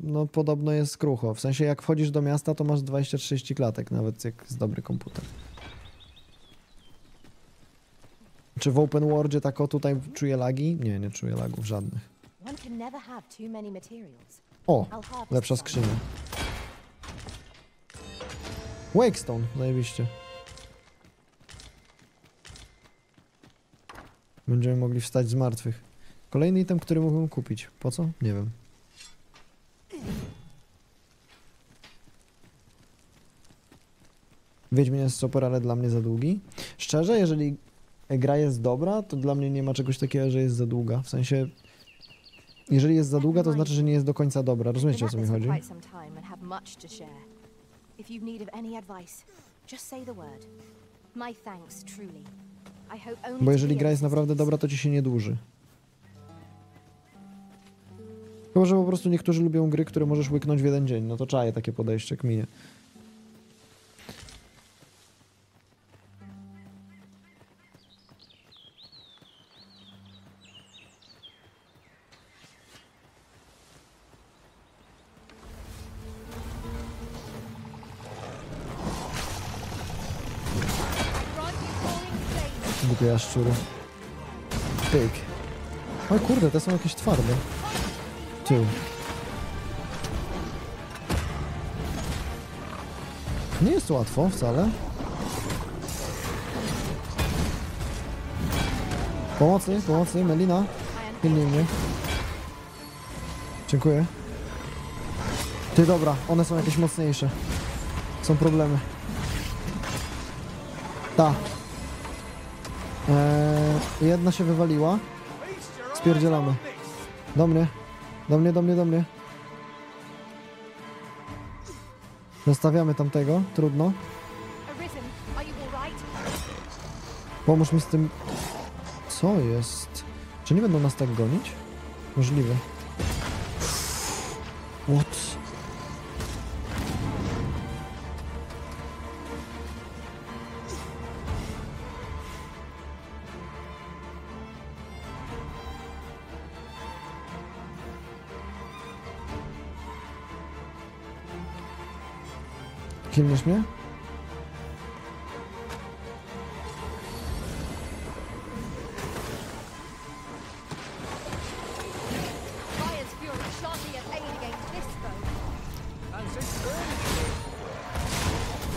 no podobno jest krucho. W sensie jak wchodzisz do miasta to masz 20-30 klatek nawet jak z dobry komputer. Czy w open worldzie tak o tutaj czuję lagi? Nie, nie czuję lagów żadnych. O, lepsza skrzynia. Wakestone, zajebiście. Będziemy mogli wstać z martwych. Kolejny item, który mógłbym kupić. Po co? Nie wiem. Wiedźmin jest super, ale dla mnie za długi. Szczerze, jeżeli gra jest dobra, to dla mnie nie ma czegoś takiego, że jest za długa. W sensie, jeżeli jest za długa, to znaczy, że nie jest do końca dobra. Rozumiecie, o co mi chodzi? If you've need of any advice, just say the word. My thanks, truly. I hope only Bo jeżeli gra jest naprawdę dobra, to ci się nie dłuży. Chyba, że po prostu niektórzy lubią gry, które możesz łyknąć w jeden dzień. No to czaję takie podejście, kminie. Głupie jaszczury. Pyk. O kurde, te są jakieś twarde. Tu. Nie jest łatwo wcale. Pomocy, pomocy, Melina. Pilnij mnie. Dziękuję. Ty, dobra, one są jakieś mocniejsze. Są problemy. Ta, Eee, jedna się wywaliła. Spierdzielamy. Do mnie. Do mnie, do mnie, do mnie. Zostawiamy tamtego. Trudno. Pomóż mi z tym... Co jest? Czy nie będą nas tak gonić? Możliwe. What? Mnie?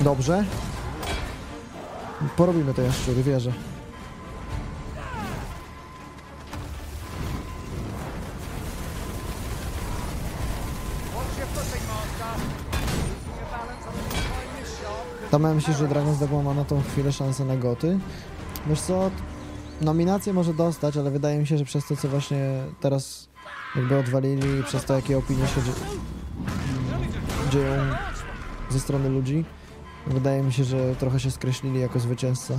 Dobrze. Porobimy to jaszczury, wierzę. Tam ja myślę, że Dragon's Dogma ma na tą chwilę szansę na goty. Wiesz co, nominację może dostać, ale wydaje mi się, że przez to, co właśnie teraz jakby odwalili, przez to, jakie opinie się dzieją ze strony ludzi, wydaje mi się, że trochę się skreślili jako zwycięzca.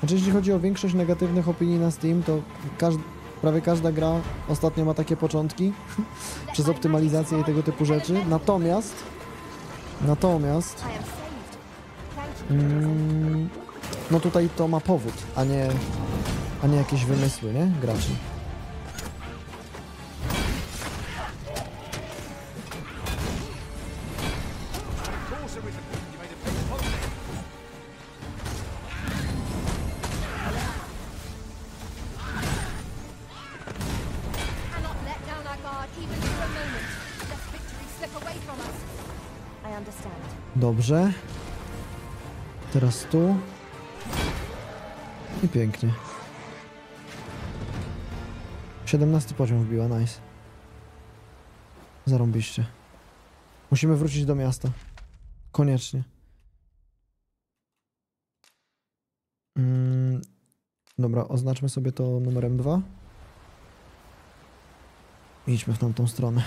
Znaczy, jeśli chodzi o większość negatywnych opinii na Steam, to każd prawie każda gra ostatnio ma takie początki (laughs) przez optymalizację i tego typu rzeczy. Natomiast, natomiast, mm, no tutaj to ma powód, a nie, a nie jakieś wymysły, nie? Graczy. Dobrze. Teraz tu. I pięknie. 17 poziom wbiła, nice. Zarąbiście. Musimy wrócić do miasta. Koniecznie. Mm, dobra, oznaczmy sobie to numerem 2. Idźmy w tamtą stronę.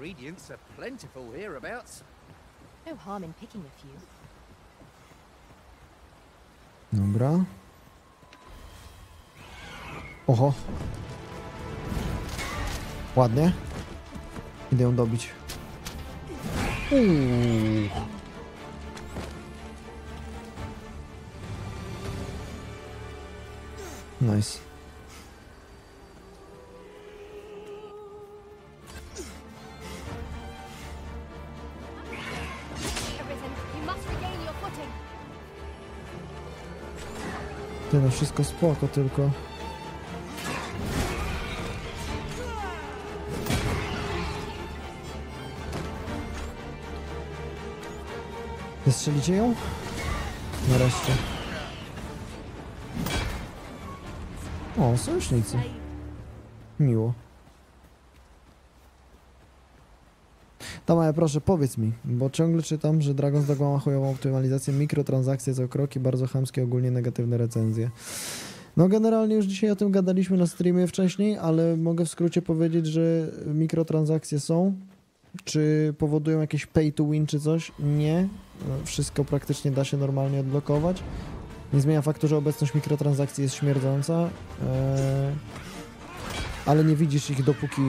Ingredients are plentiful hereabouts. No harm in picking a few. Dobra. Oho. Ładnie. Idę ją dobić. Uuu. Nice. Ty no wszystko spoko, tylko... Wystrzelicie ją? Nareszcie. O, sojusznicy. Miło. Tamaja, proszę, powiedz mi, bo ciągle czytam, że Dragon's Dogma ma chujową optymalizację, mikrotransakcje co kroki, bardzo chamskie, ogólnie negatywne recenzje. No generalnie już dzisiaj o tym gadaliśmy na streamie wcześniej, ale mogę w skrócie powiedzieć, że mikrotransakcje są. Czy powodują jakieś pay to win czy coś? Nie. Wszystko praktycznie da się normalnie odblokować. Nie zmienia faktu, że obecność mikrotransakcji jest śmierdząca, eee, ale nie widzisz ich dopóki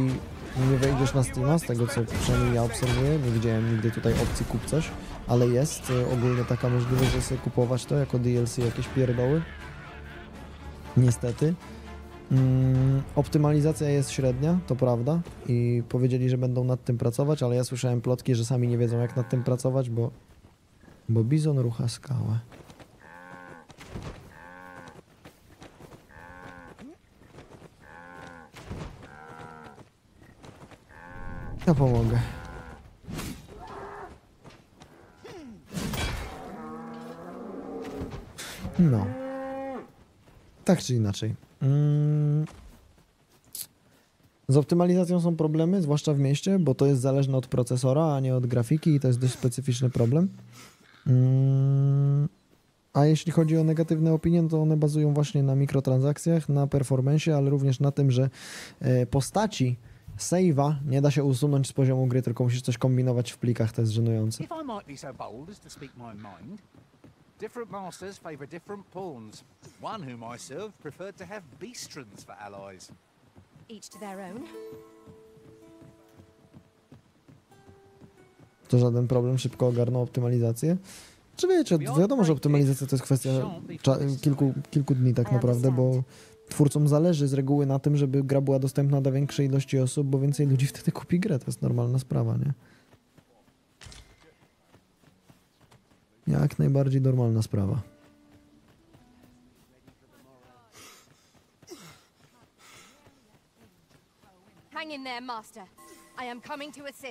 nie wejdziesz na Steama, z tego co przynajmniej ja obserwuję, nie widziałem nigdy tutaj opcji kup coś, ale jest y, ogólnie taka możliwość, że sobie kupować to jako DLC jakieś pierdoły. Niestety. Mm, optymalizacja jest średnia, to prawda i powiedzieli, że będą nad tym pracować, ale ja słyszałem plotki, że sami nie wiedzą jak nad tym pracować, bo, bo Bizon rucha skałę. Ja pomogę. No. Tak czy inaczej. Mm. Z optymalizacją są problemy, zwłaszcza w mieście, bo to jest zależne od procesora, a nie od grafiki i to jest dość specyficzny problem. Mm. A jeśli chodzi o negatywne opinie, to one bazują właśnie na mikrotransakcjach, na performance, ale również na tym, że e, postaci Save'a nie da się usunąć z poziomu gry, tylko musisz coś kombinować w plikach, to jest żenujące. Different masters favor different pawns. One whom I served preferred to have beastrons for allies. Each to their own. To żaden problem, szybko ogarnął optymalizację. Czy wiecie, wiadomo, że optymalizacja to jest kwestia kilku, kilku dni tak naprawdę, bo twórcom zależy z reguły na tym, żeby gra była dostępna dla większej ilości osób, bo więcej ludzi wtedy kupi grę. To jest normalna sprawa, nie? Jak najbardziej normalna sprawa.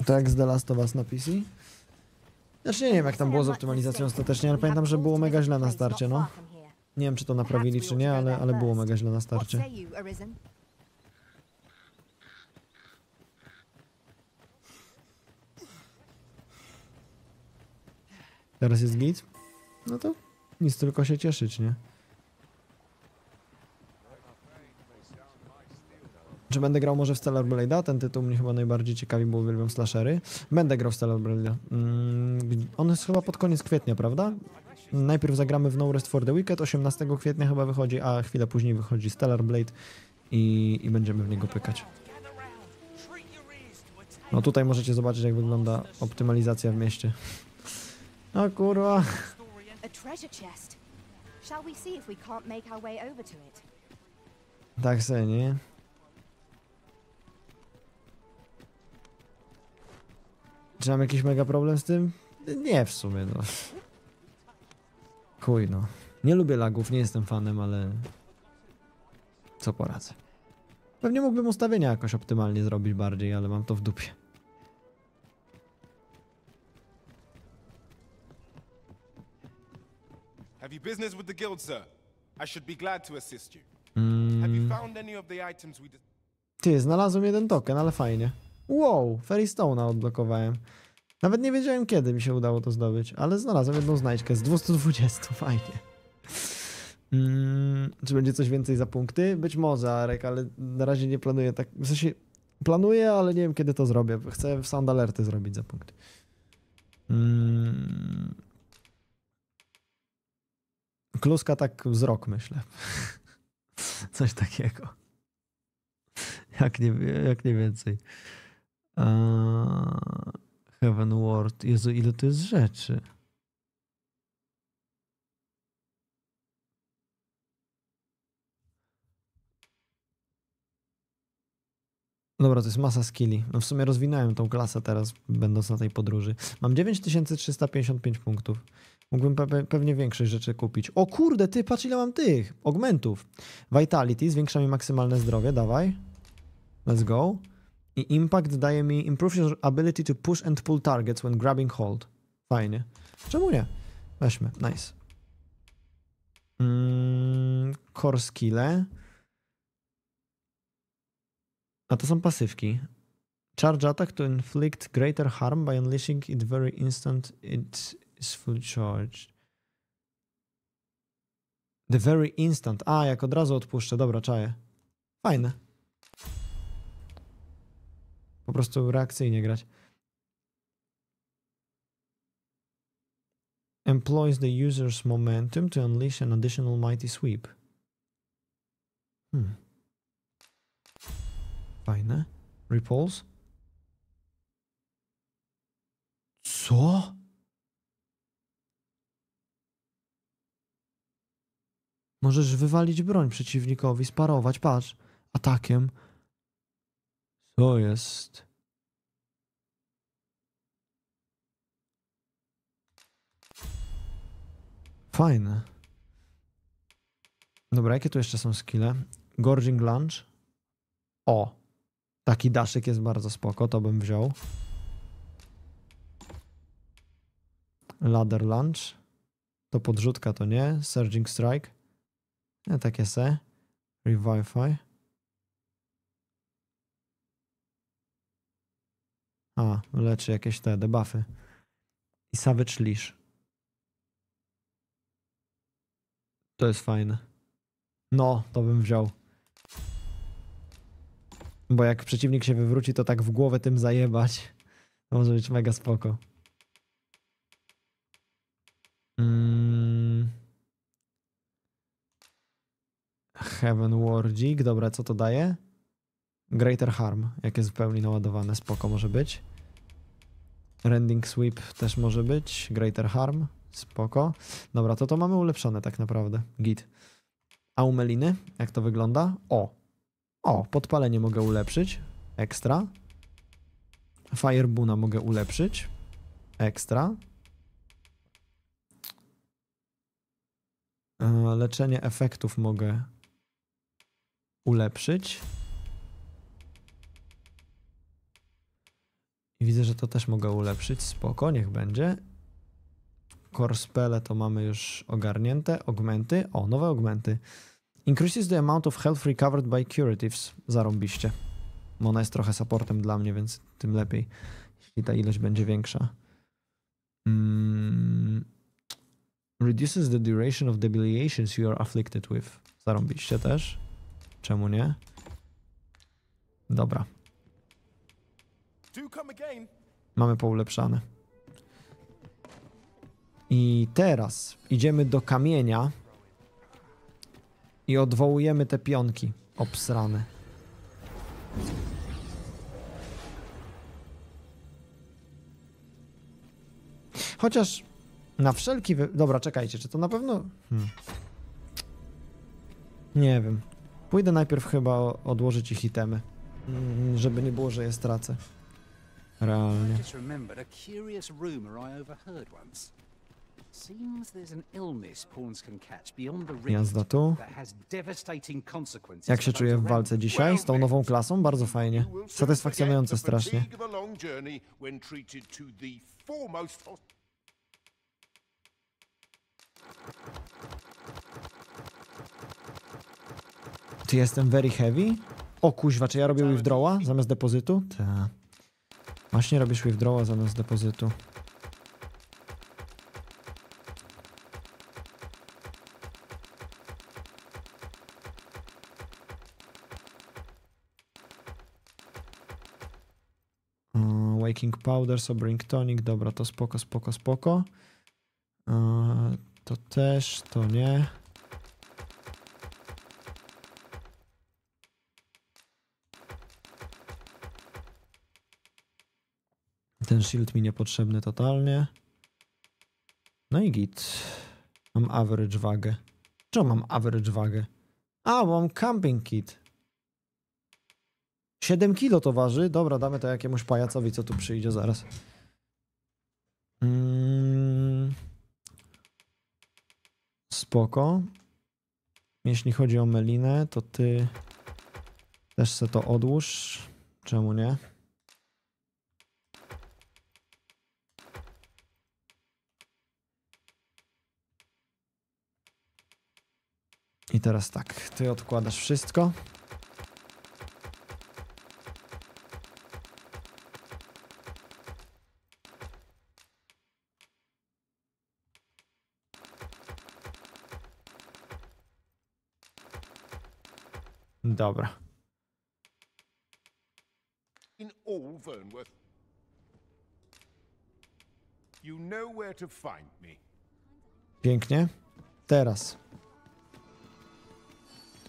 To jak z The Last of Us na PC? Znaczy nie wiem jak tam było z optymalizacją ostatecznie, ale pamiętam, że było mega źle na starcie, no. Nie wiem, czy to naprawili, czy nie, ale, ale było mega źle na starcie. Teraz jest git? No to nic, tylko się cieszyć, nie? Czy będę grał może w Stellar Blade'a? Ten tytuł mnie chyba najbardziej ciekawi, bo uwielbiam slashery. Będę grał w Stellar Blade'a. Mm, on jest chyba pod koniec kwietnia, prawda? Najpierw zagramy w No Rest for the Wicked, 18 kwietnia chyba wychodzi, a chwilę później wychodzi Stellar Blade i, i będziemy w niego pykać. No tutaj możecie zobaczyć jak wygląda optymalizacja w mieście. (laughs) No kurwa. Tak se, nie? Czy mam jakiś mega problem z tym? Nie w sumie, no. Chuj, no. Nie lubię lagów, nie jestem fanem, ale... Co poradzę. Pewnie mógłbym ustawienia jakoś optymalnie zrobić bardziej, ale mam to w dupie. Have you business with the guild, sir? I should be glad to assist you. Mm. Have you found any of the items we... Ty, znalazłem jeden token, ale fajnie. Wow, Fairy Stone'a odblokowałem. Nawet nie wiedziałem kiedy mi się udało to zdobyć, ale znalazłem jedną znajdźkę z 220, (laughs) fajnie. Mm, czy będzie coś więcej za punkty? Być może, Arek, ale na razie nie planuję tak. W sensie planuję, ale nie wiem kiedy to zrobię. Chcę w sound alerty zrobić za punkty. Mm. Kluska tak wzrok, myślę. (laughs) Coś takiego. Jak nie, jak nie więcej. Uh, Heaven Ward. Jezu, ile to jest rzeczy. Dobra, to jest masa skilli. No w sumie rozwinąłem tą klasę teraz, będąc na tej podróży. Mam 9355 punktów. Mógłbym pe pewnie większość rzeczy kupić. O kurde, ty, patrz ile mam tych augmentów. Vitality zwiększa mi maksymalne zdrowie, dawaj. Let's go. I impact daje mi improve your ability to push and pull targets when grabbing hold. Fajnie. Czemu nie? Weźmy, nice. Mm, core skille. A to są pasywki. Charge attack to inflict greater harm by unleashing it very instant it is full charged. The very instant. A, jak od razu odpuszczę. Dobra, czaję. Fajne. Po prostu reakcyjnie grać. Employs the user's momentum to unleash an additional mighty sweep. Hmm. Fajne. Repulse. Co? Możesz wywalić broń przeciwnikowi, sparować, patrz, atakiem. Co jest? Fajne. Dobra, jakie tu jeszcze są skille? Gorging Lunge. O! Taki daszek jest bardzo spoko, to bym wziął. Ladder Lunge. To podrzutka, to nie. Surging Strike. Nie, takie se. Revivify. A, leczy jakieś te debuffy. I Savage Leash. To jest fajne. No, to bym wziął. Bo jak przeciwnik się wywróci, to tak w głowę tym zajebać. To może być mega spoko. Mm. Heaven Wardzik. Dobra, co to daje? Greater Harm, jak jest w pełni naładowane. Spoko może być. Rending Sweep też może być. Greater Harm. Spoko. Dobra, to to mamy ulepszone tak naprawdę. Git. A? Jak to wygląda? O! O, podpalenie mogę ulepszyć. Ekstra. Firebuna mogę ulepszyć. Ekstra. E, leczenie efektów mogę ulepszyć. I widzę, że to też mogę ulepszyć. Spoko, niech będzie. Core spele to mamy już ogarnięte. Augmenty. O, nowe augmenty. Increases the amount of health recovered by curatives. Zarąbiście. Ona jest trochę supportem dla mnie, więc tym lepiej, jeśli ta ilość będzie większa. Mm. Reduces the duration of debiliations you are afflicted with. Zarąbiście też. Czemu nie? Dobra. Mamy poulepszane. I teraz idziemy do kamienia i odwołujemy te pionki obsrane. Chociaż na wszelki wy... Dobra, czekajcie, czy to na pewno... Hmm. Nie wiem. Pójdę najpierw chyba odłożyć ich itemy, mm, żeby nie było, że je stracę. Realnie. Jazda tu. Jak się czuję w walce dzisiaj z tą nową klasą? Bardzo fajnie. Satysfakcjonujące strasznie. Ty jestem very heavy? O kuźwa, czy ja robię withdraw'a zamiast depozytu? Tak. Właśnie robisz withdraw'a zamiast depozytu. Waking Powder, Sobering Tonic, dobra, to spoko, spoko, spoko. To też, to nie. Ten shield mi niepotrzebny totalnie. No i git. Mam average wagę. Czemu mam average wagę? A, bo mam camping kit. 7 kilo to waży. Dobra, damy to jakiemuś pajacowi, co tu przyjdzie zaraz. Mm. Spoko. Jeśli chodzi o melinę, to ty też se to odłóż. Czemu nie? I teraz tak, ty odkładasz wszystko. Dobra. In all Vernworth. You know where to find me. Pięknie. Teraz.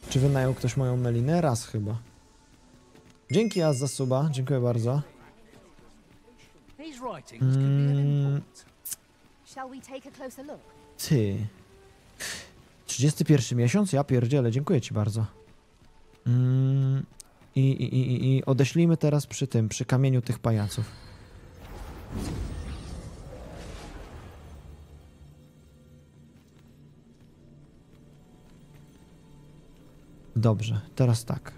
Czy wynajął ktoś moją melinę? Raz chyba. Dzięki Az za suba, dziękuję bardzo. Mm. Ty. 31 miesiąc? Ja pierdzielę, dziękuję ci bardzo. Mm. I, i, i, I odeślijmy teraz przy tym, przy kamieniu tych pajaców. Dobrze, teraz tak.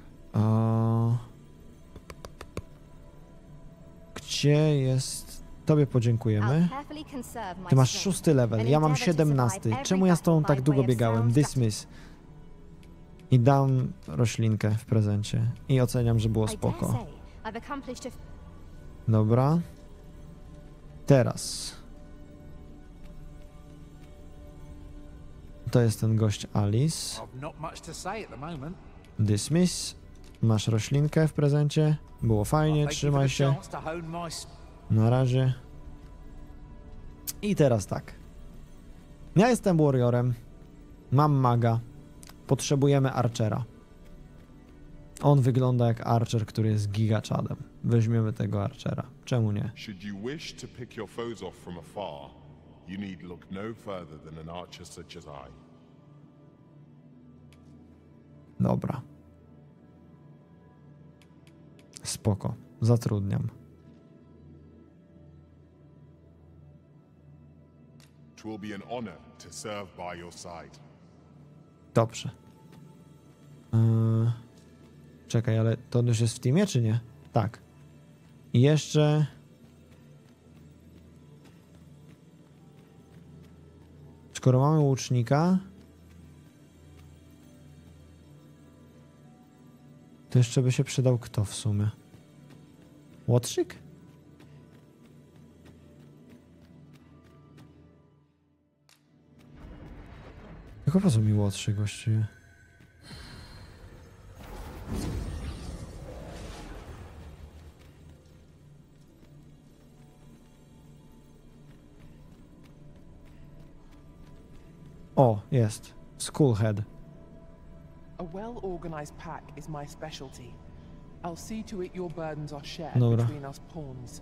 Gdzie jest... Tobie podziękujemy. Ty masz szósty level, ja mam siedemnasty. Czemu ja z tą tak długo biegałem? Dismiss. I dam roślinkę w prezencie. I oceniam, że było spoko. Dobra. Teraz. To jest ten gość Alice. Dismiss. Masz roślinkę w prezencie. Było fajnie, trzymaj się. Na razie. I teraz tak. Ja jestem warriorem. Mam maga. Potrzebujemy archera. On wygląda jak archer, który jest gigaczadem. Weźmiemy tego archera. Czemu nie? Should you wish to pick your foes off from afar, you need look no further than an archer such as I. Dobra. Spoko. Zatrudniam. Dobrze. Yy... Czekaj, ale to już jest w teamie, czy nie? Tak. I jeszcze... Skoro mamy łucznika... To jeszcze by się przydał kto w sumie? Łotrzyk? Tylko po co mi łotrzyk właściwie? O, jest. Schoolhead. A well-organized pack is my specialty. I'll see to it your burdens are shared Dobra. between us pawns.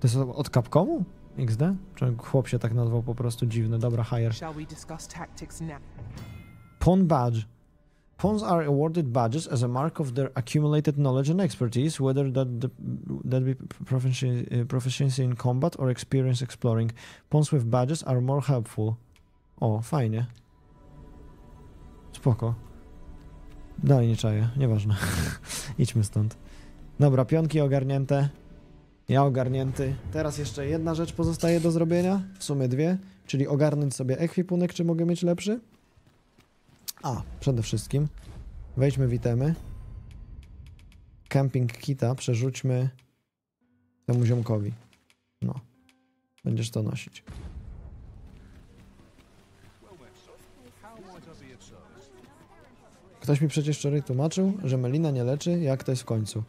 To jest od Capcomu? XD? Czy chłop się tak nazwał po prostu dziwny? Dobra, hire. Shall we discuss tactics now? Pawn Badge. Pawns are awarded badges as a mark of their accumulated knowledge and expertise, whether that, the, that be proficiency, uh, proficiency in combat or experience exploring. Pawns with badges are more helpful. O, fajnie. Spoko. Dalej nie czaję, nieważne. (laughs) Idźmy stąd. Dobra, pionki ogarnięte. Ja ogarnięty. Teraz jeszcze jedna rzecz pozostaje do zrobienia. W sumie dwie. Czyli ogarnąć sobie ekwipunek, czy mogę mieć lepszy. A, przede wszystkim wejdźmy w itemy. Camping kita przerzućmy temu ziomkowi. No. Będziesz to nosić. Ktoś mi przecież wczoraj tłumaczył, że Melina nie leczy, jak to jest w końcu.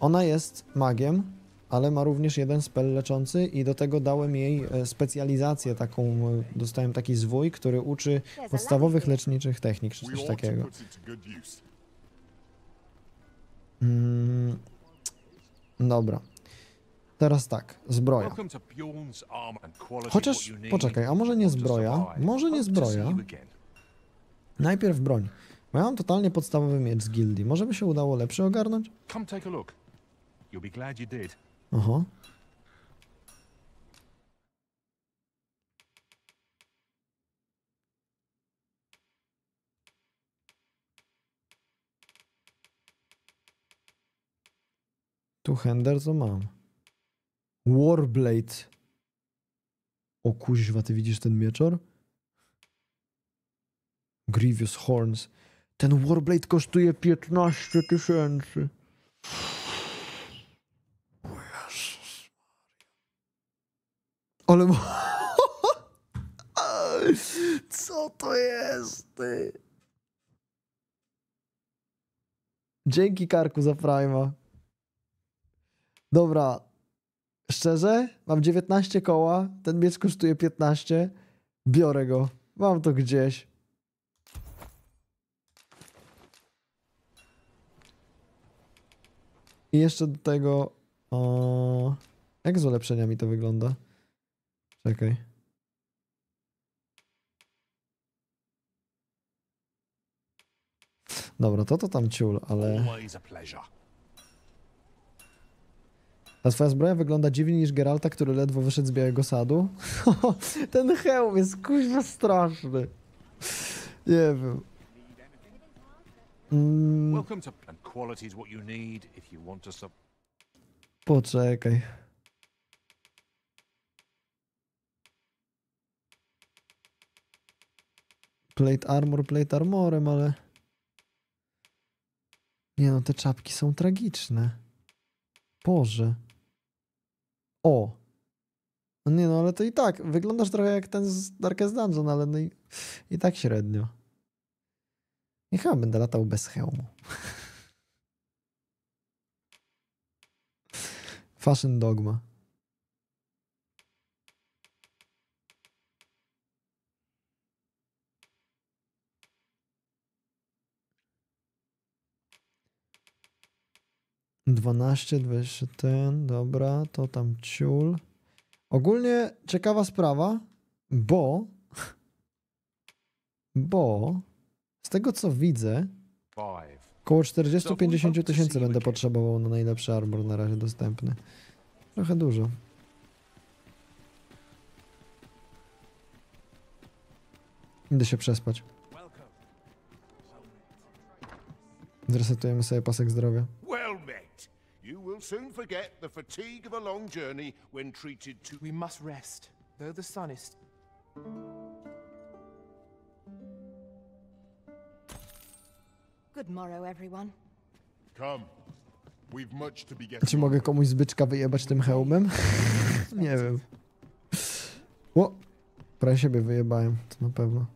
Ona jest magiem, ale ma również jeden spell leczący i do tego dałem jej e, specjalizację taką, e, dostałem taki zwój, który uczy podstawowych leczniczych technik, czy coś takiego. Mm, dobra. Teraz tak, zbroja. Chociaż, poczekaj, a może nie zbroja? Może nie zbroja? Najpierw broń. Mam totalnie podstawowy miecz z gildii. Może by się udało lepszy ogarnąć? Come take a look. You'll be glad you did. Aha. Tu Hender co mam? Warblade. O kuźwa, ty widzisz ten mieczor? Grievous Horns. Ten Warblade kosztuje 15 tysięcy. Ale... (laughs) Co to jest, ty? Dzięki Karku za Prima. Dobra. Szczerze? Mam 19 koła. Ten miecz kosztuje 15. Biorę go. Mam to gdzieś. I jeszcze do tego... O... Jak z ulepszeniami to wygląda? Czekaj. Dobra, to to tam ciul, ale... Ta twoja zbroja wygląda dziwniej niż Geralta, który ledwo wyszedł z Białego Sadu. (laughs) Ten hełm jest kuźwa straszny. Nie wiem. Mm. Poczekaj. Plate armor, plate armorem, ale... Nie no, te czapki są tragiczne. Boże. O! No nie no, ale to i tak, wyglądasz trochę jak ten z Darkest Dungeon, ale no i, i tak średnio. Nie chyba będę latał bez hełmu. Fashion dogma. Dwanaście, dwadzieścia ten, dobra, to tam ciul. Ogólnie ciekawa sprawa, bo bo z tego co widzę, około 40-50 tysięcy będę potrzebował na najlepszy armor na razie dostępny. Trochę dużo. Idę się przespać. Zresetujemy sobie pasek zdrowia. You will soon forget the fatigue of a long journey when treated to... We must rest, though the sun is... Good morrow, everyone. Come. We've much to be getting Czy mogę komuś z byczka wyjebać tym hełmem? (laughs) Nie wiem. O! Prawie siebie wyjebałem, to na pewno.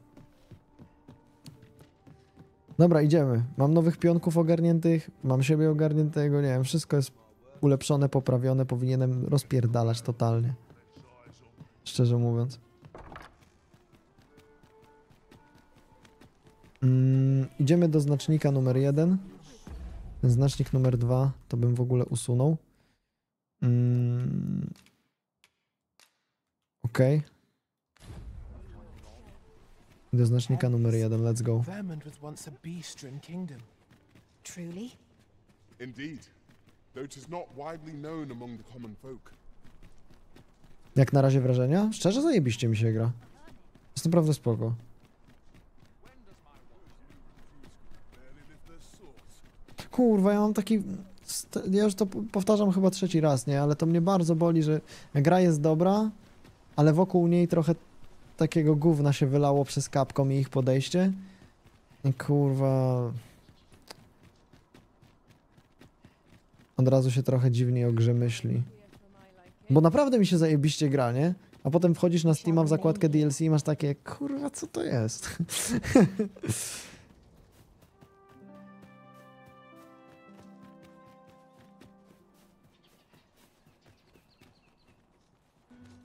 Dobra, idziemy. Mam nowych pionków ogarniętych, mam siebie ogarniętego, nie wiem, wszystko jest ulepszone, poprawione, powinienem rozpierdalać totalnie. Szczerze mówiąc. Mm, idziemy do znacznika numer jeden. Ten znacznik numer dwa to bym w ogóle usunął. Mm. Ok. Do znacznika numer jeden, let's go. Vermund was once a beast-ridden kingdom. Truly? Indeed, though it is not widely known among the common folk. Jak na razie wrażenia? Szczerze zajebiście mi się gra. Jest naprawdę spoko. Kurwa, ja mam taki... Ja już to powtarzam chyba trzeci raz, nie? Ale to mnie bardzo boli, że gra jest dobra, ale wokół niej trochę takiego gówna się wylało przez Capcom i ich podejście. I kurwa... Od razu się trochę dziwnie o grze myśli. Bo naprawdę mi się zajebiście gra, nie? A potem wchodzisz na Steama w zakładkę DLC i masz takie, kurwa, co to jest? (laughs)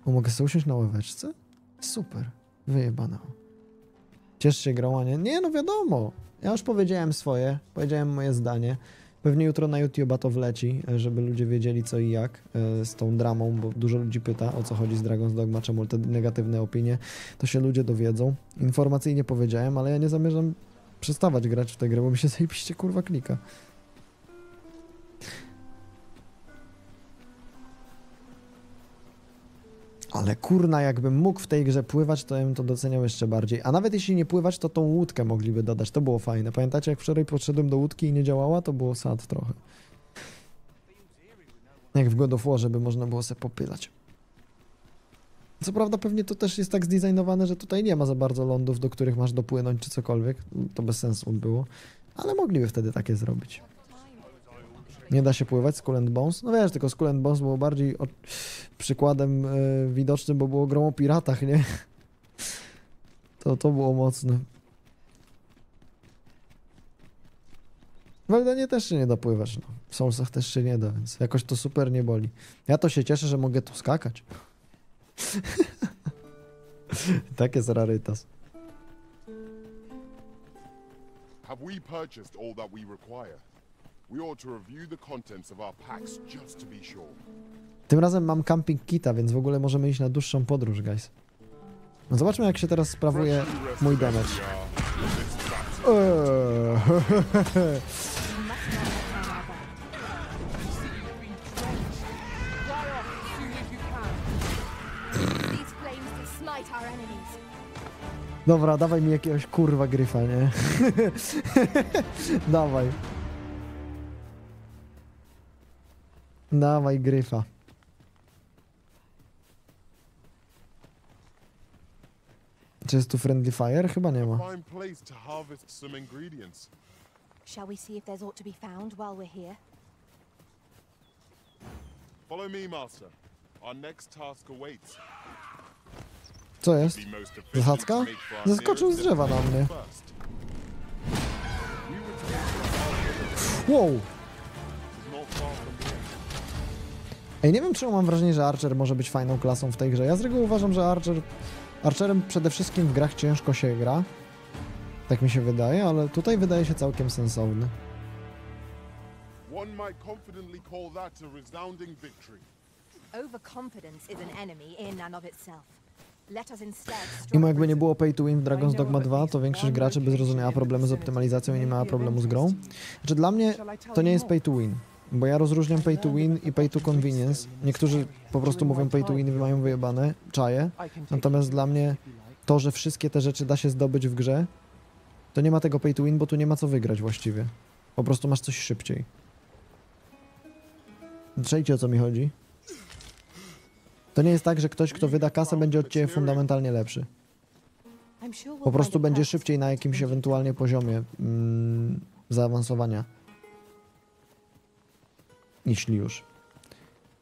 o, mogę sobie usiąść na ławeczce? Super, wyjebana. Ciesz się a nie? No wiadomo. Ja już powiedziałem swoje, powiedziałem moje zdanie. Pewnie jutro na YouTube'a to wleci, żeby ludzie wiedzieli co i jak e, z tą dramą, bo dużo ludzi pyta o co chodzi z Dragon's Dogma, czemu te negatywne opinie, to się ludzie dowiedzą. Informacyjnie powiedziałem, ale ja nie zamierzam przestawać grać w tę grę, bo mi się zajebiście kurwa klika. Ale kurna, jakbym mógł w tej grze pływać, to ja bym to doceniał jeszcze bardziej. A nawet jeśli nie pływać, to tą łódkę mogliby dodać. To było fajne. Pamiętacie, jak wczoraj podszedłem do łódki i nie działała? To było sad trochę. Jak w God of War, żeby można było sobie popylać. Co prawda pewnie to też jest tak zdesignowane, że tutaj nie ma za bardzo lądów, do których masz dopłynąć czy cokolwiek. To bez sensu by było. Ale mogliby wtedy takie zrobić. Nie da się pływać Skull and Bones? No wiesz, tylko Skull and Bones było bardziej o... przykładem y, widocznym, bo było grą o piratach, nie? (laughs) To, to było mocne. W Eldenie też się nie da pływać, no. W Soulsach też się nie da, więc jakoś to super nie boli. Ja to się cieszę, że mogę tu skakać. (laughs) tak jest rarytas. Have we purchased all that we require? Tym razem mam camping kita, więc w ogóle możemy iść na dłuższą podróż, guys. No zobaczmy, jak się teraz sprawuje mój damage. Eee. Dobra, dawaj mi jakiegoś kurwa gryfa, nie? (laughs) dawaj. Dawaj gryfa. Czy jest tu friendly fire? Chyba nie ma. Fine place to harvest some ingredients. Shall we see if there's aught to be found while we're here? Follow me, master. Our next task awaits. Co jest? Zasadzka? Zaskoczył z drzewa na mnie. Wow! Ej, nie wiem czemu mam wrażenie, że Archer może być fajną klasą w tej grze. Ja z reguły uważam, że Archer... Archerem przede wszystkim w grach ciężko się gra. Tak mi się wydaje, ale tutaj wydaje się całkiem sensowny. One might confidently call that a resounding victory. Overconfidence is an enemy in and of itself. Let us instead Mimo jakby nie było pay to win w Dragon's Dogma 2, to większość graczy by zrozumiała problemy z optymalizacją i nie miała problemu z grą. Znaczy dla mnie to nie jest pay to win, bo ja rozróżniam pay to win i pay to convenience. Niektórzy po prostu mówią pay to win i mają wyjebane, czaje. Natomiast dla mnie to, że wszystkie te rzeczy da się zdobyć w grze, to nie ma tego pay to win, bo tu nie ma co wygrać właściwie. Po prostu masz coś szybciej. Czajcie o co mi chodzi? To nie jest tak, że ktoś, kto wyda kasę, będzie od ciebie fundamentalnie lepszy. Po prostu będzie szybciej na jakimś ewentualnie poziomie mm, zaawansowania. Jeśli już.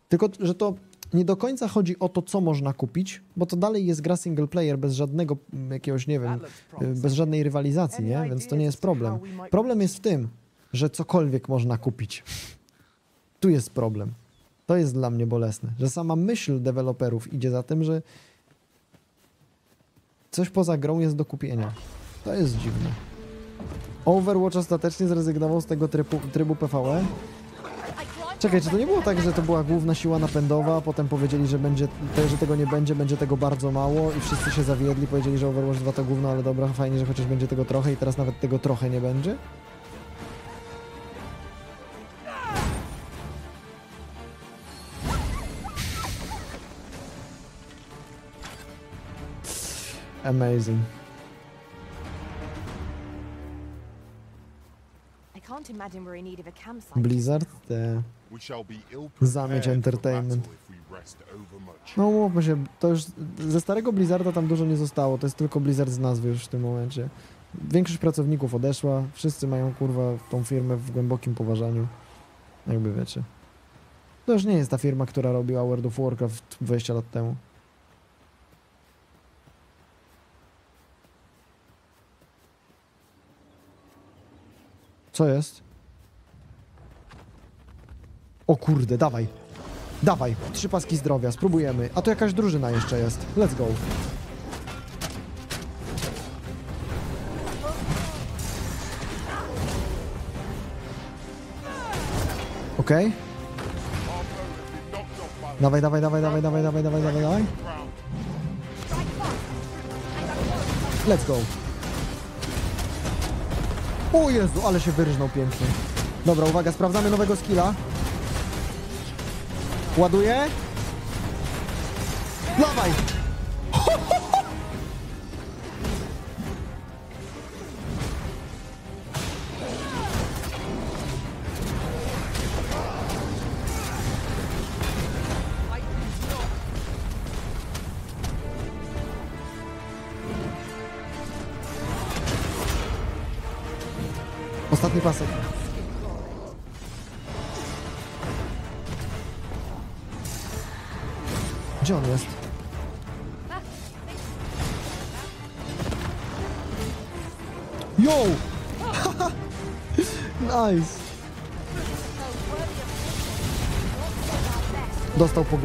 Tylko, że to nie do końca chodzi o to, co można kupić, bo to dalej jest gra single player bez żadnego mm, jakiegoś, nie wiem, bez żadnej rywalizacji, nie? Więc to nie jest problem. Problem jest w tym, że cokolwiek można kupić. Tu jest problem. To jest dla mnie bolesne, że sama myśl deweloperów idzie za tym, że coś poza grą jest do kupienia. To jest dziwne. Overwatch ostatecznie zrezygnował z tego trybu, trybu PvE. Czekaj, czy to nie było tak, że to była główna siła napędowa, potem powiedzieli, że będzie, że tego nie będzie, będzie tego bardzo mało i wszyscy się zawiedli, powiedzieli, że Overwatch 2 to główno, ale dobra, fajnie, że chociaż będzie tego trochę i teraz nawet tego trochę nie będzie? Amazing. Blizzard, te... Zamieć Entertainment. No mówmy się, to już ze starego Blizzarda tam dużo nie zostało, to jest tylko Blizzard z nazwy już w tym momencie. Większość pracowników odeszła, wszyscy mają kurwa tą firmę w głębokim poważaniu. Jakby wiecie. To już nie jest ta firma, która robiła World of Warcraft 20 lat temu. Co jest? O kurde, dawaj. Dawaj, trzy paski zdrowia, spróbujemy. A to jakaś drużyna jeszcze jest. Let's go. Okej. Okay. Dawaj, dawaj, dawaj, dawaj, dawaj, dawaj, dawaj, dawaj, dawaj. Let's go. O Jezu, ale się wyrżnął pięknie. Dobra, uwaga, sprawdzamy nowego skilla. Ładuję. Dawaj!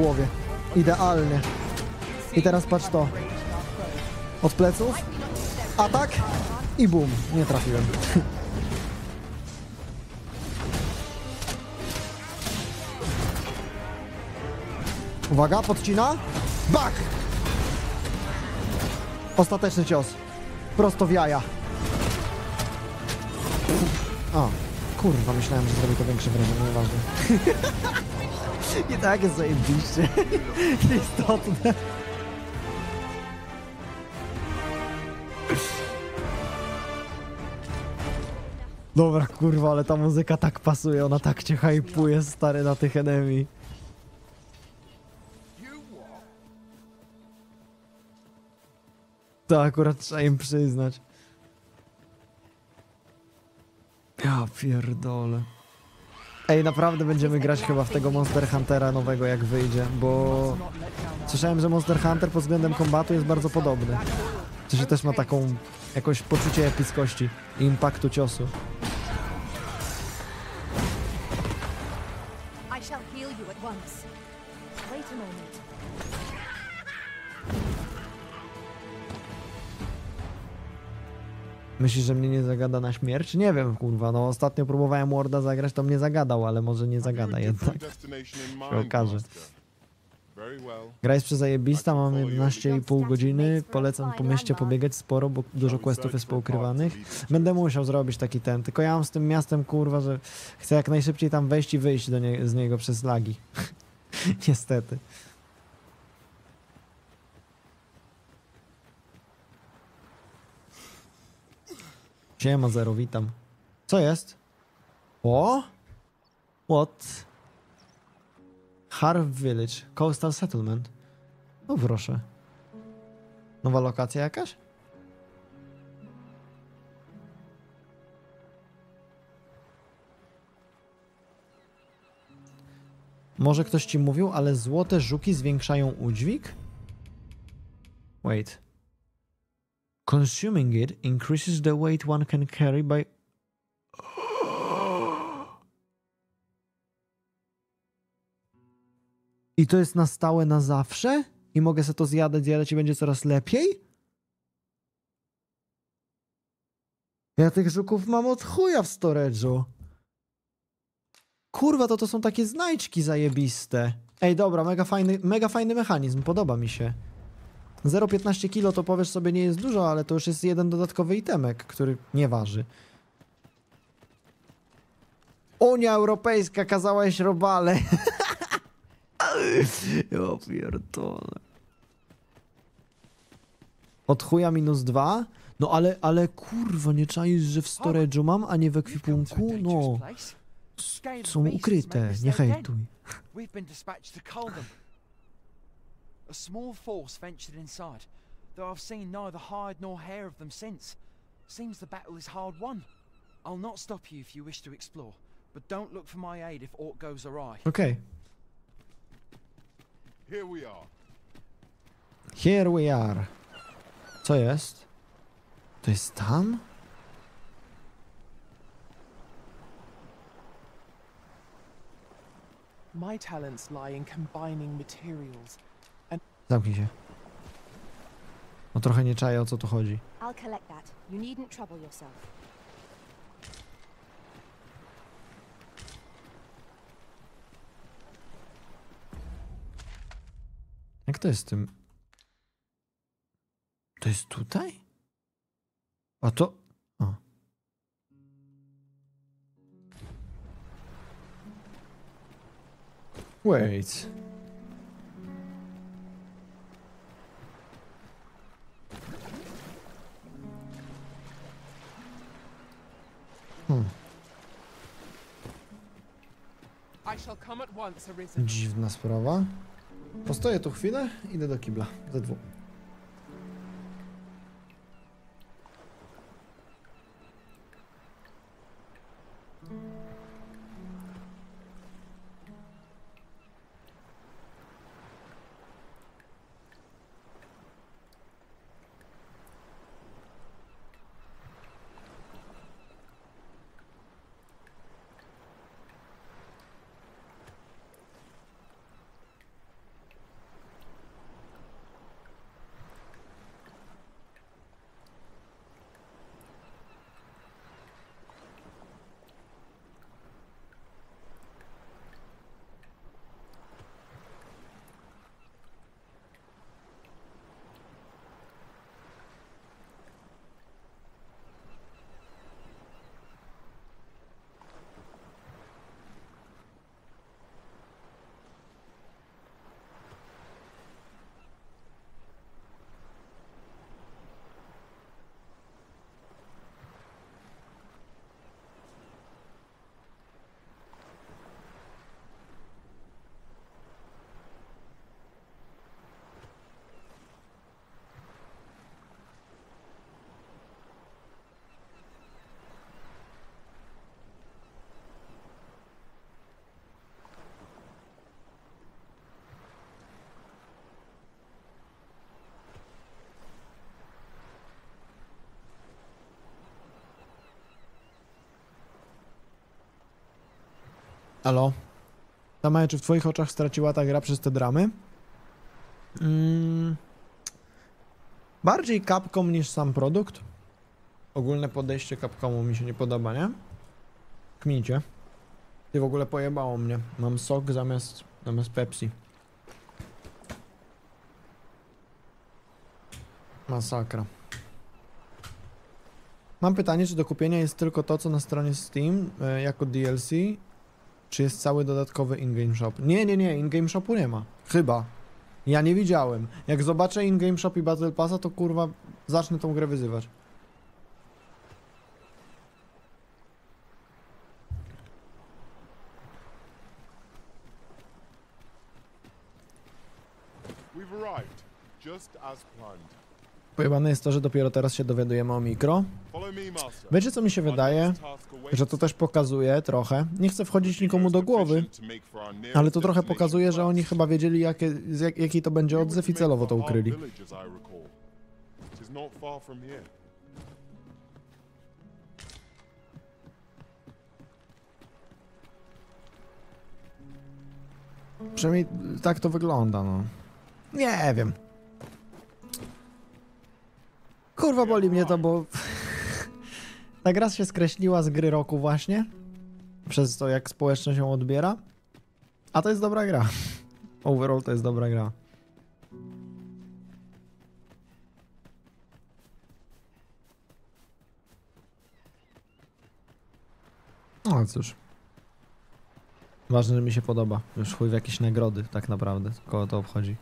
Głowie. Idealnie. I teraz patrz to. Od pleców. Atak. I bum. Nie trafiłem. (laughs) Uwaga, podcina. Bach! Ostateczny cios. Prosto w jaja. O, kurwa, myślałem, że zrobi to większe wrażenie, nieważne. (laughs) I tak jest zajebiście. (laughs) Istotne. Dobra, kurwa, ale ta muzyka tak pasuje, ona tak cię hypuje, stary, na tych enemy. To akurat trzeba im przyznać. Ja pierdolę. Ej, naprawdę będziemy grać chyba w tego Monster Huntera nowego jak wyjdzie, bo słyszałem, że Monster Hunter pod względem kombatu jest bardzo podobny. Się też ma taką jakoś poczucie epickości i impaktu ciosu. Myślisz, że mnie nie zagada na śmierć? Nie wiem, kurwa, no ostatnio próbowałem Warda zagrać, to mnie zagadał, ale może nie zagada jednak. (laughs) się okaże. Gra jest przezajebista, mam 11,5 godziny, polecam po mieście pobiegać sporo, bo dużo questów jest poukrywanych. Będę musiał zrobić taki ten, tylko ja mam z tym miastem, kurwa, że chcę jak najszybciej tam wejść i wyjść do nie z niego przez lagi. (laughs) Niestety. Siema, Zero, witam. Co jest? O? What? Harv Village, Coastal Settlement. No proszę. Nowa lokacja jakaś? Może ktoś ci mówił, ale złote żuki zwiększają udźwig? Wait. Consuming it increases the weight one can carry by. I to jest na stałe na zawsze? I mogę sobie to zjadać, zjadać i będzie coraz lepiej? Ja tych żuków mam od chuja w storage'u. Kurwa, to to są takie znajdźki zajebiste. Ej, dobra, mega fajny, mega fajny mechanizm, podoba mi się. 0,15 kg to powiesz sobie nie jest dużo, ale to już jest jeden dodatkowy itemek, który nie waży. Unia Europejska kazała jeść robale. (laughs) o pierdolę. Od chuja minus dwa? No ale, ale kurwa, nie czaisz, że w storage'u mam, a nie w ekwipunku? No. Są ukryte, nie hejtuj. A small force ventured inside, though I've seen neither hide nor hair of them since. Seems the battle is hard won. I'll not stop you if you wish to explore, but don't look for my aid if aught goes awry. Okay. Here we are. Here we are. Co jest? To jest tam? My talents lie in combining materials and Zamknij się. No trochę nie czaję o co tu chodzi. I'll collect that. You needn't trouble yourself. Jak to jest z tym? To jest tutaj? A to... O. Wait. Dziwna sprawa. Postoję tu chwilę, idę do kibla. Ze dwóch. Alo? Tamaja, czy w twoich oczach straciła ta gra przez te dramy? Mm. Bardziej Capcom niż sam produkt. Ogólne podejście Capcomu mi się nie podoba, nie? Kmincie. Ty w ogóle pojebało mnie. Mam sok zamiast, zamiast Pepsi. Masakra. Mam pytanie, czy do kupienia jest tylko to, co na stronie Steam e, jako DLC, czy jest cały dodatkowy in-game shop? Nie, nie, nie, in-game shopu nie ma. Chyba. Ja nie widziałem. Jak zobaczę in-game shop i Battle Passa, to kurwa zacznę tą grę wyzywać. We've arrived, just as planned. Pojebane jest to, że dopiero teraz się dowiadujemy o mikro. Wiecie co mi się wydaje? Że to też pokazuje trochę. Nie chcę wchodzić nikomu do głowy, ale to trochę pokazuje, że oni chyba wiedzieli jakie, jak, jaki to będzie odzew i celowo to ukryli. Przynajmniej tak to wygląda, no. Nie wiem. Kurwa boli mnie to, bo... (laughs) Ta gra się skreśliła z gry roku właśnie. Przez to, jak społeczność ją odbiera. A to jest dobra gra. (laughs) Overall to jest dobra gra. No cóż. Ważne, że mi się podoba. Już chuj w jakieś nagrody, tak naprawdę. Koło to obchodzi.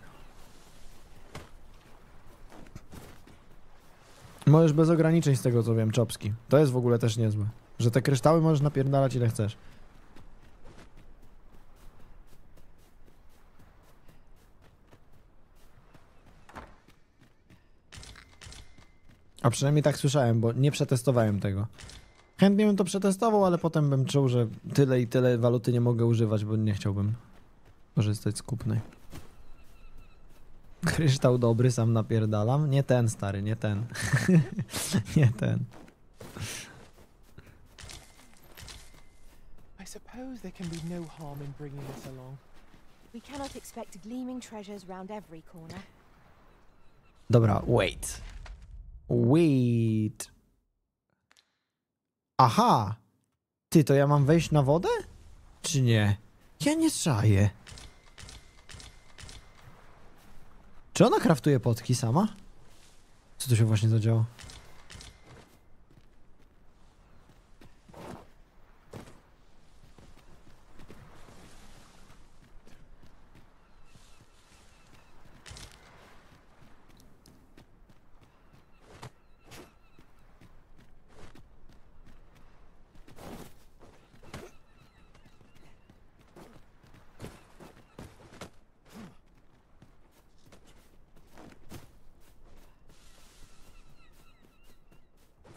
Możesz bez ograniczeń z tego co wiem, Czopski. To jest w ogóle też niezłe. Że te kryształy możesz napierdalać ile chcesz. A przynajmniej tak słyszałem, bo nie przetestowałem tego. Chętnie bym to przetestował, ale potem bym czuł, że tyle i tyle waluty nie mogę używać, bo nie chciałbym korzystać z kupnej. Kryształ dobry, sam napierdalam. Nie ten, stary, nie ten. (laughs) nie ten. I suppose there can be no harm in bringing us along. We cannot expect gleaming treasures round every corner. Dobra, wait. Wait. Aha! Ty, to ja mam wejść na wodę? Czy nie? Ja nie czaję. Czy ona kraftuje potki sama? Co tu się właśnie zadziało?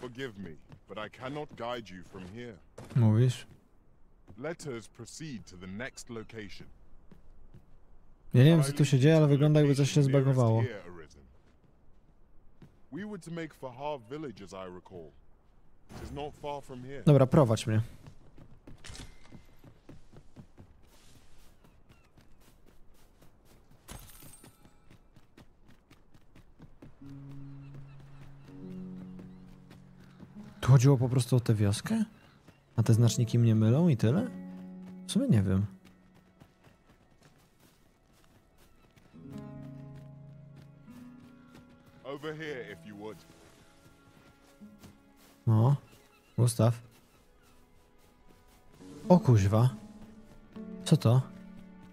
Forgive me, but I cannot guide you from here. Mówisz? Let us proceed to the next location. Ja nie wiem co tu się dzieje, ale wygląda jakby coś się zbagowało. We were to chodziło po prostu o tę wioskę? A te znaczniki mnie mylą i tyle? W sumie nie wiem. Over here, if you would. O, Gustaw. O kuźwa. Co to?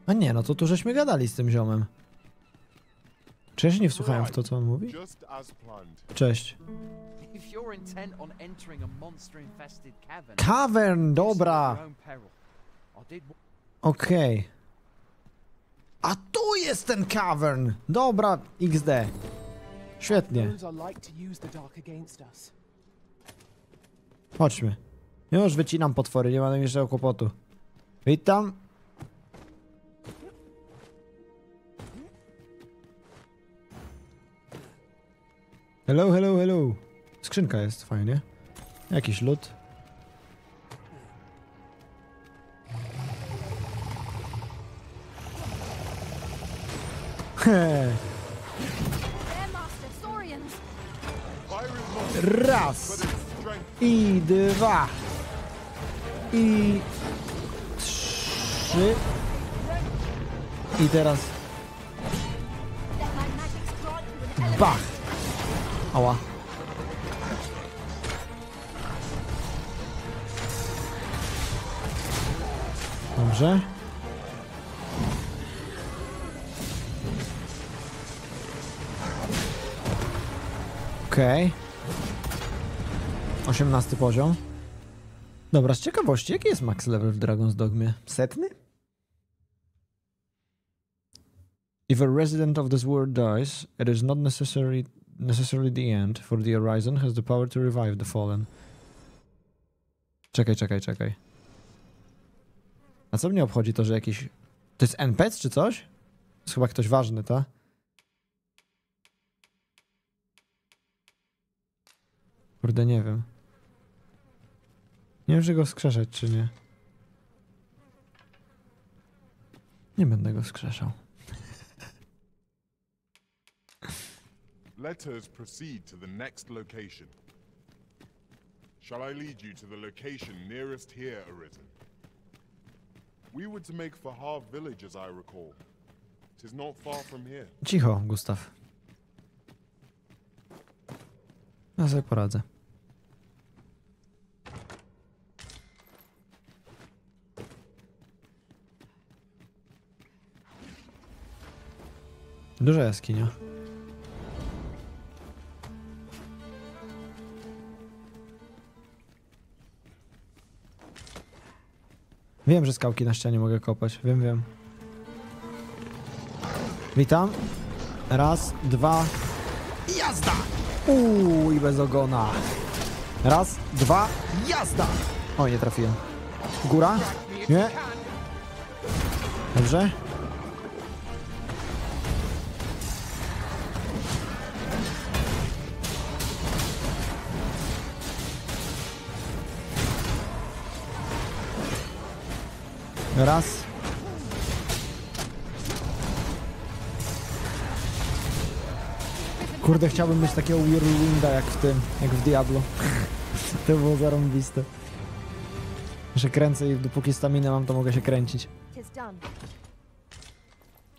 A nie, no to tu żeśmy gadali z tym ziomem. Czy ja się nie wsłuchałem w to, co on mówi? Cześć. Cavern, dobra. Okej. Okay. A tu jest ten cavern! Dobra, XD. Świetnie. Chodźmy. Już wycinam potwory, nie mam jeszcze kłopotu. Witam. Hello, hello, hello. Skrzynka jest, fajnie. Jakiś lód. Raz. I dwa. I trzy. I teraz. Bach. Ała. Dobrze. Okej. Okay. 18 poziom. Dobra, z ciekawości, jaki jest max level w Dragon's Dogmie? Setny? If a resident of this world dies, it is not necessary, necessarily the end, for the Horizon has the power to revive the fallen. Czekaj, czekaj, czekaj. A co mnie obchodzi to, że jakiś... To jest NPC czy coś? To jest chyba ktoś ważny, tak? Kurde, nie wiem. Nie wiem, czy go wskrzeszać, czy nie. Nie będę go wskrzeszał. Let us proceed to the next location. Shall I lead you to the location nearest here, Arisen? We were to make for Harv village, as I recall. Tis not far from here. Cicho, Gustaw. Ja sobie poradzę. Duża jaskinia. Wiem, że skałki na ścianie mogę kopać. Wiem, wiem. Witam. Raz, dwa. Jazda! Uuu, i bez ogona. Raz, dwa, jazda! O, nie trafiłem. Góra? Nie? Dobrze. Raz. Kurde, chciałbym mieć takiego Whirlwinda jak w tym, jak w Diablo. (laughs) to było zarąbiste. Że kręcę i dopóki staminę mam, to mogę się kręcić.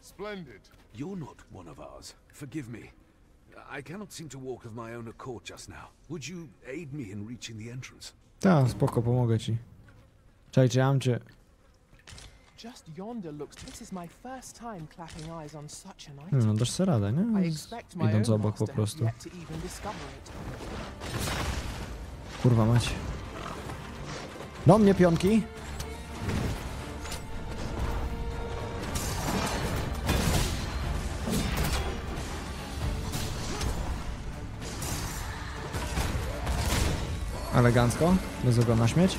Splendid. You're not one of ours. Forgive me. I cannot seem to walk of my own accord just now. Would you aid me in reaching the entrance? Tak, spoko, pomogę ci. Czekajcie, ja mam cię... Just yonder looks. This is my first time clapping eyes on such an item. No, dasz sobie radę, nie? my Idąc obok po prostu. Kurwa mać. Do mnie pionki. Elegancko, bez ogona śmieć.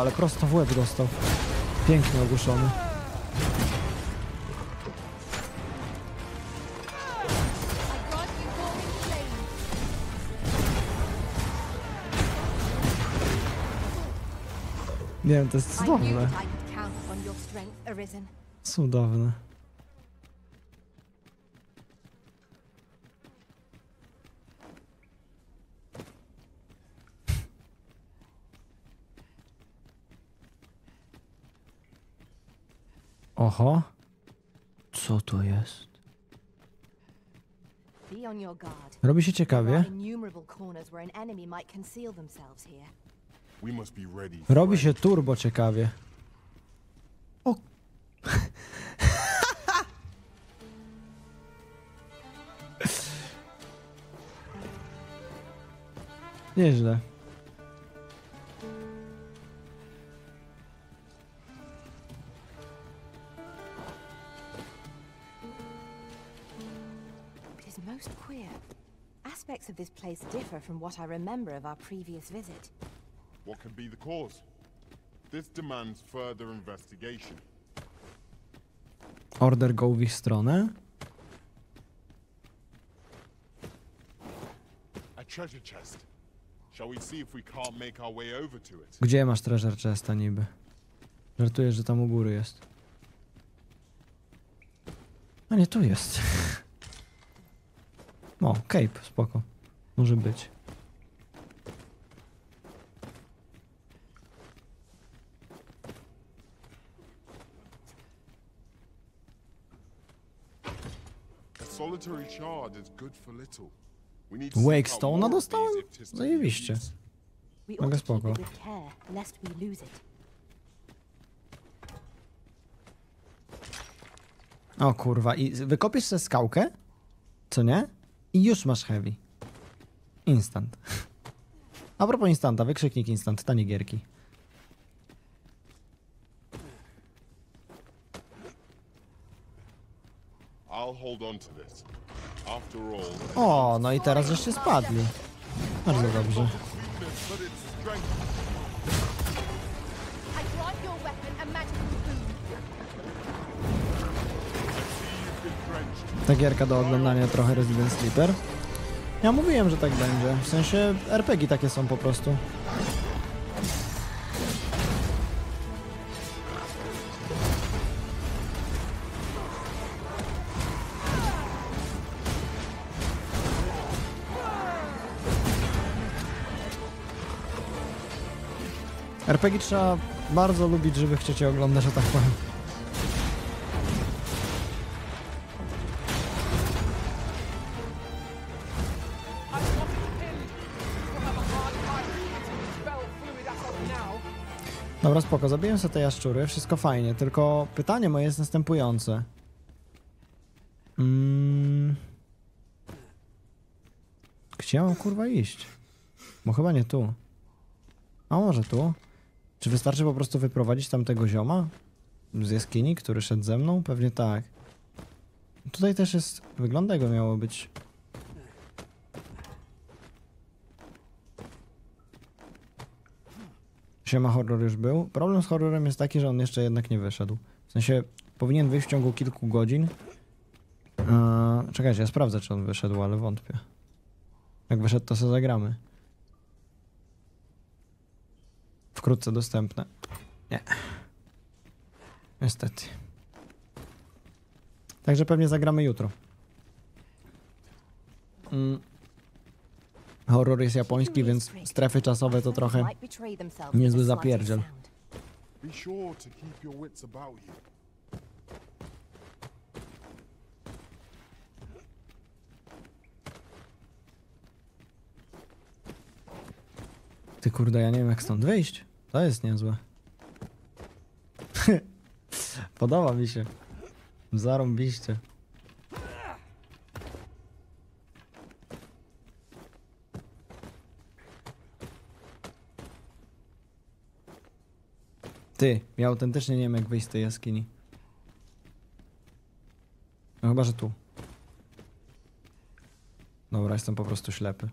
Ale prosto w łeb dostał. Pięknie ogłuszony. Nie wiem, to jest cudowne. that I could count on your strength, Arisen. Cudowne. Oho. Co to jest? Robi się ciekawie. Robi się turbo ciekawie. O. (laughs) Nieźle. Aspects of this place differ from what I remember of our previous visit. What could be the cause? This demands further investigation. Order go w ich stronę. A treasure chest. Shall we see if we can't make our way over to it? Gdzie masz treasure chesta niby? Żartujesz, że tam u góry jest. A nie, tu jest. (laughs) O, cape, spoko. Może być. A solitary shard is good for little. We need to seek out Wakestone'a more of dostałem? Zajebiście. Mega spoko. O kurwa, i wykopiesz sobie skałkę, co nie? I już masz heavy. Instant. A propos instanta, wykrzyknik instant, tanie gierki. O, no i teraz żeście spadli. Bardzo dobrze. I grant your weapon a magical ta gierka do oglądania trochę Resident Sleeper. Ja mówiłem, że tak będzie. W sensie RPG takie są po prostu. RPG trzeba bardzo lubić, żeby chcieć oglądać, że tak powiem. Dobra, spoko, zabiję sobie te jaszczury, wszystko fajnie, tylko pytanie moje jest następujące. Mm. Gdzie mam kurwa iść? Bo chyba nie tu. A może tu? Czy wystarczy po prostu wyprowadzić tamtego zioma? Z jaskini, który szedł ze mną? Pewnie tak. Tutaj też jest... Wygląda jego miało być. Siema horror już był. Problem z horrorem jest taki, że on jeszcze jednak nie wyszedł. W sensie powinien wyjść w ciągu kilku godzin. Eee, czekajcie, ja sprawdzę, czy on wyszedł, ale wątpię. Jak wyszedł, to sobie zagramy. Wkrótce dostępne. Nie. Niestety. Także pewnie zagramy jutro. Mm. Horror jest japoński, więc strefy czasowe to trochę niezły zapierdziel. Ty kurde, ja nie wiem jak stąd wyjść. To jest niezłe. (laughs) Podoba mi się. Zarąbiście. Ty, ja autentycznie nie wiem jak wyjść z tej jaskini. No chyba, że tu. Dobra, jestem po prostu ślepy.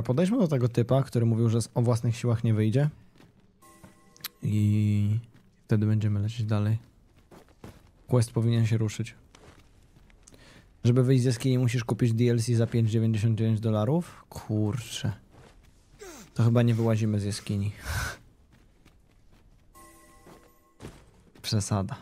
Dobra, podejdźmy do tego typa, który mówił, że o własnych siłach nie wyjdzie. I wtedy będziemy lecieć dalej. Quest powinien się ruszyć. Żeby wyjść z jaskini musisz kupić DLC za 5,99 dolarów? Kurczę. To chyba nie wyłazimy z jaskini. (laughs) Przesada.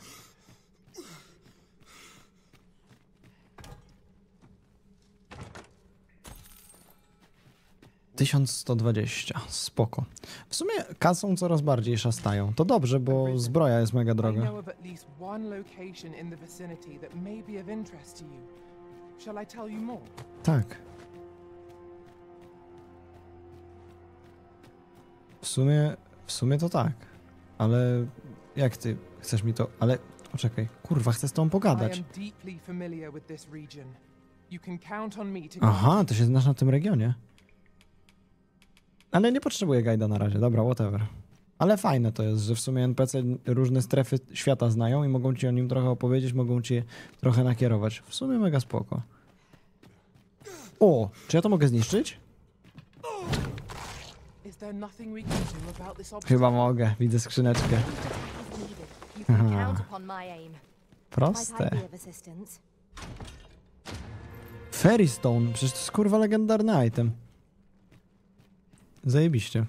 1120, spoko. W sumie kasą coraz bardziej szastają. To dobrze, bo zbroja jest mega droga. Tak. W sumie, w sumie to tak. Ale jak ty chcesz mi to... Ale poczekaj, kurwa, chcę z tobą pogadać. Aha, to się znasz na tym regionie. Ale nie potrzebuję guida na razie, dobra, whatever. Ale fajne to jest, że w sumie NPC różne strefy świata znają i mogą ci o nim trochę opowiedzieć, mogą ci trochę nakierować. W sumie mega spoko. O, czy ja to mogę zniszczyć? Chyba mogę, widzę skrzyneczkę. Proste. Fairy Stone, przecież to jest kurwa legendarny item. Zajebiście.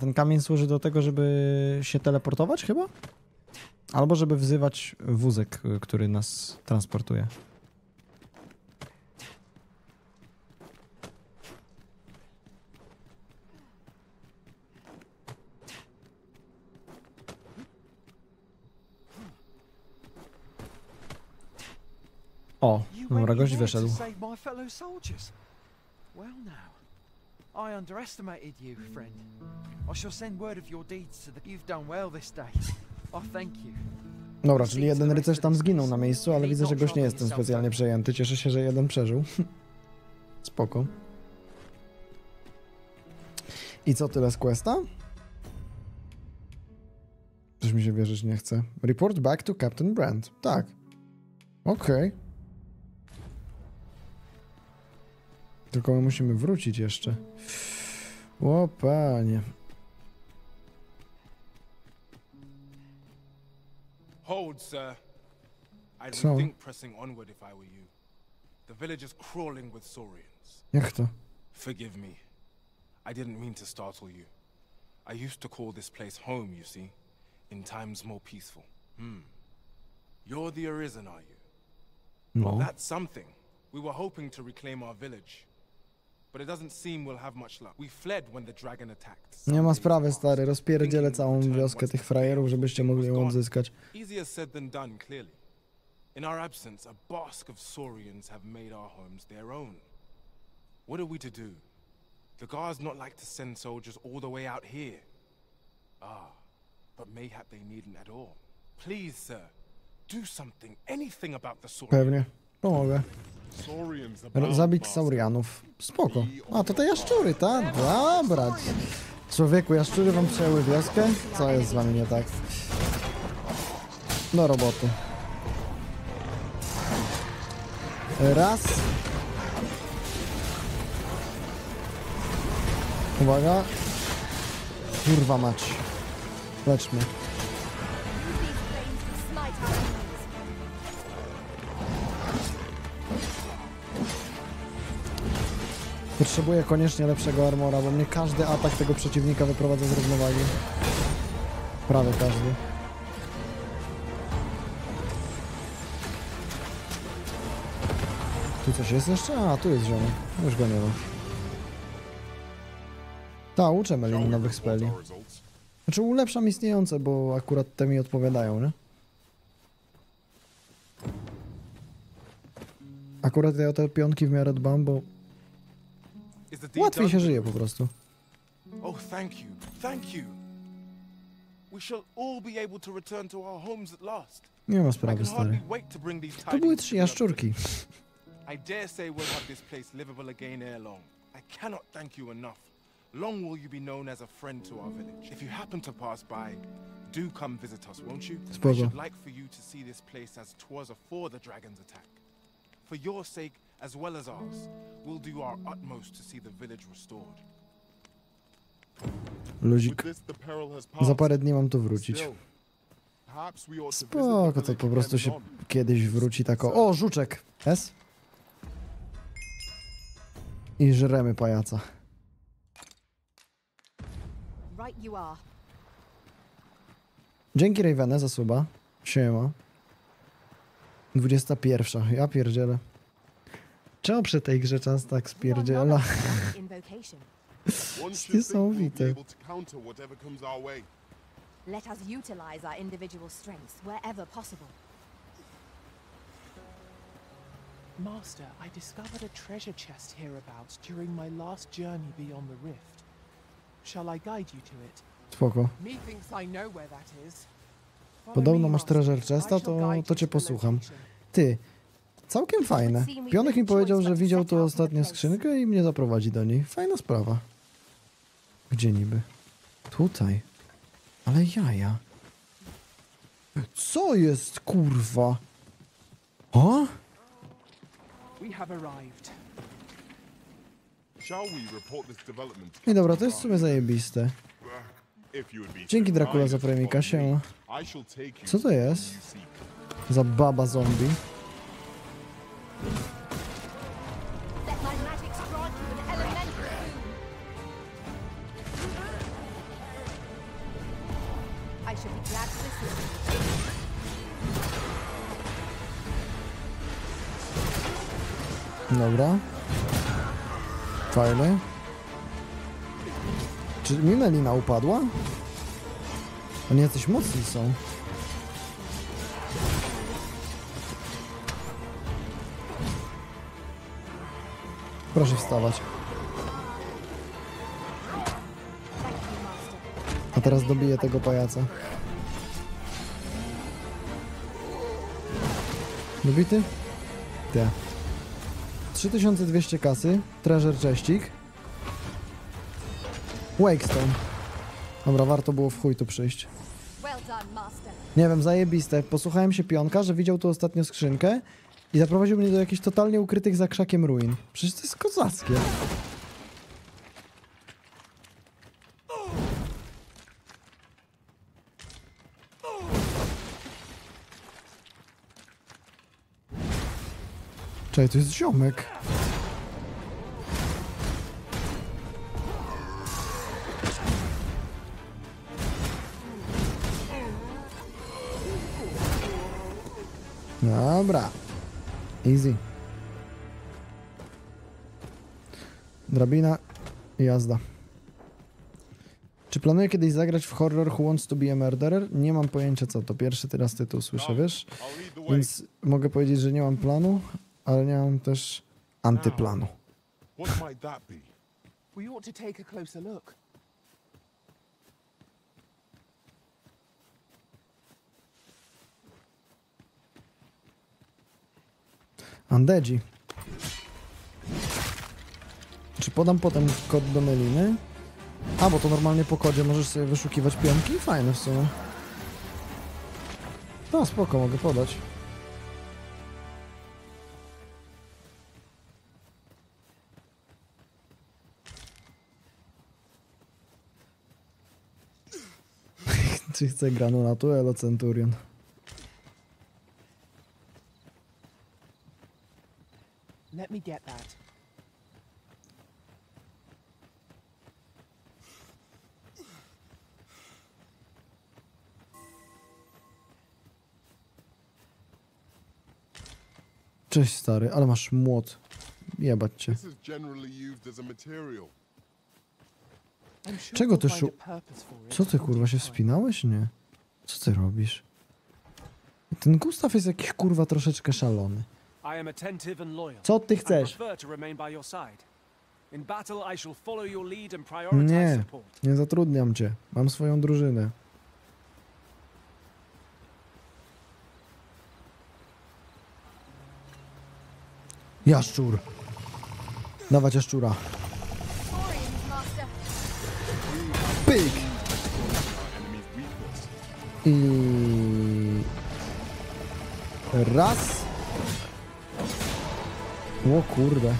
Ten kamień służy do tego, żeby się teleportować chyba? Albo żeby wzywać wózek, który nas transportuje. O, dobra, gość wyszedł. Well now, I underestimated you, friend. I shall send word of your deeds to the... You've done well this day. I thank you. Dobra, czyli jeden rycerz tam zginął na miejscu, ale widzę, że goś nie jestem specjalnie przejęty. Cieszę się, że jeden przeżył. (laughs) Spoko. I co tyle z questa? Coś mi się wierzyć nie chce. Report back to Captain Brand. Tak. Okej. Okay. Tylko my musimy wrócić jeszcze. O panie. Hold, sir. I'd rethink pressing onward if I were you. The village is crawling with saurians. Jak to? Forgive me. I didn't mean to startle you. I used to call this place home, you see, in times more peaceful. Hmm. You're the Arisen, are you? No. That's something. We were hoping to reclaim our village. Nie ma sprawy, stary. Rozpierdzielę całą wioskę tych frajerów, żebyście mogli ją odzyskać. Easier said than done, clearly. In our absence, a bask of saurians have made our homes their own. What are we to do? The guards not like to send soldiers all the way out here. Ah, but mayhap they needn't at all. Please, sir, do something, anything about the saurians. Pewnie. Pomogę. Zabić saurianów. Spoko. A, to te jaszczury, tak? Dobra. Człowieku, jaszczury wam przejęły wioskę? Co jest z wami nie tak? Do roboty. Raz. Uwaga. Kurwa mać. Lecz Potrzebuję koniecznie lepszego armora, bo mnie każdy atak tego przeciwnika wyprowadza z równowagi. Prawie każdy. Tu coś jest jeszcze? A, tu jest ziomek. Już go nie ma. Ta, uczę Melin nowych speli. Znaczy ulepszam istniejące, bo akurat te mi odpowiadają, nie? Akurat ja te pionki w miarę dbam, bo łatwiej się żyje po prostu. Oh, thank you, thank you. We shall all be able to return to our homes at last. Nie ma sprawy, stary. To były trzy jaszczurki. (laughs) I dare say we'll have this place livable again ere long. I cannot thank you enough. Long will you be known as a friend to our village. If you happen to pass by, do come visit us, won't you? Spoko. I should like for you to see this place as 'twas afore the dragon's attack. For your sake, as well as ours, we'll do our utmost to see the village restored. Luzik. Za parę dni mam tu wrócić. Spoko, to po prostu się kiedyś wróci tako. O, żuczek! S? I żremy pajaca. Right you are. Dzięki Ravene za suba. Siema. 21. Ja pierdzielę. Czemu przy tej grze czas tak spierdziela? (laughs) Niesamowite. Let us utilize our individual strengths wherever possible. Master, I discovered a treasure chest hereabouts during my last journey beyond the rift. Shall I guide you to it? Spoko. Methinks I know where that is. Podobno masz treasure chesta, to, to cię posłucham. Ty, całkiem fajne. Pionek mi powiedział, że widział tu ostatnio skrzynkę i mnie zaprowadzi do niej. Fajna sprawa. Gdzie niby? Tutaj. Ale jaja. Co jest, kurwa? O? I dobra, to jest w sumie zajebiste. Dzięki Dracula za premika się. Co to jest? Za baba zombie. Dobra. Fajne. Czy mi upadła? Oni jacyś mocni są. Proszę wstawać. A teraz dobiję tego pajaca. Dobity? Te. 3200 kasy, treasure cześcik. Wakestone. Dobra, warto było w chuj tu przyjść. Nie wiem, zajebiste. Posłuchałem się pionka, że widział tu ostatnio skrzynkę i zaprowadził mnie do jakichś totalnie ukrytych za krzakiem ruin. Przecież to jest kozackie. Czekaj, to jest ziomek. Dobra. Easy. Drabina i jazda. Czy planuję kiedyś zagrać w horror Who Wants to be a Murderer? Nie mam pojęcia co to. Pierwszy teraz tytuł słyszę, wiesz? Więc mogę powiedzieć, że nie mam planu, ale nie mam też antyplanu. What might that be? We ought to take a closer look. Andedzi. Czy podam potem kod do Meliny? A, bo to normalnie po kodzie możesz sobie wyszukiwać pionki? Fajne w sumie. No, spoko, mogę podać. (laughs) Czy chce granulatu? Elo Centurion. Let me get that. Cześć stary, ale masz młot. Jebać cię. Czego ty szu... Co ty kurwa się wspinałeś? Nie. Co ty robisz? Ten Gustaw jest jakiś kurwa troszeczkę szalony. I am attentive and loyal. Co ty chcesz? Nie, nie zatrudniam cię. Mam swoją drużynę. Jaszczur. Dawać jaszczura. Pyk! I... Raz. O kurde.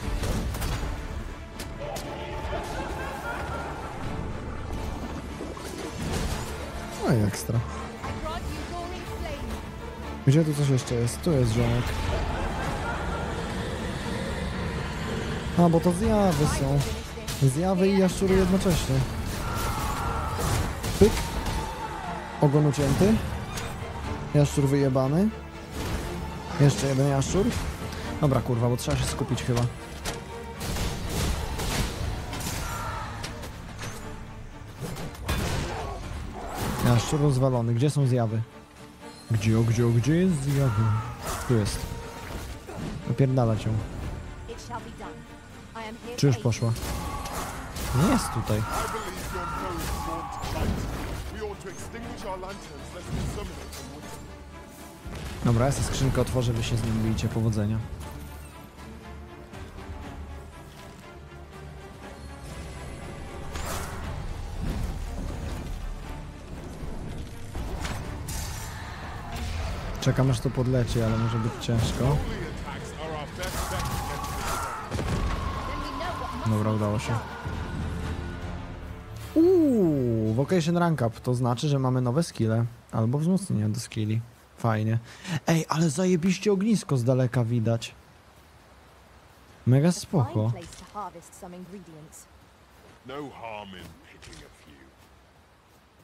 No i ekstra. Gdzie tu coś jeszcze jest? Tu jest ziomek. A, bo to zjawy są. Zjawy i jaszczury jednocześnie. Pyk. Ogon ucięty. Jaszczur wyjebany. Jeszcze jeden jaszczur. Dobra, kurwa, bo trzeba się skupić chyba. Jaszczur rozwalony. Gdzie są zjawy? Gdzie, o, gdzie, o, gdzie jest zjawy? Tu jest. Am here Czy już poszła? Nie jest tutaj. Dobra, ja skrzynkę otworzę, wy się z nim bijcie. Powodzenia. Czekam aż to podleci, ale może być ciężko. Dobra, udało się. Uuu, Vocation Rank Up. To znaczy, że mamy nowe skille. Albo wzmocnienia do skilli. Fajnie. Ej, ale zajebiście ognisko z daleka widać. Mega spoko. No harm in picking a.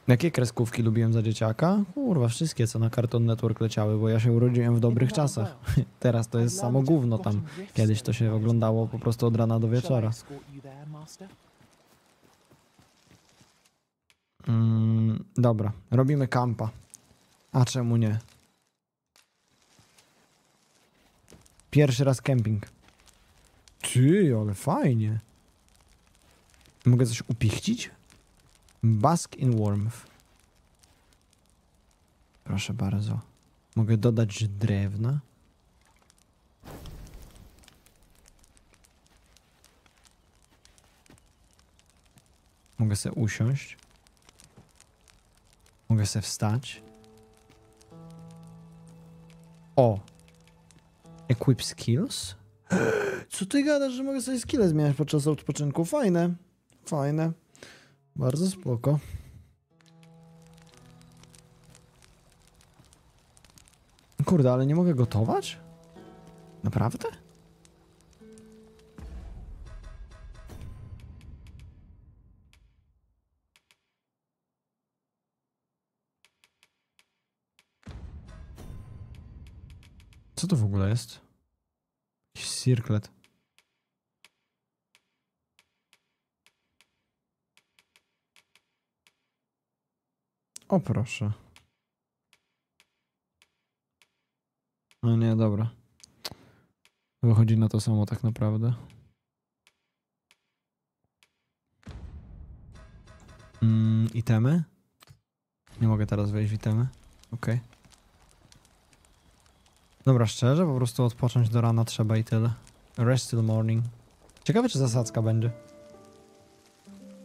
Jakie kreskówki lubiłem za dzieciaka? Kurwa, wszystkie co na Cartoon Network leciały, bo ja się urodziłem w dobrych czasach. (laughs) Teraz to jest samo gówno tam. Kiedyś to się oglądało po prostu od rana do wieczora. Mm, dobra, robimy kampa. A czemu nie? Pierwszy raz kemping. Ty, ale fajnie. Mogę coś upichcić? Bask in warmth. Proszę bardzo. Mogę dodać drewna? Mogę sobie usiąść. Mogę sobie wstać. O! Equip skills? (gasps) Co ty gadasz, że mogę sobie skille zmieniać podczas odpoczynku? Fajne. Fajne. Bardzo spoko. Kurde, ale nie mogę gotować? Naprawdę? Co to w ogóle jest? Jakiś cirklet. O proszę. No nie, dobra. Wychodzi na to samo tak naprawdę. Mm, itemy? Nie mogę teraz wejść w itemy. Okej. Okay. Dobra, szczerze, po prostu odpocząć do rana trzeba i tyle. Rest till morning. Ciekawe, czy zasadzka będzie.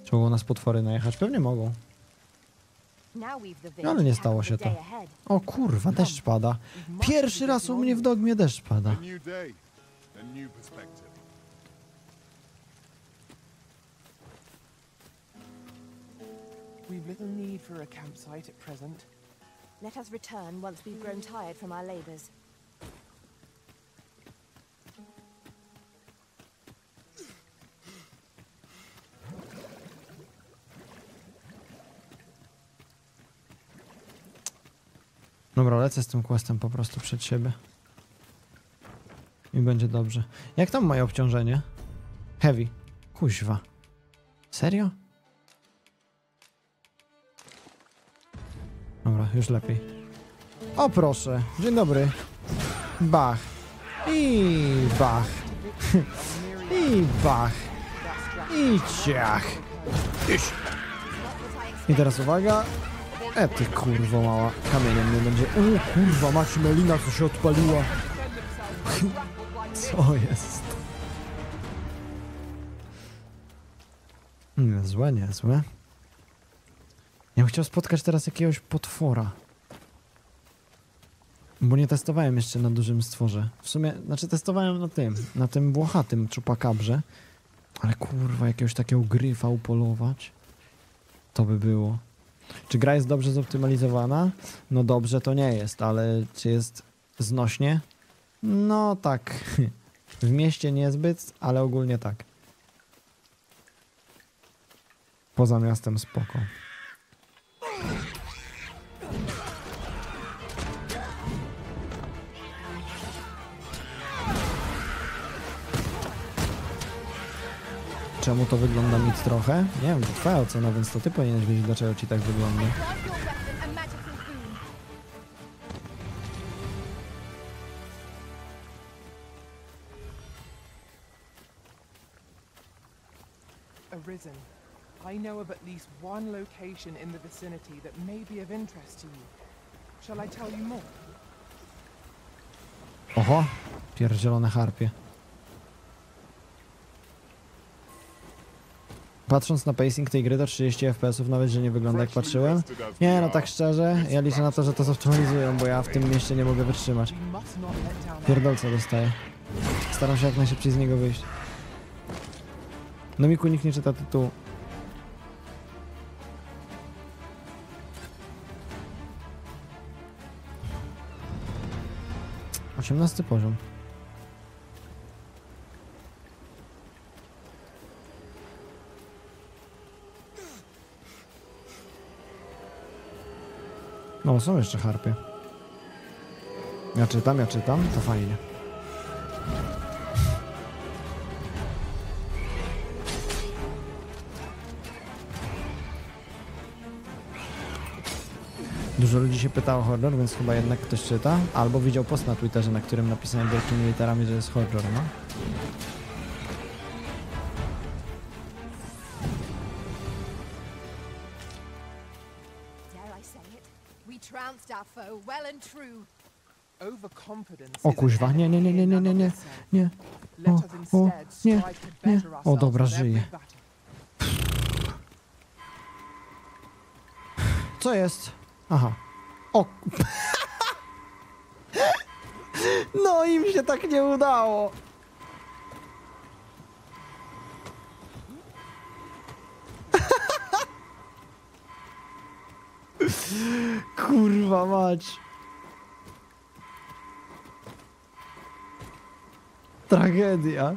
Czy mogą nas potwory najechać? Pewnie mogą. No, ale nie stało się to. O kurwa, deszcz pada. Pierwszy raz u mnie w dogmie deszcz pada. We've little need for a campsite at present. Let us return once we've grown tired from our labors. Dobra, lecę z tym questem po prostu przed siebie. I będzie dobrze. Jak tam moje obciążenie? Heavy. Kuźwa. Serio? Dobra, już lepiej. O proszę, dzień dobry. Bach. I bach. (laughs) I bach. I ciach. I teraz uwaga. E ty kurwo mała, kamieniem nie będzie. O kurwa, macie melina, co się odpaliła. (laughs) co jest? Niezłe, niezłe. Ja bym chciał spotkać teraz jakiegoś potwora. Bo nie testowałem jeszcze na dużym stworze. W sumie, znaczy testowałem na tym, na tym włochatym czupakabrze. Ale kurwa, jakiegoś takiego gryfa upolować. To by było. Czy gra jest dobrze zoptymalizowana? No dobrze to nie jest, ale czy jest znośnie? No tak. (laughs) W mieście niezbyt, ale ogólnie tak. Poza miastem spoko. Czemu to wygląda mi trochę? Nie wiem, to twoja ocena, więc to ty powinieneś wiedzieć, dlaczego ci tak wygląda. Arisen. I know of at least one location in the vicinity that may be of interest to you. Shall I tell you more? Oho, pierdzielone harpie. Patrząc na pacing tej gry do 30 fps nawet, że nie wygląda jak patrzyłem. Nie no, tak szczerze, ja liczę na to, że to zoptymalizują, bo ja w tym mieście nie mogę wytrzymać. Pierdolca dostaję. Staram się jak najszybciej z niego wyjść. No Miku nikt nie czyta tytułu. Osiemnasty poziom. No, są jeszcze harpy. Ja czytam, ja czytam, to fajnie. Dużo ludzi się pytało o horror, więc chyba jednak ktoś czyta. Albo widział post na Twitterze, na którym napisałem wielkimi literami, że jest horror, no. O kuźwa, nie, nie, nie, nie, nie, nie, nie, nie. O, o, nie, nie. O, dobra, żyje. Co jest? Aha. O. (laughs) No im się tak nie udało. Kurwa mać. Tragedia.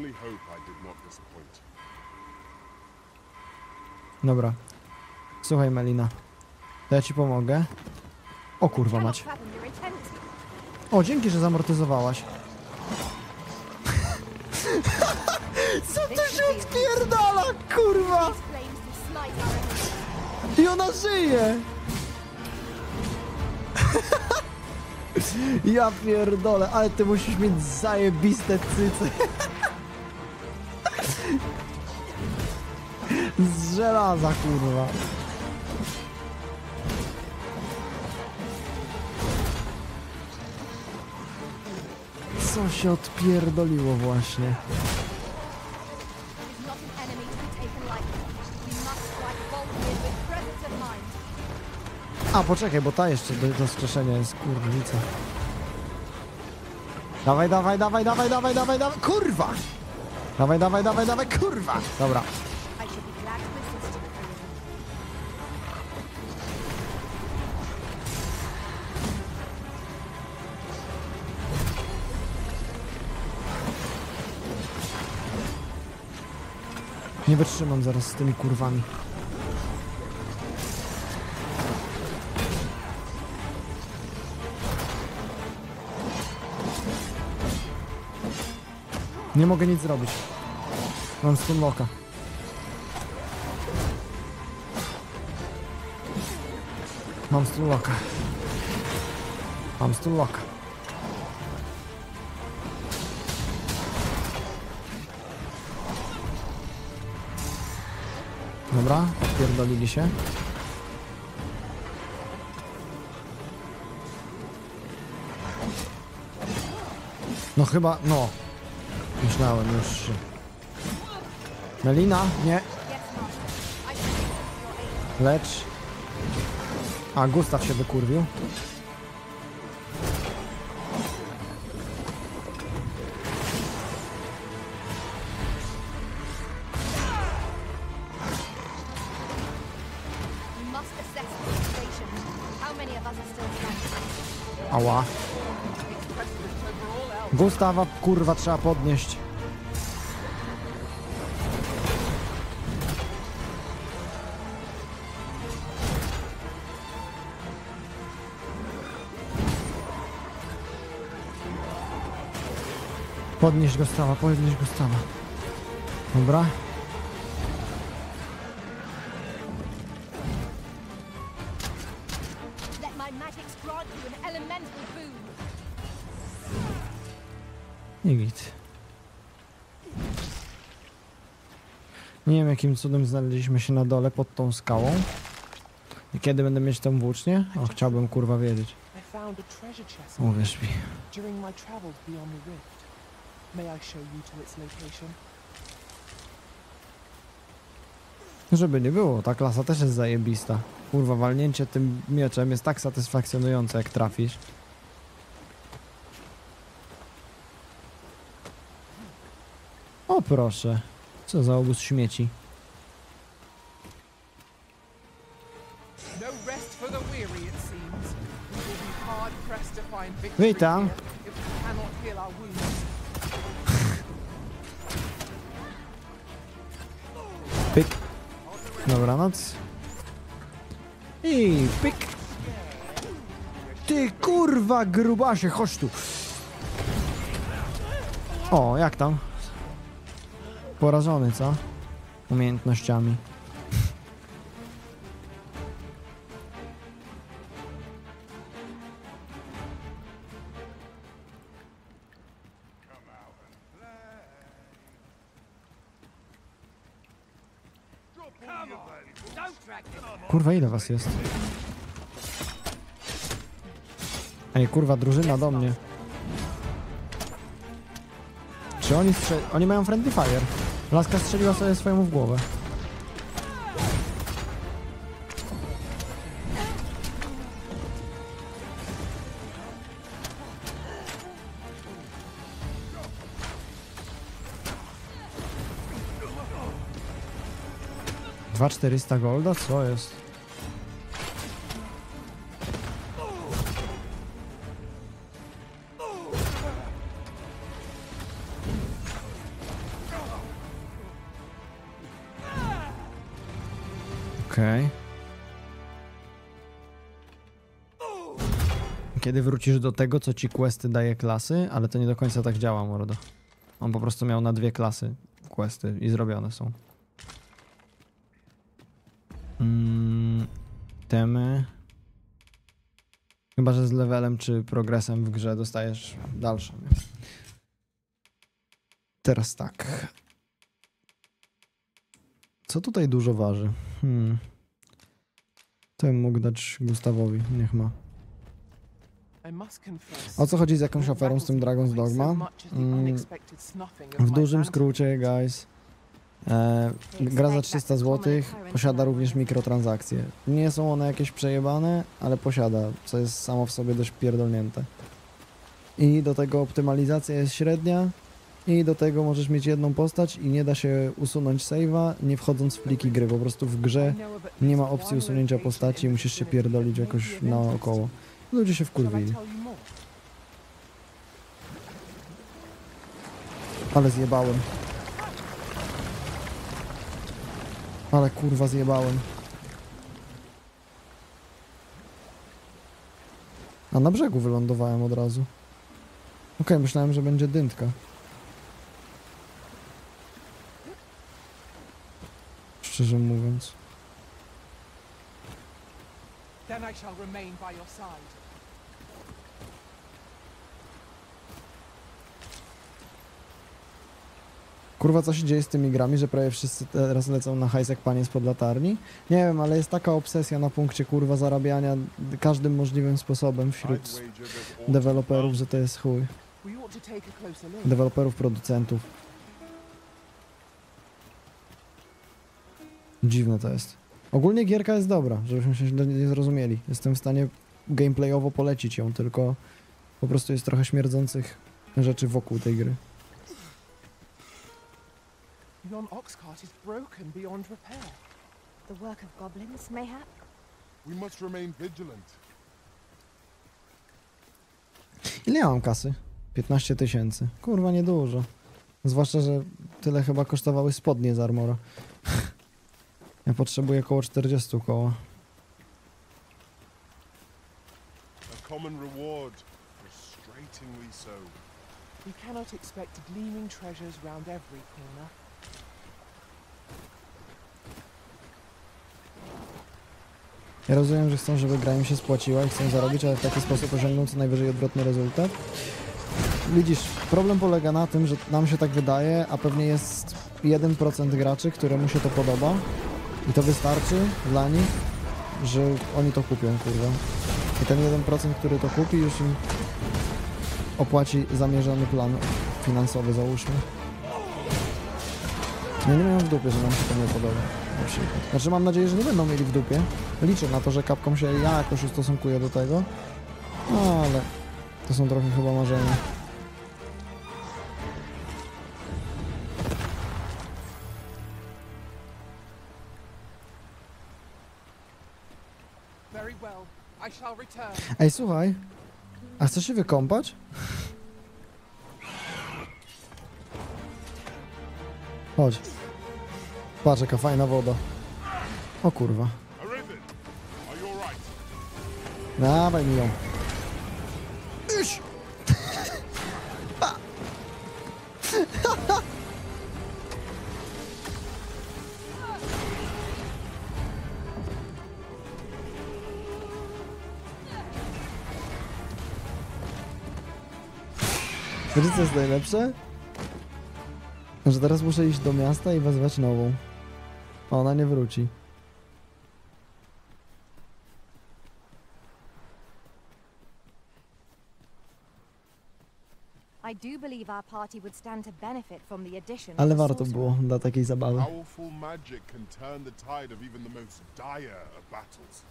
only hope I did not disappoint. Dobra. Słuchaj, Melina. To ja ci pomogę. O kurwa mać. O, dzięki, że zamortyzowałaś. (laughs) Co tu się odpierdala, kurwa? I ona żyje! (laughs) Ja pierdolę, ale ty musisz mieć zajebiste cyce. (laughs) Z żelaza, kurwa. Co się odpierdoliło właśnie? A, poczekaj, bo ta jeszcze do, do jest, kurwica. Dawaj, dawaj, dawaj, dawaj, dawaj, dawaj, dawaj, kurwa! Dawaj, dawaj, dawaj, dawaj, kurwa! Dobra. Nie wytrzymam zaraz z tymi kurwami. Nie mogę nic zrobić. Mam stunlocka. Mam stunlocka. Mam stunlocka. Dobra, odpierdolili się. No chyba, no. Myślałem już. Melina? Nie. Lecz. A, Gustaw się wykurwił. Gustawa, kurwa, trzeba podnieść. Podnieść Gustawa, podnieść Gustawa. Dobra. Nie git. Nie wiem jakim cudem znaleźliśmy się na dole pod tą skałą. I kiedy będę mieć tą włócznię? O, chciałbym kurwa wiedzieć. Uwierz mi. Żeby nie było, ta klasa też jest zajebista. Kurwa, walnięcie tym mieczem jest tak satysfakcjonujące, jak trafisz. O proszę. Co za obóz śmieci. No Witam. (laughs) Pyk. Dobranoc. I pyk. Ty kurwa grubasie, chodź tu. O, jak tam? Porażony, co? Umiejętnościami. Kurwa, ile was jest? Ej, kurwa, drużyna do mnie. Czy oni. Oni mają friendly fire. Laska strzeliła sobie swojemu w głowę. Dwa 400 golda? Co jest? Kiedy wrócisz do tego, co ci questy daje klasy, ale to nie do końca tak działa, mordo. On po prostu miał na dwie klasy questy i zrobione są. Mm, temy. Chyba, że z levelem czy progresem w grze dostajesz dalsze. Teraz tak. Co tutaj dużo waży? Hmm. To mógł dać Gustawowi, niech ma. O co chodzi z jakąś aferą z tym Dragon's Dogma? Mm, w dużym skrócie, guys, e, gra za 300 zł posiada również mikrotransakcje. Nie są one jakieś przejebane, ale posiada, co jest samo w sobie dość pierdolnięte. I do tego optymalizacja jest średnia i do tego możesz mieć jedną postać i nie da się usunąć save'a, nie wchodząc w pliki gry. Po prostu w grze nie ma opcji usunięcia postaci, musisz się pierdolić jakoś naokoło. Ludzie się wkurwili. Ale zjebałem. Ale kurwa zjebałem. A na brzegu wylądowałem od razu. Okej, okay, myślałem, że będzie dyntka. Szczerze mówiąc. Then I shall remain by your side. Kurwa, co się dzieje z tymi grami, że prawie wszyscy teraz lecą na hajs jak panie spod latarni? Nie wiem, ale jest taka obsesja na punkcie, kurwa, zarabiania każdym możliwym sposobem wśród deweloperów, że to jest chuj. Deweloperów, producentów. Dziwne to jest. Ogólnie gierka jest dobra, żebyśmy się nie zrozumieli. Jestem w stanie gameplayowo polecić ją, tylko po prostu jest trochę śmierdzących rzeczy wokół tej gry. Yon ox cart is broken beyond repair. The work of goblins, mayhap? We must remain vigilant. Ile ja mam kasy? 15 tysięcy. Kurwa, niedużo. Zwłaszcza, że tyle chyba kosztowały spodnie z armora. Ja potrzebuję około 40 koła. A common reward, frustratingly so. We cannot expect gleaming treasures round every corner. Ja rozumiem, że chcą, żeby gra im się spłaciła i chcą zarobić, ale w taki sposób osiągną co najwyżej odwrotny rezultat. Widzisz, problem polega na tym, że nam się tak wydaje, a pewnie jest 1% graczy, któremu się to podoba i to wystarczy dla nich, że oni to kupią, kurwa. I ten 1%, który to kupi, już im opłaci zamierzony plan finansowy, załóżmy. No nie mają w dupie, że nam się to nie podoba. Na przykład. Znaczy mam nadzieję, że nie będą mieli w dupie. Liczę na to, że Capcom się jakoś ustosunkuje do tego. No ale to są trochę chyba marzenia. Ej, słuchaj. A chcesz się wykąpać? Chodź. Patrz jaka fajna woda. O kurwa. Dawaj mi ją. Iś. (laughs) Wiecie co jest najlepsze? Że teraz muszę iść do miasta i wezwać nową. A ona nie wróci. Ale warto było dla takiej zabawy. Powerful magic can turn the tide of even the most dire of battles.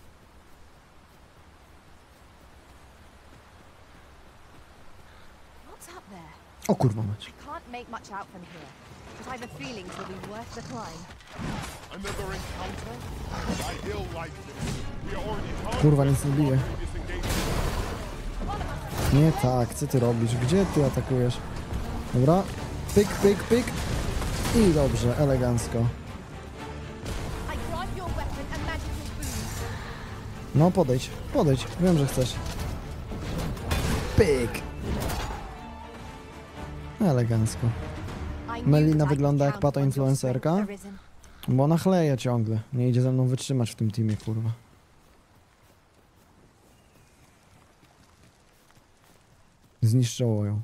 What's up there? O kurwa mać. I can't make much out from here, but I've a feeling it will be worth the climb. Another encounter? I ill like this. We already Kurwa, nic nie bije. Nie tak, co ty robisz? Gdzie ty atakujesz? Dobra. Pyk, pyk, pyk. I dobrze, elegancko. No podejdź, podejdź. Wiem, że chcesz. Pyk. Elegancko. Melina wygląda jak pato influencerka. Bo ona chleje ciągle. Nie idzie ze mną wytrzymać w tym teamie, kurwa. Zniszczyło ją.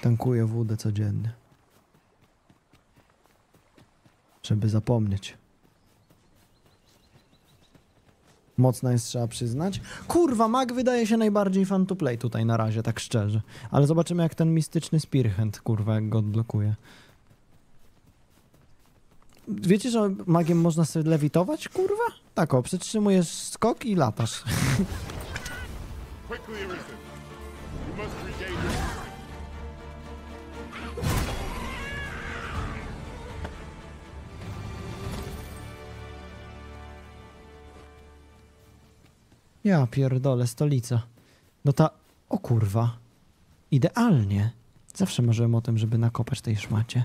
Tankuję wódę codziennie. Żeby zapomnieć. Mocna jest, trzeba przyznać. Kurwa, mag wydaje się najbardziej fan to play tutaj na razie, tak szczerze. Ale zobaczymy jak ten mistyczny Spearhand, kurwa, jak go odblokuje. Wiecie, że magiem można sobie lewitować, kurwa? Tak o, przytrzymujesz skok i latasz. Ja pierdolę, stolica. No ta... O kurwa. Idealnie. Zawsze marzyłem o tym, żeby nakopać tej szmacie.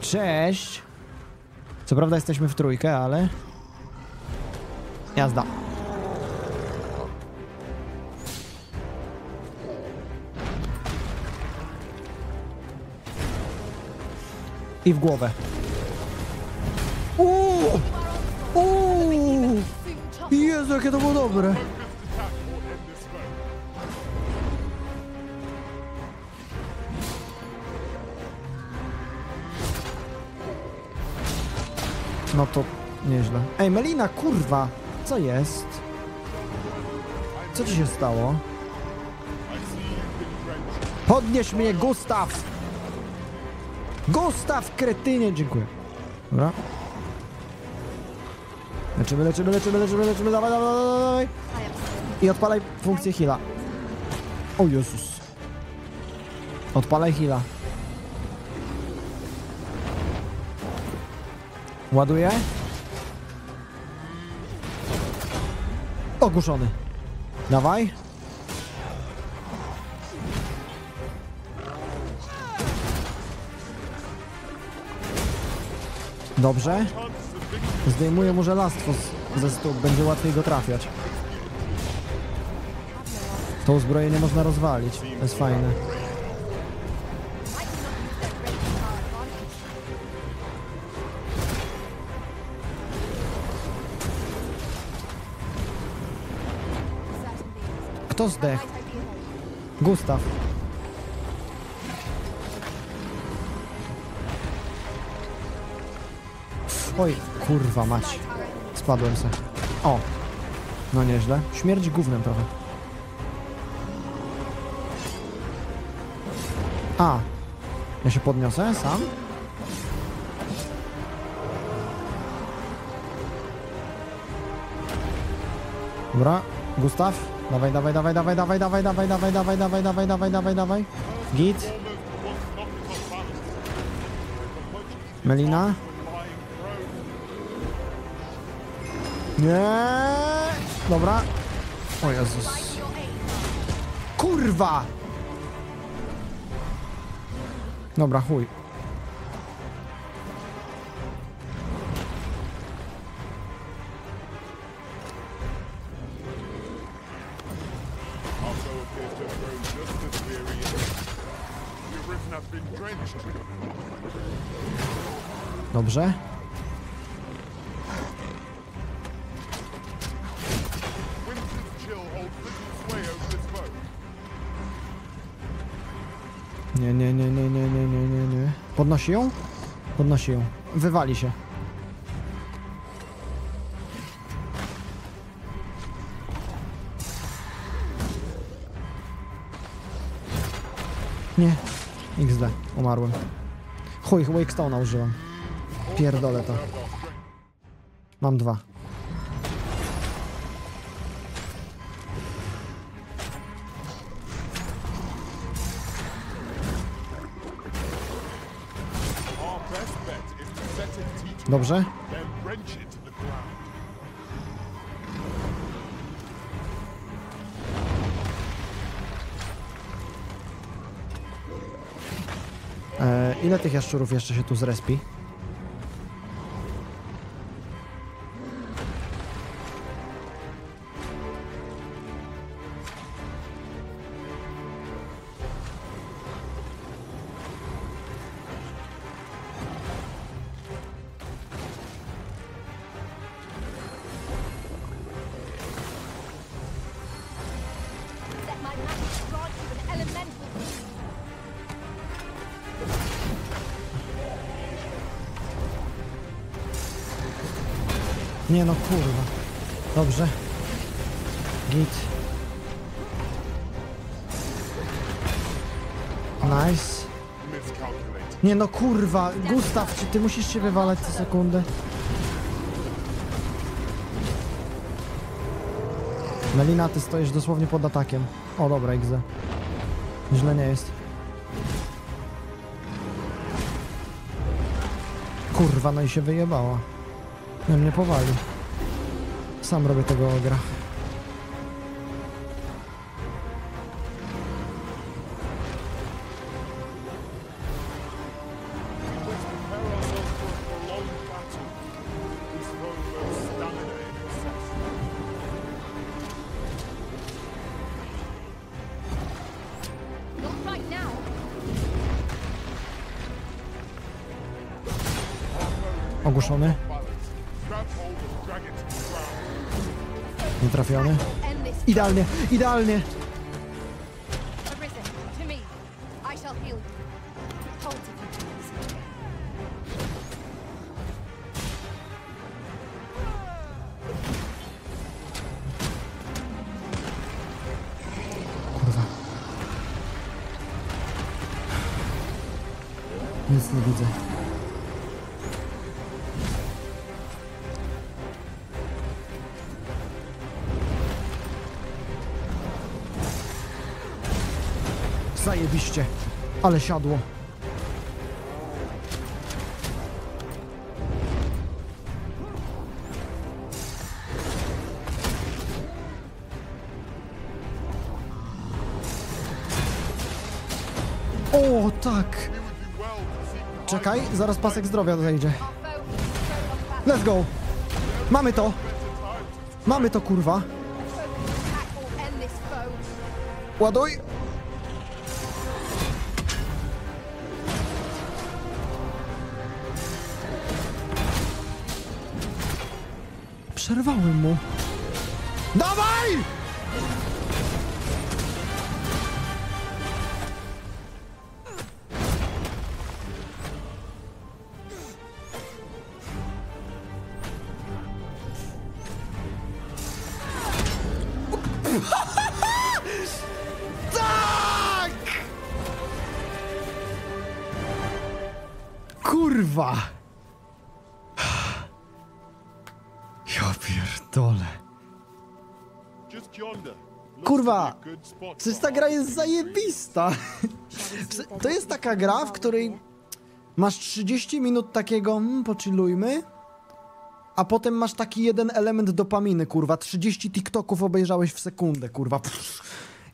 Cześć! Co prawda jesteśmy w trójkę, ale... Jazda. I w głowę. Uuu! Uuu! Jezu, jakie to było dobre. No to nieźle. Ej, Melina, kurwa! Co jest? Co ci się stało? Podnieś mnie, Gustaw! Gustaw, kretynie! Dziękuję. Dobra. Leczymy, leczymy, leczymy, leczymy, leczymy, dawaj, dawaj, dawaj. I odpalaj funkcję heala. O Jezus. Odpalaj heala. Ładuję. Ogłuszony. Dawaj. Dobrze. Zdejmuję mu żelastwo z, ze stóp, będzie łatwiej go trafiać. To uzbrojenie można rozwalić, to jest fajne. Kto zdechł? Gustaw. Oj, kurwa mać. Spadłem se. O. No nieźle. Śmierdzi gównem trochę. A. Ja się podniosę sam? Dobra. Gustaw. Dawaj, dawaj, dawaj, dawaj, dawaj, dawaj, dawaj, dawaj, dawaj, dawaj, dawaj, dawaj, dawaj, dawaj. Git. Melina. Nie. Dobra. O Jezus. Kurwa! Dobra, chuj. Also Podnosi ją? Podnosi ją. Wywali się. Nie. XD. Umarłem. Chuj, Wakestone'a użyłem. Pierdolę to. Mam dwa. Dobrze. E, ile tych jaszczurów jeszcze się tu zrespi? No, kurwa. Dobrze. Git. Nice. Nie no, kurwa. Gustaw, czy ty musisz się wywalać co sekundę? Melina, ty stoisz dosłownie pod atakiem. O, dobra, XZ. Źle nie jest. Kurwa, no i się wyjebała. No mnie powali. Sam robię tego ogra. Ogłuszony. Idealnie, idealnie. Ale siadło. O, tak. Czekaj, zaraz pasek zdrowia zejdzie. Let's go. Mamy to. Mamy to, kurwa. Ładuj. Przerwałem mu. Dawaj! Pierdolę. Kurwa! Przecież ta gra jest zajebista! (laughs) To jest taka gra, w której masz 30 minut takiego, mm, pochillujmy, a potem masz taki jeden element dopaminy, kurwa. 30 TikToków obejrzałeś w sekundę, kurwa. Pff,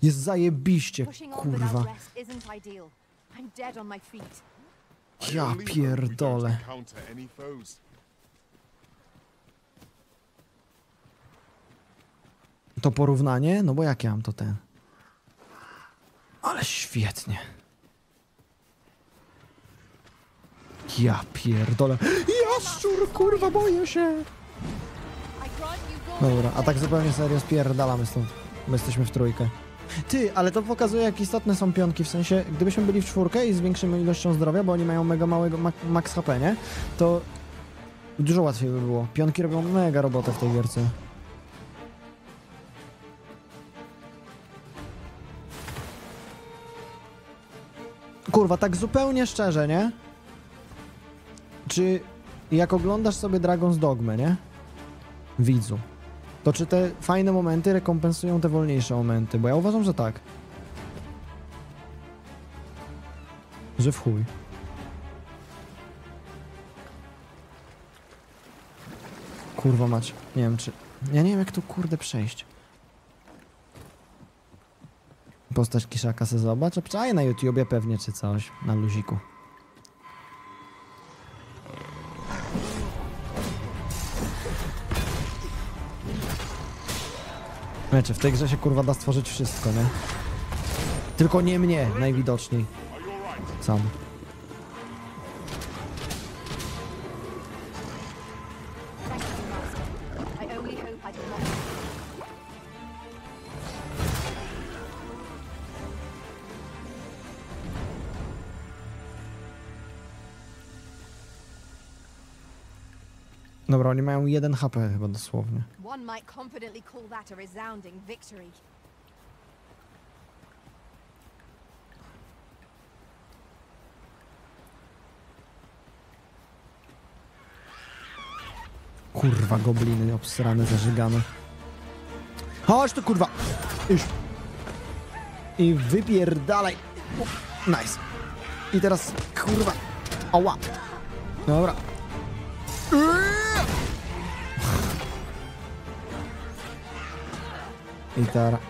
jest zajebiście, kurwa. without rest isn't ideal. I'm dead on my feet. Ja pierdolę. Counter any foes. To porównanie? No bo jak ja mam to ten? Ale świetnie. Ja pierdolę. Jaszczur, kurwa, boję się. Dobra, a tak zupełnie serio spierdalamy stąd. My jesteśmy w trójkę. Ty, ale to pokazuje jak istotne są pionki, w sensie gdybyśmy byli w czwórkę i z większą ilością zdrowia, bo oni mają mega małego ma max HP, nie? To dużo łatwiej by było. Pionki robią mega robotę w tej gierce. Kurwa, tak zupełnie szczerze, nie? Czy jak oglądasz sobie Dragon's Dogmy, nie? Widzu. To czy te fajne momenty rekompensują te wolniejsze momenty? Bo ja uważam, że tak. Że w chuj. Kurwa mać. Nie wiem czy... Ja nie wiem jak tu kurde przejść. Postać Kiszaka se zobacz, a przynajmniej na YouTubie pewnie czy coś, na luziku. Wiecie, w tej grze się kurwa da stworzyć wszystko, nie? Tylko nie mnie, najwidoczniej. Sam. Dobra, oni mają 1 HP chyba dosłownie. One might confidently call that a resounding victory. Kurwa, gobliny obsrane, zażygane. Chodź tu, kurwa! I wypierdalaj. Nice. I teraz, kurwa. Ała. Dobra. I teraz.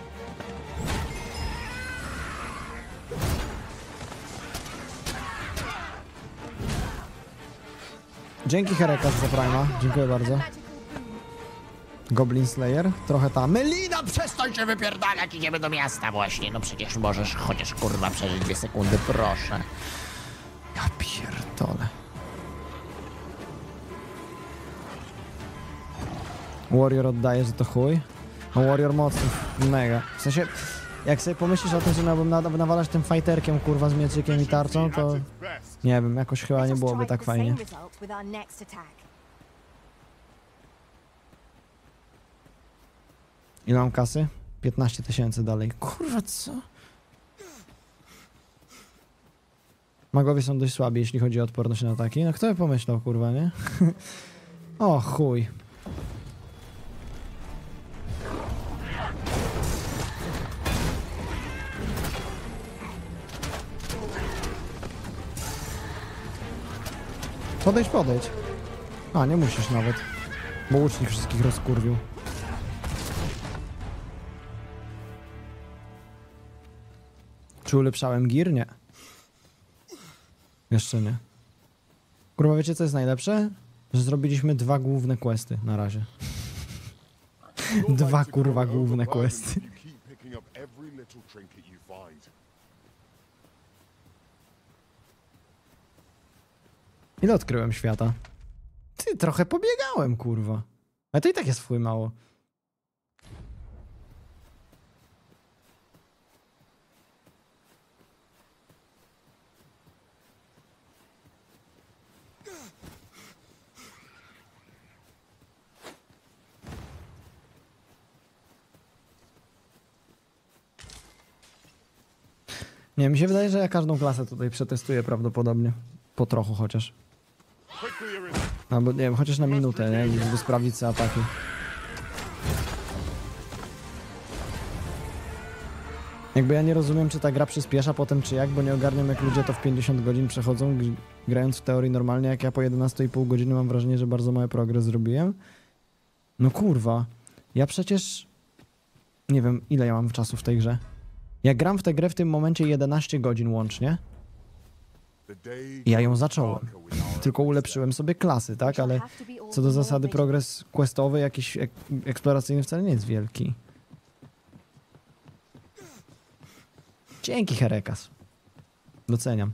Dzięki Herekas za Prima. Dziękuję bardzo. Goblin Slayer. Trochę ta Melina, przestań się wypierdalać, idziemy do miasta właśnie. No przecież możesz chociaż kurwa przeżyć dwie sekundy, proszę. Ja pierdolę. Warrior oddaje, że to chuj. Warrior mocny, mega. W sensie, jak sobie pomyślisz o tym, że miałbym na nawalać tym fighterkiem, kurwa, z mieczykiem i tarczą, to nie wiem, jakoś chyba nie byłoby tak fajnie. Ile mam kasy? 15 tysięcy dalej. Kurwa, co? Magowie są dość słabi, jeśli chodzi o odporność na ataki. No kto by pomyślał, kurwa, nie? (laughs) o chuj. Podejdź, podejdź. A, nie musisz nawet. Bo łucznik wszystkich rozkurwił. Czy ulepszałem gir? Nie. Jeszcze nie. Kurwa, wiecie co jest najlepsze? Że zrobiliśmy dwa główne questy na razie. dwa kurwa główne questy. Ile odkryłem świata? Ty, trochę pobiegałem, kurwa. Ale to i tak jest wpływ mało. Nie, mi się wydaje, że ja każdą klasę tutaj przetestuję prawdopodobnie. Po trochu chociaż. Albo nie wiem, chociaż na minutę, nie? Żeby sprawdzić sobie ataki. Jakby ja nie rozumiem, czy ta gra przyspiesza potem, czy jak, bo nie ogarniam, jak ludzie to w 50 godzin przechodzą, grając w teorii normalnie, jak ja po 11,5 godziny mam wrażenie, że bardzo mały progres zrobiłem. No kurwa, ja przecież... Nie wiem, ile ja mam czasu w tej grze. Ja gram w tę grę w tym momencie 11 godzin łącznie. Ja ją zacząłem. Tylko ulepszyłem sobie klasy, tak? Ale co do zasady progres questowy, jakiś ek eksploracyjny wcale nie jest wielki. Dzięki, Herekas. Doceniam.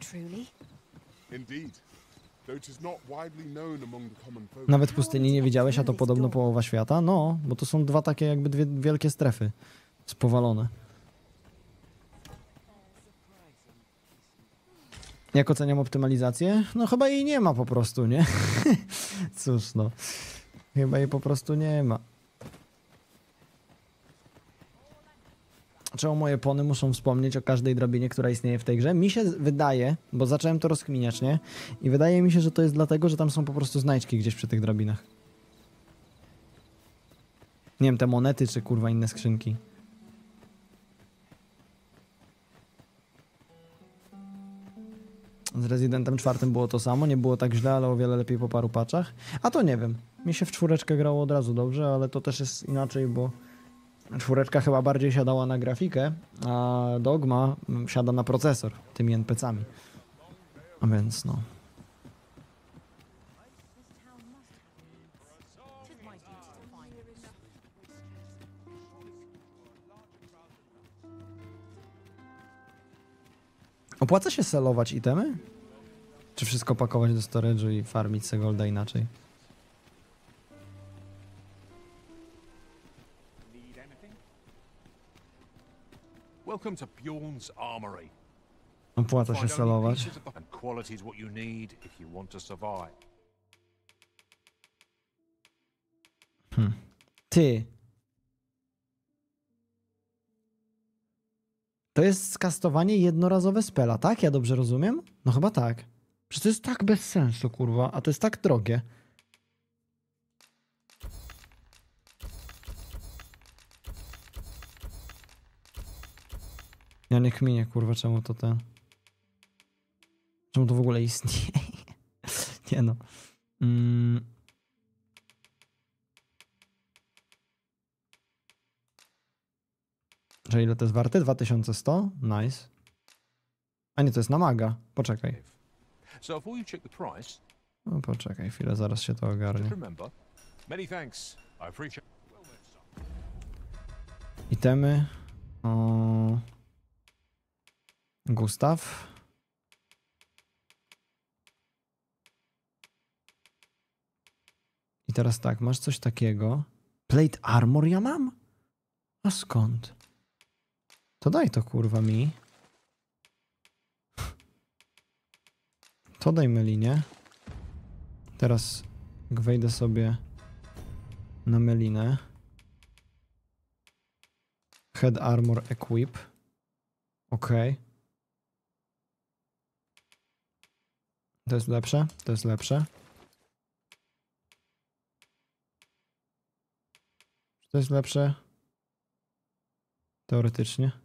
Truly? Indeed. Nawet pustyni nie widziałeś, a to podobno połowa świata? No, bo to są dwa takie jakby dwie wielkie strefy spowalone. Jak oceniam optymalizację? No chyba jej nie ma po prostu, nie? (laughs) Cóż no. Chyba jej po prostu nie ma. Czemu moje pony muszą wspomnieć o każdej drabinie, która istnieje w tej grze? Mi się wydaje, bo zacząłem to rozkminiać, nie? I wydaje mi się, że to jest dlatego, że tam są po prostu znajdźki gdzieś przy tych drabinach. Nie wiem, te monety czy kurwa inne skrzynki. Z Residentem czwartym było to samo, nie było tak źle, ale o wiele lepiej po paru paczach. A to nie wiem. Mi się w czwóreczkę grało od razu dobrze, ale to też jest inaczej, bo czwóreczka chyba bardziej siadała na grafikę, a Dogma siada na procesor tymi NPC-ami. A więc no. Opłaca się selować itemy? Czy wszystko pakować do storage'u i farmić se golda inaczej? Welcome to Bjorn's Armory. Opłaca się solować. And quality is what you need if you want to survive. Hmm. Ty. To jest skastowanie jednorazowe spela, tak? Ja dobrze rozumiem? No chyba tak. Przecież to jest tak bez sensu, kurwa, a to jest tak drogie. Ja nie kminię, kurwa, czemu to ten... Czemu to w ogóle istnieje? (laughs) nie no. Mm. Że ile to jest warte? 2100? Nice. A nie, to jest na maga. Poczekaj. No poczekaj chwilę, zaraz się to ogarnie. Itemy. O... Gustaw. I teraz tak, masz coś takiego. Plate armor ja mam? A skąd? To daj to kurwa mi. To daj Melinie. Teraz wejdę sobie na Melinę. Head armor equip. Ok. To jest lepsze, to jest lepsze. To jest lepsze? Teoretycznie.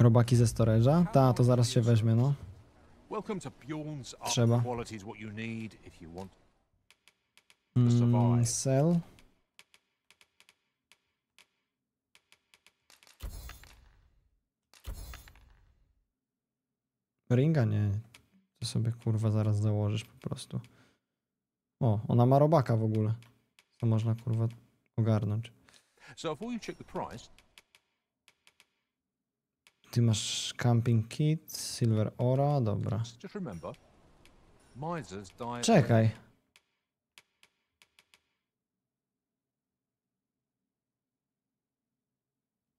Robaki ze storage'a? Ta, to zaraz się weźmie, no. Trzeba. If. Mm, sell. Ringa nie. To sobie kurwa zaraz założysz po prostu. O, ona ma robaka w ogóle. To można kurwa ogarnąć. So before you check the price, Ty masz camping kit, silver ora, dobra. Czekaj.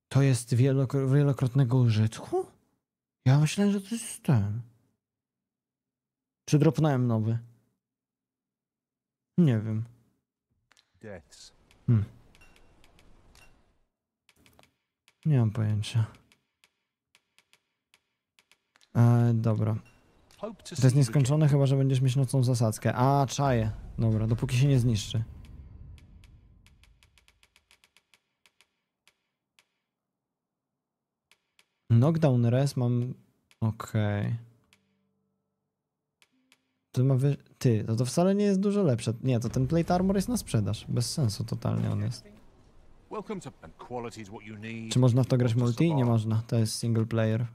To jest wielokro wielokrotnego użytku? Ja myślałem, że to jest ten. Czy dropnąłem nowy? Nie wiem. Hmm. Nie mam pojęcia. E, dobra. To jest nieskończone, chyba że będziesz mieć nocną zasadzkę. A, czaję. Dobra, dopóki się nie zniszczy. Knockdown res mam... Okej. To ma wy... Ty, to to wcale nie jest dużo lepsze. Nie, to ten plate armor jest na sprzedaż. Bez sensu totalnie on jest. Czy można w to grać multi? Nie można. To jest single player.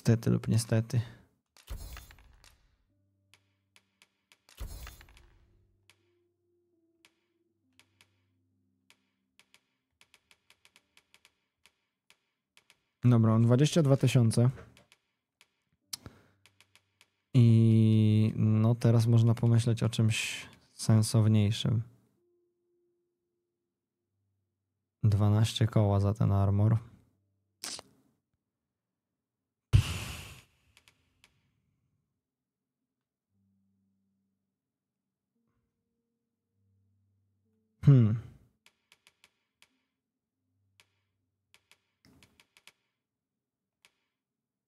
Stety lub niestety. Dobra, mam 22 tysiące. I no teraz można pomyśleć o czymś sensowniejszym. 12 koła za ten armor. Hmm.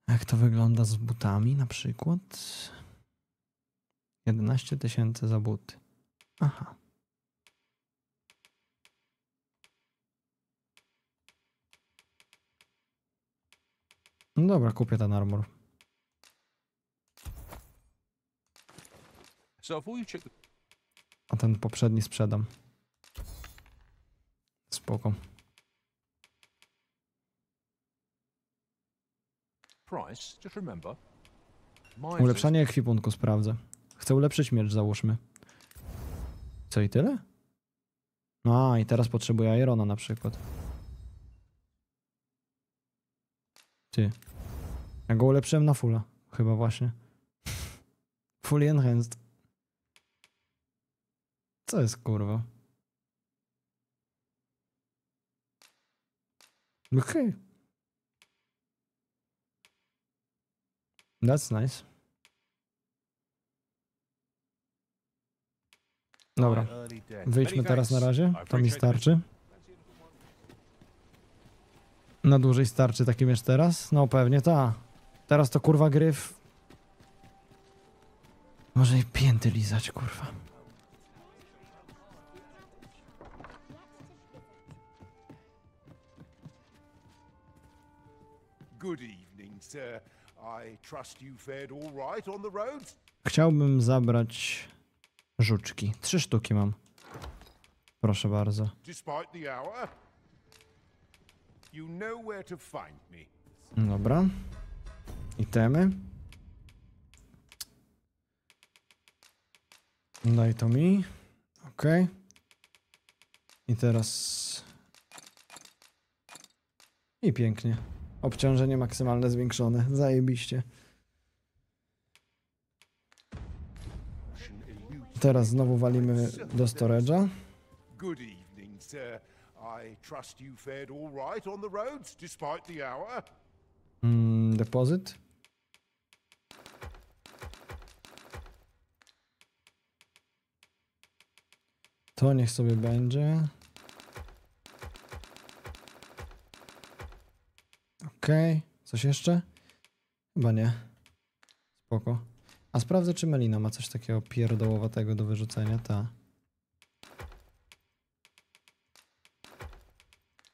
Jak to wygląda z butami na przykład? 11 tysięcy za buty. Aha. No dobra, kupię ten armor. A ten poprzedni sprzedam. Spoko. Ulepszanie ekwipunku sprawdzę. Chcę ulepszyć miecz, załóżmy. Co i tyle? A, i teraz potrzebuję Irona na przykład. Ty. Ja go ulepszyłem na fulla. Chyba właśnie. (laughs) Fully enhanced. Co jest kurwa? Okay. That's nice. Dobra. Wyjdźmy teraz na razie. To mi starczy. Na dłużej starczy taki miecz teraz? No pewnie ta. Teraz to kurwa gryf. Może i pięty lizać, kurwa. Good evening, sir. I trust you fared all right on the roads? Chciałbym zabrać żuczki. Trzy sztuki mam. Proszę bardzo. Despite the hour, you know where to find me. Dobra. Itemy. Daj to mi. Ok. I teraz... I pięknie. Obciążenie maksymalne zwiększone. Zajebiście. Teraz znowu walimy do storage'a. Good evening, sir. I trust you fared all right on the roads despite the hour. Mm, depozyt. To niech sobie będzie. Okej. Okay. Coś jeszcze? Chyba nie. Spoko. A sprawdzę, czy Melina ma coś takiego pierdołowatego do wyrzucenia. Ta.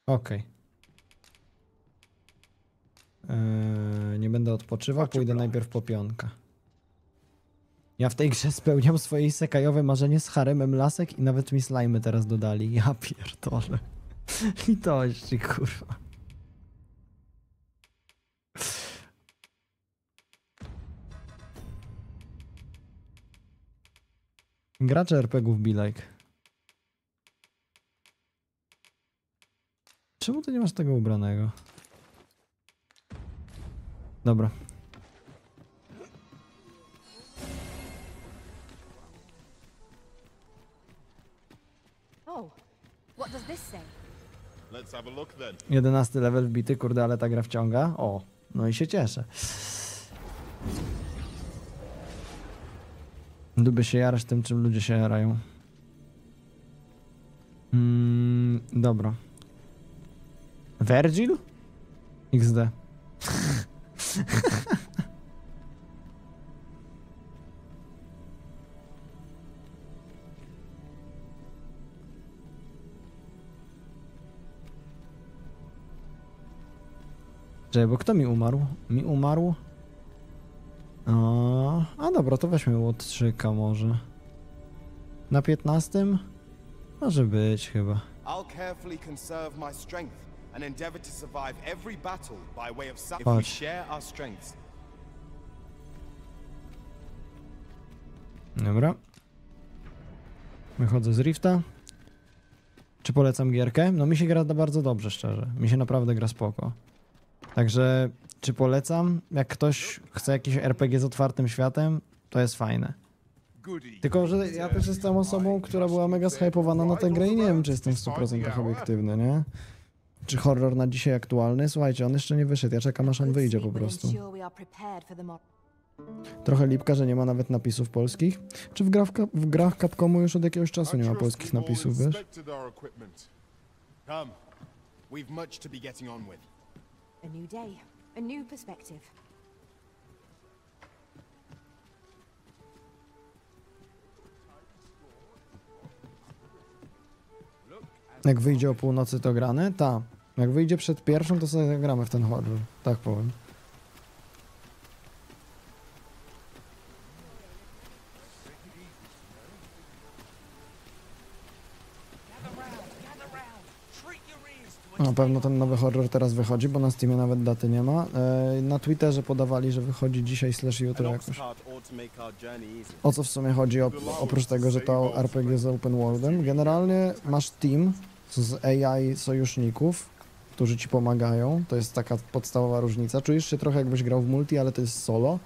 Okej. Okay. Eee, nie będę odpoczywał, pójdę najpierw po pionka. Ja w tej grze spełniam swoje isekajowe marzenie z haremem lasek i nawet mi slajmy teraz dodali. Ja pierdolę. (laughs) Litości, kurwa. Gracze RPGów be like. Czemu ty nie masz tego ubranego? Dobra. What does this say? Let's have a look then. 11 level wbity, kurde, ale ta gra wciąga. O, no i się cieszę. Lubię się jarać tym, czym ludzie się jarają. Mm, dobra. Virgil? XD. (laughs) Czekaj, bo kto mi umarł? Mi umarł? O, a dobra, to weźmy łotrzyka może. Na 15? Może być chyba. Strengths. Dobra. Wychodzę z Rifta. Czy polecam gierkę? No mi się gra bardzo dobrze, szczerze. Mi się naprawdę gra spoko. Także czy polecam? Jak ktoś chce jakiś RPG z otwartym światem, to jest fajne. Tylko, że ja też jestem osobą, która była mega zhypowana na tę grę i nie wiem, czy jestem w 100% obiektywny, nie? Czy horror na dzisiaj aktualny? Słuchajcie, on jeszcze nie wyszedł, ja czekam aż on wyjdzie po prostu. Trochę lipka, że nie ma nawet napisów polskich. Czy w, grach, w grach Capcomu już od jakiegoś czasu nie ma polskich napisów, wiesz? We've much to be getting on with. A new day, a new perspective. Jak wyjdzie o północy to grane? Ta. Jak wyjdzie przed pierwszą to sobie zagramy w ten horror. Tak powiem. Na pewno ten nowy horror teraz wychodzi, bo na Steamie nawet daty nie ma. E, na Twitterze podawali, że wychodzi dzisiaj slash jutro jakoś. O co w sumie chodzi, oprócz tego, że to RPG z open worldem? Generalnie masz team z AI sojuszników, którzy ci pomagają. To jest taka podstawowa różnica. Czujesz się trochę jakbyś grał w multi, ale to jest solo.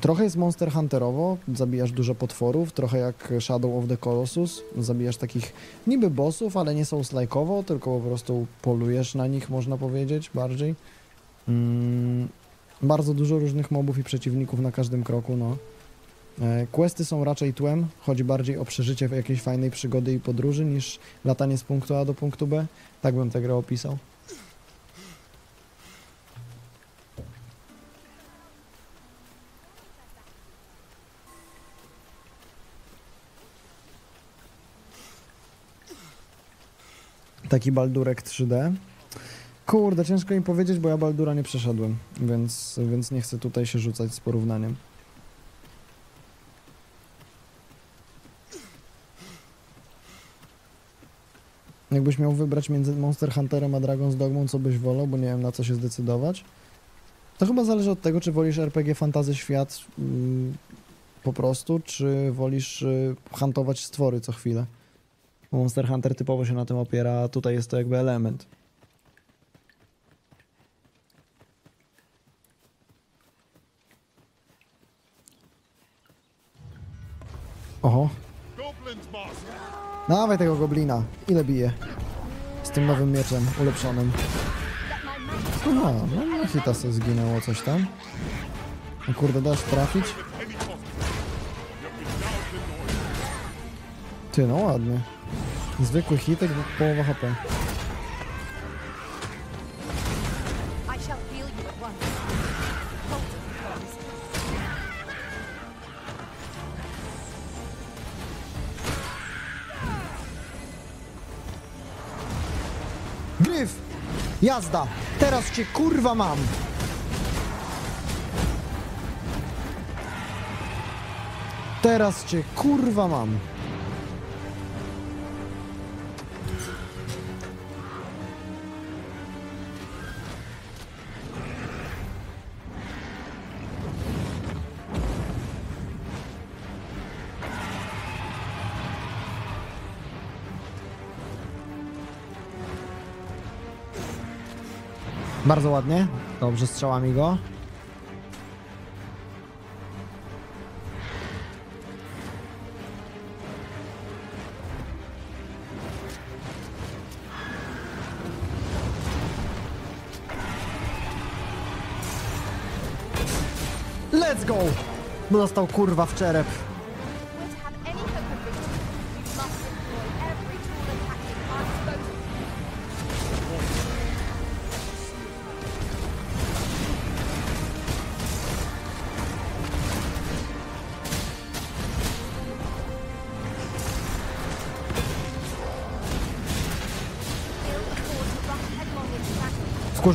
Trochę jest Monster Hunterowo, zabijasz dużo potworów, trochę jak Shadow of the Colossus, zabijasz takich niby bossów, ale nie są slajkowo, tylko po prostu polujesz na nich, można powiedzieć, bardziej. Mm, bardzo dużo różnych mobów i przeciwników na każdym kroku, no. E, questy są raczej tłem, chodzi bardziej o przeżycie jakiejś fajnej przygody i podróży niż latanie z punktu A do punktu B. Tak bym tę grę opisał. Taki Baldurek 3D. Kurde, ciężko mi powiedzieć, bo ja Baldura nie przeszedłem, więc, więc nie chcę tutaj się rzucać z porównaniem. Jakbyś miał wybrać między Monster Hunterem a Dragon's Dogmą, co byś wolał, bo nie wiem na co się zdecydować. To chyba zależy od tego, czy wolisz RPG Fantazy Świat yy, po prostu, czy wolisz yy, huntować stwory co chwilę. Monster Hunter typowo się na tym opiera, a tutaj jest to jakby element. Oho. Dawaj tego goblina. Ile bije? Z tym nowym mieczem ulepszonym. Aha, no hita sobie zginęło coś tam. O kurde, dasz trafić? Ty, no ładnie. Zwykły hitek, połowa HP. Gryf! Jazda! Teraz cię kurwa mam! Teraz cię kurwa mam! Bardzo ładnie. Dobrze, strzałami go. Let's go! Dostał kurwa w czerep.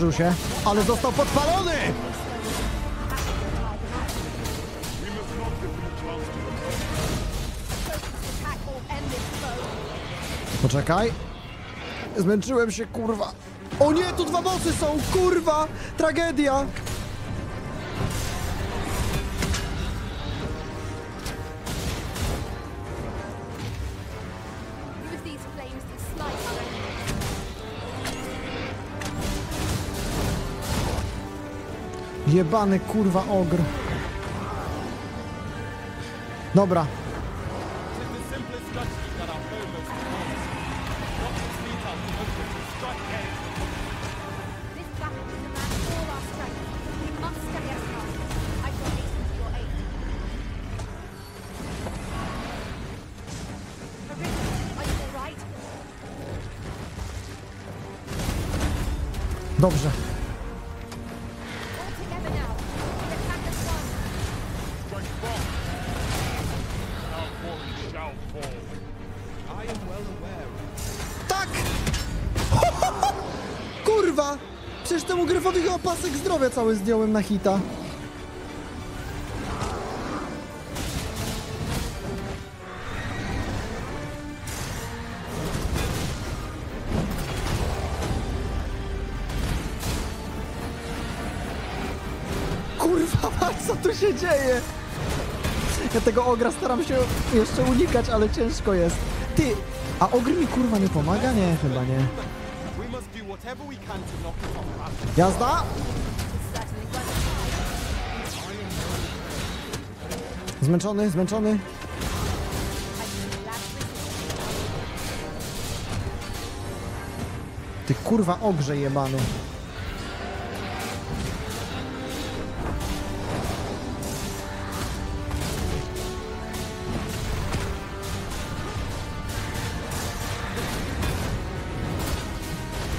Wkurzył się, ale został podpalony! Poczekaj. Zmęczyłem się, kurwa. O nie, tu dwa bossy są, kurwa! Tragedia! Jebany kurwa ogr. Dobra. Cały zdjąłem na hita. Kurwa, (laughs) co tu się dzieje? Ja tego ogra staram się jeszcze unikać, ale ciężko jest. Ty, a ogr mi kurwa nie pomaga? Nie, chyba nie. Jazda! Zmęczony, zmęczony. Ty kurwa ogrze jebany.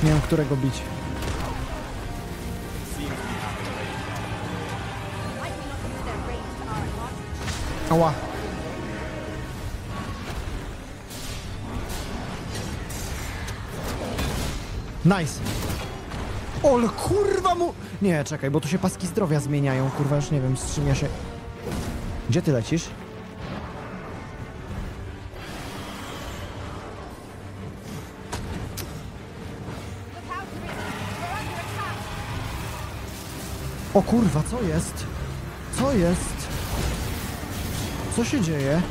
Nie wiem, którego bić. Ała. Nice. Ol, kurwa mu... Nie, czekaj, bo tu się paski zdrowia zmieniają, kurwa, już nie wiem, ja się... Gdzie ty lecisz? O kurwa, co jest? Co jest? Co się dzieje?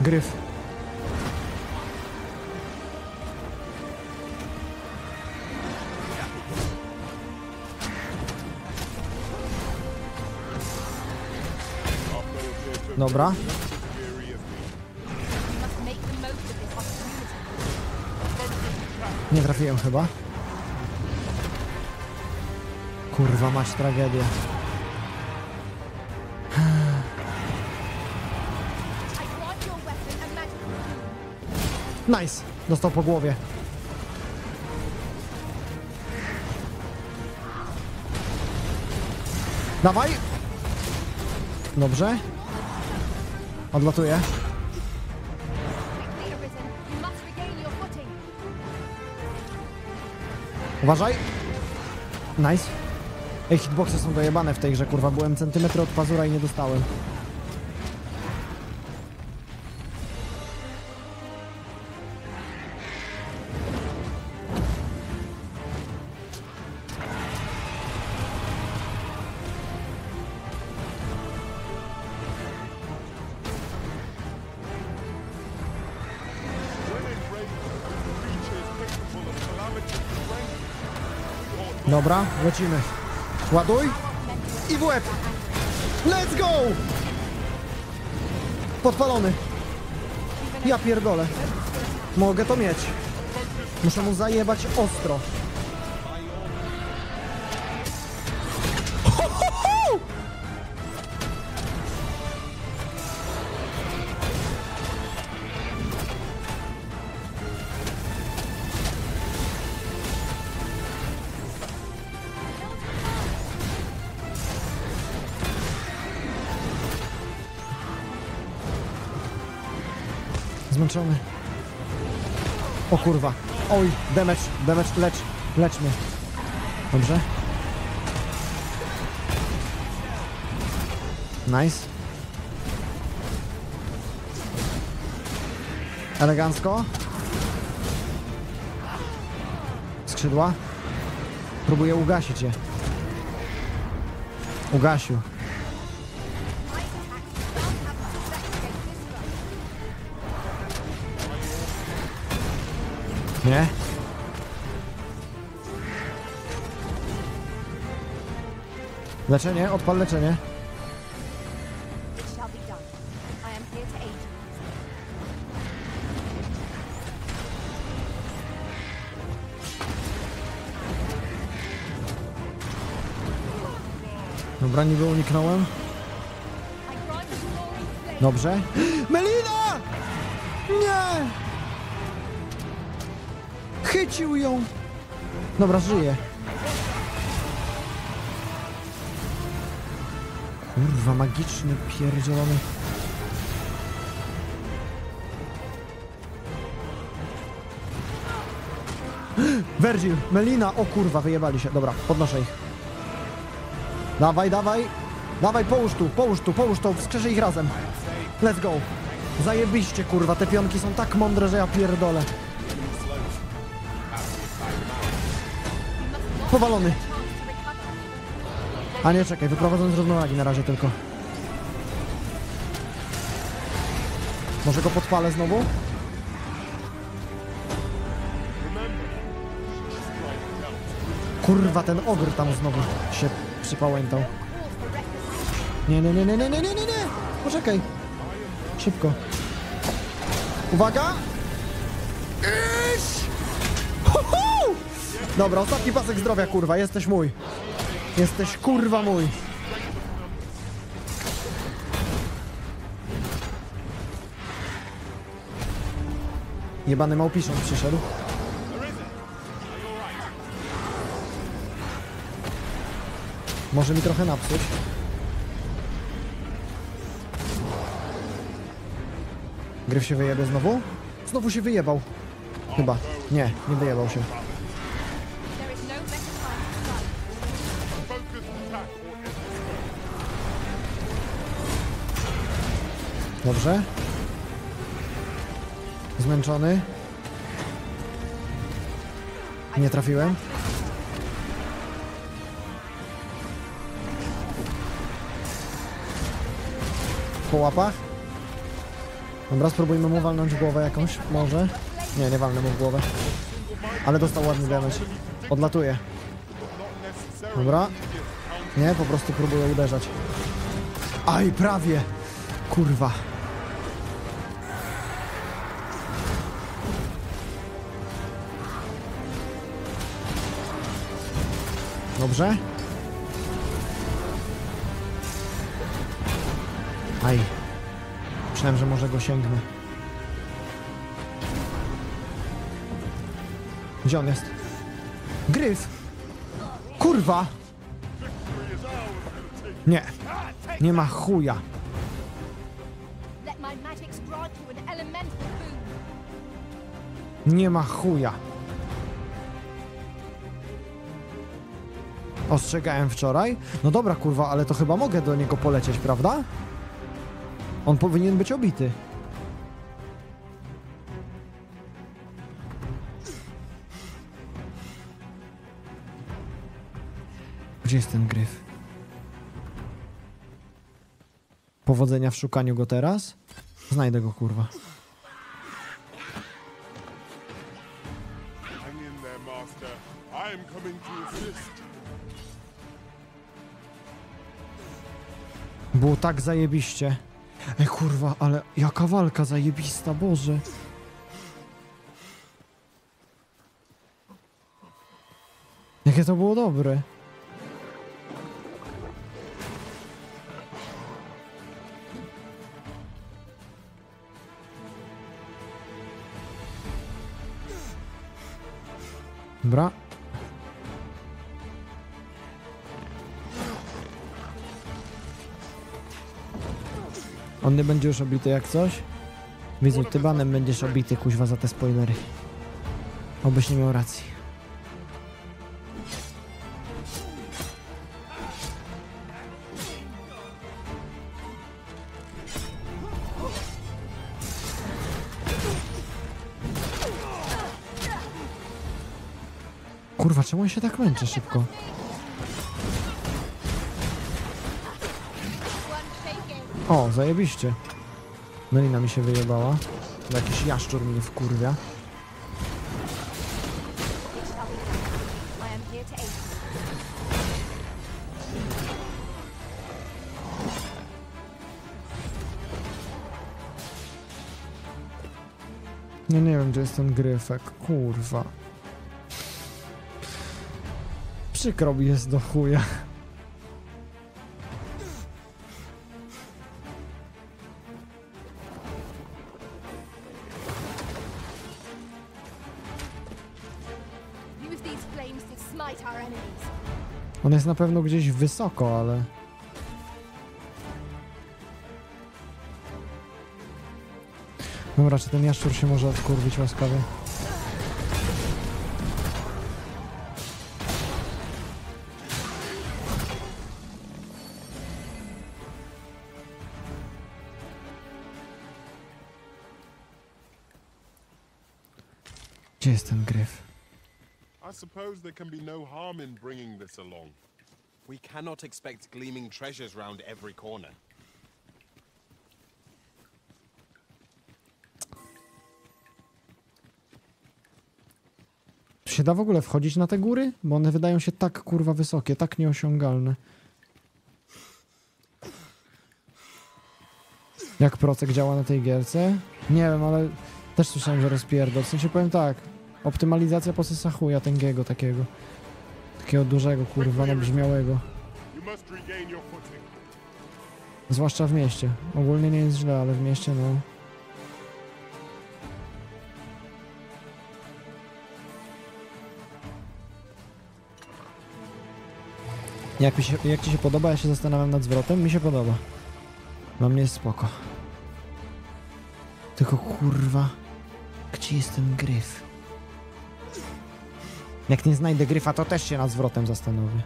Gryf. Dobra. Trafiłem chyba. Kurwa, mać tragedię. Nice. Dostał po głowie. Dawaj. Dobrze. Odlatuję. Uważaj. Nice. Ej, hitboxy są dojebane w tej grze, kurwa. Byłem centymetr od pazura i nie dostałem. Dobra, lecimy. Ładuj i w łeb. Let's go! Podpalony. Ja pierdolę. Mogę to mieć. Muszę mu zajebać ostro. Zmęczony. O kurwa. Oj, damage, damage, lecz, lecz mnie. Dobrze. Nice. Elegancko. Skrzydła. Próbuję ugasić je. Ugasił. Nie? Leczenie, odpal leczenie. Dobra, niby uniknąłem. Dobrze. (gasps) (gasps) Chycił ją! Dobra, żyje. Kurwa, magiczny, pierdzielony. (gasps) Virgil, Melina, o kurwa, wyjebali się. Dobra, podnoszę ich. Dawaj, dawaj. Dawaj, połóż tu, połóż tu, połóż to, wskrzeszę ich razem. Let's go. Zajebiście, kurwa, te pionki są tak mądre, że ja pierdolę. powalony. A nie, czekaj, wyprowadzony z równowagi na razie tylko. Może go podpalę znowu? Kurwa, ten ogr tam znowu się przypałętał. Nie, nie, nie, nie, nie, nie, nie, nie, nie! Poczekaj. Szybko. Uwaga! Eee! Dobra, ostatni pasek zdrowia, kurwa, jesteś mój. Jesteś kurwa mój. Jebany małpiszon przyszedł. Może mi trochę napsuć. Gryf się wyjebie znowu? Znowu się wyjebał. Chyba. Nie, nie wyjebał się. Dobrze. Zmęczony. Nie trafiłem. Po łapach. Dobra, spróbujmy mu walnąć głowę jakąś, może. Nie, nie walnę mu w głowę. Ale dostał ładny damage. Odlatuje. Dobra. Nie, po prostu próbuję uderzać. Aj, prawie. Kurwa. Dobrze. Aj. Myślałem, że może go sięgnę. Gdzie on jest? Gryf! Kurwa! Nie. Nie ma chuja. Nie ma chuja. Ostrzegałem wczoraj? No dobra, kurwa, ale to chyba mogę do niego polecieć, prawda? On powinien być obity. Gdzie jest ten gryf? Powodzenia w szukaniu go teraz? Znajdę go, kurwa. Tak zajebiście. Ej kurwa, ale jaka walka zajebista, Boże. Jakie to było dobre. Dobra. On nie będzie już obity jak coś? Widzu, ty banem będziesz obity, kuźwa, za te spoilery. Obyś nie miał racji. Kurwa, czemu on się tak męczy szybko? O, zajebiście. Melina mi się wyjebała. Jakiś jaszczur mnie wkurwia. No nie wiem, gdzie jest ten gryfek. Kurwa. Przykro mi jest do chuja. On jest na pewno gdzieś wysoko, ale... Dobra, czy ten jaszczur się może odkurwić łaskawie? There can be no harm in bringing this along. We cannot expect gleaming treasures round every corner. Czy się da w ogóle wchodzić na te góry? Bo one wydają się tak kurwa wysokie, tak nieosiągalne. Jak procek działa na tej gierce? Nie wiem, ale też słyszałem, że rozpierdol. W sensie powiem tak, optymalizacja posysa chuja tęgiego takiego. Takiego dużego, kurwa, nabrzmiałego. Zwłaszcza w mieście. Ogólnie nie jest źle, ale w mieście no... Jak, mi się, jak ci się podoba? Ja się zastanawiam nad zwrotem. Mi się podoba. Dla mnie jest spoko. Tylko kurwa... Gdzie jest ten gryf? Jak nie znajdę gryfa, to też się nad zwrotem zastanowię.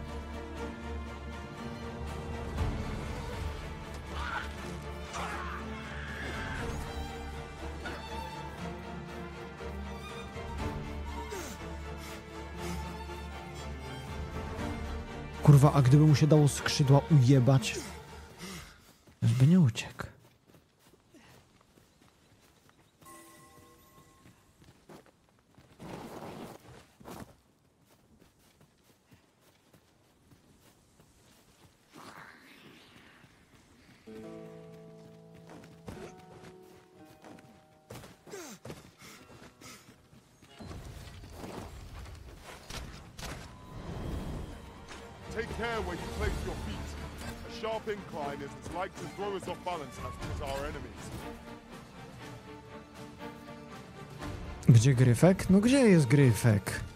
Kurwa, a gdyby mu się dało skrzydła ujebać, gryfek? No gdzie jest gryfek?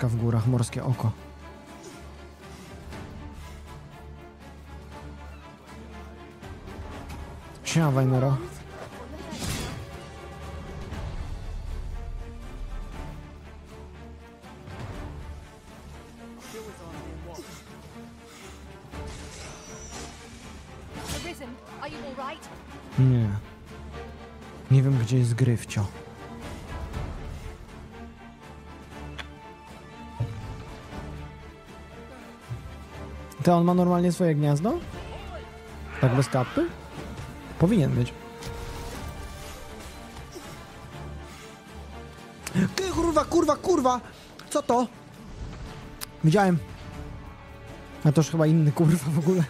Wioska w górach, morskie oko. Siema, right? Nie. Nie wiem, gdzie jest gryfcio. To on ma normalnie swoje gniazdo? Tak bez kapy? Powinien być. Ty, kurwa, kurwa, kurwa! Co to? Widziałem. A to już chyba inny kurwa w ogóle.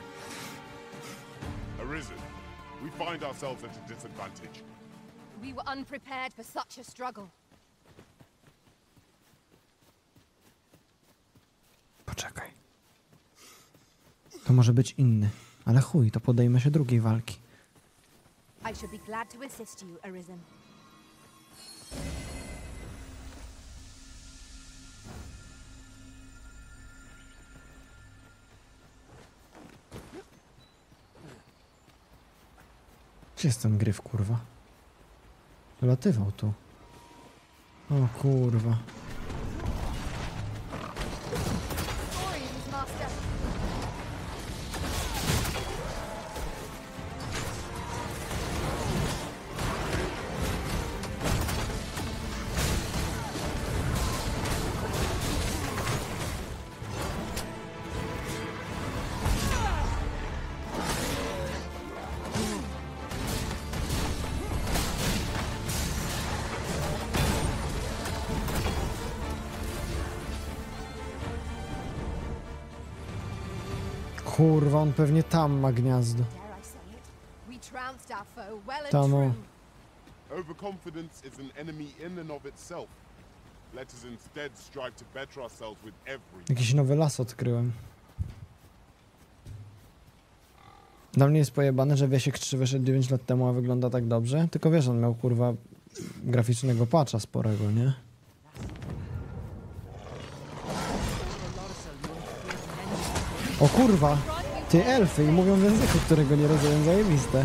Arisen, we find ourselves at a disadvantage. We were unprepared for such a struggle. Poczekaj. To może być inny. Ale chuj, to podejmę się drugiej walki. I be glad to assist you, Arisen. Gdzie jest ten gryf, kurwa? Latywał tu. O kurwa. On pewnie tam ma gniazdo. Tam o. Overconfidence is an enemy in and of itself. Let us instead strive to better ourselves with every Jakiś nowy las odkryłem. Dla mnie jest pojebane, że Wiesiek 3 wyszedł 9 lat temu, a wygląda tak dobrze. Tylko wiesz, on miał kurwa graficznego patcha sporego, nie? O kurwa! Ty elfy i mówią w języku, którego nie rozumiem, zajebiste.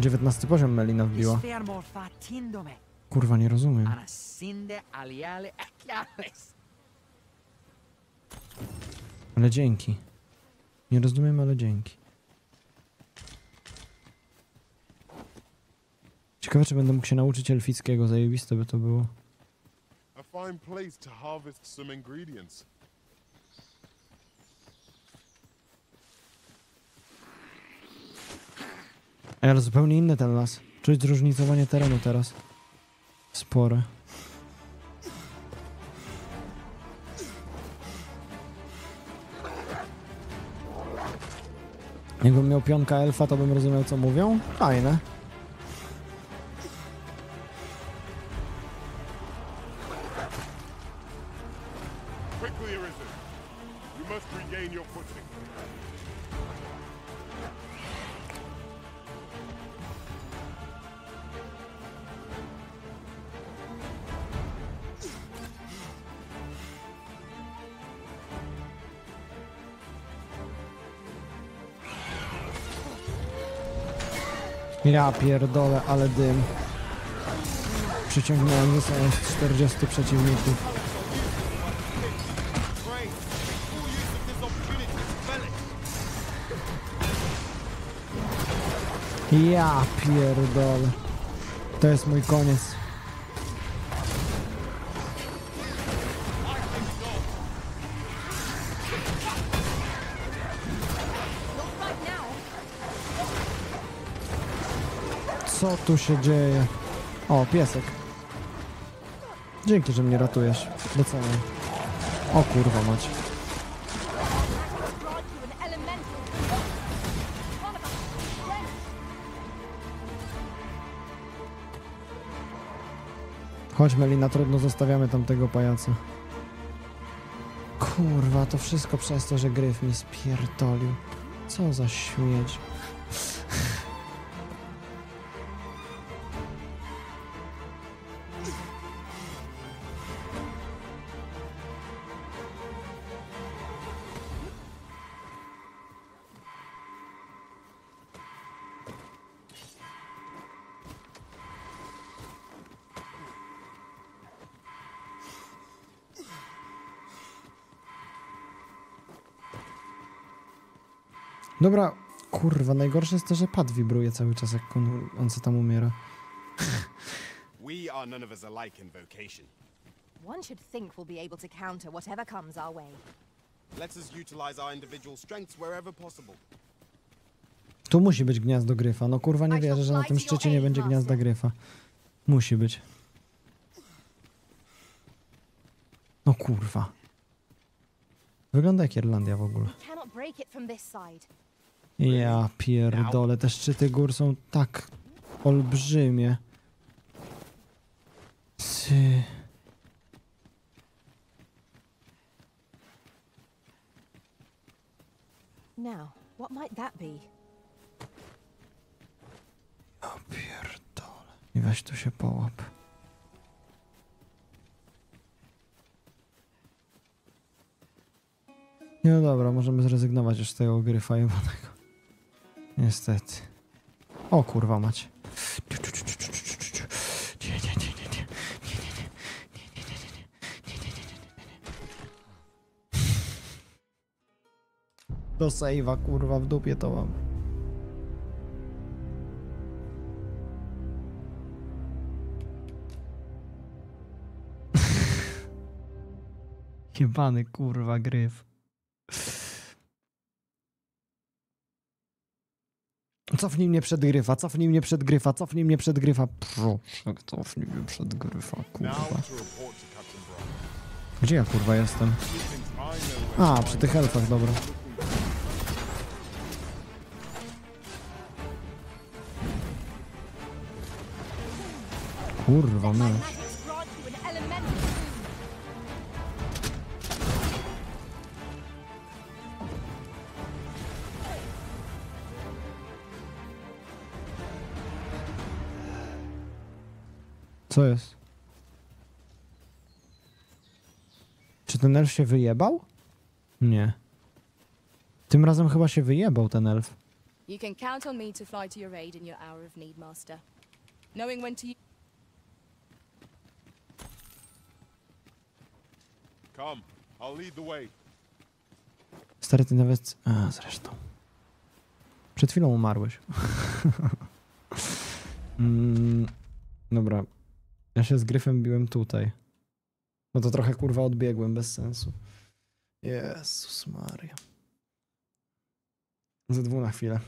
19 poziom Melina wbiła. Kurwa, nie rozumiem. Ale dzięki. Nie rozumiem, ale dzięki. Ciekawe, czy będę mógł się nauczyć elfickiego. Zajebiste by to było. A fine place to harvest some ingredients. Ale zupełnie inny ten las. Czuć zróżnicowanie terenu teraz. Spore. Jakbym miał pionka elfa, to bym rozumiał co mówią. Fajne. Ja pierdolę, ale dym. Przyciągnąłem ze sobą 40 przeciwników. Ja pierdolę. To jest mój koniec. Tu się dzieje? O, piesek. Dzięki, że mnie ratujesz. Doceniam. O kurwa mać. Chodź Melina, trudno zostawiamy tamtego pajaca. Kurwa, to wszystko przez to, że Gryf mi spierdolił. Co za śmieć. Kurwa, najgorsze jest to, że pad wibruje cały czas, jak on, on co tam umiera. We are none of us alike in vocation. One should think we'll be able to counter whatever comes our way. Let us utilize our individual strengths wherever possible. Tu musi być gniazdo gryfa. No kurwa nie wierzę, że na tym szczycie nie będzie gniazda gryfa. Musi być. No kurwa. Wygląda jak Irlandia w ogóle. Ja pierdolę, te szczyty gór są tak olbrzymie. Sy. Now, what might that be? Ja pierdolę. I weź tu się połap. No dobra, możemy zrezygnować już z tego gryfa jebanego. Niestety. O kurwa mać. Do save'a kurwa w dupie to mam. (laughs) Jebany kurwa gryf. Cofnij mnie przed gryfa, cofnij mnie przed gryfa, cofnij mnie przed gryfa. Proszę, cofnij mnie przed gryfa, kurwa. Gdzie ja kurwa jestem? A, przy tych elfach, dobra. Kurwa, no. Co jest? ten elf się wyjebał? Nie. Tym razem chyba się wyjebał ten elf. You can count on me to fly to your aid in your hour of need, Master. Knowing when to... Come, I'll lead the way. Stary, ty nawet... A, zresztą. Przed chwilą umarłeś. (laughs) mm, dobra. Ja się z gryfem biłem tutaj. No to trochę kurwa odbiegłem, bez sensu. Jezus Maria. Ze dwóch na chwilę.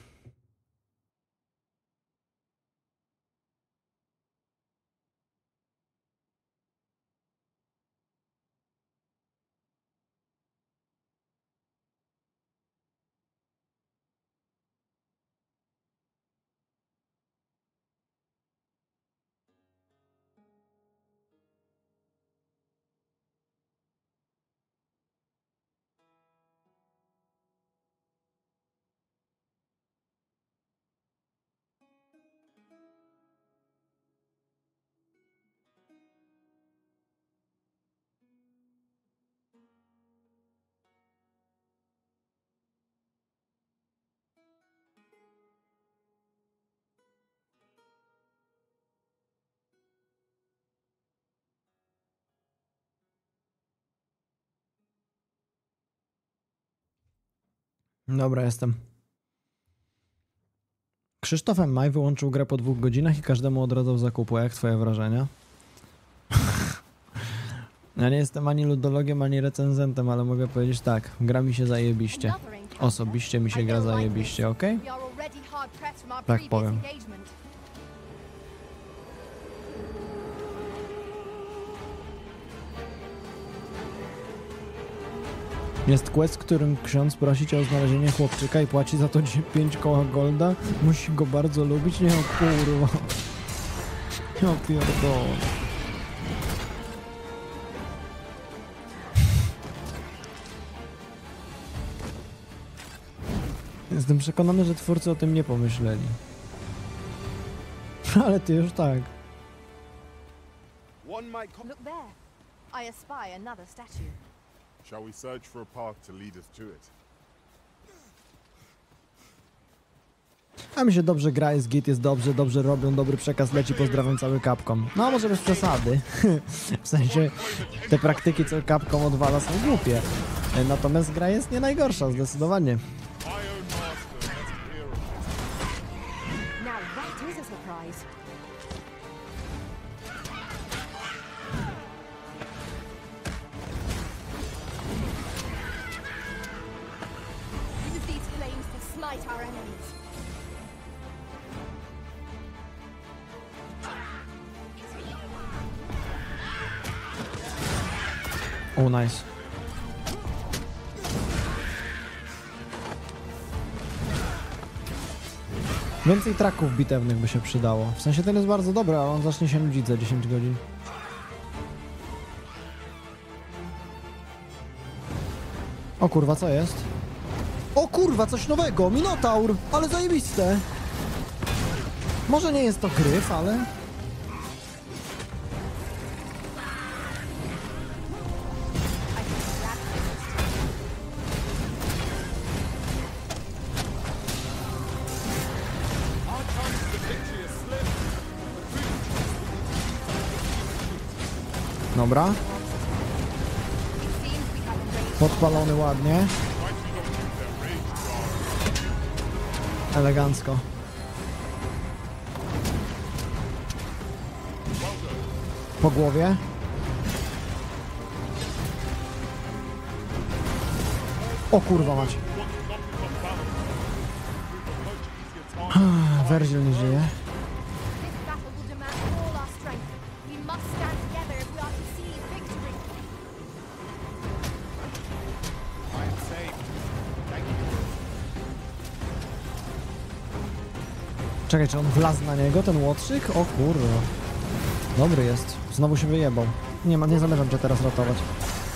Dobra, jestem. Krzysztof. Maj wyłączył grę po dwóch godzinach i każdemu odradzał zakupu. Jak twoje wrażenia? (laughs) ja nie jestem ani ludologiem, ani recenzentem, ale mogę powiedzieć tak. Gra mi się zajebiście. Osobiście mi się gra zajebiście, ok? Tak powiem. Jest quest, w którym ksiądz prosi cię o znalezienie chłopczyka i płaci za to 5 koła golda. Musi go bardzo lubić. Nie, o kurwa. Ja pierdolę. Jestem przekonany, że twórcy o tym nie pomyśleli. (laughs) Ale ty już tak. Look there. I espy another statue. Shall we search for a path to lead us to it? A mi się dobrze gra, jest git, jest dobrze, dobrze robią, dobry przekaz leci, pozdrawiam cały Capcom. No może bez przesady. (laughs) w sensie te praktyki, co Capcom odwala są głupie. Natomiast gra jest nie najgorsza, zdecydowanie. Oh, nice. Więcej traków bitewnych by się przydało. W sensie ten jest bardzo dobry, ale on zacznie się nudzić za 10 godzin. O kurwa, co jest? O kurwa, coś nowego! Minotaur! Ale zajebiste! Może nie jest to gryf, ale... Dobra. Podpalony ładnie. Elegancko. Po głowie. O kurwa mać. Werziel nie żyje. Czekaj, czy on wlazł na niego, ten łotrzyk? O kurwa. Dobry jest. Znowu się wyjebał. Nie ma, nie zamierzam cię teraz ratować.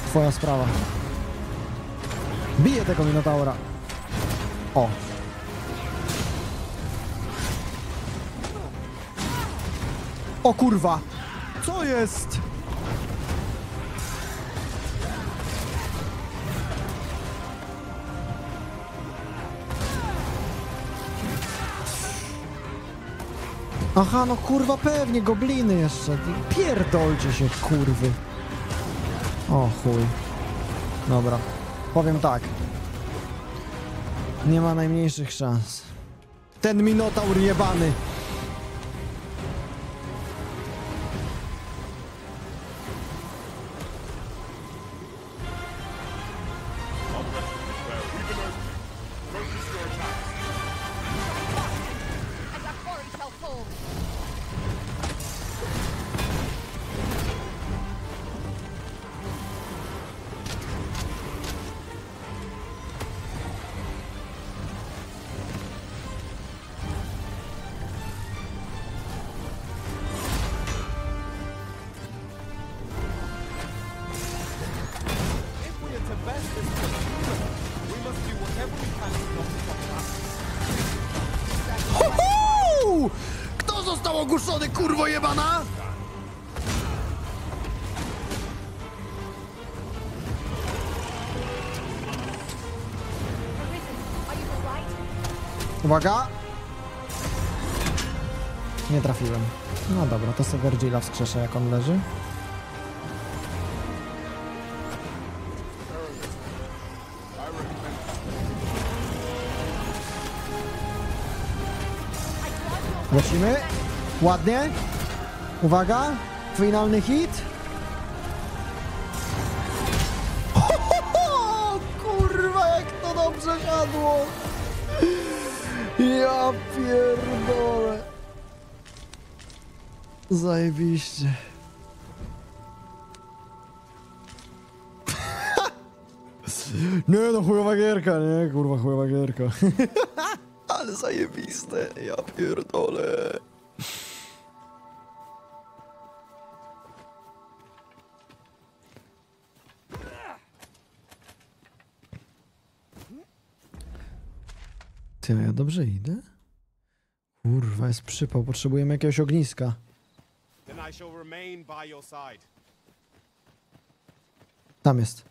Twoja sprawa. Bije tego Minotaura. O. O kurwa! Co jest? Aha, no kurwa, pewnie, gobliny jeszcze. Pierdolcie się, kurwy. O chuj. Dobra. Powiem tak. Nie ma najmniejszych szans. Ten minotaur jebany. Uwaga! Nie trafiłem. No dobra, to sobie Virgila wskrzeszę jak on leży. Lecimy. Ładnie. Uwaga. Finalny hit. (laughs) Ho, ho, ho! Kurwa, jak to dobrze siadło. Ja pierdolę. Zajebiście. (laughs) Nie no, chujowa gierka, nie? Kurwa, chujowa gierka. (laughs) Ale zajebiste, ja pierdolę. Ty, a ja dobrze idę? Kurwa, jest przypał, potrzebujemy jakiegoś ogniska. Tam jest.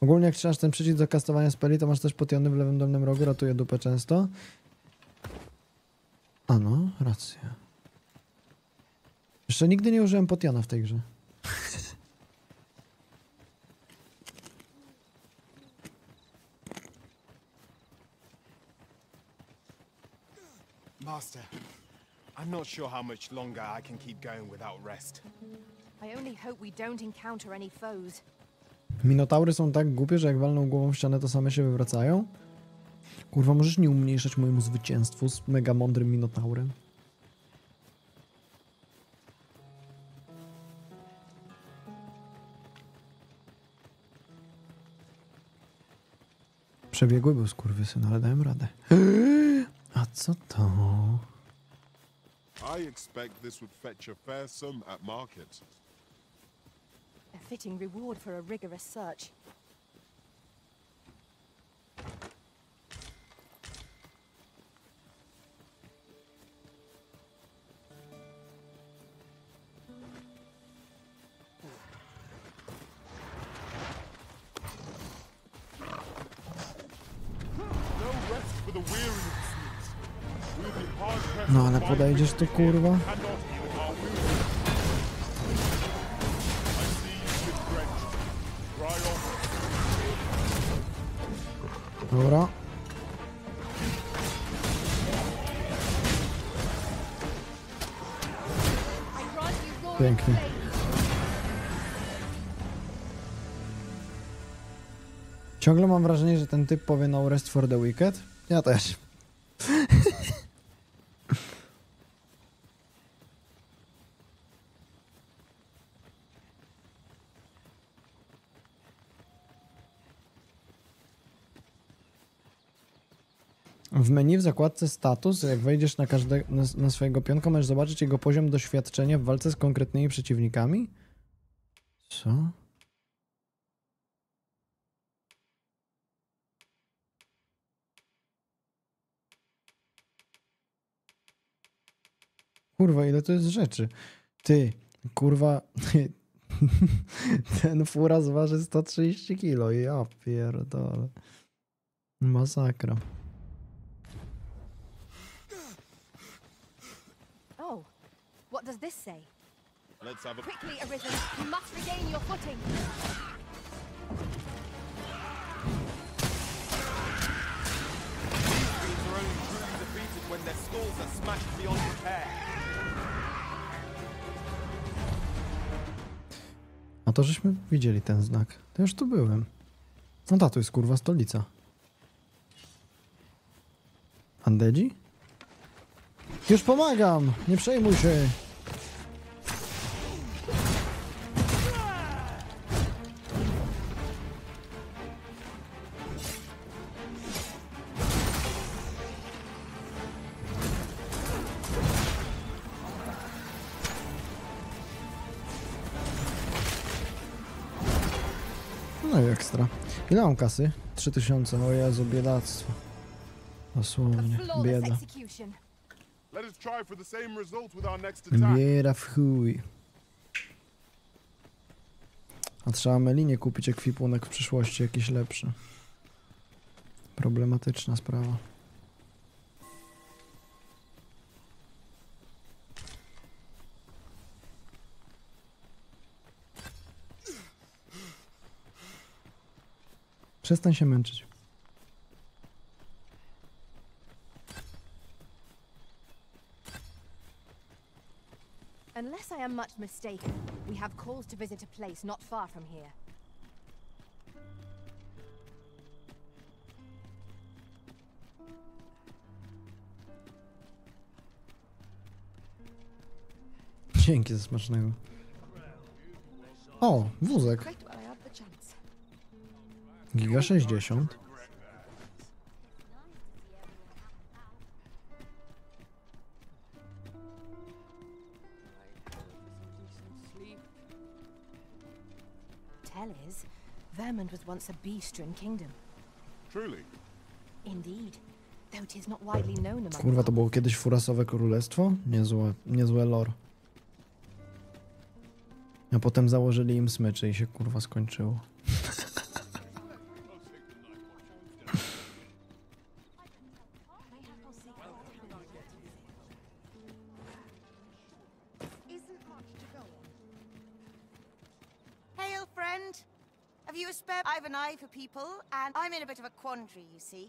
Ogólnie jak trzymasz ten przycisk do kastowania speli, to masz też potiony w lewym dolnym rogu, ratuje dupę często. A no, racja. Jeszcze nigdy nie użyłem potiona w tej grze. Master, I'm not sure how much longer I can keep going without rest. I only hope we don't encounter any foes. Minotaury są tak głupie, że jak walną głową w ścianę, to same się wywracają? Kurwa, możesz nie umniejszać mojemu zwycięstwu z mega mądrym minotaurem? Przebiegły był skurwysyn, ale dałem radę. (gasps) (gasps) A co to? I expect this would fetch a fair sum at market. A fitting reward for a rigorous search. Podejdziesz tu, kurwa. Dobra. Pięknie. Ciągle mam wrażenie, że ten typ powie no rest for the wicked. Ja też. W menu w zakładce status, jak wejdziesz na, każde, na, na swojego pionka, możesz zobaczyć jego poziom doświadczenia w walce z konkretnymi przeciwnikami? Co? Kurwa, ile to jest rzeczy. Ty, kurwa, (laughs) ten furaz waży 130 kilo. Ja pierdolę. Masakra. Oh, what does this say? Let's have a... Quickly, Arisen, you must regain your footing. These are only truly defeated when their skulls are smashed beyond repair. A to żeśmy widzieli ten znak. To już tu byłem. No ta, to jest kurwa stolica. Andedzi? Już pomagam! Nie przejmuj się! No i ekstra. Ile mam kasy? 3000, o Jezu, biedactwo. Dosłownie, bieda. Let us try for the same result with our next attack. Bieda w chuj. A trzeba Melinie kupić ekwipunek w przyszłości jakiś lepszy. Problematyczna sprawa. Przestań się męczyć. Unless I am much mistaken, we have calls to visit a place not far from here. Dzięki za smacznego. O, wózek. Quite while I have the chance. Giga 60. Vermund was once a kingdom. Truly. Indeed, though it is not widely known among Kurwa, to było kiedyś furasowe królestwo? Niezłe, niezłe lore. A potem założyli im smyczy i się kurwa skończyło. In a bit of a quandary, you see.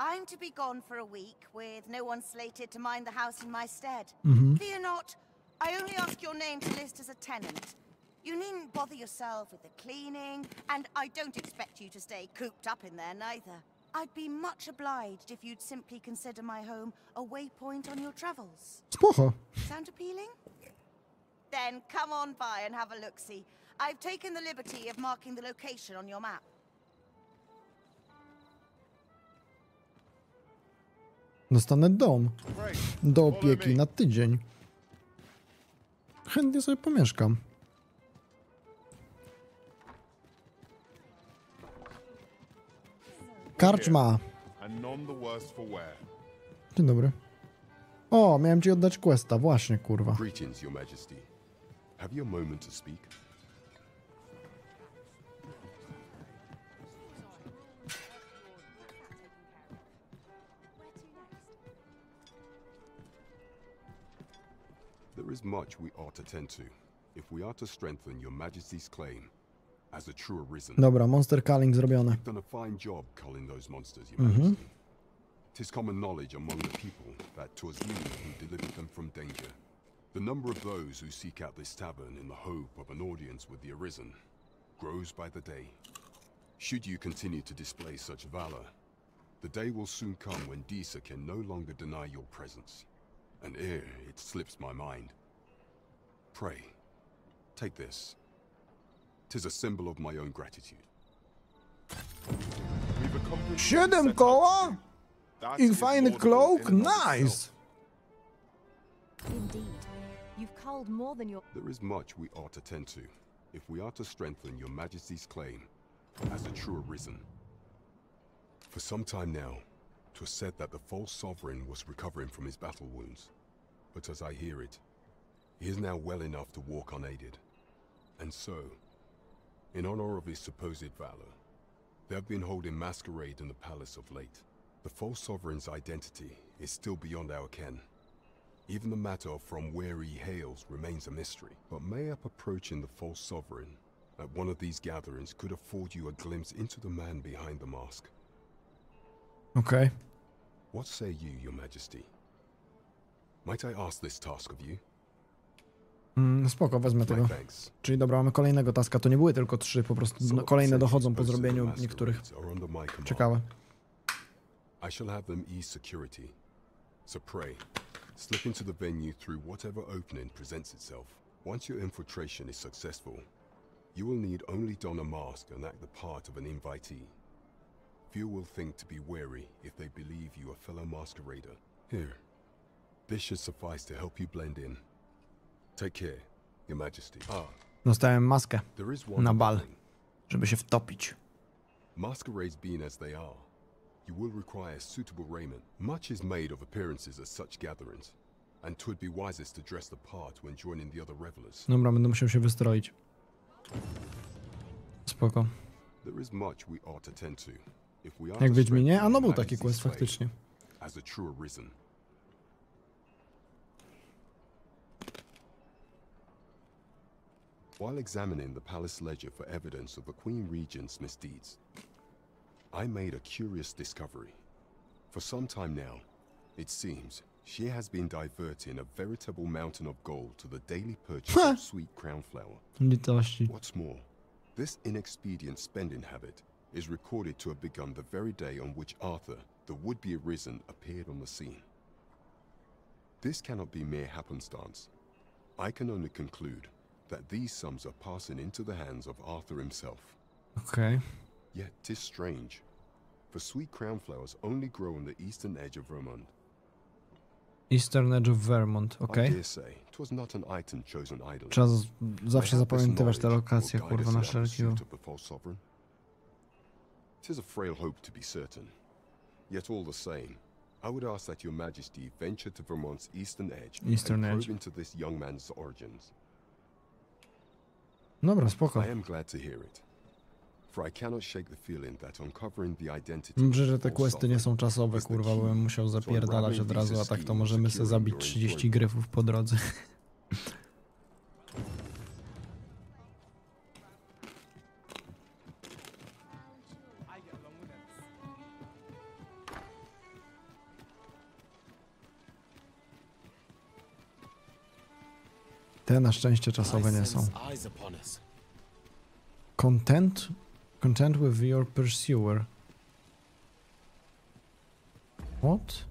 I'm to be gone for a week, with no one slated to mind the house in my stead. Mhm. Fear not, I only ask your name to list as a tenant. You needn't bother yourself with the cleaning, and I don't expect you to stay cooped up in there neither. I'd be much obliged if you'd simply consider my home a waypoint on your travels. Spoko. Sound appealing? Then come on by and have a look-see. I've taken the liberty of marking the location on your map. Dostanę dom. Do opieki na tydzień. Chętnie sobie pomieszkam. Karczma. Dzień dobry. O, miałem ci oddać questa, właśnie kurwa. Greetings, Your Majesty. Have you a moment to speak? There is much we ought to tend to, if we are to strengthen Your Majesty's claim as a true arisen. Dobra, monster calling zrobione. You've done a fine job culling those monsters, Your Mhm. Majesty. Tis common knowledge among the people that 'twas you who delivered them from danger. The number of those who seek out this tavern in the hope of an audience with the Arisen grows by the day. Should you continue to display such valor, the day will soon come when Disa can no longer deny your presence. And ere it slips my mind, pray, take this. Tis a symbol of my own gratitude. We've accomplished Siedem koła? That I is cloak? in and of Nice! Indeed, you've culled more than your... There is much we ought to tend to, if we are to strengthen your majesty's claim as a true arisen. For some time now, 'twas said that the false sovereign was recovering from his battle wounds. But as I hear it, he is now well enough to walk unaided. And so, in honor of his supposed valor, they have been holding masquerade in the palace of late. The false sovereign's identity is still beyond our ken. Even the matter of from where he hails remains a mystery, but Mayap approaching the false sovereign at one of these gatherings could afford you a glimpse into the man behind the mask. Okay. What say you, your majesty? Might I ask this task of you? Mm, spoko, wezmę tego. Czyli dobra, mamy kolejnego taska. To nie były tylko trzy, po prostu no, kolejne dochodzą po zrobieniu niektórych. Ciekawe. I shall have them ease security. So pray, slip into the venue through whatever opening presents itself. Once your infiltration is successful, you will need only don a mask and act the part of an invitee. Few will think to be wary if they believe you a fellow masquerader. Here, this should suffice to help you blend in. Take care, your majesty. Ah. Dostałem maskę na bal, żeby się wtopić. Masquerades being as they are, you will require suitable raiment. Much is made of appearances at such gatherings, and twould be wisest to dress the part when joining the other revelers. Dobra, będę musiał się wystroić. Spoko. There is much we ought to tend to. If we are Jak Wiedźminie? A no był taki quest faktycznie. As a true arisen. While examining the palace ledger for evidence of the Queen Regent's misdeeds, I made a curious discovery. For some time now, it seems, she has been diverting a veritable mountain of gold to the daily purchase of sweet crown flower. What's more, this inexpedient spending habit is recorded to have begun the very day on which Arthur, the would-be arisen, appeared on the scene. This cannot be mere happenstance. I can only conclude that these sums are passing into the hands of Arthur himself. Okay. Yet tis strange, for sweet crown flowers only grow on the eastern edge of Vermont. Eastern edge of Vermont, okay. Trzeba zawsze zapamiętywać te lokacje, kurwa, na wszelki Tis a frail hope to be certain. Yet all the same, I would ask that your majesty venture to Vermont's eastern edge eastern and edge. probe into this young man's origins. Dobra, spoko. I am glad to hear it. For I cannot shake the feeling that uncovering the identity Dobrze, że te questy nie są czasowe, kurwa, bo bym musiał zapierdalać od razu, a tak to możemy sobie zabić 30 gryfów po drodze. (laughs) Te na szczęście czasowe nie są. Content? Content with your pursuer. What?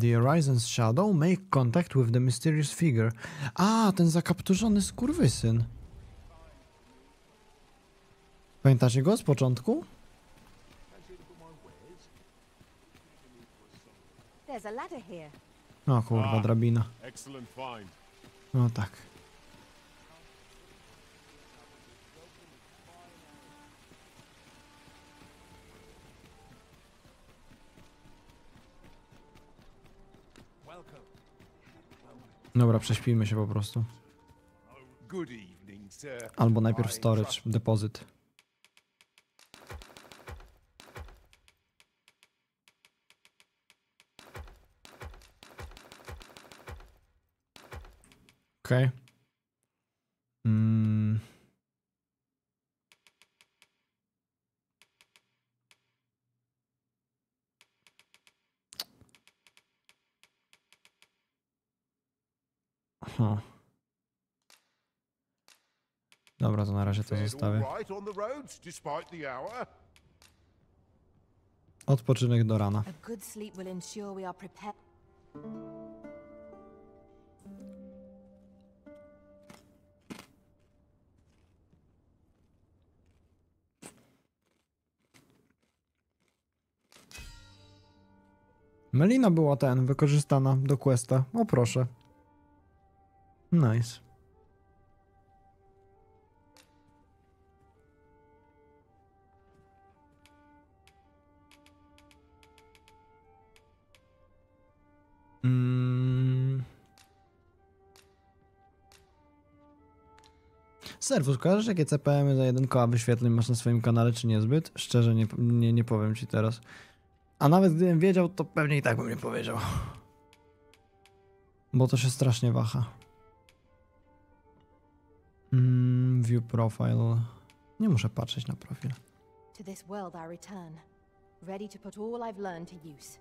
The Horizon's Shadow make contact with the mysterious figure. A, ten zakapturzony skurwysyn. Pamiętacie go z początku? There's a ladder here. O kurwa, drabina. No tak. Dobra, prześpijmy się po prostu. Albo najpierw storage, depozyt. Okej. Okay. Mm. Aha. Dobra, to na razie to zostawię. Odpoczynek do rana. A good sleep will ensure we are prepared. Melina była ten, wykorzystana do questa. O proszę. Nice. Mm. Serwus, kojarzysz jakie CPM za jeden koła wyświetleń masz na swoim kanale, czy niezbyt? Szczerze nie, nie, nie powiem ci teraz. A nawet gdybym wiedział, to pewnie i tak bym nie powiedział. Bo to się strasznie waha. Mm, view profile. Nie muszę patrzeć na profil. To this world I return, ready to put all I've learned to use.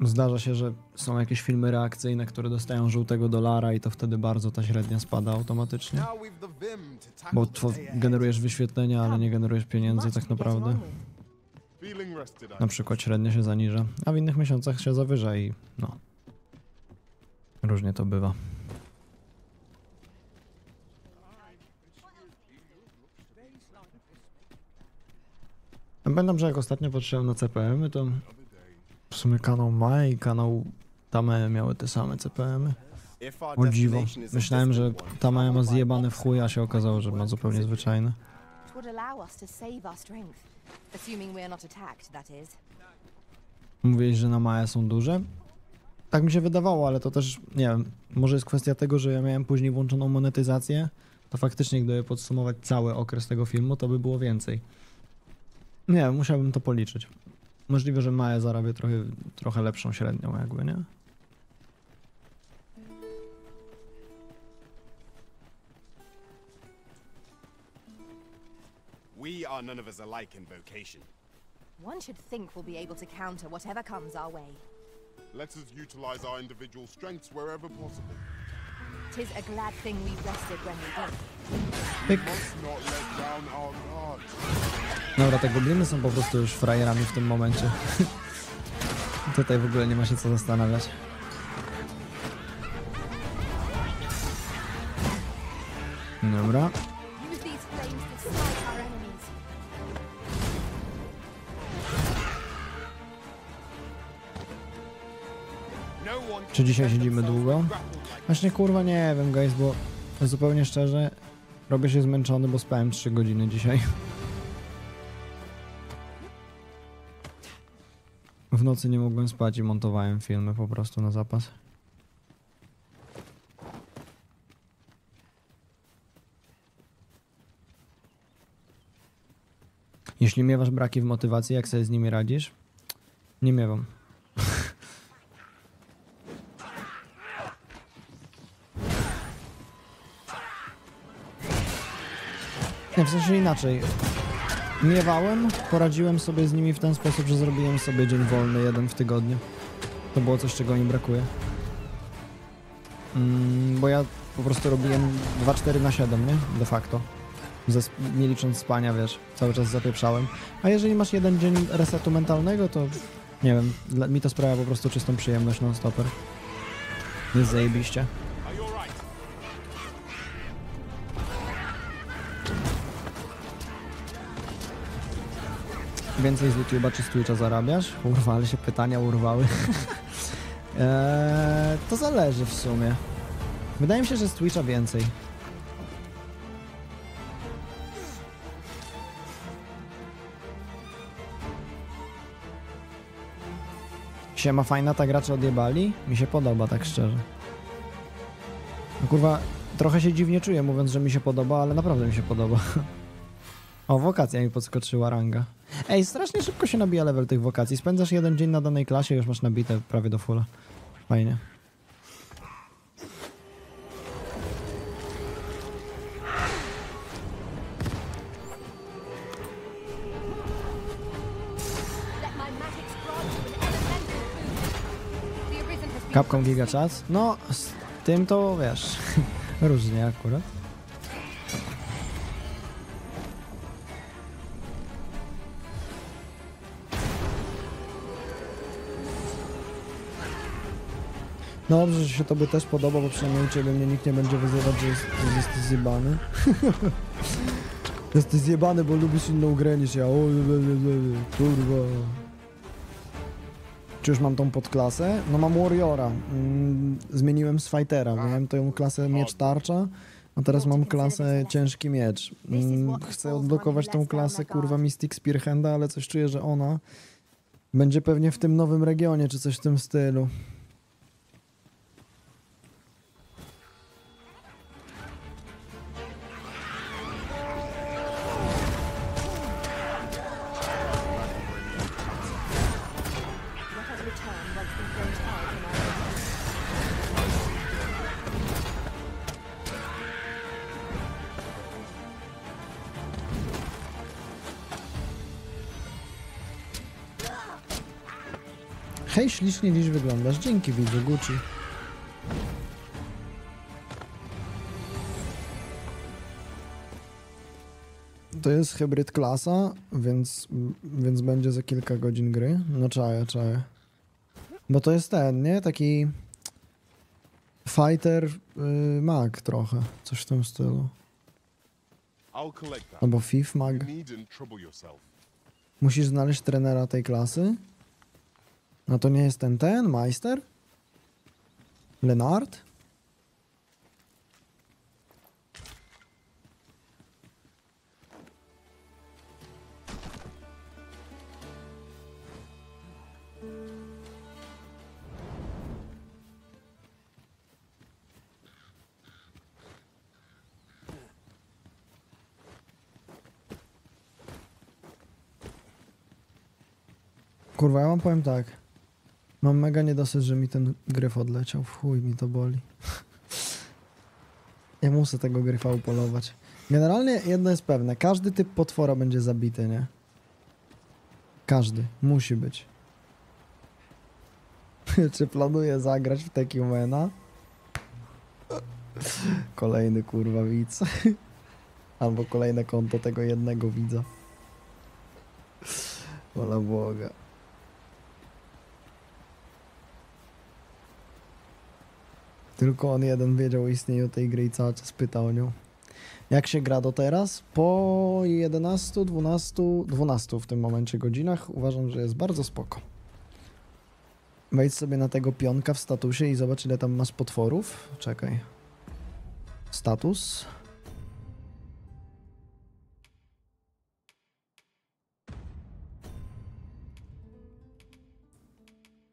Zdarza się, że są jakieś filmy reakcyjne, które dostają żółtego dolara i to wtedy bardzo ta średnia spada automatycznie. Bo generujesz wyświetlenia, ale nie generujesz pieniędzy tak naprawdę. Na przykład średnia się zaniża, a w innych miesiącach się zawyża i no. Różnie to bywa. Pamiętam, że jak ostatnio patrzyłem na CPM, to w sumie kanał Ma i kanał Tame miały te same CPM-y. O dziwo. Myślałem, że Tame ma zjebane w chuj, a się okazało, że ma zupełnie zwyczajne. Mówiłeś, że na Maya są duże? Tak mi się wydawało, ale to też, nie wiem, może jest kwestia tego, że ja miałem później włączoną monetyzację, to faktycznie gdyby podsumować cały okres tego filmu, to by było więcej. Nie, musiałbym to policzyć. Możliwe, że Maja zarabia trochę, trochę lepszą średnią jakby, nie? We are none of us alike in vocation. One should think we'll be able to counter whatever comes our way. Let us utilize our individual strengths wherever possible. Tis a glad thing we rested when we did. Pyk. Dobra, te gobliny są po prostu już frajerami w tym momencie. (laughs) Tutaj w ogóle nie ma się co zastanawiać. Dobra. Czy dzisiaj siedzimy długo? Właśnie kurwa nie wiem guys, bo zupełnie szczerze robię się zmęczony, bo spałem 3 godziny dzisiaj. W nocy nie mogłem spać i montowałem filmy po prostu na zapas. Jeśli miewasz braki w motywacji, jak sobie z nimi radzisz? Nie miewam. Nie, w sensie inaczej. Miewałem, poradziłem sobie z nimi w ten sposób, że zrobiłem sobie dzień wolny, jeden w tygodniu. To było coś, czego mi brakuje. Mm, bo ja po prostu robiłem 2-4 na 7, nie? De facto. Nie licząc spania, wiesz, cały czas zapieprzałem. A jeżeli masz jeden dzień resetu mentalnego, to nie wiem, mi to sprawia po prostu czystą przyjemność non-stopper. Jest zajebiście. Więcej z YouTube'a czy z Twitcha zarabiasz? Kurwa, ale się pytania urwały. eee, (laughs) to zależy w sumie. Wydaje mi się, że z Twitcha więcej. Siema, fajna ta gracza odjebali? Mi się podoba, tak szczerze. No kurwa, trochę się dziwnie czuję mówiąc, że mi się podoba, ale naprawdę mi się podoba. (laughs) O, wokacja mi podskoczyła ranga. Ej, strasznie szybko się nabija level tych wokacji. Spędzasz jeden dzień na danej klasie, już masz nabite prawie do fulla. Fajnie. Capcom Giga Chat? No, z tym to wiesz, (laughs) różnie akurat. No dobrze, że się tobie też podoba, bo przynajmniej u ciebie mnie nikt nie będzie wyzywać, że, jest, że jesteś zjebany. (laughs) jesteś zjebany, bo lubisz inną grę niż ja. O, kurwa. Czy już mam tą podklasę? No mam Warriora. Mm, zmieniłem z Fightera. Miałem tą klasę miecz tarcza, a teraz mam klasę ciężki miecz. Mm, chcę odblokować tą klasę kurwa Mystic Spearhanda, ale coś czuję, że ona będzie pewnie w tym nowym regionie, czy coś w tym stylu. Ślicznie dziś wyglądasz. Dzięki widzu, Gucci. To jest hybryd klasa, więc, więc będzie za kilka godzin gry. No czaję, czaję. Bo to jest ten, nie? Taki fighter yy, mag trochę. Coś w tym stylu. Albo FIF mag. Musisz znaleźć trenera tej klasy. No to nie jest ten ten, Meister? Lenard? Kurwa, ja wam powiem tak. Mam mega niedosyt, że mi ten gryf odleciał. W chuj mi to boli. (laughs) ja muszę tego gryfa upolować. Generalnie jedno jest pewne. Każdy typ potwora będzie zabity, nie? Każdy. Musi być. (laughs) Czy planuję zagrać w Tekimena? (laughs) Kolejny kurwa widz. Albo kolejne konto tego jednego widza. Wola Boga. Tylko on jeden wiedział o istnieniu tej gry i cały czas pytał o nią. Jak się gra do teraz? Po 11, 12, 12 w tym momencie godzinach uważam, że jest bardzo spoko. Wejdź sobie na tego pionka w statusie i zobacz ile tam masz potworów. Czekaj. Status.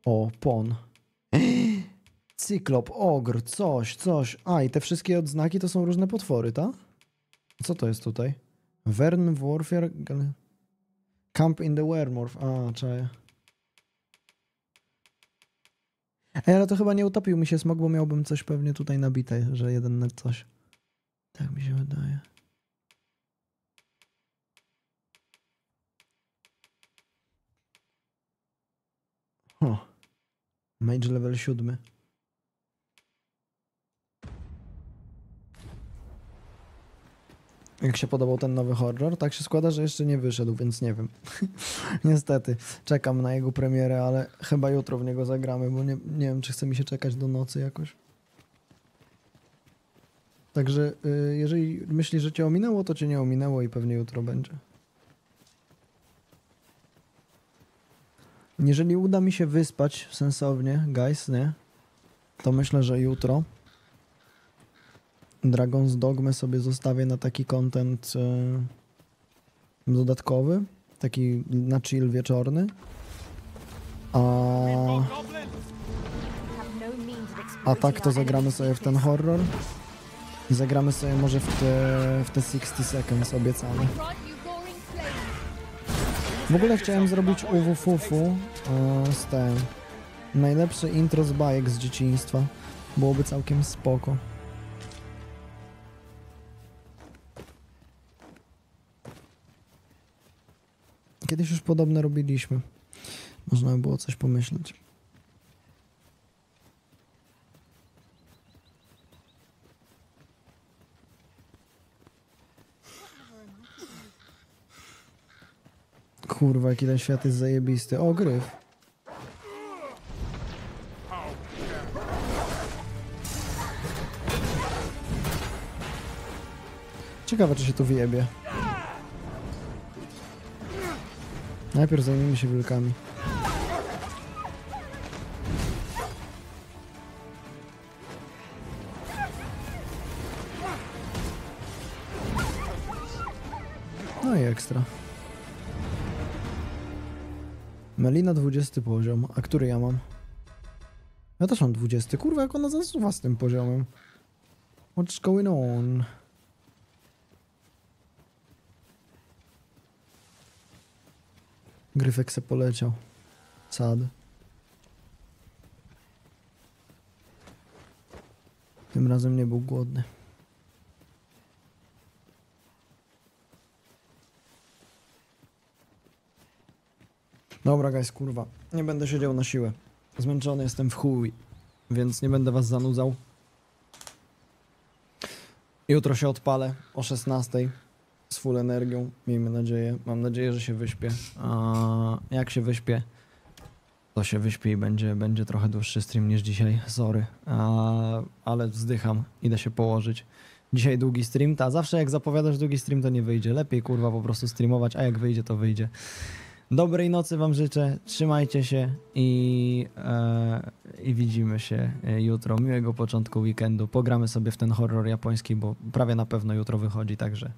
O, pon. Cyklop, ogr, coś, coś. A, i te wszystkie odznaki to są różne potwory, tak? Co to jest tutaj? Vern Warfare... Camp in the Weremorph. A, czaję. Ej, ale to chyba nie utopił mi się smog, bo miałbym coś pewnie tutaj nabite, że jeden na coś. Tak mi się wydaje. O. Mage level 7. Jak się podobał ten nowy horror? Tak się składa, że jeszcze nie wyszedł, więc nie wiem. (laughs) Niestety, czekam na jego premierę, ale chyba jutro w niego zagramy, bo nie, nie wiem, czy chce mi się czekać do nocy jakoś. Także y, jeżeli myślisz, że cię ominęło, to cię nie ominęło i pewnie jutro będzie. Jeżeli uda mi się wyspać sensownie, guys, nie? To myślę, że jutro Dragon's Dogmy sobie zostawię na taki content e, dodatkowy, taki na chill wieczorny. A, a tak to zagramy sobie w ten horror. Zagramy sobie może w te, w te 60 seconds obiecane. W ogóle chciałem zrobić UWFufu e, z ten najlepsze intro z bajek z dzieciństwa. Byłoby całkiem spoko. Kiedyś już podobne robiliśmy. Można by było coś pomyśleć. Kurwa, jaki ten świat jest zajebisty. O. Ciekawe, czy się tu wyjebie. Najpierw zajmijmy się wilkami. No i ekstra. Melina 20 poziom. A który ja mam? Ja też mam 20. Kurwa, jak ona zasuwa z tym poziomem. What's going on? Gryfek se poleciał. Sad. Tym razem nie był głodny. Dobra, guys, kurwa. Nie będę siedział na siłę. Zmęczony jestem w chuj, więc nie będę was zanudzał. Jutro się odpalę o 16 z full energią, miejmy nadzieję. Mam nadzieję, że się wyśpię. A jak się wyśpię, to się wyśpię i będzie, będzie trochę dłuższy stream niż dzisiaj. Sorry, A, ale wzdycham, idę się położyć. Dzisiaj długi stream, ta zawsze jak zapowiadasz długi stream, to nie wyjdzie. Lepiej kurwa po prostu streamować, a jak wyjdzie, to wyjdzie. Dobrej nocy Wam życzę, trzymajcie się i, e, i widzimy się e, jutro. Miłego początku weekendu. Pogramy sobie w ten horror japoński, bo prawie na pewno jutro wychodzi, także